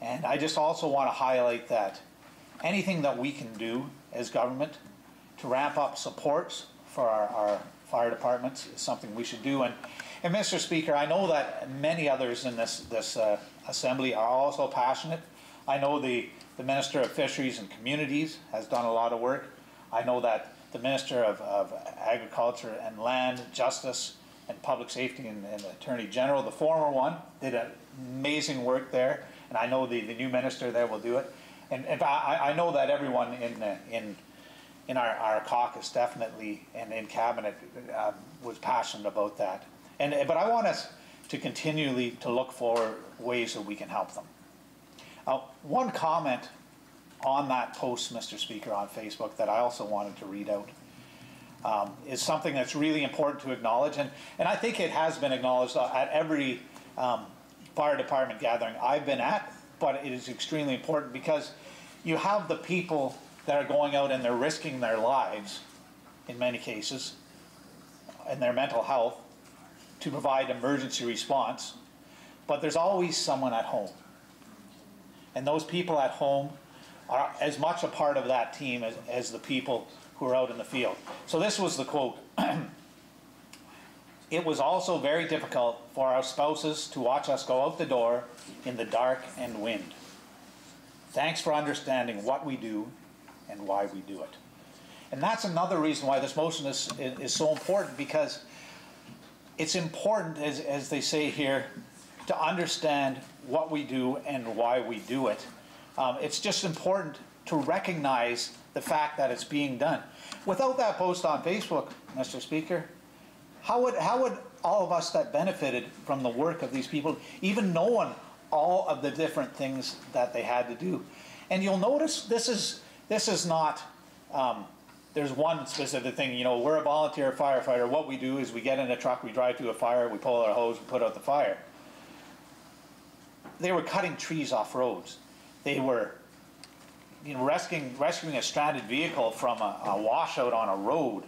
Speaker 21: And I just also want to highlight that anything that we can do as government to ramp up supports for our, our fire departments is something we should do. And, and Mr. Speaker, I know that many others in this, this uh, assembly are also passionate I know the, the Minister of Fisheries and Communities has done a lot of work. I know that the Minister of, of Agriculture and Land, Justice, and Public Safety and, and Attorney General, the former one, did amazing work there. And I know the, the new minister there will do it. And, I, I know that everyone in, in, in our, our caucus, definitely, and in cabinet, um, was passionate about that. And, but I want us to continually to look for ways that we can help them. Uh, one comment on that post, Mr. Speaker, on Facebook that I also wanted to read out um, is something that's really important to acknowledge. And, and I think it has been acknowledged at every um, fire department gathering I've been at, but it is extremely important because you have the people that are going out and they're risking their lives in many cases and their mental health to provide emergency response, but there's always someone at home. And those people at home are as much a part of that team as, as the people who are out in the field. So this was the quote. it was also very difficult for our spouses to watch us go out the door in the dark and wind. Thanks for understanding what we do and why we do it. And that's another reason why this motion is, is so important because it's important, as, as they say here, to understand what we do and why we do it. Um, it's just important to recognize the fact that it's being done. Without that post on Facebook, Mr. Speaker, how would, how would all of us that benefited from the work of these people, even knowing all of the different things that they had to do? And you'll notice this is, this is not, um, there's one specific thing, you know, we're a volunteer firefighter. What we do is we get in a truck, we drive to a fire, we pull out our hose, we put out the fire. They were cutting trees off roads. They were you know, rescuing, rescuing a stranded vehicle from a, a washout on a road.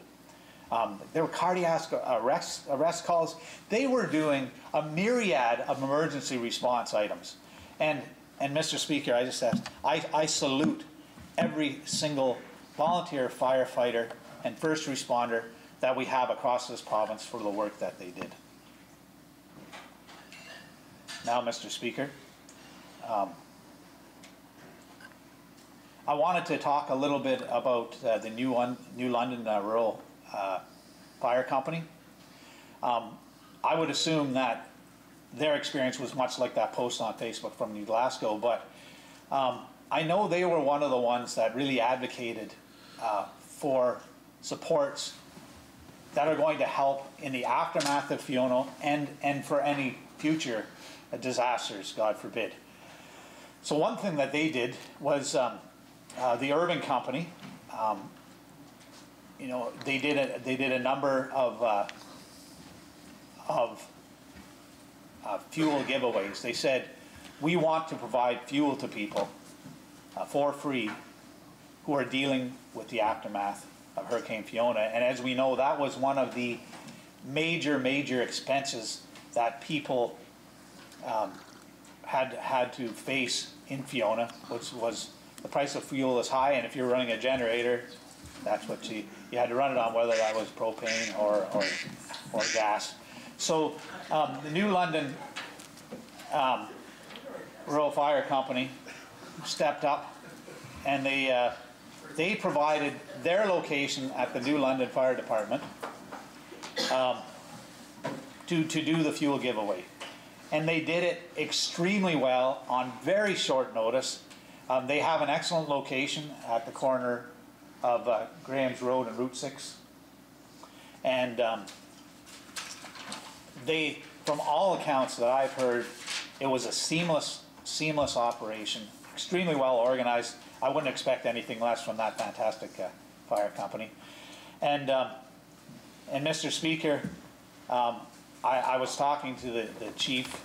Speaker 21: Um, there were cardiac arrest, arrest calls. They were doing a myriad of emergency response items. And, and Mr. Speaker, I just asked, I, I salute every single volunteer firefighter and first responder that we have across this province for the work that they did. Now, Mr. Speaker, um, I wanted to talk a little bit about uh, the New, New London uh, Rural uh, Fire Company. Um, I would assume that their experience was much like that post on Facebook from New Glasgow, but um, I know they were one of the ones that really advocated uh, for supports that are going to help in the aftermath of Fiona and, and for any future disasters, God forbid. So one thing that they did was um, uh, the Irving Company, um, you know, they did a, they did a number of uh, of uh, fuel giveaways. They said, we want to provide fuel to people uh, for free who are dealing with the aftermath of Hurricane Fiona. And as we know, that was one of the major, major expenses that people um, had had to face in Fiona, which was the price of fuel is high, and if you're running a generator, that's what you, you had to run it on, whether that was propane or, or, or gas. So um, the New London um, Rural Fire Company stepped up, and they, uh, they provided their location at the New London Fire Department um, to, to do the fuel giveaway. And they did it extremely well on very short notice um, they have an excellent location at the corner of uh, Graham's Road and Route 6. And um, they, from all accounts that I've heard, it was a seamless, seamless operation, extremely well organized. I wouldn't expect anything less from that fantastic uh, fire company. And, um, and Mr. Speaker, um, I, I, was talking to the, the chief,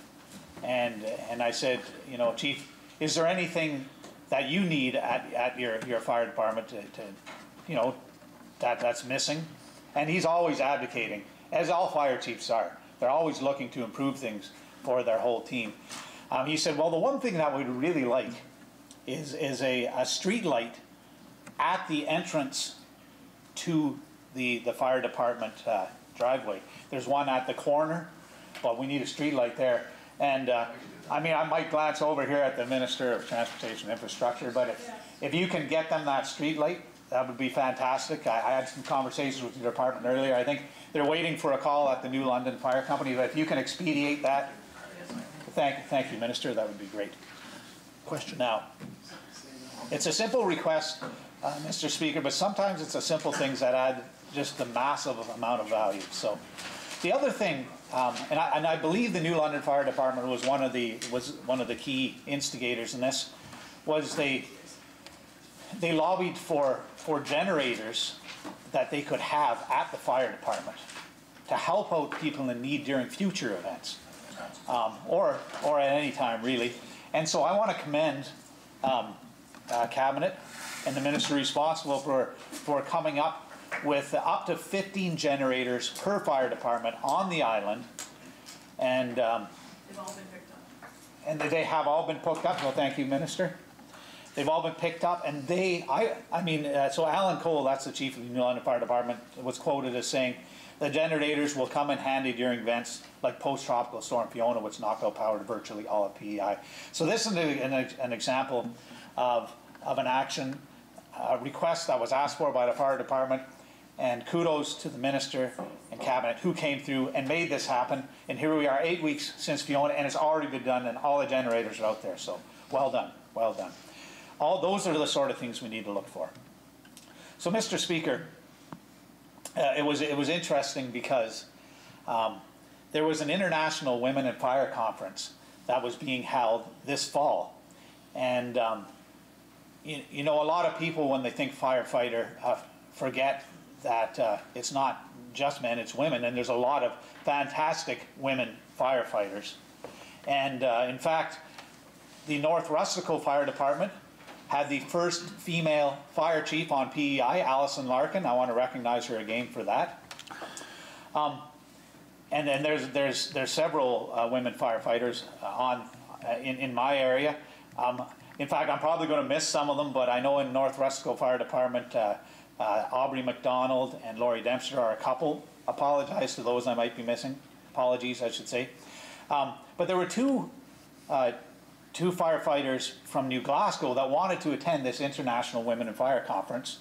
Speaker 21: and, and I said, you know, Chief, is there anything that you need at, at your, your fire department to, to, you know, that, that's missing. And he's always advocating, as all fire chiefs are. They're always looking to improve things for their whole team. Um, he said, well, the one thing that we'd really like is, is a, a street light at the entrance to the, the fire department uh, driveway. There's one at the corner, but we need a street light there. And uh, I mean, I might glance over here at the Minister of Transportation Infrastructure, but if, if you can get them that street light, that would be fantastic. I, I had some conversations with the department earlier. I think they're waiting for a call at the New London Fire Company, but if you can expedite that, thank, thank you, Minister, that would be great. Question. Now, it's a simple request uh, Mr. Speaker, but sometimes it's the simple things that add just the massive amount of value. So, the other thing, um, and, I, and I believe the New London Fire Department was one of the was one of the key instigators in this, was they they lobbied for for generators that they could have at the fire department to help out people in need during future events, um, or or at any time really. And so I want to commend um, uh, cabinet and the minister responsible for for coming up with up to 15 generators per fire department on the island, and um,
Speaker 31: They've all been picked up.
Speaker 21: and they have all been picked up. Well, thank you, Minister. They've all been picked up, and they, I, I mean, uh, so Alan Cole, that's the chief of the New London Fire Department, was quoted as saying, the generators will come in handy during events like post-tropical storm Fiona, which knocked out power to virtually all of PEI. So this is an, an, an example of, of an action, a request that was asked for by the fire department, and kudos to the minister and cabinet who came through and made this happen. And here we are, eight weeks since Fiona, and it's already been done, and all the generators are out there. So well done, well done. All those are the sort of things we need to look for. So, Mr. Speaker, uh, it was it was interesting because um, there was an international women in fire conference that was being held this fall, and um, you, you know a lot of people when they think firefighter uh, forget that uh, it's not just men, it's women, and there's a lot of fantastic women firefighters. And uh, in fact, the North Rustico Fire Department had the first female fire chief on PEI, Allison Larkin. I want to recognize her again for that. Um, and then there's there's there's several uh, women firefighters uh, on uh, in in my area. Um, in fact, I'm probably going to miss some of them, but I know in North Rustico Fire Department, uh, uh, Aubrey McDonald and Laurie Dempster are a couple. Apologize to those I might be missing. Apologies, I should say. Um, but there were two uh, two firefighters from New Glasgow that wanted to attend this International Women in Fire Conference,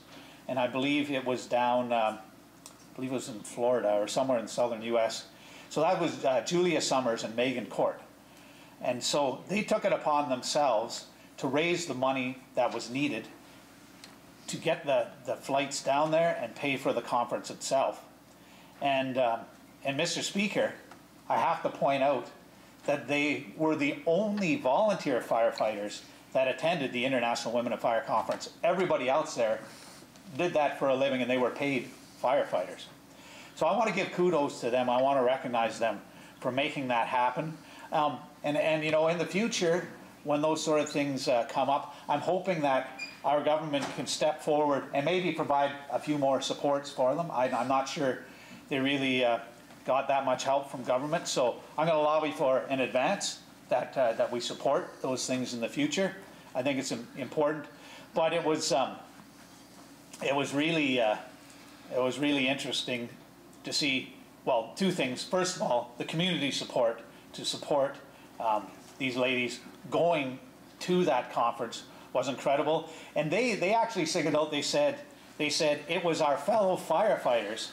Speaker 21: and I believe it was down, um, I believe it was in Florida or somewhere in the southern U.S. So that was uh, Julia Summers and Megan Court, and so they took it upon themselves to raise the money that was needed to get the, the flights down there and pay for the conference itself. And, um, and Mr. Speaker, I have to point out that they were the only volunteer firefighters that attended the International Women of Fire Conference. Everybody else there did that for a living and they were paid firefighters. So I want to give kudos to them. I want to recognize them for making that happen. Um, and, and, you know, in the future, when those sort of things uh, come up, I'm hoping that our government can step forward and maybe provide a few more supports for them. I, I'm not sure they really uh, got that much help from government. So I'm going to lobby for in advance that uh, that we support those things in the future. I think it's important. But it was um, it was really uh, it was really interesting to see. Well, two things. First of all, the community support to support um, these ladies going to that conference was incredible. And they they actually singled out. They said they said it was our fellow firefighters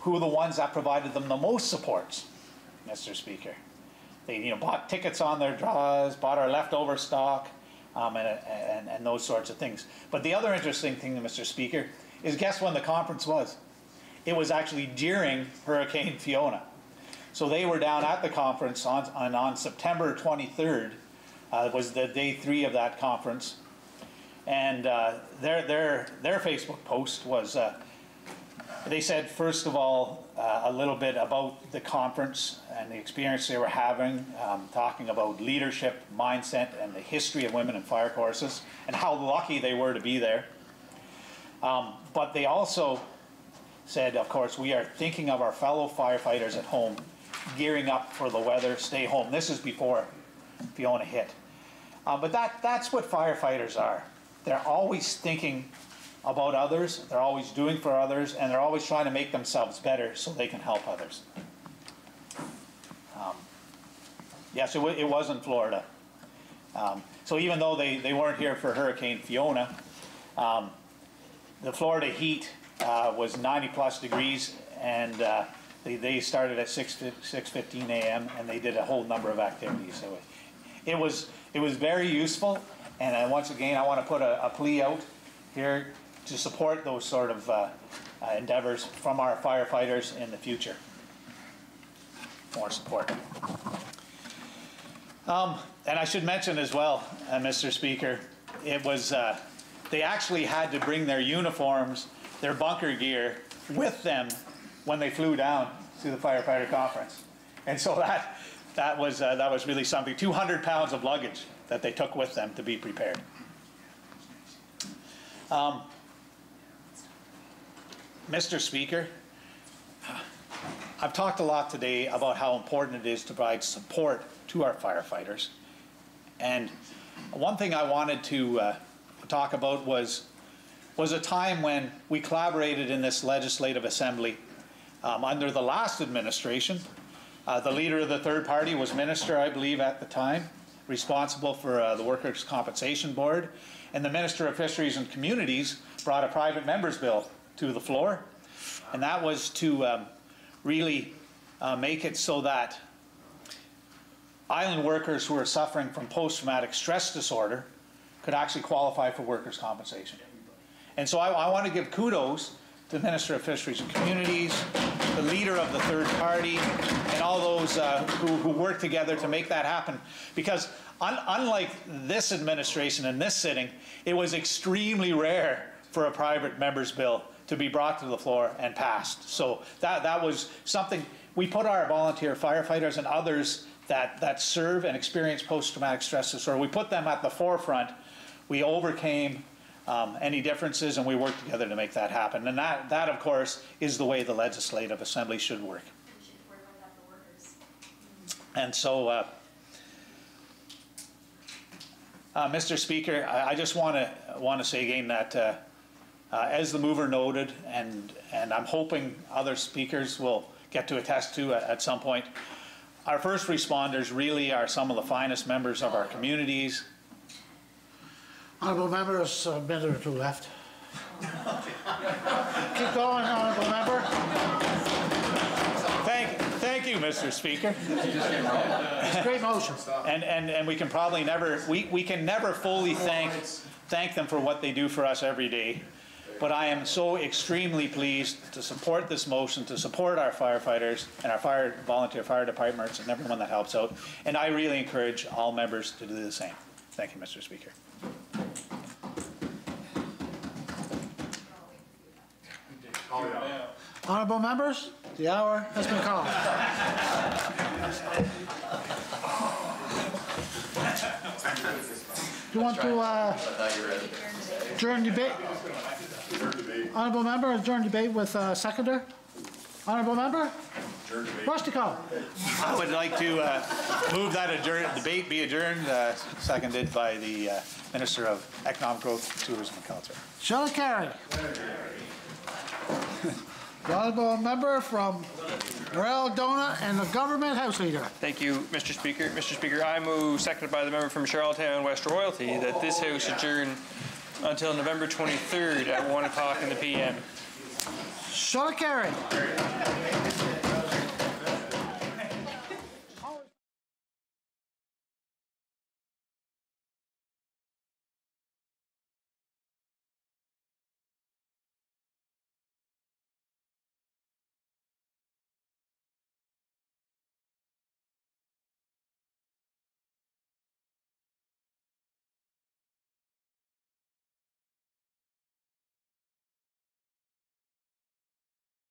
Speaker 21: who were the ones that provided them the most supports, Mr. Speaker. They you know, bought tickets on their draws, bought our leftover stock, um, and, and, and those sorts of things. But the other interesting thing, Mr. Speaker, is guess when the conference was? It was actually during Hurricane Fiona. So they were down at the conference on, on, on September 23rd, uh, was the day three of that conference. And uh, their, their, their Facebook post was uh, they said, first of all, uh, a little bit about the conference and the experience they were having, um, talking about leadership, mindset, and the history of women in fire courses, and how lucky they were to be there. Um, but they also said, of course, we are thinking of our fellow firefighters at home, gearing up for the weather, stay home. This is before Fiona hit. Uh, but that, that's what firefighters are. They're always thinking about others, they're always doing for others, and they're always trying to make themselves better so they can help others. Um, yes, it, it, was in Florida. Um, so even though they, they weren't here for Hurricane Fiona, um, the Florida heat uh, was 90 plus degrees, and uh, they, they started at 6, 6.15 a.m., and they did a whole number of activities. So it was, it was very useful, and uh, once again, I want to put a, a plea out here to support those sort of uh, uh, endeavors from our firefighters in the future. More support. Um, And I should mention as well, uh, Mr. Speaker, it was, uh, they actually had to bring their uniforms, their bunker gear with them when they flew down to the firefighter conference. And so that, that was, uh, that was really something, 200 pounds of luggage that they took with them to be prepared. Um, Mr. Speaker, I've talked a lot today about how important it is to provide support to our firefighters. And one thing I wanted to uh, talk about was, was a time when we collaborated in this legislative assembly um, under the last administration. Uh, the leader of the third party was minister, I believe, at the time, responsible for uh, the Workers' Compensation Board. And the Minister of Fisheries and Communities brought a private member's bill to the floor. And that was to um, really uh, make it so that island workers who are suffering from post-traumatic stress disorder could actually qualify for workers' compensation. And so I, I want to give kudos the Minister of Fisheries and Communities, the leader of the third party, and all those uh, who, who worked together to make that happen. Because un unlike this administration and this sitting, it was extremely rare for a private member's bill to be brought to the floor and passed. So that, that was something, we put our volunteer firefighters and others that, that serve and experience post-traumatic stress disorder, we put them at the forefront. We overcame um, any differences and we work together to make that happen. And that, that, of course, is the way the Legislative Assembly should work. And so, uh, uh, Mr. Speaker, I, I just want to want to say again that uh, uh, as the mover noted, and, and I'm hoping other speakers will get to attest to at, at some point, our first responders really are some of the finest members of our communities.
Speaker 1: Honourable members, a minute or two left. Keep going, honourable member.
Speaker 21: Thank, thank you, Mr. Speaker.
Speaker 1: Great motion.
Speaker 21: And, and, and we can probably never, we, we can never fully thank, thank them for what they do for us every day. But I am so extremely pleased to support this motion, to support our firefighters and our fire, volunteer fire departments and everyone that helps out. And I really encourage all members to do the same. Thank you, Mr. Speaker.
Speaker 1: Honourable members, the hour has been called. Do you want to uh, adjourn debate? Honourable member, adjourn debate with uh, seconder? Honourable member? Rustico.
Speaker 21: I would like to uh, move that adjourn, debate be adjourned, uh, seconded by the uh, Minister of Economic Growth, Tourism and Culture.
Speaker 1: Shall it carry? The honourable member from Morell Donagh and the government house leader.
Speaker 30: Thank you, Mr. Speaker. Mr. Speaker, I move, seconded by the member from Charlottetown West Royalty, that this House adjourn until November 23rd at 1 o'clock in the PM.
Speaker 1: Shot a carrot.